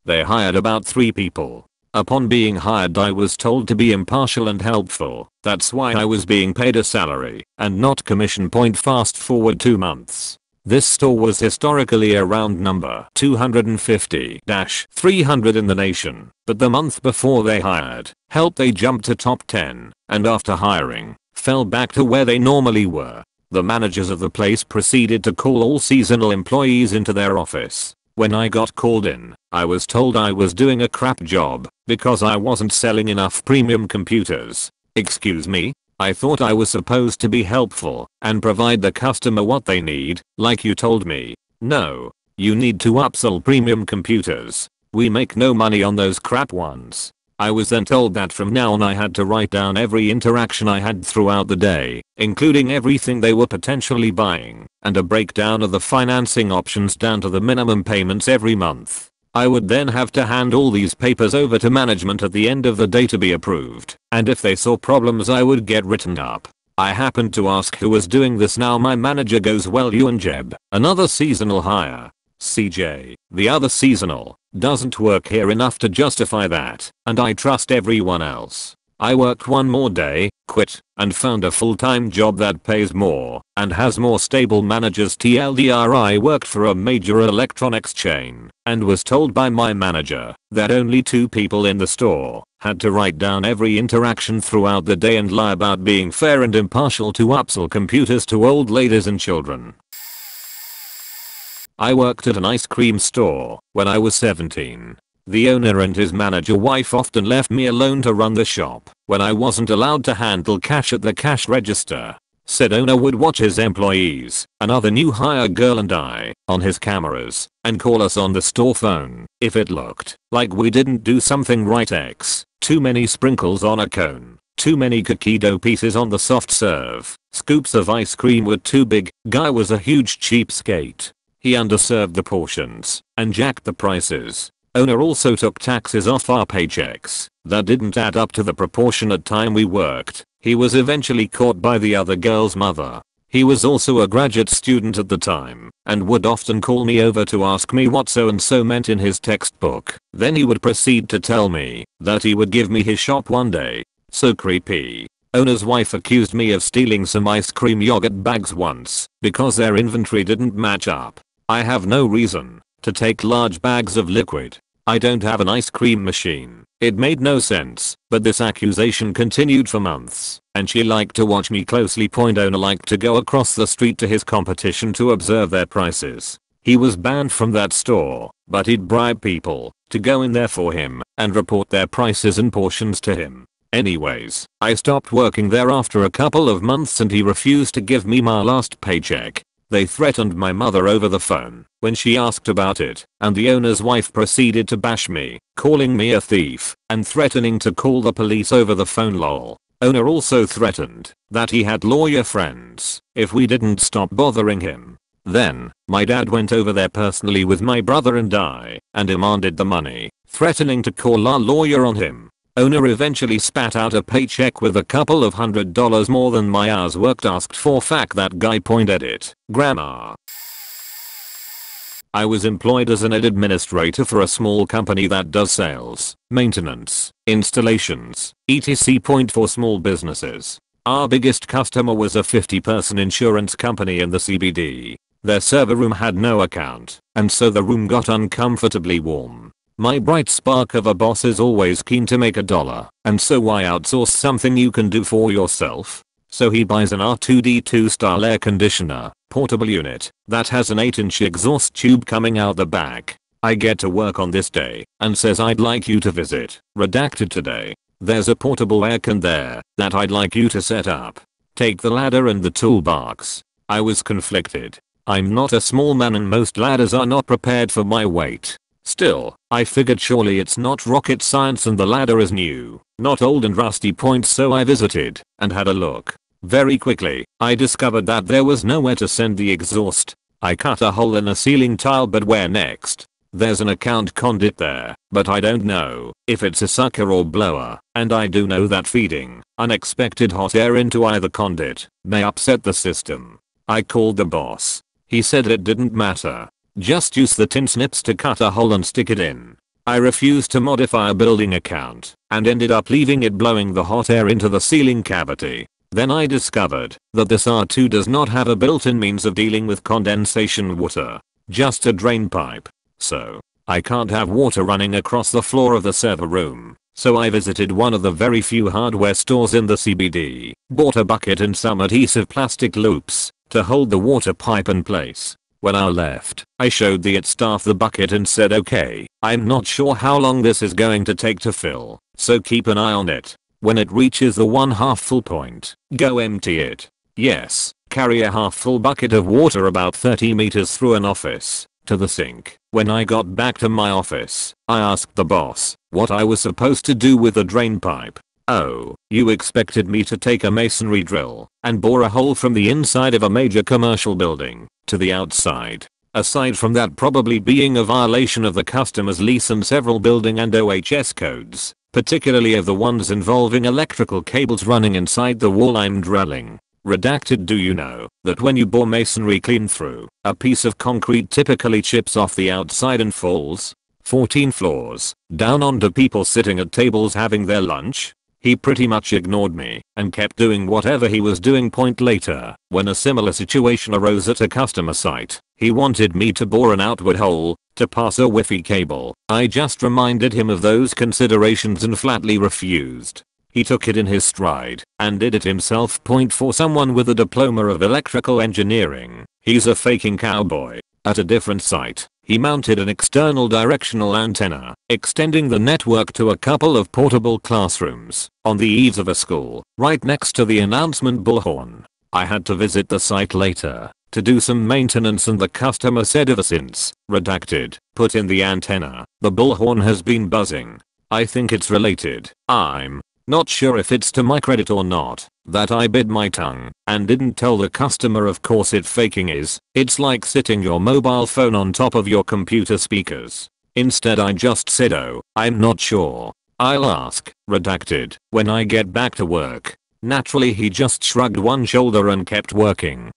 They hired about 3 people, Upon being hired I was told to be impartial and helpful, that's why I was being paid a salary and not commission point fast forward 2 months. This store was historically around number 250-300 in the nation, but the month before they hired, help they jumped to top 10, and after hiring, fell back to where they normally were. The managers of the place proceeded to call all seasonal employees into their office when I got called in, I was told I was doing a crap job because I wasn't selling enough premium computers. Excuse me? I thought I was supposed to be helpful and provide the customer what they need, like you told me. No. You need to upsell premium computers. We make no money on those crap ones. I was then told that from now on I had to write down every interaction I had throughout the day, including everything they were potentially buying, and a breakdown of the financing options down to the minimum payments every month. I would then have to hand all these papers over to management at the end of the day to be approved, and if they saw problems I would get written up. I happened to ask who was doing this now my manager goes well you and Jeb, another seasonal hire. CJ, the other seasonal, doesn't work here enough to justify that, and I trust everyone else. I worked one more day, quit, and found a full-time job that pays more and has more stable managers TLDR I worked for a major electronics chain and was told by my manager that only two people in the store had to write down every interaction throughout the day and lie about being fair and impartial to upsell computers to old ladies and children. I worked at an ice cream store when I was 17. The owner and his manager wife often left me alone to run the shop when I wasn't allowed to handle cash at the cash register. Said owner would watch his employees, another new hire girl and I, on his cameras, and call us on the store phone if it looked like we didn't do something right X. Too many sprinkles on a cone. Too many dough pieces on the soft serve. Scoops of ice cream were too big. Guy was a huge cheapskate. He underserved the portions and jacked the prices. Owner also took taxes off our paychecks that didn't add up to the proportionate time we worked. He was eventually caught by the other girl's mother. He was also a graduate student at the time and would often call me over to ask me what so and so meant in his textbook. Then he would proceed to tell me that he would give me his shop one day. So creepy. Owner's wife accused me of stealing some ice cream yogurt bags once because their inventory didn't match up. I have no reason to take large bags of liquid. I don't have an ice cream machine. It made no sense, but this accusation continued for months, and she liked to watch me closely point owner liked to go across the street to his competition to observe their prices. He was banned from that store, but he'd bribe people to go in there for him and report their prices and portions to him. Anyways, I stopped working there after a couple of months and he refused to give me my last paycheck. They threatened my mother over the phone when she asked about it, and the owner's wife proceeded to bash me, calling me a thief and threatening to call the police over the phone lol. Owner also threatened that he had lawyer friends if we didn't stop bothering him. Then, my dad went over there personally with my brother and I and demanded the money, threatening to call our lawyer on him. Owner eventually spat out a paycheck with a couple of hundred dollars more than my hours worked asked for fact that guy point edit. Grammar. I was employed as an administrator for a small company that does sales, maintenance, installations, etc. point for small businesses. Our biggest customer was a 50 person insurance company in the CBD. Their server room had no aircon, and so the room got uncomfortably warm. My bright spark of a boss is always keen to make a dollar, and so why outsource something you can do for yourself? So he buys an R2D2 style air conditioner, portable unit, that has an 8 inch exhaust tube coming out the back. I get to work on this day, and says I'd like you to visit, redacted today. There's a portable aircon there, that I'd like you to set up. Take the ladder and the toolbox. I was conflicted. I'm not a small man and most ladders are not prepared for my weight. Still, I figured surely it's not rocket science and the ladder is new, not old and rusty points so I visited and had a look. Very quickly, I discovered that there was nowhere to send the exhaust. I cut a hole in a ceiling tile but where next? There's an aircon conduit there, but I don't know if it's a sucker or blower, and I do know that feeding unexpected hot air into either conduit may upset the system. I called the boss. He said it didn't matter just use the tin snips to cut a hole and stick it in. I refused to modify a building aircon and ended up leaving it blowing the hot air into the ceiling cavity. Then I discovered that this R2 does not have a built-in means of dealing with condensation water, just a drain pipe. So, I can't have water running across the floor of the server room. So I visited one of the very few hardware stores in the CBD, bought a bucket and some adhesive plastic loops to hold the water pipe in place. When I left, I showed the IT staff the bucket and said okay, I'm not sure how long this is going to take to fill, so keep an eye on it. When it reaches the one half full point, go empty it. Yes, carry a half full bucket of water about 30 meters through an office to the sink. When I got back to my office, I asked the boss what I was supposed to do with the drain pipe. Oh, you expected me to take a masonry drill and bore a hole from the inside of a major commercial building to the outside. Aside from that probably being a violation of the customer's lease and several building and OHS codes, particularly of the ones involving electrical cables running inside the wall I'm drilling. Redacted do you know that when you bore masonry clean through, a piece of concrete typically chips off the outside and falls 14 floors down onto people sitting at tables having their lunch? He pretty much ignored me and kept doing whatever he was doing point later when a similar situation arose at a customer site. He wanted me to bore an outward hole to pass a Wi-Fi cable. I just reminded him of those considerations and flatly refused. He took it in his stride and did it himself. Point for someone with a diploma of electrical engineering. He's a faking cowboy. At a different site, he mounted an external directional antenna, extending the network to a couple of portable classrooms on the eaves of a school, right next to the announcement bullhorn. I had to visit the site later to do some maintenance and the customer said ever since, redacted, put in the antenna, the bullhorn has been buzzing. I think it's related. I'm not sure if it's to my credit or not, that I bit my tongue and didn't tell the customer of course it faking is. It's like sitting your mobile phone on top of your computer speakers. Instead I just said oh, I'm not sure. I'll ask, redacted, when I get back to work. Naturally he just shrugged one shoulder and kept working.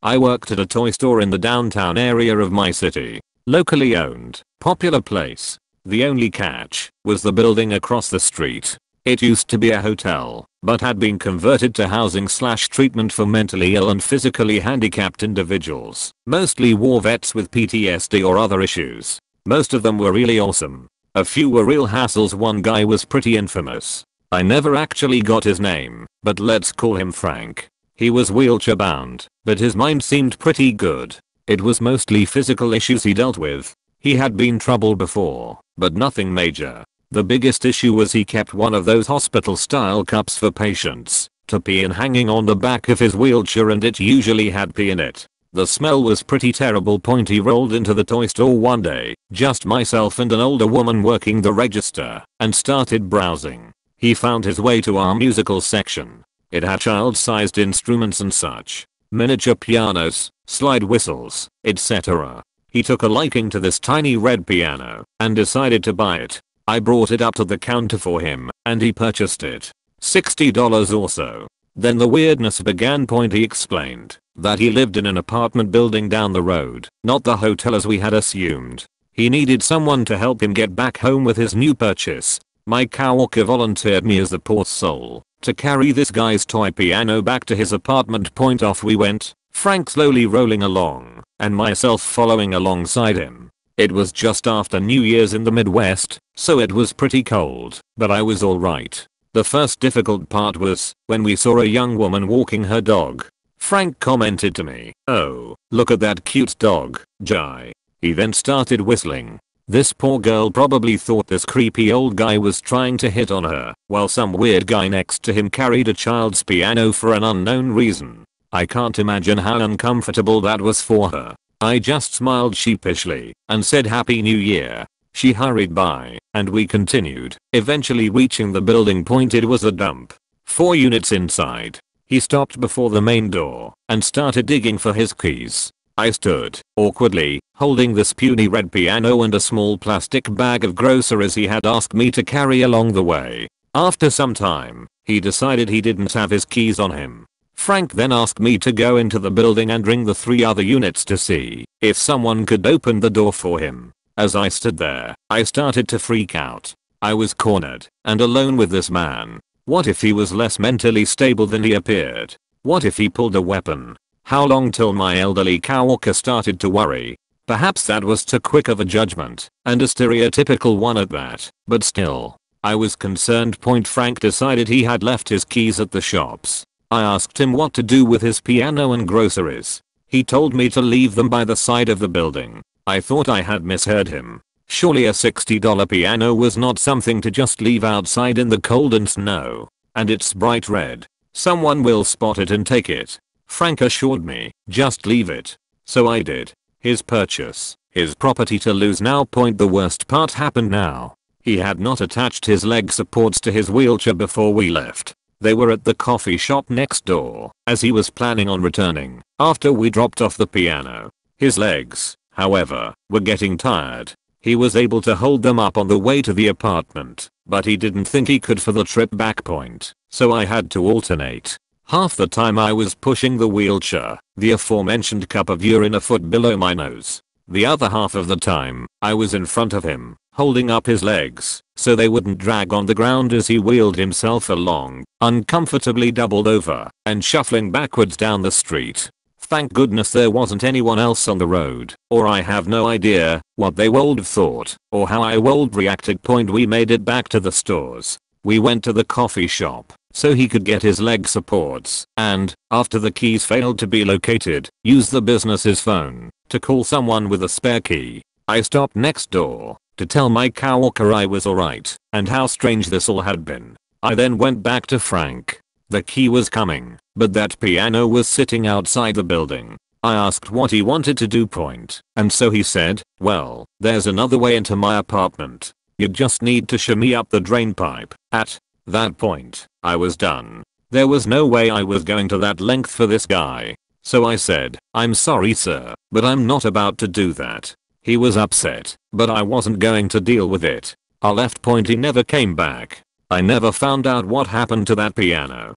I worked at a toy store in the downtown area of my city. Locally owned, popular place, the only catch was the building across the street. It used to be a hotel, but had been converted to housing slash treatment for mentally ill and physically handicapped individuals, mostly war vets with PTSD or other issues. Most of them were really awesome. A few were real hassles one guy was pretty infamous. I never actually got his name, but let's call him Frank. He was wheelchair bound, but his mind seemed pretty good. It was mostly physical issues he dealt with, he had been trouble before, but nothing major. The biggest issue was he kept one of those hospital style cups for patients to pee in hanging on the back of his wheelchair and it usually had pee in it. The smell was pretty terrible point he rolled into the toy store one day, just myself and an older woman working the register, and started browsing. He found his way to our musical section. It had child-sized instruments and such. Miniature pianos, slide whistles, etc. He took a liking to this tiny red piano and decided to buy it. I brought it up to the counter for him and he purchased it. $60 or so. Then the weirdness began point he explained that he lived in an apartment building down the road, not the hotel as we had assumed. He needed someone to help him get back home with his new purchase. My coworker volunteered me as the poor soul to carry this guy's toy piano back to his apartment point off we went, Frank slowly rolling along and myself following alongside him. It was just after New Year's in the Midwest, so it was pretty cold, but I was alright. The first difficult part was when we saw a young woman walking her dog. Frank commented to me, oh, look at that cute dog, Jai. He then started whistling. This poor girl probably thought this creepy old guy was trying to hit on her, while some weird guy next to him carried a child's piano for an unknown reason. I can't imagine how uncomfortable that was for her. I just smiled sheepishly and said happy new year. She hurried by and we continued, eventually reaching the building point it was a dump. Four units inside. He stopped before the main door and started digging for his keys. I stood, awkwardly, holding this puny red piano and a small plastic bag of groceries he had asked me to carry along the way. After some time, he decided he didn't have his keys on him Frank then asked me to go into the building and ring the three other units to see if someone could open the door for him. As I stood there, I started to freak out. I was cornered and alone with this man. What if he was less mentally stable than he appeared? What if he pulled a weapon? How long till my elderly coworker started to worry? Perhaps that was too quick of a judgment, and a stereotypical one at that, but still. I was concerned. Point Frank decided he had left his keys at the shops I asked him what to do with his piano and groceries. He told me to leave them by the side of the building. I thought I had misheard him. Surely a $60 piano was not something to just leave outside in the cold and snow. And it's bright red. Someone will spot it and take it. Frank assured me, just leave it. So I did. His purchase, his property to lose now. Point the worst part happened now. He had not attached his leg supports to his wheelchair before we left. They were at the coffee shop next door, as he was planning on returning, after we dropped off the piano. His legs, however, were getting tired. He was able to hold them up on the way to the apartment, but he didn't think he could for the trip back point, so I had to alternate. Half the time I was pushing the wheelchair, the aforementioned cup of urine a foot below my nose. The other half of the time, I was in front of him, holding up his legs so they wouldn't drag on the ground as he wheeled himself along, uncomfortably doubled over and shuffling backwards down the street. Thank goodness there wasn't anyone else on the road, or I have no idea what they would have thought or how I would have reacted. Point we made it back to the stores. We went to the coffee shop so he could get his leg supports and, after the keys failed to be located, use the business's phone to call someone with a spare key. I stopped next door to tell my coworker I was alright and how strange this all had been. I then went back to Frank. The key was coming, but that piano was sitting outside the building. I asked what he wanted to do point, and so he said, well, there's another way into my apartment. You just need to shimmy up the drain pipe. At that point, I was done. There was no way I was going to that length for this guy. So I said, I'm sorry sir, but I'm not about to do that. He was upset, but I wasn't going to deal with it. I left point he never came back. I never found out what happened to that piano.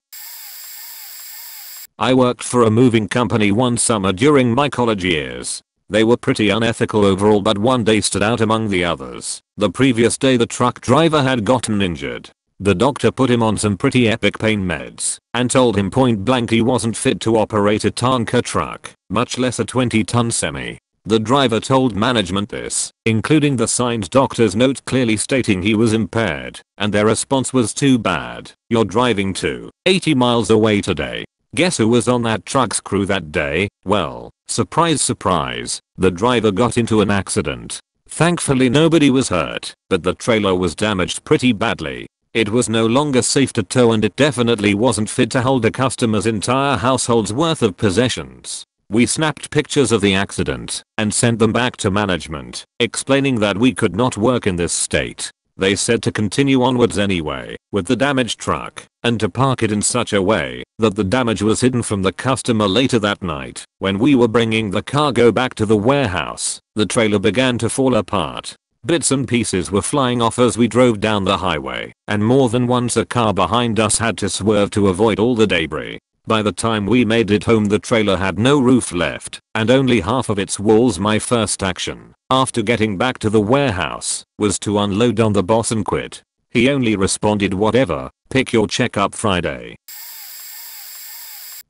I worked for a moving company one summer during my college years. They were pretty unethical overall but one day stood out among the others. The previous day the truck driver had gotten injured. The doctor put him on some pretty epic pain meds and told him point blank he wasn't fit to operate a tanker truck, much less a 20 ton semi. The driver told management this, including the signed doctor's note clearly stating he was impaired, and their response was too bad. You're driving to 80 miles away today. Guess who was on that truck's crew that day? Well, surprise surprise, the driver got into an accident. Thankfully nobody was hurt, but the trailer was damaged pretty badly. It was no longer safe to tow and it definitely wasn't fit to hold a customer's entire household's worth of possessions. We snapped pictures of the accident and sent them back to management, explaining that we could not work in this state. They said to continue onwards anyway with the damaged truck and to park it in such a way that the damage was hidden from the customer later that night. When we were bringing the cargo back to the warehouse, the trailer began to fall apart. Bits and pieces were flying off as we drove down the highway, and more than once a car behind us had to swerve to avoid all the debris. By the time we made it home the trailer had no roof left and only half of its walls my first action, after getting back to the warehouse, was to unload on the boss and quit. He only responded whatever, pick your check up Friday.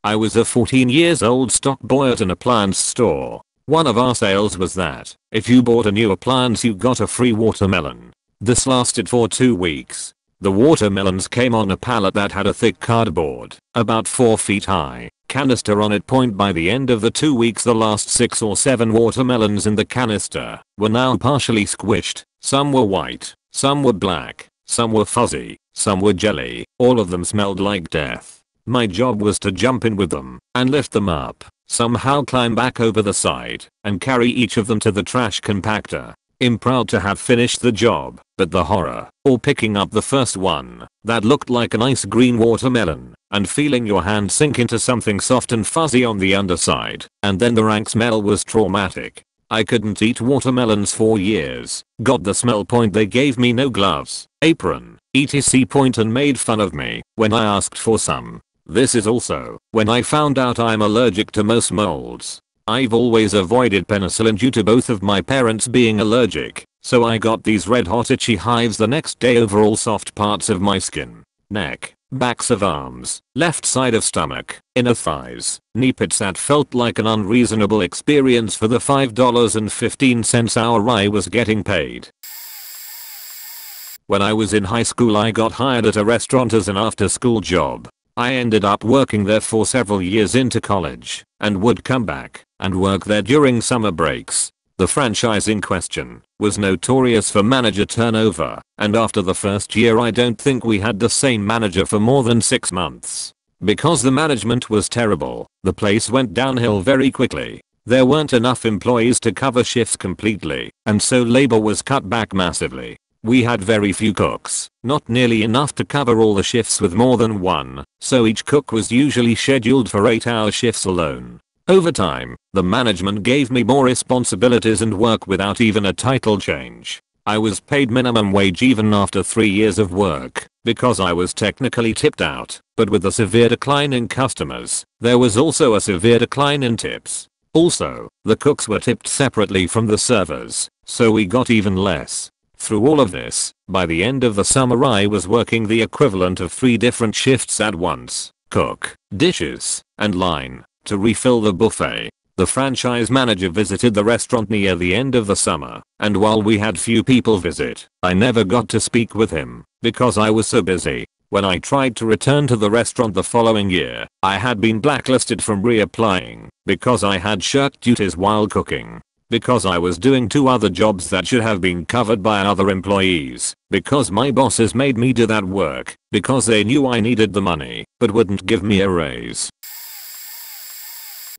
I was a 14 years old stock boy at an appliance store. One of our sales was that, if you bought a new appliance you got a free watermelon. This lasted for 2 weeks the watermelons came on a pallet that had a thick cardboard, about 4 feet high, canister on it point by the end of the 2 weeks the last 6 or 7 watermelons in the canister were now partially squished, some were white, some were black, some were fuzzy, some were jelly, all of them smelled like death. My job was to jump in with them and lift them up, somehow climb back over the side and carry each of them to the trash compactor. I'm proud to have finished the job, but the horror, or picking up the first one, that looked like an ice green watermelon, and feeling your hand sink into something soft and fuzzy on the underside, and then the rank smell was traumatic. I couldn't eat watermelons for years, got the smell point they gave me no gloves, apron, etc point and made fun of me when I asked for some. This is also when I found out I'm allergic to most molds. I've always avoided penicillin due to both of my parents being allergic, so I got these red hot itchy hives the next day over all soft parts of my skin, neck, backs of arms, left side of stomach, inner thighs, knee pits that felt like an unreasonable experience for the $5.15 hour I was getting paid. When I was in high school I got hired at a restaurant as an after school job. I ended up working there for several years into college and would come back and work there during summer breaks. The franchise in question was notorious for manager turnover and after the first year I don't think we had the same manager for more than 6 months. Because the management was terrible, the place went downhill very quickly. There weren't enough employees to cover shifts completely, and so labor was cut back massively. We had very few cooks, not nearly enough to cover all the shifts with more than one, so each cook was usually scheduled for 8 hour shifts alone. Over time, the management gave me more responsibilities and work without even a title change. I was paid minimum wage even after 3 years of work, because I was technically tipped out, but with a severe decline in customers, there was also a severe decline in tips. Also, the cooks were tipped separately from the servers, so we got even less. Through all of this, by the end of the summer I was working the equivalent of three different shifts at once, cook, dishes, and line, to refill the buffet. The franchise manager visited the restaurant near the end of the summer, and while we had few people visit, I never got to speak with him, because I was so busy. When I tried to return to the restaurant the following year, I had been blacklisted from reapplying, because I had shirked duties while cooking because I was doing two other jobs that should have been covered by other employees, because my bosses made me do that work, because they knew I needed the money, but wouldn't give me a raise.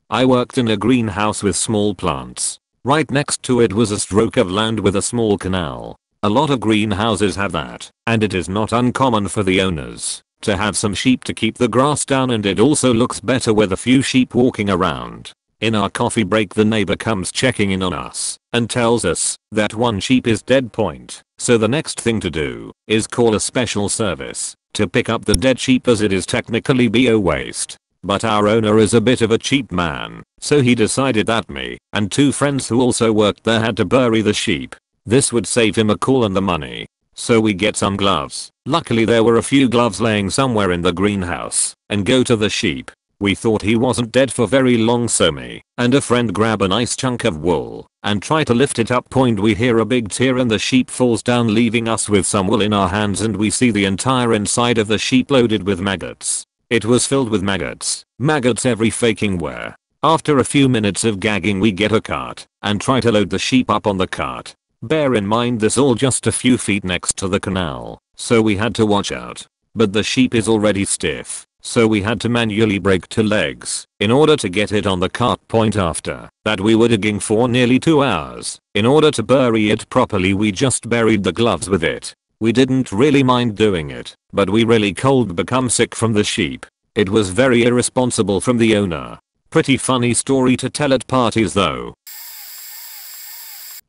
I worked in a greenhouse with small plants. Right next to it was a stroke of land with a small canal. A lot of greenhouses have that, and it is not uncommon for the owners to have some sheep to keep the grass down and it also looks better with a few sheep walking around. In our coffee break the neighbor comes checking in on us and tells us that one sheep is dead point. So the next thing to do is call a special service to pick up the dead sheep as it is technically bio waste. But our owner is a bit of a cheap man, so he decided that me and two friends who also worked there had to bury the sheep. This would save him a call and the money. So we get some gloves. Luckily there were a few gloves laying somewhere in the greenhouse and go to the sheep we thought he wasn't dead for very long so me and a friend grab a nice chunk of wool and try to lift it up point we hear a big tear and the sheep falls down leaving us with some wool in our hands and we see the entire inside of the sheep loaded with maggots. It was filled with maggots, maggots every faking where. After a few minutes of gagging we get a cart and try to load the sheep up on the cart. Bear in mind this all just a few feet next to the canal, so we had to watch out. But the sheep is already stiff so we had to manually break two legs in order to get it on the cart point after that we were digging for nearly 2 hours. In order to bury it properly we just buried the gloves with it. We didn't really mind doing it, but we really cold become sick from the sheep. It was very irresponsible from the owner. Pretty funny story to tell at parties though.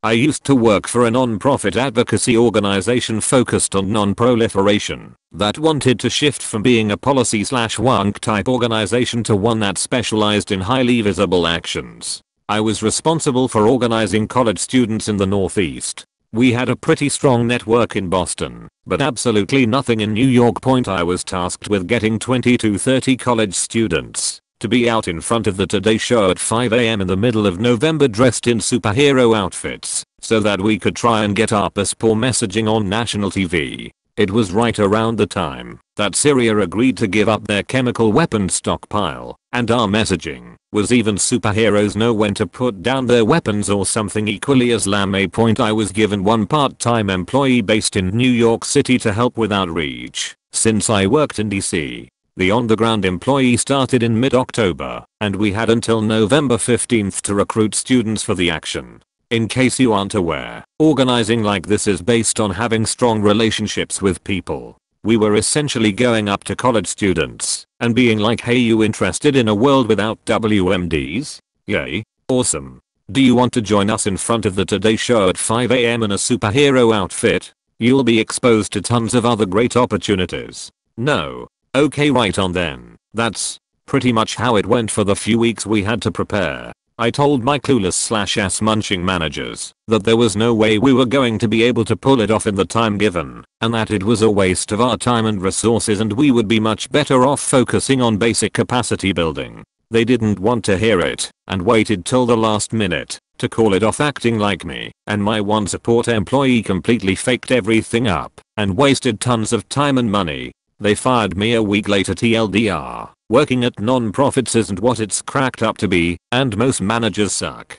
I used to work for a non-profit advocacy organization focused on non-proliferation that wanted to shift from being a policy slash wonk type organization to one that specialized in highly visible actions. I was responsible for organizing college students in the Northeast. We had a pretty strong network in Boston, but absolutely nothing in New York point I was tasked with getting 20 to 30 college students to be out in front of the Today Show at 5am in the middle of November dressed in superhero outfits, so that we could try and get our piss messaging on national TV. It was right around the time that Syria agreed to give up their chemical weapon stockpile, and our messaging was even superheroes know when to put down their weapons or something equally as lame point I was given one part-time employee based in New York City to help with outreach, since I worked in DC. The on-the-ground employee started in mid-October, and we had until November 15th to recruit students for the action. In case you aren't aware, organizing like this is based on having strong relationships with people. We were essentially going up to college students and being like hey you interested in a world without WMDs? Yay. Awesome. Do you want to join us in front of the Today Show at 5am in a superhero outfit? You'll be exposed to tons of other great opportunities. No, Okay right on then. That's pretty much how it went for the few weeks we had to prepare. I told my clueless slash ass munching managers that there was no way we were going to be able to pull it off in the time given and that it was a waste of our time and resources and we would be much better off focusing on basic capacity building. They didn't want to hear it and waited till the last minute to call it off acting like me and my one support employee completely faked everything up and wasted tons of time and money they fired me a week later TLDR. Working at non-profits isn't what it's cracked up to be, and most managers suck.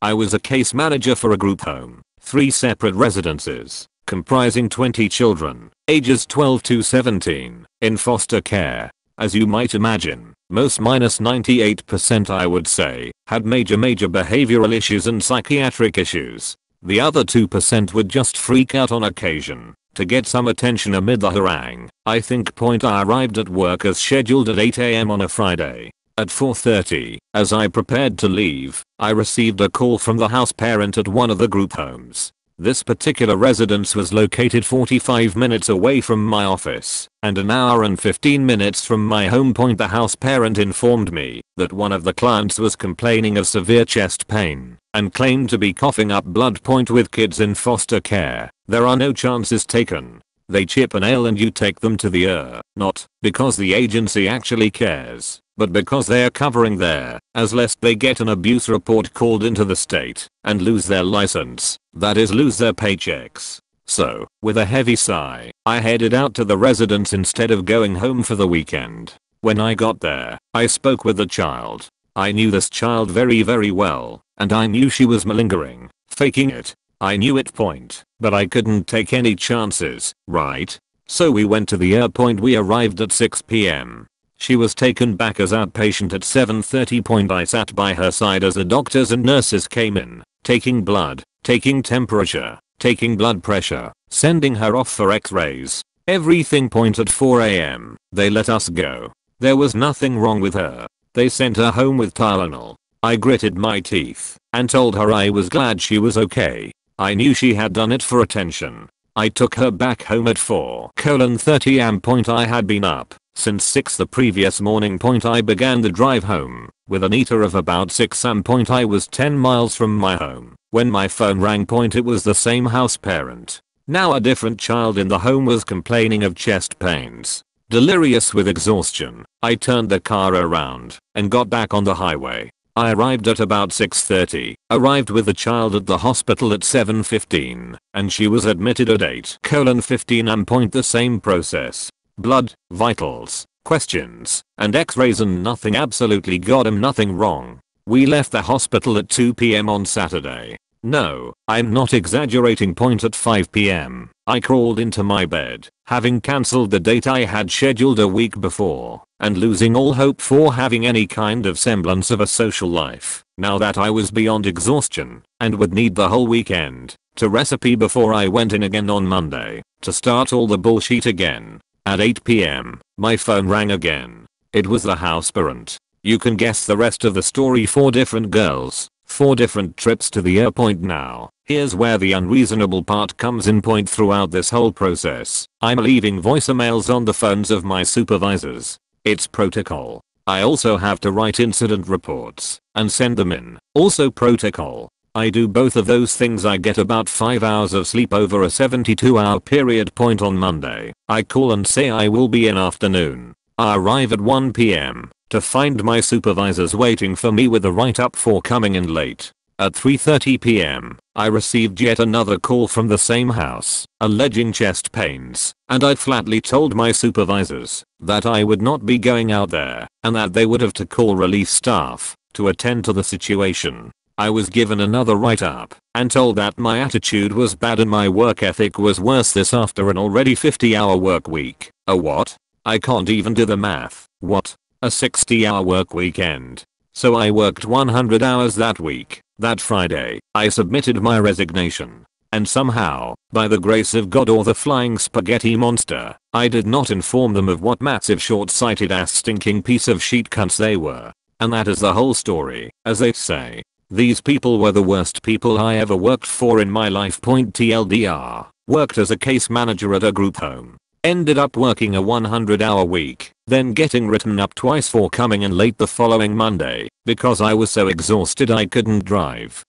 I was a case manager for a group home, three separate residences, comprising 20 children, ages 12 to 17, in foster care. As you might imagine, most minus 98% I would say, had major major behavioral issues and psychiatric issues. The other 2% would just freak out on occasion to get some attention amid the harangue. I think point I arrived at work as scheduled at 8am on a Friday. At 4.30, as I prepared to leave, I received a call from the house parent at one of the group homes. This particular residence was located 45 minutes away from my office, and an hour and 15 minutes from my home point the house parent informed me that one of the clients was complaining of severe chest pain and claim to be coughing up blood point with kids in foster care. There are no chances taken. They chip a nail and you take them to the ER, not because the agency actually cares but because they are covering their, as lest they get an abuse report called into the state and lose their license, that is lose their paychecks. So, with a heavy sigh, I headed out to the residence instead of going home for the weekend. When I got there, I spoke with the child. I knew this child very very well, and I knew she was malingering, faking it. I knew it point, but I couldn't take any chances, right? So we went to the airport we arrived at 6pm. She was taken back as outpatient at 7.30. point I sat by her side as the doctors and nurses came in, taking blood, taking temperature, taking blood pressure, sending her off for x-rays. Everything point at 4am, they let us go. There was nothing wrong with her. They sent her home with Tylenol. I gritted my teeth and told her I was glad she was okay. I knew she had done it for attention. I took her back home at 4 colon 30 am. Point I had been up since 6 the previous morning point I began the drive home, with an ETA of about 6 am point I was 10 miles from my home. When my phone rang point it was the same house parent. Now a different child in the home was complaining of chest pains. Delirious with exhaustion, I turned the car around and got back on the highway. I arrived at about 6.30, arrived with the child at the hospital at 7.15, and she was admitted at 8 colon 15 am point the same process blood, vitals, questions, and x-rays and nothing absolutely got him nothing wrong. We left the hospital at 2pm on Saturday. No, I'm not exaggerating point at 5pm. I crawled into my bed, having cancelled the date I had scheduled a week before, and losing all hope for having any kind of semblance of a social life, now that I was beyond exhaustion, and would need the whole weekend, to recipe before I went in again on Monday, to start all the bullshit again. At 8pm, my phone rang again. It was the house parent. You can guess the rest of the story 4 different girls, 4 different trips to the airport now. Here's where the unreasonable part comes in point throughout this whole process. I'm leaving voicemails on the phones of my supervisors. It's protocol. I also have to write incident reports and send them in. Also protocol. I do both of those things I get about 5 hours of sleep over a 72 hour period point on Monday. I call and say I will be in afternoon. I arrive at 1pm to find my supervisors waiting for me with a write up for coming in late. At 3.30pm, I received yet another call from the same house, alleging chest pains, and I flatly told my supervisors that I would not be going out there, and that they would have to call relief staff to attend to the situation. I was given another write-up and told that my attitude was bad and my work ethic was worse this after an already 50 hour work week. A what? I can't even do the math. What? A 60 hour work weekend. So I worked 100 hours that week. That Friday, I submitted my resignation. And somehow, by the grace of God or the flying spaghetti monster, I did not inform them of what massive short-sighted ass stinking piece of sheet cunts they were. And that is the whole story, as they say. These people were the worst people I ever worked for in my life. TLDR. Worked as a case manager at a group home. Ended up working a 100 hour week, then getting written up twice for coming in late the following Monday because I was so exhausted I couldn't drive.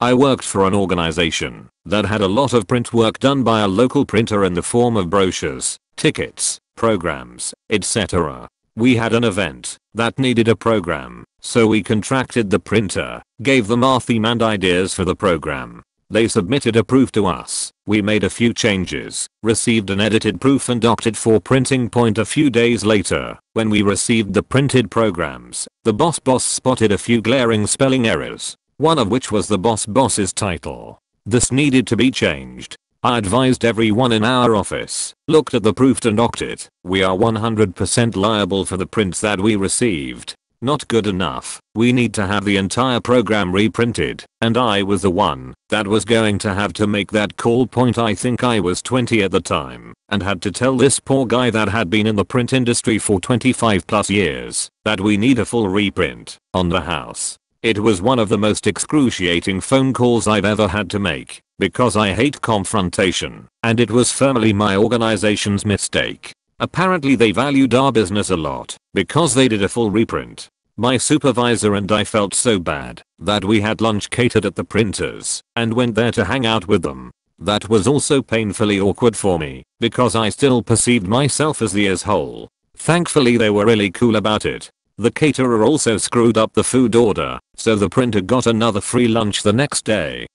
I worked for an organization that had a lot of print work done by a local printer in the form of brochures, tickets, programs, etc. We had an event that needed a program, so we contracted the printer, gave them our theme and ideas for the program. They submitted a proof to us, we made a few changes, received an edited proof and opted for printing point a few days later. When we received the printed programs, the boss boss spotted a few glaring spelling errors, one of which was the boss boss's title. This needed to be changed. I advised everyone in our office, looked at the proof and it. We are 100% liable for the prints that we received. Not good enough. We need to have the entire program reprinted. And I was the one that was going to have to make that call point I think I was 20 at the time and had to tell this poor guy that had been in the print industry for 25 plus years that we need a full reprint on the house. It was one of the most excruciating phone calls I've ever had to make because I hate confrontation and it was firmly my organization's mistake. Apparently they valued our business a lot because they did a full reprint. My supervisor and I felt so bad that we had lunch catered at the printers and went there to hang out with them. That was also painfully awkward for me because I still perceived myself as the asshole. Thankfully they were really cool about it. The caterer also screwed up the food order, so the printer got another free lunch the next day.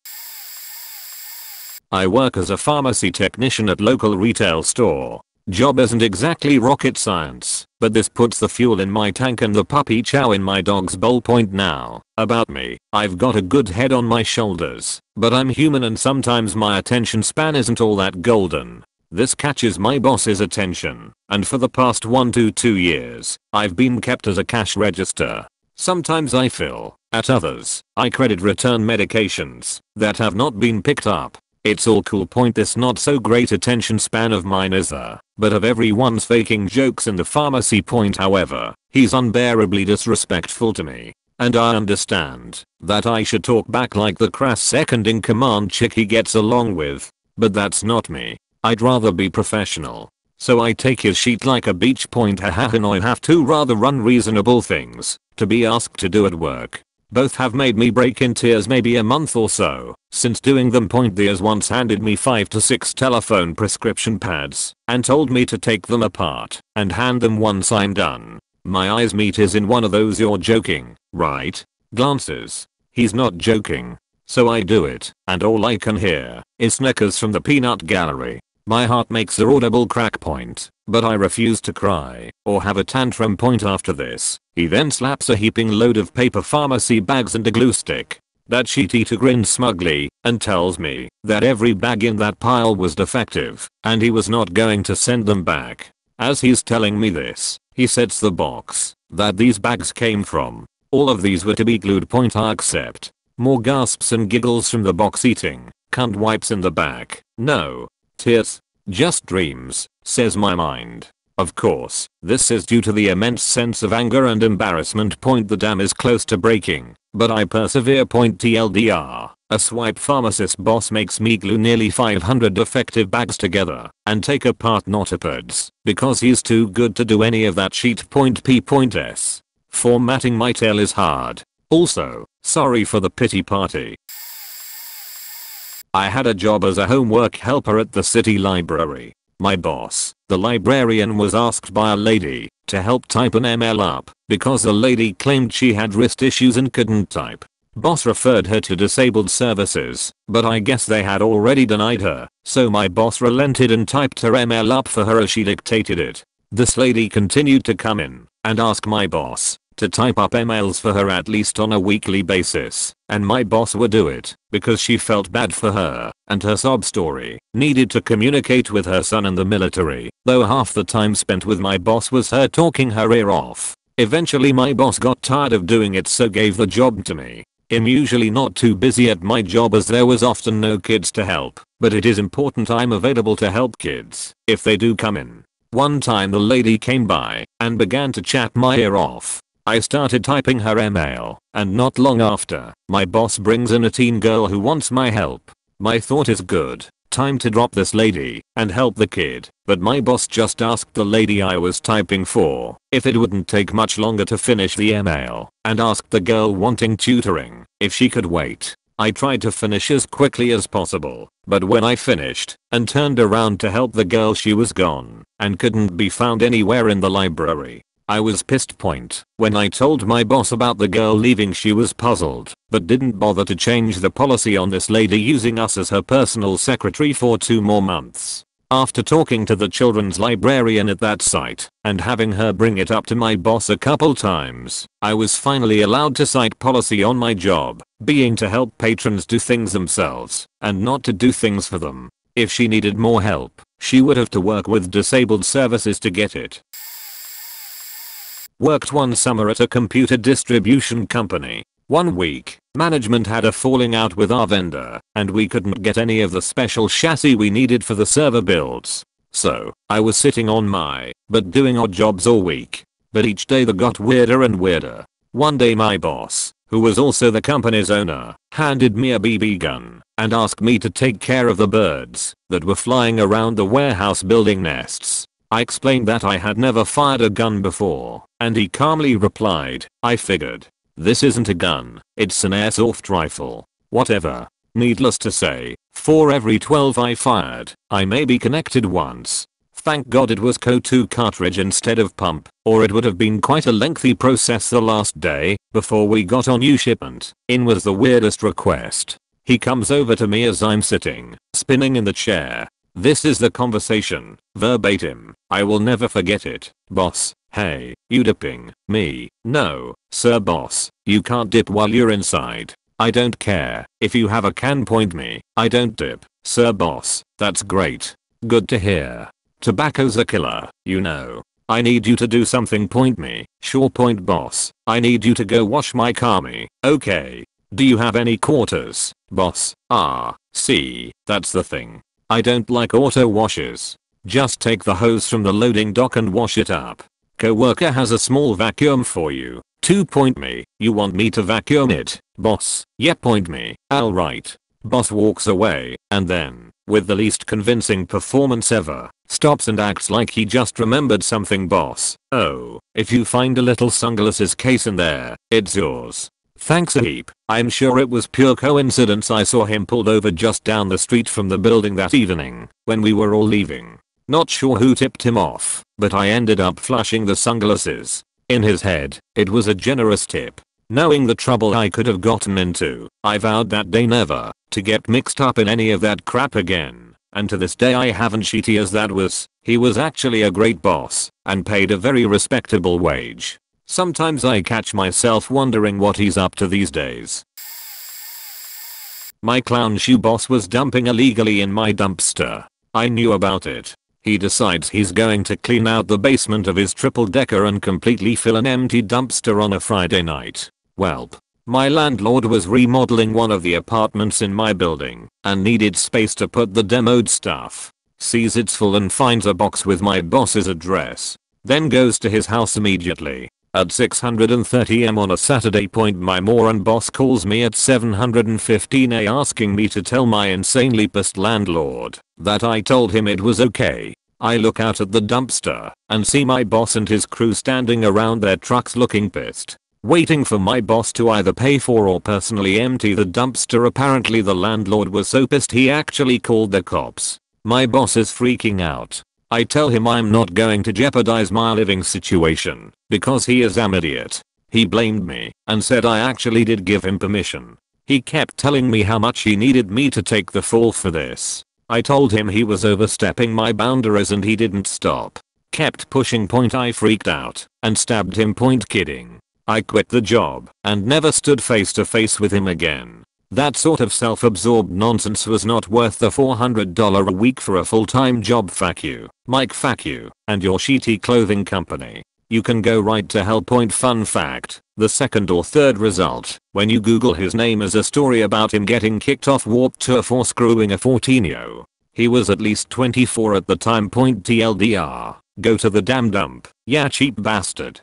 I work as a pharmacy technician at local retail store. Job isn't exactly rocket science, but this puts the fuel in my tank and the puppy chow in my dog's bowl point now. About me, I've got a good head on my shoulders, but I'm human and sometimes my attention span isn't all that golden. This catches my boss's attention, and for the past 1 to 2 years, I've been kept as a cash register. Sometimes I fill, at others, I credit return medications that have not been picked up. It's all cool point this not so great attention span of mine is a, but of everyone's faking jokes in the pharmacy point however, he's unbearably disrespectful to me. And I understand that I should talk back like the crass second in command chick he gets along with. But that's not me. I'd rather be professional. So I take his sheet like a beach point haha and I have two rather unreasonable things to be asked to do at work. Both have made me break in tears maybe a month or so since doing them point the as once handed me 5 to 6 telephone prescription pads and told me to take them apart and hand them once I'm done. My eyes meet his in one of those you're joking, right? Glances. He's not joking. So I do it and all I can hear is snickers from the peanut gallery. My heart makes a audible crack point, but I refuse to cry or have a tantrum point after this. He then slaps a heaping load of paper pharmacy bags and a glue stick. That sheet eater grins smugly and tells me that every bag in that pile was defective and he was not going to send them back. As he's telling me this, he sets the box that these bags came from. All of these were to be glued point I accept. More gasps and giggles from the box eating. Cunt wipes in the back. No, Tears. Just dreams, says my mind. Of course, this is due to the immense sense of anger and embarrassment. Point the dam is close to breaking, but I persevere. Point TLDR. A swipe pharmacist boss makes me glue nearly 500 defective bags together and take apart notepads because he's too good to do any of that sheet. Point P. Point S. Formatting my tail is hard. Also, sorry for the pity party. I had a job as a homework helper at the city library. My boss, the librarian was asked by a lady to help type an ML up because the lady claimed she had wrist issues and couldn't type. Boss referred her to disabled services, but I guess they had already denied her, so my boss relented and typed her ML up for her as she dictated it. This lady continued to come in and ask my boss to type up emails for her at least on a weekly basis, and my boss would do it because she felt bad for her and her sob story needed to communicate with her son in the military, though half the time spent with my boss was her talking her ear off. Eventually my boss got tired of doing it so gave the job to me. I'm usually not too busy at my job as there was often no kids to help, but it is important I'm available to help kids if they do come in. One time the lady came by and began to chat my ear off I started typing her email, and not long after, my boss brings in a teen girl who wants my help. My thought is good, time to drop this lady and help the kid, but my boss just asked the lady I was typing for if it wouldn't take much longer to finish the email, and asked the girl wanting tutoring if she could wait. I tried to finish as quickly as possible, but when I finished and turned around to help the girl she was gone and couldn't be found anywhere in the library. I was pissed point. When I told my boss about the girl leaving she was puzzled, but didn't bother to change the policy on this lady using us as her personal secretary for two more months. After talking to the children's librarian at that site and having her bring it up to my boss a couple times, I was finally allowed to cite policy on my job, being to help patrons do things themselves and not to do things for them. If she needed more help, she would have to work with disabled services to get it. Worked one summer at a computer distribution company. One week, management had a falling out with our vendor, and we couldn't get any of the special chassis we needed for the server builds. So, I was sitting on my, but doing odd jobs all week. But each day they got weirder and weirder. One day my boss, who was also the company's owner, handed me a BB gun and asked me to take care of the birds that were flying around the warehouse building nests. I explained that I had never fired a gun before, and he calmly replied, I figured, this isn't a gun, it's an airsoft rifle. Whatever. Needless to say, for every 12 I fired, I maybe connected once. Thank god it was CO2 cartridge instead of pump, or it would have been quite a lengthy process the last day, before we got on new shipment. In was the weirdest request. He comes over to me as I'm sitting, spinning in the chair. This is the conversation, verbatim. I will never forget it. Boss, Hey, you dipping, me, no, sir boss, you can't dip while you're inside. I don't care, if you have a can point me, I don't dip, sir boss, that's great. Good to hear. Tobacco's a killer, you know. I need you to do something point me, sure point boss, I need you to go wash my me, okay. Do you have any quarters, boss? Ah, see, that's the thing. I don't like auto washes. Just take the hose from the loading dock and wash it up. Co-worker has a small vacuum for you. 2 point me. You want me to vacuum it, boss? Yep point me. Alright. Boss walks away, and then, with the least convincing performance ever, stops and acts like he just remembered something boss. Oh, if you find a little sunglasses case in there, it's yours. Thanks a heap. I'm sure it was pure coincidence I saw him pulled over just down the street from the building that evening, when we were all leaving. Not sure who tipped him off, but I ended up flushing the sunglasses. In his head, it was a generous tip. Knowing the trouble I could have gotten into, I vowed that day never to get mixed up in any of that crap again. And to this day I haven't shitty as that was, he was actually a great boss and paid a very respectable wage. Sometimes I catch myself wondering what he's up to these days. My clown shoe boss was dumping illegally in my dumpster. I knew about it he decides he's going to clean out the basement of his triple decker and completely fill an empty dumpster on a Friday night. Welp. My landlord was remodeling one of the apartments in my building and needed space to put the demoed stuff. Sees it's full and finds a box with my boss's address. Then goes to his house immediately. At 6.30am on a Saturday point my moron boss calls me at 7.15am asking me to tell my insanely pissed landlord that I told him it was okay. I look out at the dumpster and see my boss and his crew standing around their trucks looking pissed. Waiting for my boss to either pay for or personally empty the dumpster apparently the landlord was so pissed he actually called the cops. My boss is freaking out. I tell him I'm not going to jeopardize my living situation because he is an idiot. He blamed me and said I actually did give him permission. He kept telling me how much he needed me to take the fall for this. I told him he was overstepping my boundaries and he didn't stop. Kept pushing point I freaked out and stabbed him point kidding. I quit the job and never stood face to face with him again. That sort of self-absorbed nonsense was not worth the $400 a week for a full-time job fuck you, Mike fuck you, and your shitty clothing company. You can go right to hell. Point fun fact, the second or third result, when you google his name is a story about him getting kicked off Warped Tour for screwing a 14-yo. He was at least 24 at the time. Point TLDR, go to the damn dump, yeah cheap bastard.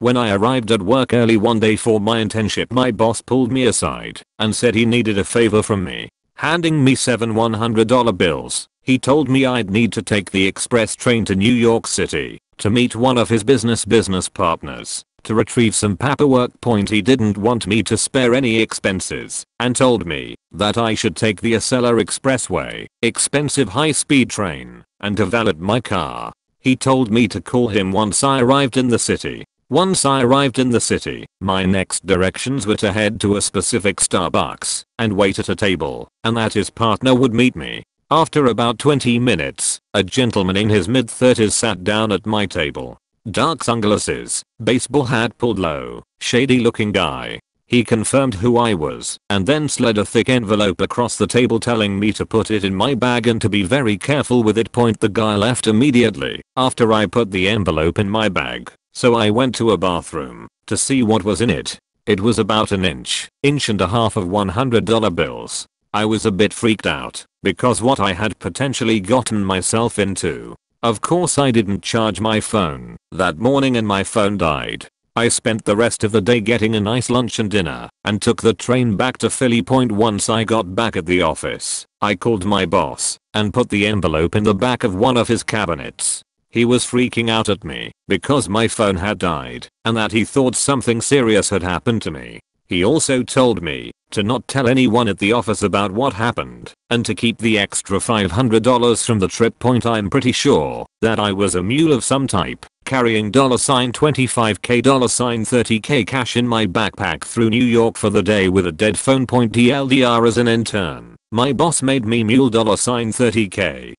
When I arrived at work early one day for my internship my boss pulled me aside and said he needed a favor from me. Handing me seven $100 bills, he told me I'd need to take the express train to New York City to meet one of his business business partners to retrieve some paperwork point he didn't want me to spare any expenses and told me that I should take the Acela Express way, expensive high-speed train, and to valet my car. He told me to call him once I arrived in the city once I arrived in the city, my next directions were to head to a specific Starbucks and wait at a table and that his partner would meet me. After about 20 minutes, a gentleman in his mid-30s sat down at my table. Dark sunglasses, baseball hat pulled low, shady looking guy. He confirmed who I was and then slid a thick envelope across the table telling me to put it in my bag and to be very careful with it. Point the guy left immediately after I put the envelope in my bag. So I went to a bathroom to see what was in it. It was about an inch, inch and a half of $100 bills. I was a bit freaked out because what I had potentially gotten myself into. Of course I didn't charge my phone that morning and my phone died. I spent the rest of the day getting a nice lunch and dinner and took the train back to Philly Point once I got back at the office. I called my boss and put the envelope in the back of one of his cabinets. He was freaking out at me because my phone had died and that he thought something serious had happened to me. He also told me to not tell anyone at the office about what happened and to keep the extra $500 from the trip point I'm pretty sure that I was a mule of some type carrying dollar sign $25k $30k cash in my backpack through New York for the day with a dead phone point TLDR as an intern. My boss made me mule dollar sign $30k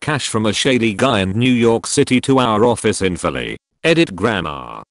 cash from a shady guy in New York City to our office in Philly. Edit grammar.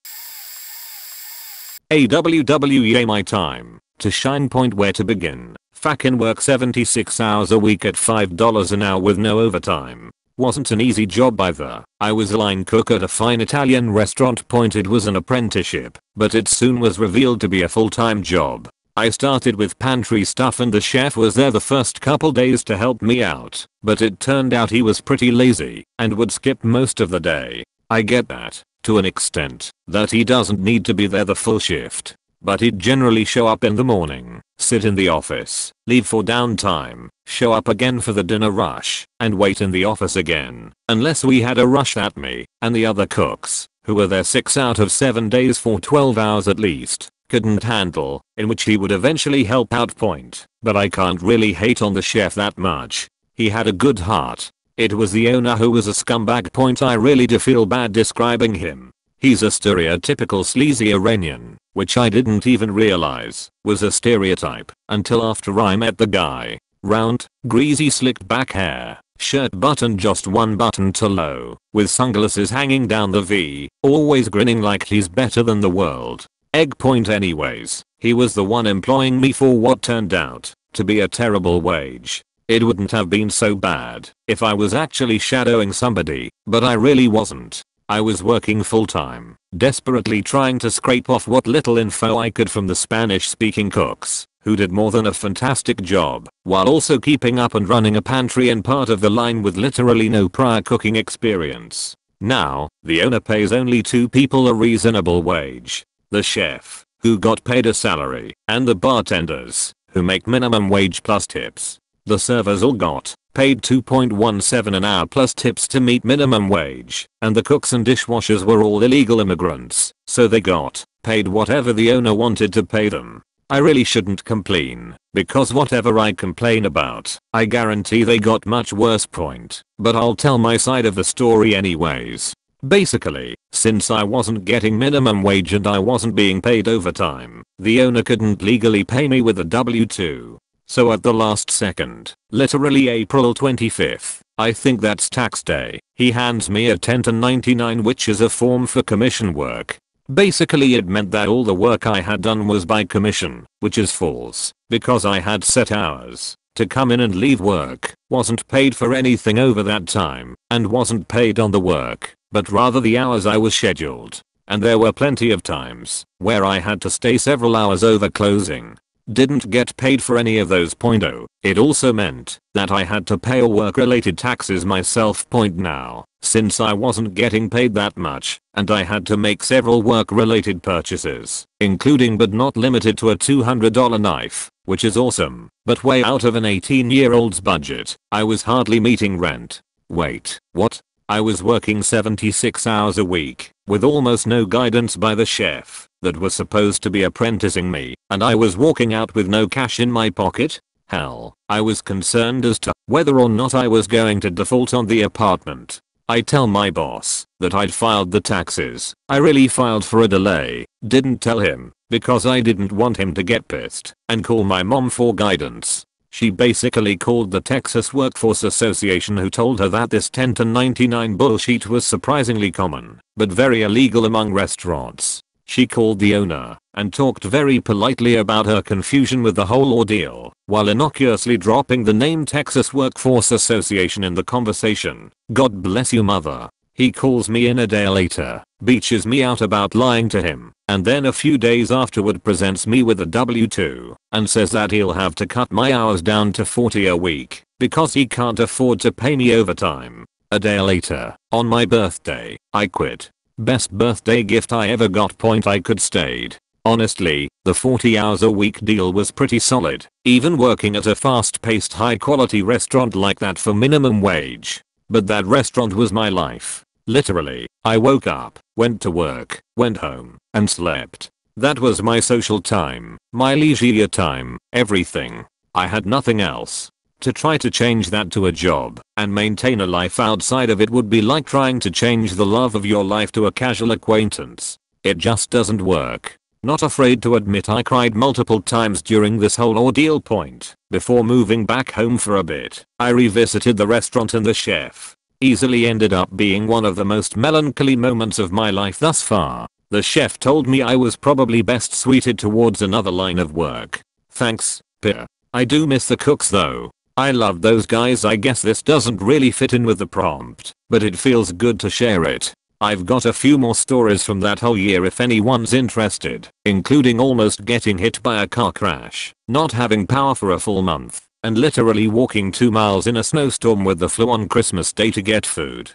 AWWA my time to shine point where to begin. Fucking work 76 hours a week at $5 an hour with no overtime. Wasn't an easy job either. I was a line cook at a fine Italian restaurant point it was an apprenticeship, but it soon was revealed to be a full-time job. I started with pantry stuff and the chef was there the first couple days to help me out, but it turned out he was pretty lazy and would skip most of the day. I get that, to an extent, that he doesn't need to be there the full shift. But he'd generally show up in the morning, sit in the office, leave for downtime, show up again for the dinner rush, and wait in the office again, unless we had a rush at me and the other cooks, who were there 6 out of 7 days for 12 hours at least, couldn't handle, in which he would eventually help out point. But I can't really hate on the chef that much. He had a good heart, it was the owner who was a scumbag point I really do feel bad describing him. He's a stereotypical sleazy Iranian, which I didn't even realize was a stereotype until after I met the guy. Round, greasy slicked back hair, shirt buttoned just one button too low, with sunglasses hanging down the V, always grinning like he's better than the world. Egg point anyways, he was the one employing me for what turned out to be a terrible wage. It wouldn't have been so bad if I was actually shadowing somebody, but I really wasn't. I was working full time, desperately trying to scrape off what little info I could from the Spanish speaking cooks, who did more than a fantastic job, while also keeping up and running a pantry in part of the line with literally no prior cooking experience. Now, the owner pays only two people a reasonable wage. The chef, who got paid a salary, and the bartenders, who make minimum wage plus tips. The servers all got paid 2.17 an hour plus tips to meet minimum wage, and the cooks and dishwashers were all illegal immigrants, so they got paid whatever the owner wanted to pay them. I really shouldn't complain, because whatever I complain about, I guarantee they got much worse point, but I'll tell my side of the story anyways. Basically, since I wasn't getting minimum wage and I wasn't being paid overtime, the owner couldn't legally pay me with a W-2. So at the last second, literally April 25th, I think that's tax day, he hands me a 10 to 99 which is a form for commission work. Basically it meant that all the work I had done was by commission, which is false, because I had set hours to come in and leave work, wasn't paid for anything over that time, and wasn't paid on the work, but rather the hours I was scheduled. And there were plenty of times where I had to stay several hours over closing, didn't get paid for any of those. Oh, it also meant that I had to pay all work related taxes myself. Point now, since I wasn't getting paid that much, and I had to make several work related purchases, including but not limited to a $200 knife, which is awesome, but way out of an 18 year old's budget, I was hardly meeting rent. Wait, what? I was working 76 hours a week, with almost no guidance by the chef that was supposed to be apprenticing me, and I was walking out with no cash in my pocket? Hell, I was concerned as to whether or not I was going to default on the apartment. I tell my boss that I'd filed the taxes. I really filed for a delay, didn't tell him, because I didn't want him to get pissed and call my mom for guidance. She basically called the Texas Workforce Association who told her that this 10 to 99 bullshit was surprisingly common, but very illegal among restaurants. She called the owner and talked very politely about her confusion with the whole ordeal, while innocuously dropping the name Texas Workforce Association in the conversation. God bless you mother. He calls me in a day later, beaches me out about lying to him, and then a few days afterward presents me with a W2 and says that he'll have to cut my hours down to 40 a week because he can't afford to pay me overtime. A day later, on my birthday, I quit. Best birthday gift I ever got point I could stayed. Honestly, the 40 hours a week deal was pretty solid, even working at a fast paced high quality restaurant like that for minimum wage. But that restaurant was my life. Literally, I woke up, went to work, went home, and slept. That was my social time, my leisure time, everything. I had nothing else. To try to change that to a job and maintain a life outside of it would be like trying to change the love of your life to a casual acquaintance. It just doesn't work. Not afraid to admit I cried multiple times during this whole ordeal point. Before moving back home for a bit, I revisited the restaurant and the chef easily ended up being one of the most melancholy moments of my life thus far. The chef told me I was probably best suited towards another line of work. Thanks, Peer. I do miss the cooks though. I love those guys I guess this doesn't really fit in with the prompt, but it feels good to share it. I've got a few more stories from that whole year if anyone's interested, including almost getting hit by a car crash, not having power for a full month, and literally walking 2 miles in a snowstorm with the flu on Christmas day to get food.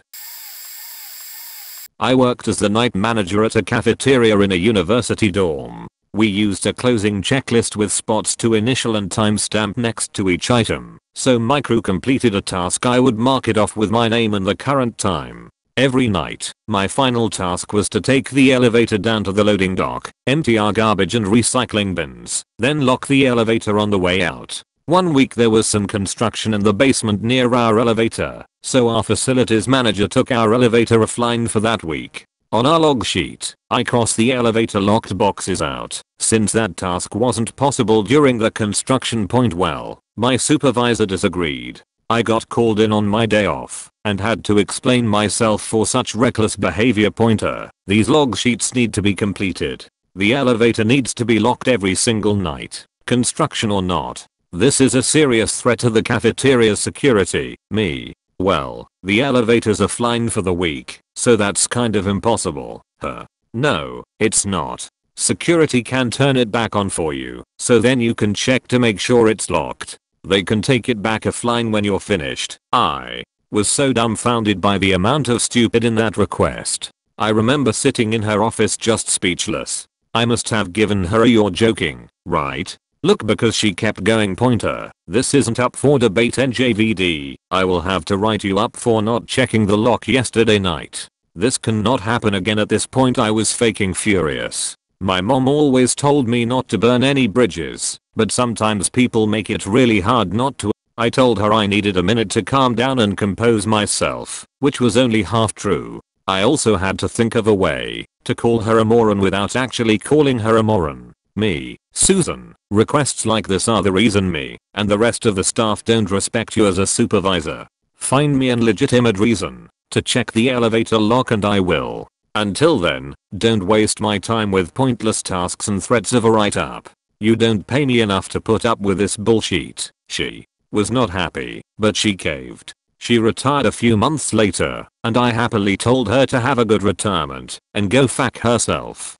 I worked as the night manager at a cafeteria in a university dorm. We used a closing checklist with spots to initial and timestamp next to each item, so my crew completed a task I would mark it off with my name and the current time. Every night, my final task was to take the elevator down to the loading dock, empty our garbage and recycling bins, then lock the elevator on the way out. One week there was some construction in the basement near our elevator, so our facilities manager took our elevator offline for that week. On our log sheet, I crossed the elevator locked boxes out, since that task wasn't possible during the construction point well, my supervisor disagreed. I got called in on my day off and had to explain myself for such reckless behavior pointer. These log sheets need to be completed. The elevator needs to be locked every single night, construction or not. This is a serious threat to the cafeteria's security, me. Well, the elevators are flying for the week, so that's kind of impossible, huh? No, it's not. Security can turn it back on for you, so then you can check to make sure it's locked. They can take it back offline when you're finished. I was so dumbfounded by the amount of stupid in that request. I remember sitting in her office just speechless. I must have given her a you're joking, right? Look because she kept going pointer. This isn't up for debate NJVD. I will have to write you up for not checking the lock yesterday night. This cannot happen again at this point I was faking furious. My mom always told me not to burn any bridges, but sometimes people make it really hard not to. I told her I needed a minute to calm down and compose myself, which was only half true. I also had to think of a way to call her a moron without actually calling her a moron. Me, Susan, requests like this are the reason me and the rest of the staff don't respect you as a supervisor. Find me an legitimate reason to check the elevator lock and I will. Until then, don't waste my time with pointless tasks and threats of a write-up. You don't pay me enough to put up with this bullshit. She was not happy, but she caved. She retired a few months later, and I happily told her to have a good retirement and go fuck herself.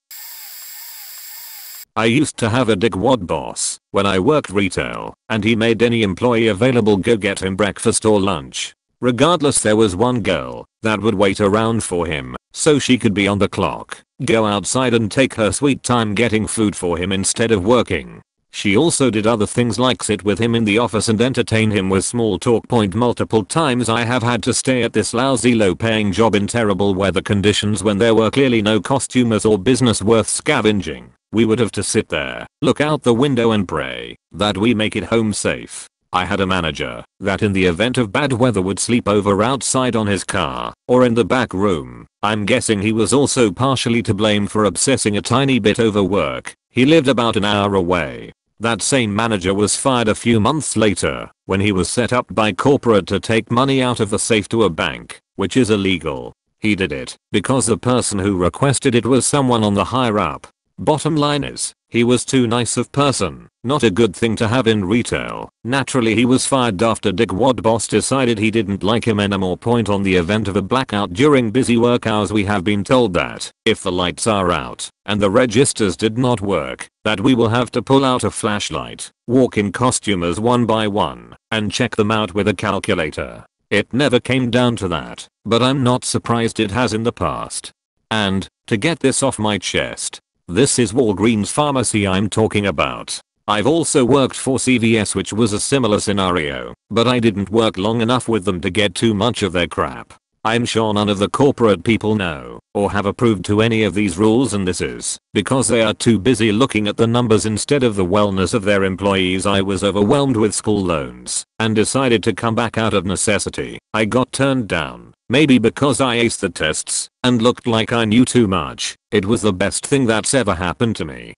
I used to have a dickwad boss when I worked retail and he made any employee available go get him breakfast or lunch. Regardless there was one girl that would wait around for him so she could be on the clock, go outside and take her sweet time getting food for him instead of working. She also did other things like sit with him in the office and entertain him with small talk point multiple times I have had to stay at this lousy low paying job in terrible weather conditions when there were clearly no costumers or business worth scavenging. We would have to sit there, look out the window and pray that we make it home safe. I had a manager that in the event of bad weather would sleep over outside on his car or in the back room. I'm guessing he was also partially to blame for obsessing a tiny bit over work. He lived about an hour away. That same manager was fired a few months later when he was set up by corporate to take money out of the safe to a bank, which is illegal. He did it because the person who requested it was someone on the higher up. Bottom line is, he was too nice of person, not a good thing to have in retail. Naturally he was fired after Dick Wad boss decided he didn't like him anymore point on the event of a blackout during busy work hours we have been told that, if the lights are out, and the registers did not work, that we will have to pull out a flashlight, walk in costumers one by one, and check them out with a calculator. It never came down to that, but I'm not surprised it has in the past. And, to get this off my chest, this is Walgreens pharmacy I'm talking about. I've also worked for CVS which was a similar scenario, but I didn't work long enough with them to get too much of their crap. I'm sure none of the corporate people know or have approved to any of these rules and this is because they are too busy looking at the numbers instead of the wellness of their employees I was overwhelmed with school loans and decided to come back out of necessity. I got turned down Maybe because I aced the tests and looked like I knew too much, it was the best thing that's ever happened to me.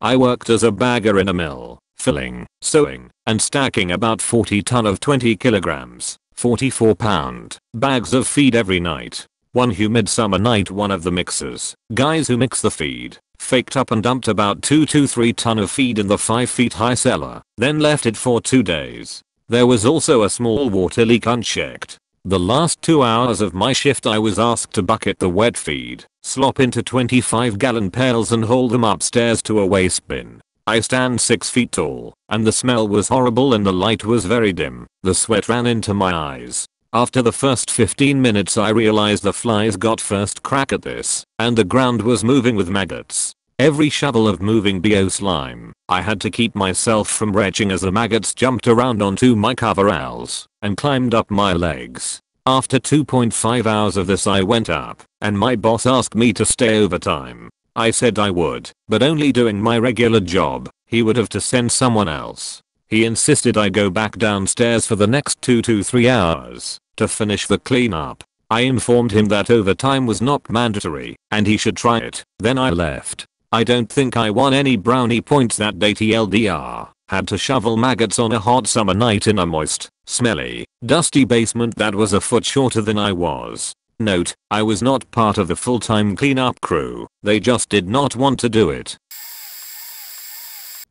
I worked as a bagger in a mill, filling, sewing, and stacking about 40 ton of 20 kilograms, 44 pound, bags of feed every night. One humid summer night one of the mixers, guys who mix the feed, faked up and dumped about 2 to 3 ton of feed in the 5 feet high cellar, then left it for 2 days. There was also a small water leak unchecked. The last 2 hours of my shift I was asked to bucket the wet feed, slop into 25 gallon pails and haul them upstairs to a waste bin. I stand 6 feet tall, and the smell was horrible and the light was very dim. The sweat ran into my eyes. After the first 15 minutes I realized the flies got first crack at this, and the ground was moving with maggots. Every shovel of moving BO slime, I had to keep myself from retching as the maggots jumped around onto my coveralls and climbed up my legs. After 2.5 hours of this I went up, and my boss asked me to stay overtime. I said I would, but only doing my regular job, he would have to send someone else. He insisted I go back downstairs for the next 2 to 3 hours to finish the cleanup. I informed him that overtime was not mandatory and he should try it. Then I left. I don't think I won any brownie points that day TLDR. Had to shovel maggots on a hot summer night in a moist, smelly, dusty basement that was a foot shorter than I was. Note, I was not part of the full-time cleanup crew, they just did not want to do it.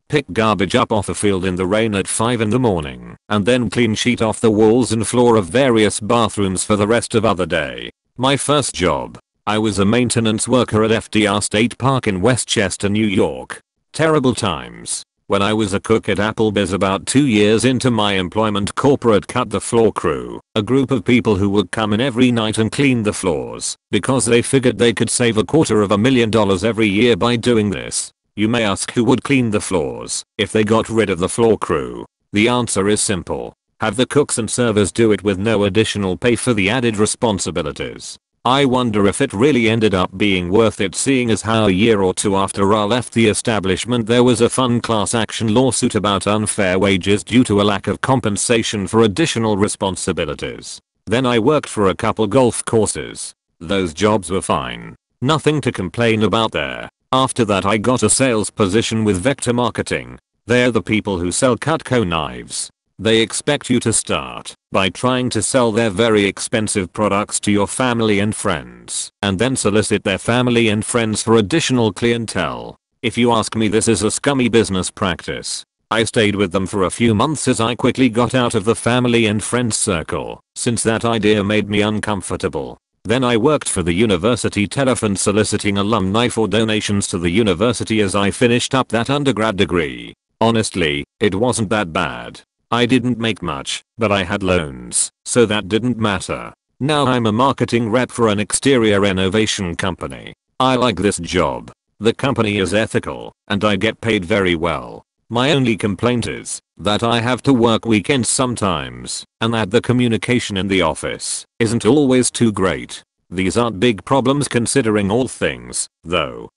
Pick garbage up off a field in the rain at 5 in the morning, and then clean sheet off the walls and floor of various bathrooms for the rest of other day. My first job, I was a maintenance worker at FDR State Park in Westchester, New York. Terrible times. When I was a cook at Applebee's about 2 years into my employment corporate cut the floor crew, a group of people who would come in every night and clean the floors, because they figured they could save a quarter of a million dollars every year by doing this. You may ask who would clean the floors if they got rid of the floor crew. The answer is simple. Have the cooks and servers do it with no additional pay for the added responsibilities. I wonder if it really ended up being worth it seeing as how a year or two after I left the establishment there was a fun class action lawsuit about unfair wages due to a lack of compensation for additional responsibilities. Then I worked for a couple golf courses. Those jobs were fine. Nothing to complain about there. After that I got a sales position with Vector Marketing. They're the people who sell Cutco knives. They expect you to start by trying to sell their very expensive products to your family and friends and then solicit their family and friends for additional clientele. If you ask me this is a scummy business practice. I stayed with them for a few months as I quickly got out of the family and friends circle since that idea made me uncomfortable. Then I worked for the university telephone soliciting alumni for donations to the university as I finished up that undergrad degree. Honestly, it wasn't that bad. I didn't make much, but I had loans, so that didn't matter. Now I'm a marketing rep for an exterior renovation company. I like this job. The company is ethical, and I get paid very well. My only complaint is that I have to work weekends sometimes, and that the communication in the office isn't always too great. These aren't big problems considering all things, though.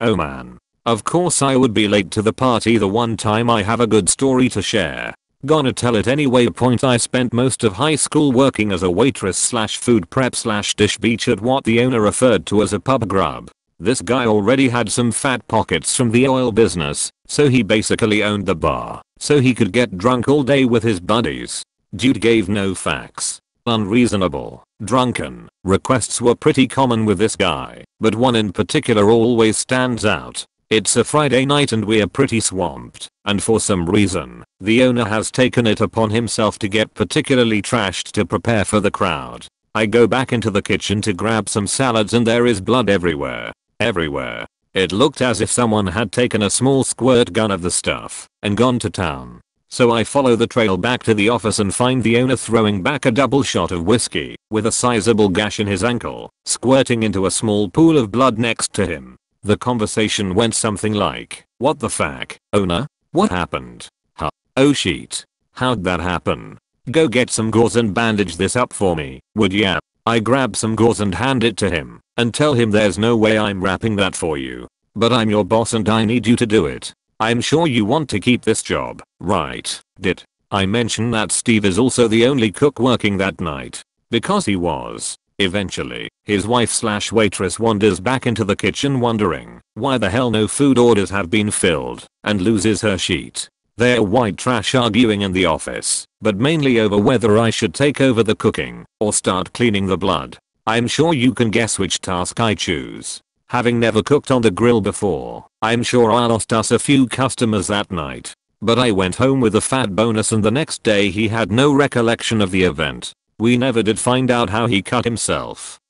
Oh man, of course I would be late to the party the one time I have a good story to share. Gonna tell it anyway point I spent most of high school working as a waitress slash food prep slash dish beach at what the owner referred to as a pub grub. This guy already had some fat pockets from the oil business, so he basically owned the bar, so he could get drunk all day with his buddies. Dude gave no facts. Unreasonable, drunken, requests were pretty common with this guy, but one in particular always stands out. It's a Friday night and we're pretty swamped, and for some reason, the owner has taken it upon himself to get particularly trashed to prepare for the crowd. I go back into the kitchen to grab some salads and there is blood everywhere. Everywhere. It looked as if someone had taken a small squirt gun of the stuff and gone to town. So I follow the trail back to the office and find the owner throwing back a double shot of whiskey with a sizable gash in his ankle, squirting into a small pool of blood next to him. The conversation went something like, what the fuck, owner? What happened? Huh? Oh shit. How'd that happen? Go get some gauze and bandage this up for me, would ya? I grab some gauze and hand it to him, and tell him there's no way I'm wrapping that for you. But I'm your boss and I need you to do it. I'm sure you want to keep this job, right? Did I mention that Steve is also the only cook working that night? Because he was. Eventually, his wife slash waitress wanders back into the kitchen wondering why the hell no food orders have been filled and loses her sheet. They're white trash arguing in the office, but mainly over whether I should take over the cooking or start cleaning the blood. I'm sure you can guess which task I choose. Having never cooked on the grill before, I'm sure I lost us a few customers that night. But I went home with a fat bonus and the next day he had no recollection of the event. We never did find out how he cut himself.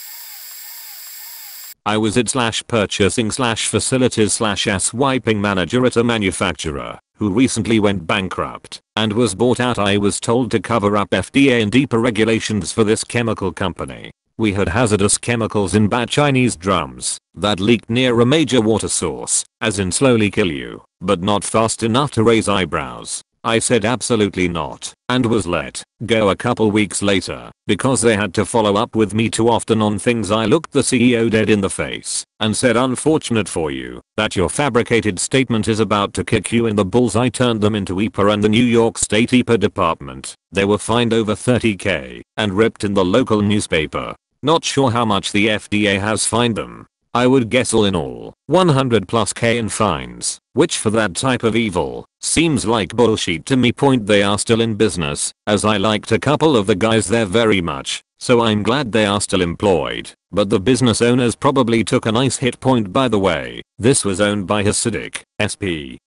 I was it slash purchasing slash facilities slash ass wiping manager at a manufacturer who recently went bankrupt and was bought out I was told to cover up FDA and deeper regulations for this chemical company. We had hazardous chemicals in bad Chinese drums that leaked near a major water source, as in slowly kill you, but not fast enough to raise eyebrows. I said absolutely not, and was let go a couple weeks later, because they had to follow up with me too often on things I looked the CEO dead in the face, and said unfortunate for you, that your fabricated statement is about to kick you in the balls I turned them into EPA and the New York State EPA department. They were fined over 30k, and ripped in the local newspaper. Not sure how much the FDA has fined them, I would guess all in all, 100 plus k in fines, which for that type of evil, seems like bullshit to me. Point they are still in business, as I liked a couple of the guys there very much, so I'm glad they are still employed, but the business owners probably took a nice hit point by the way, this was owned by Hasidic, SP.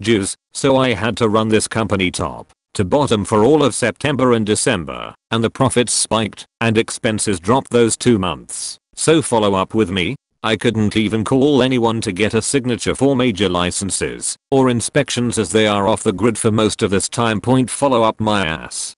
Jews, so I had to run this company top to bottom for all of September and December, and the profits spiked, and expenses dropped those two months. So follow up with me, I couldn't even call anyone to get a signature for major licenses or inspections as they are off the grid for most of this time. Point follow up my ass.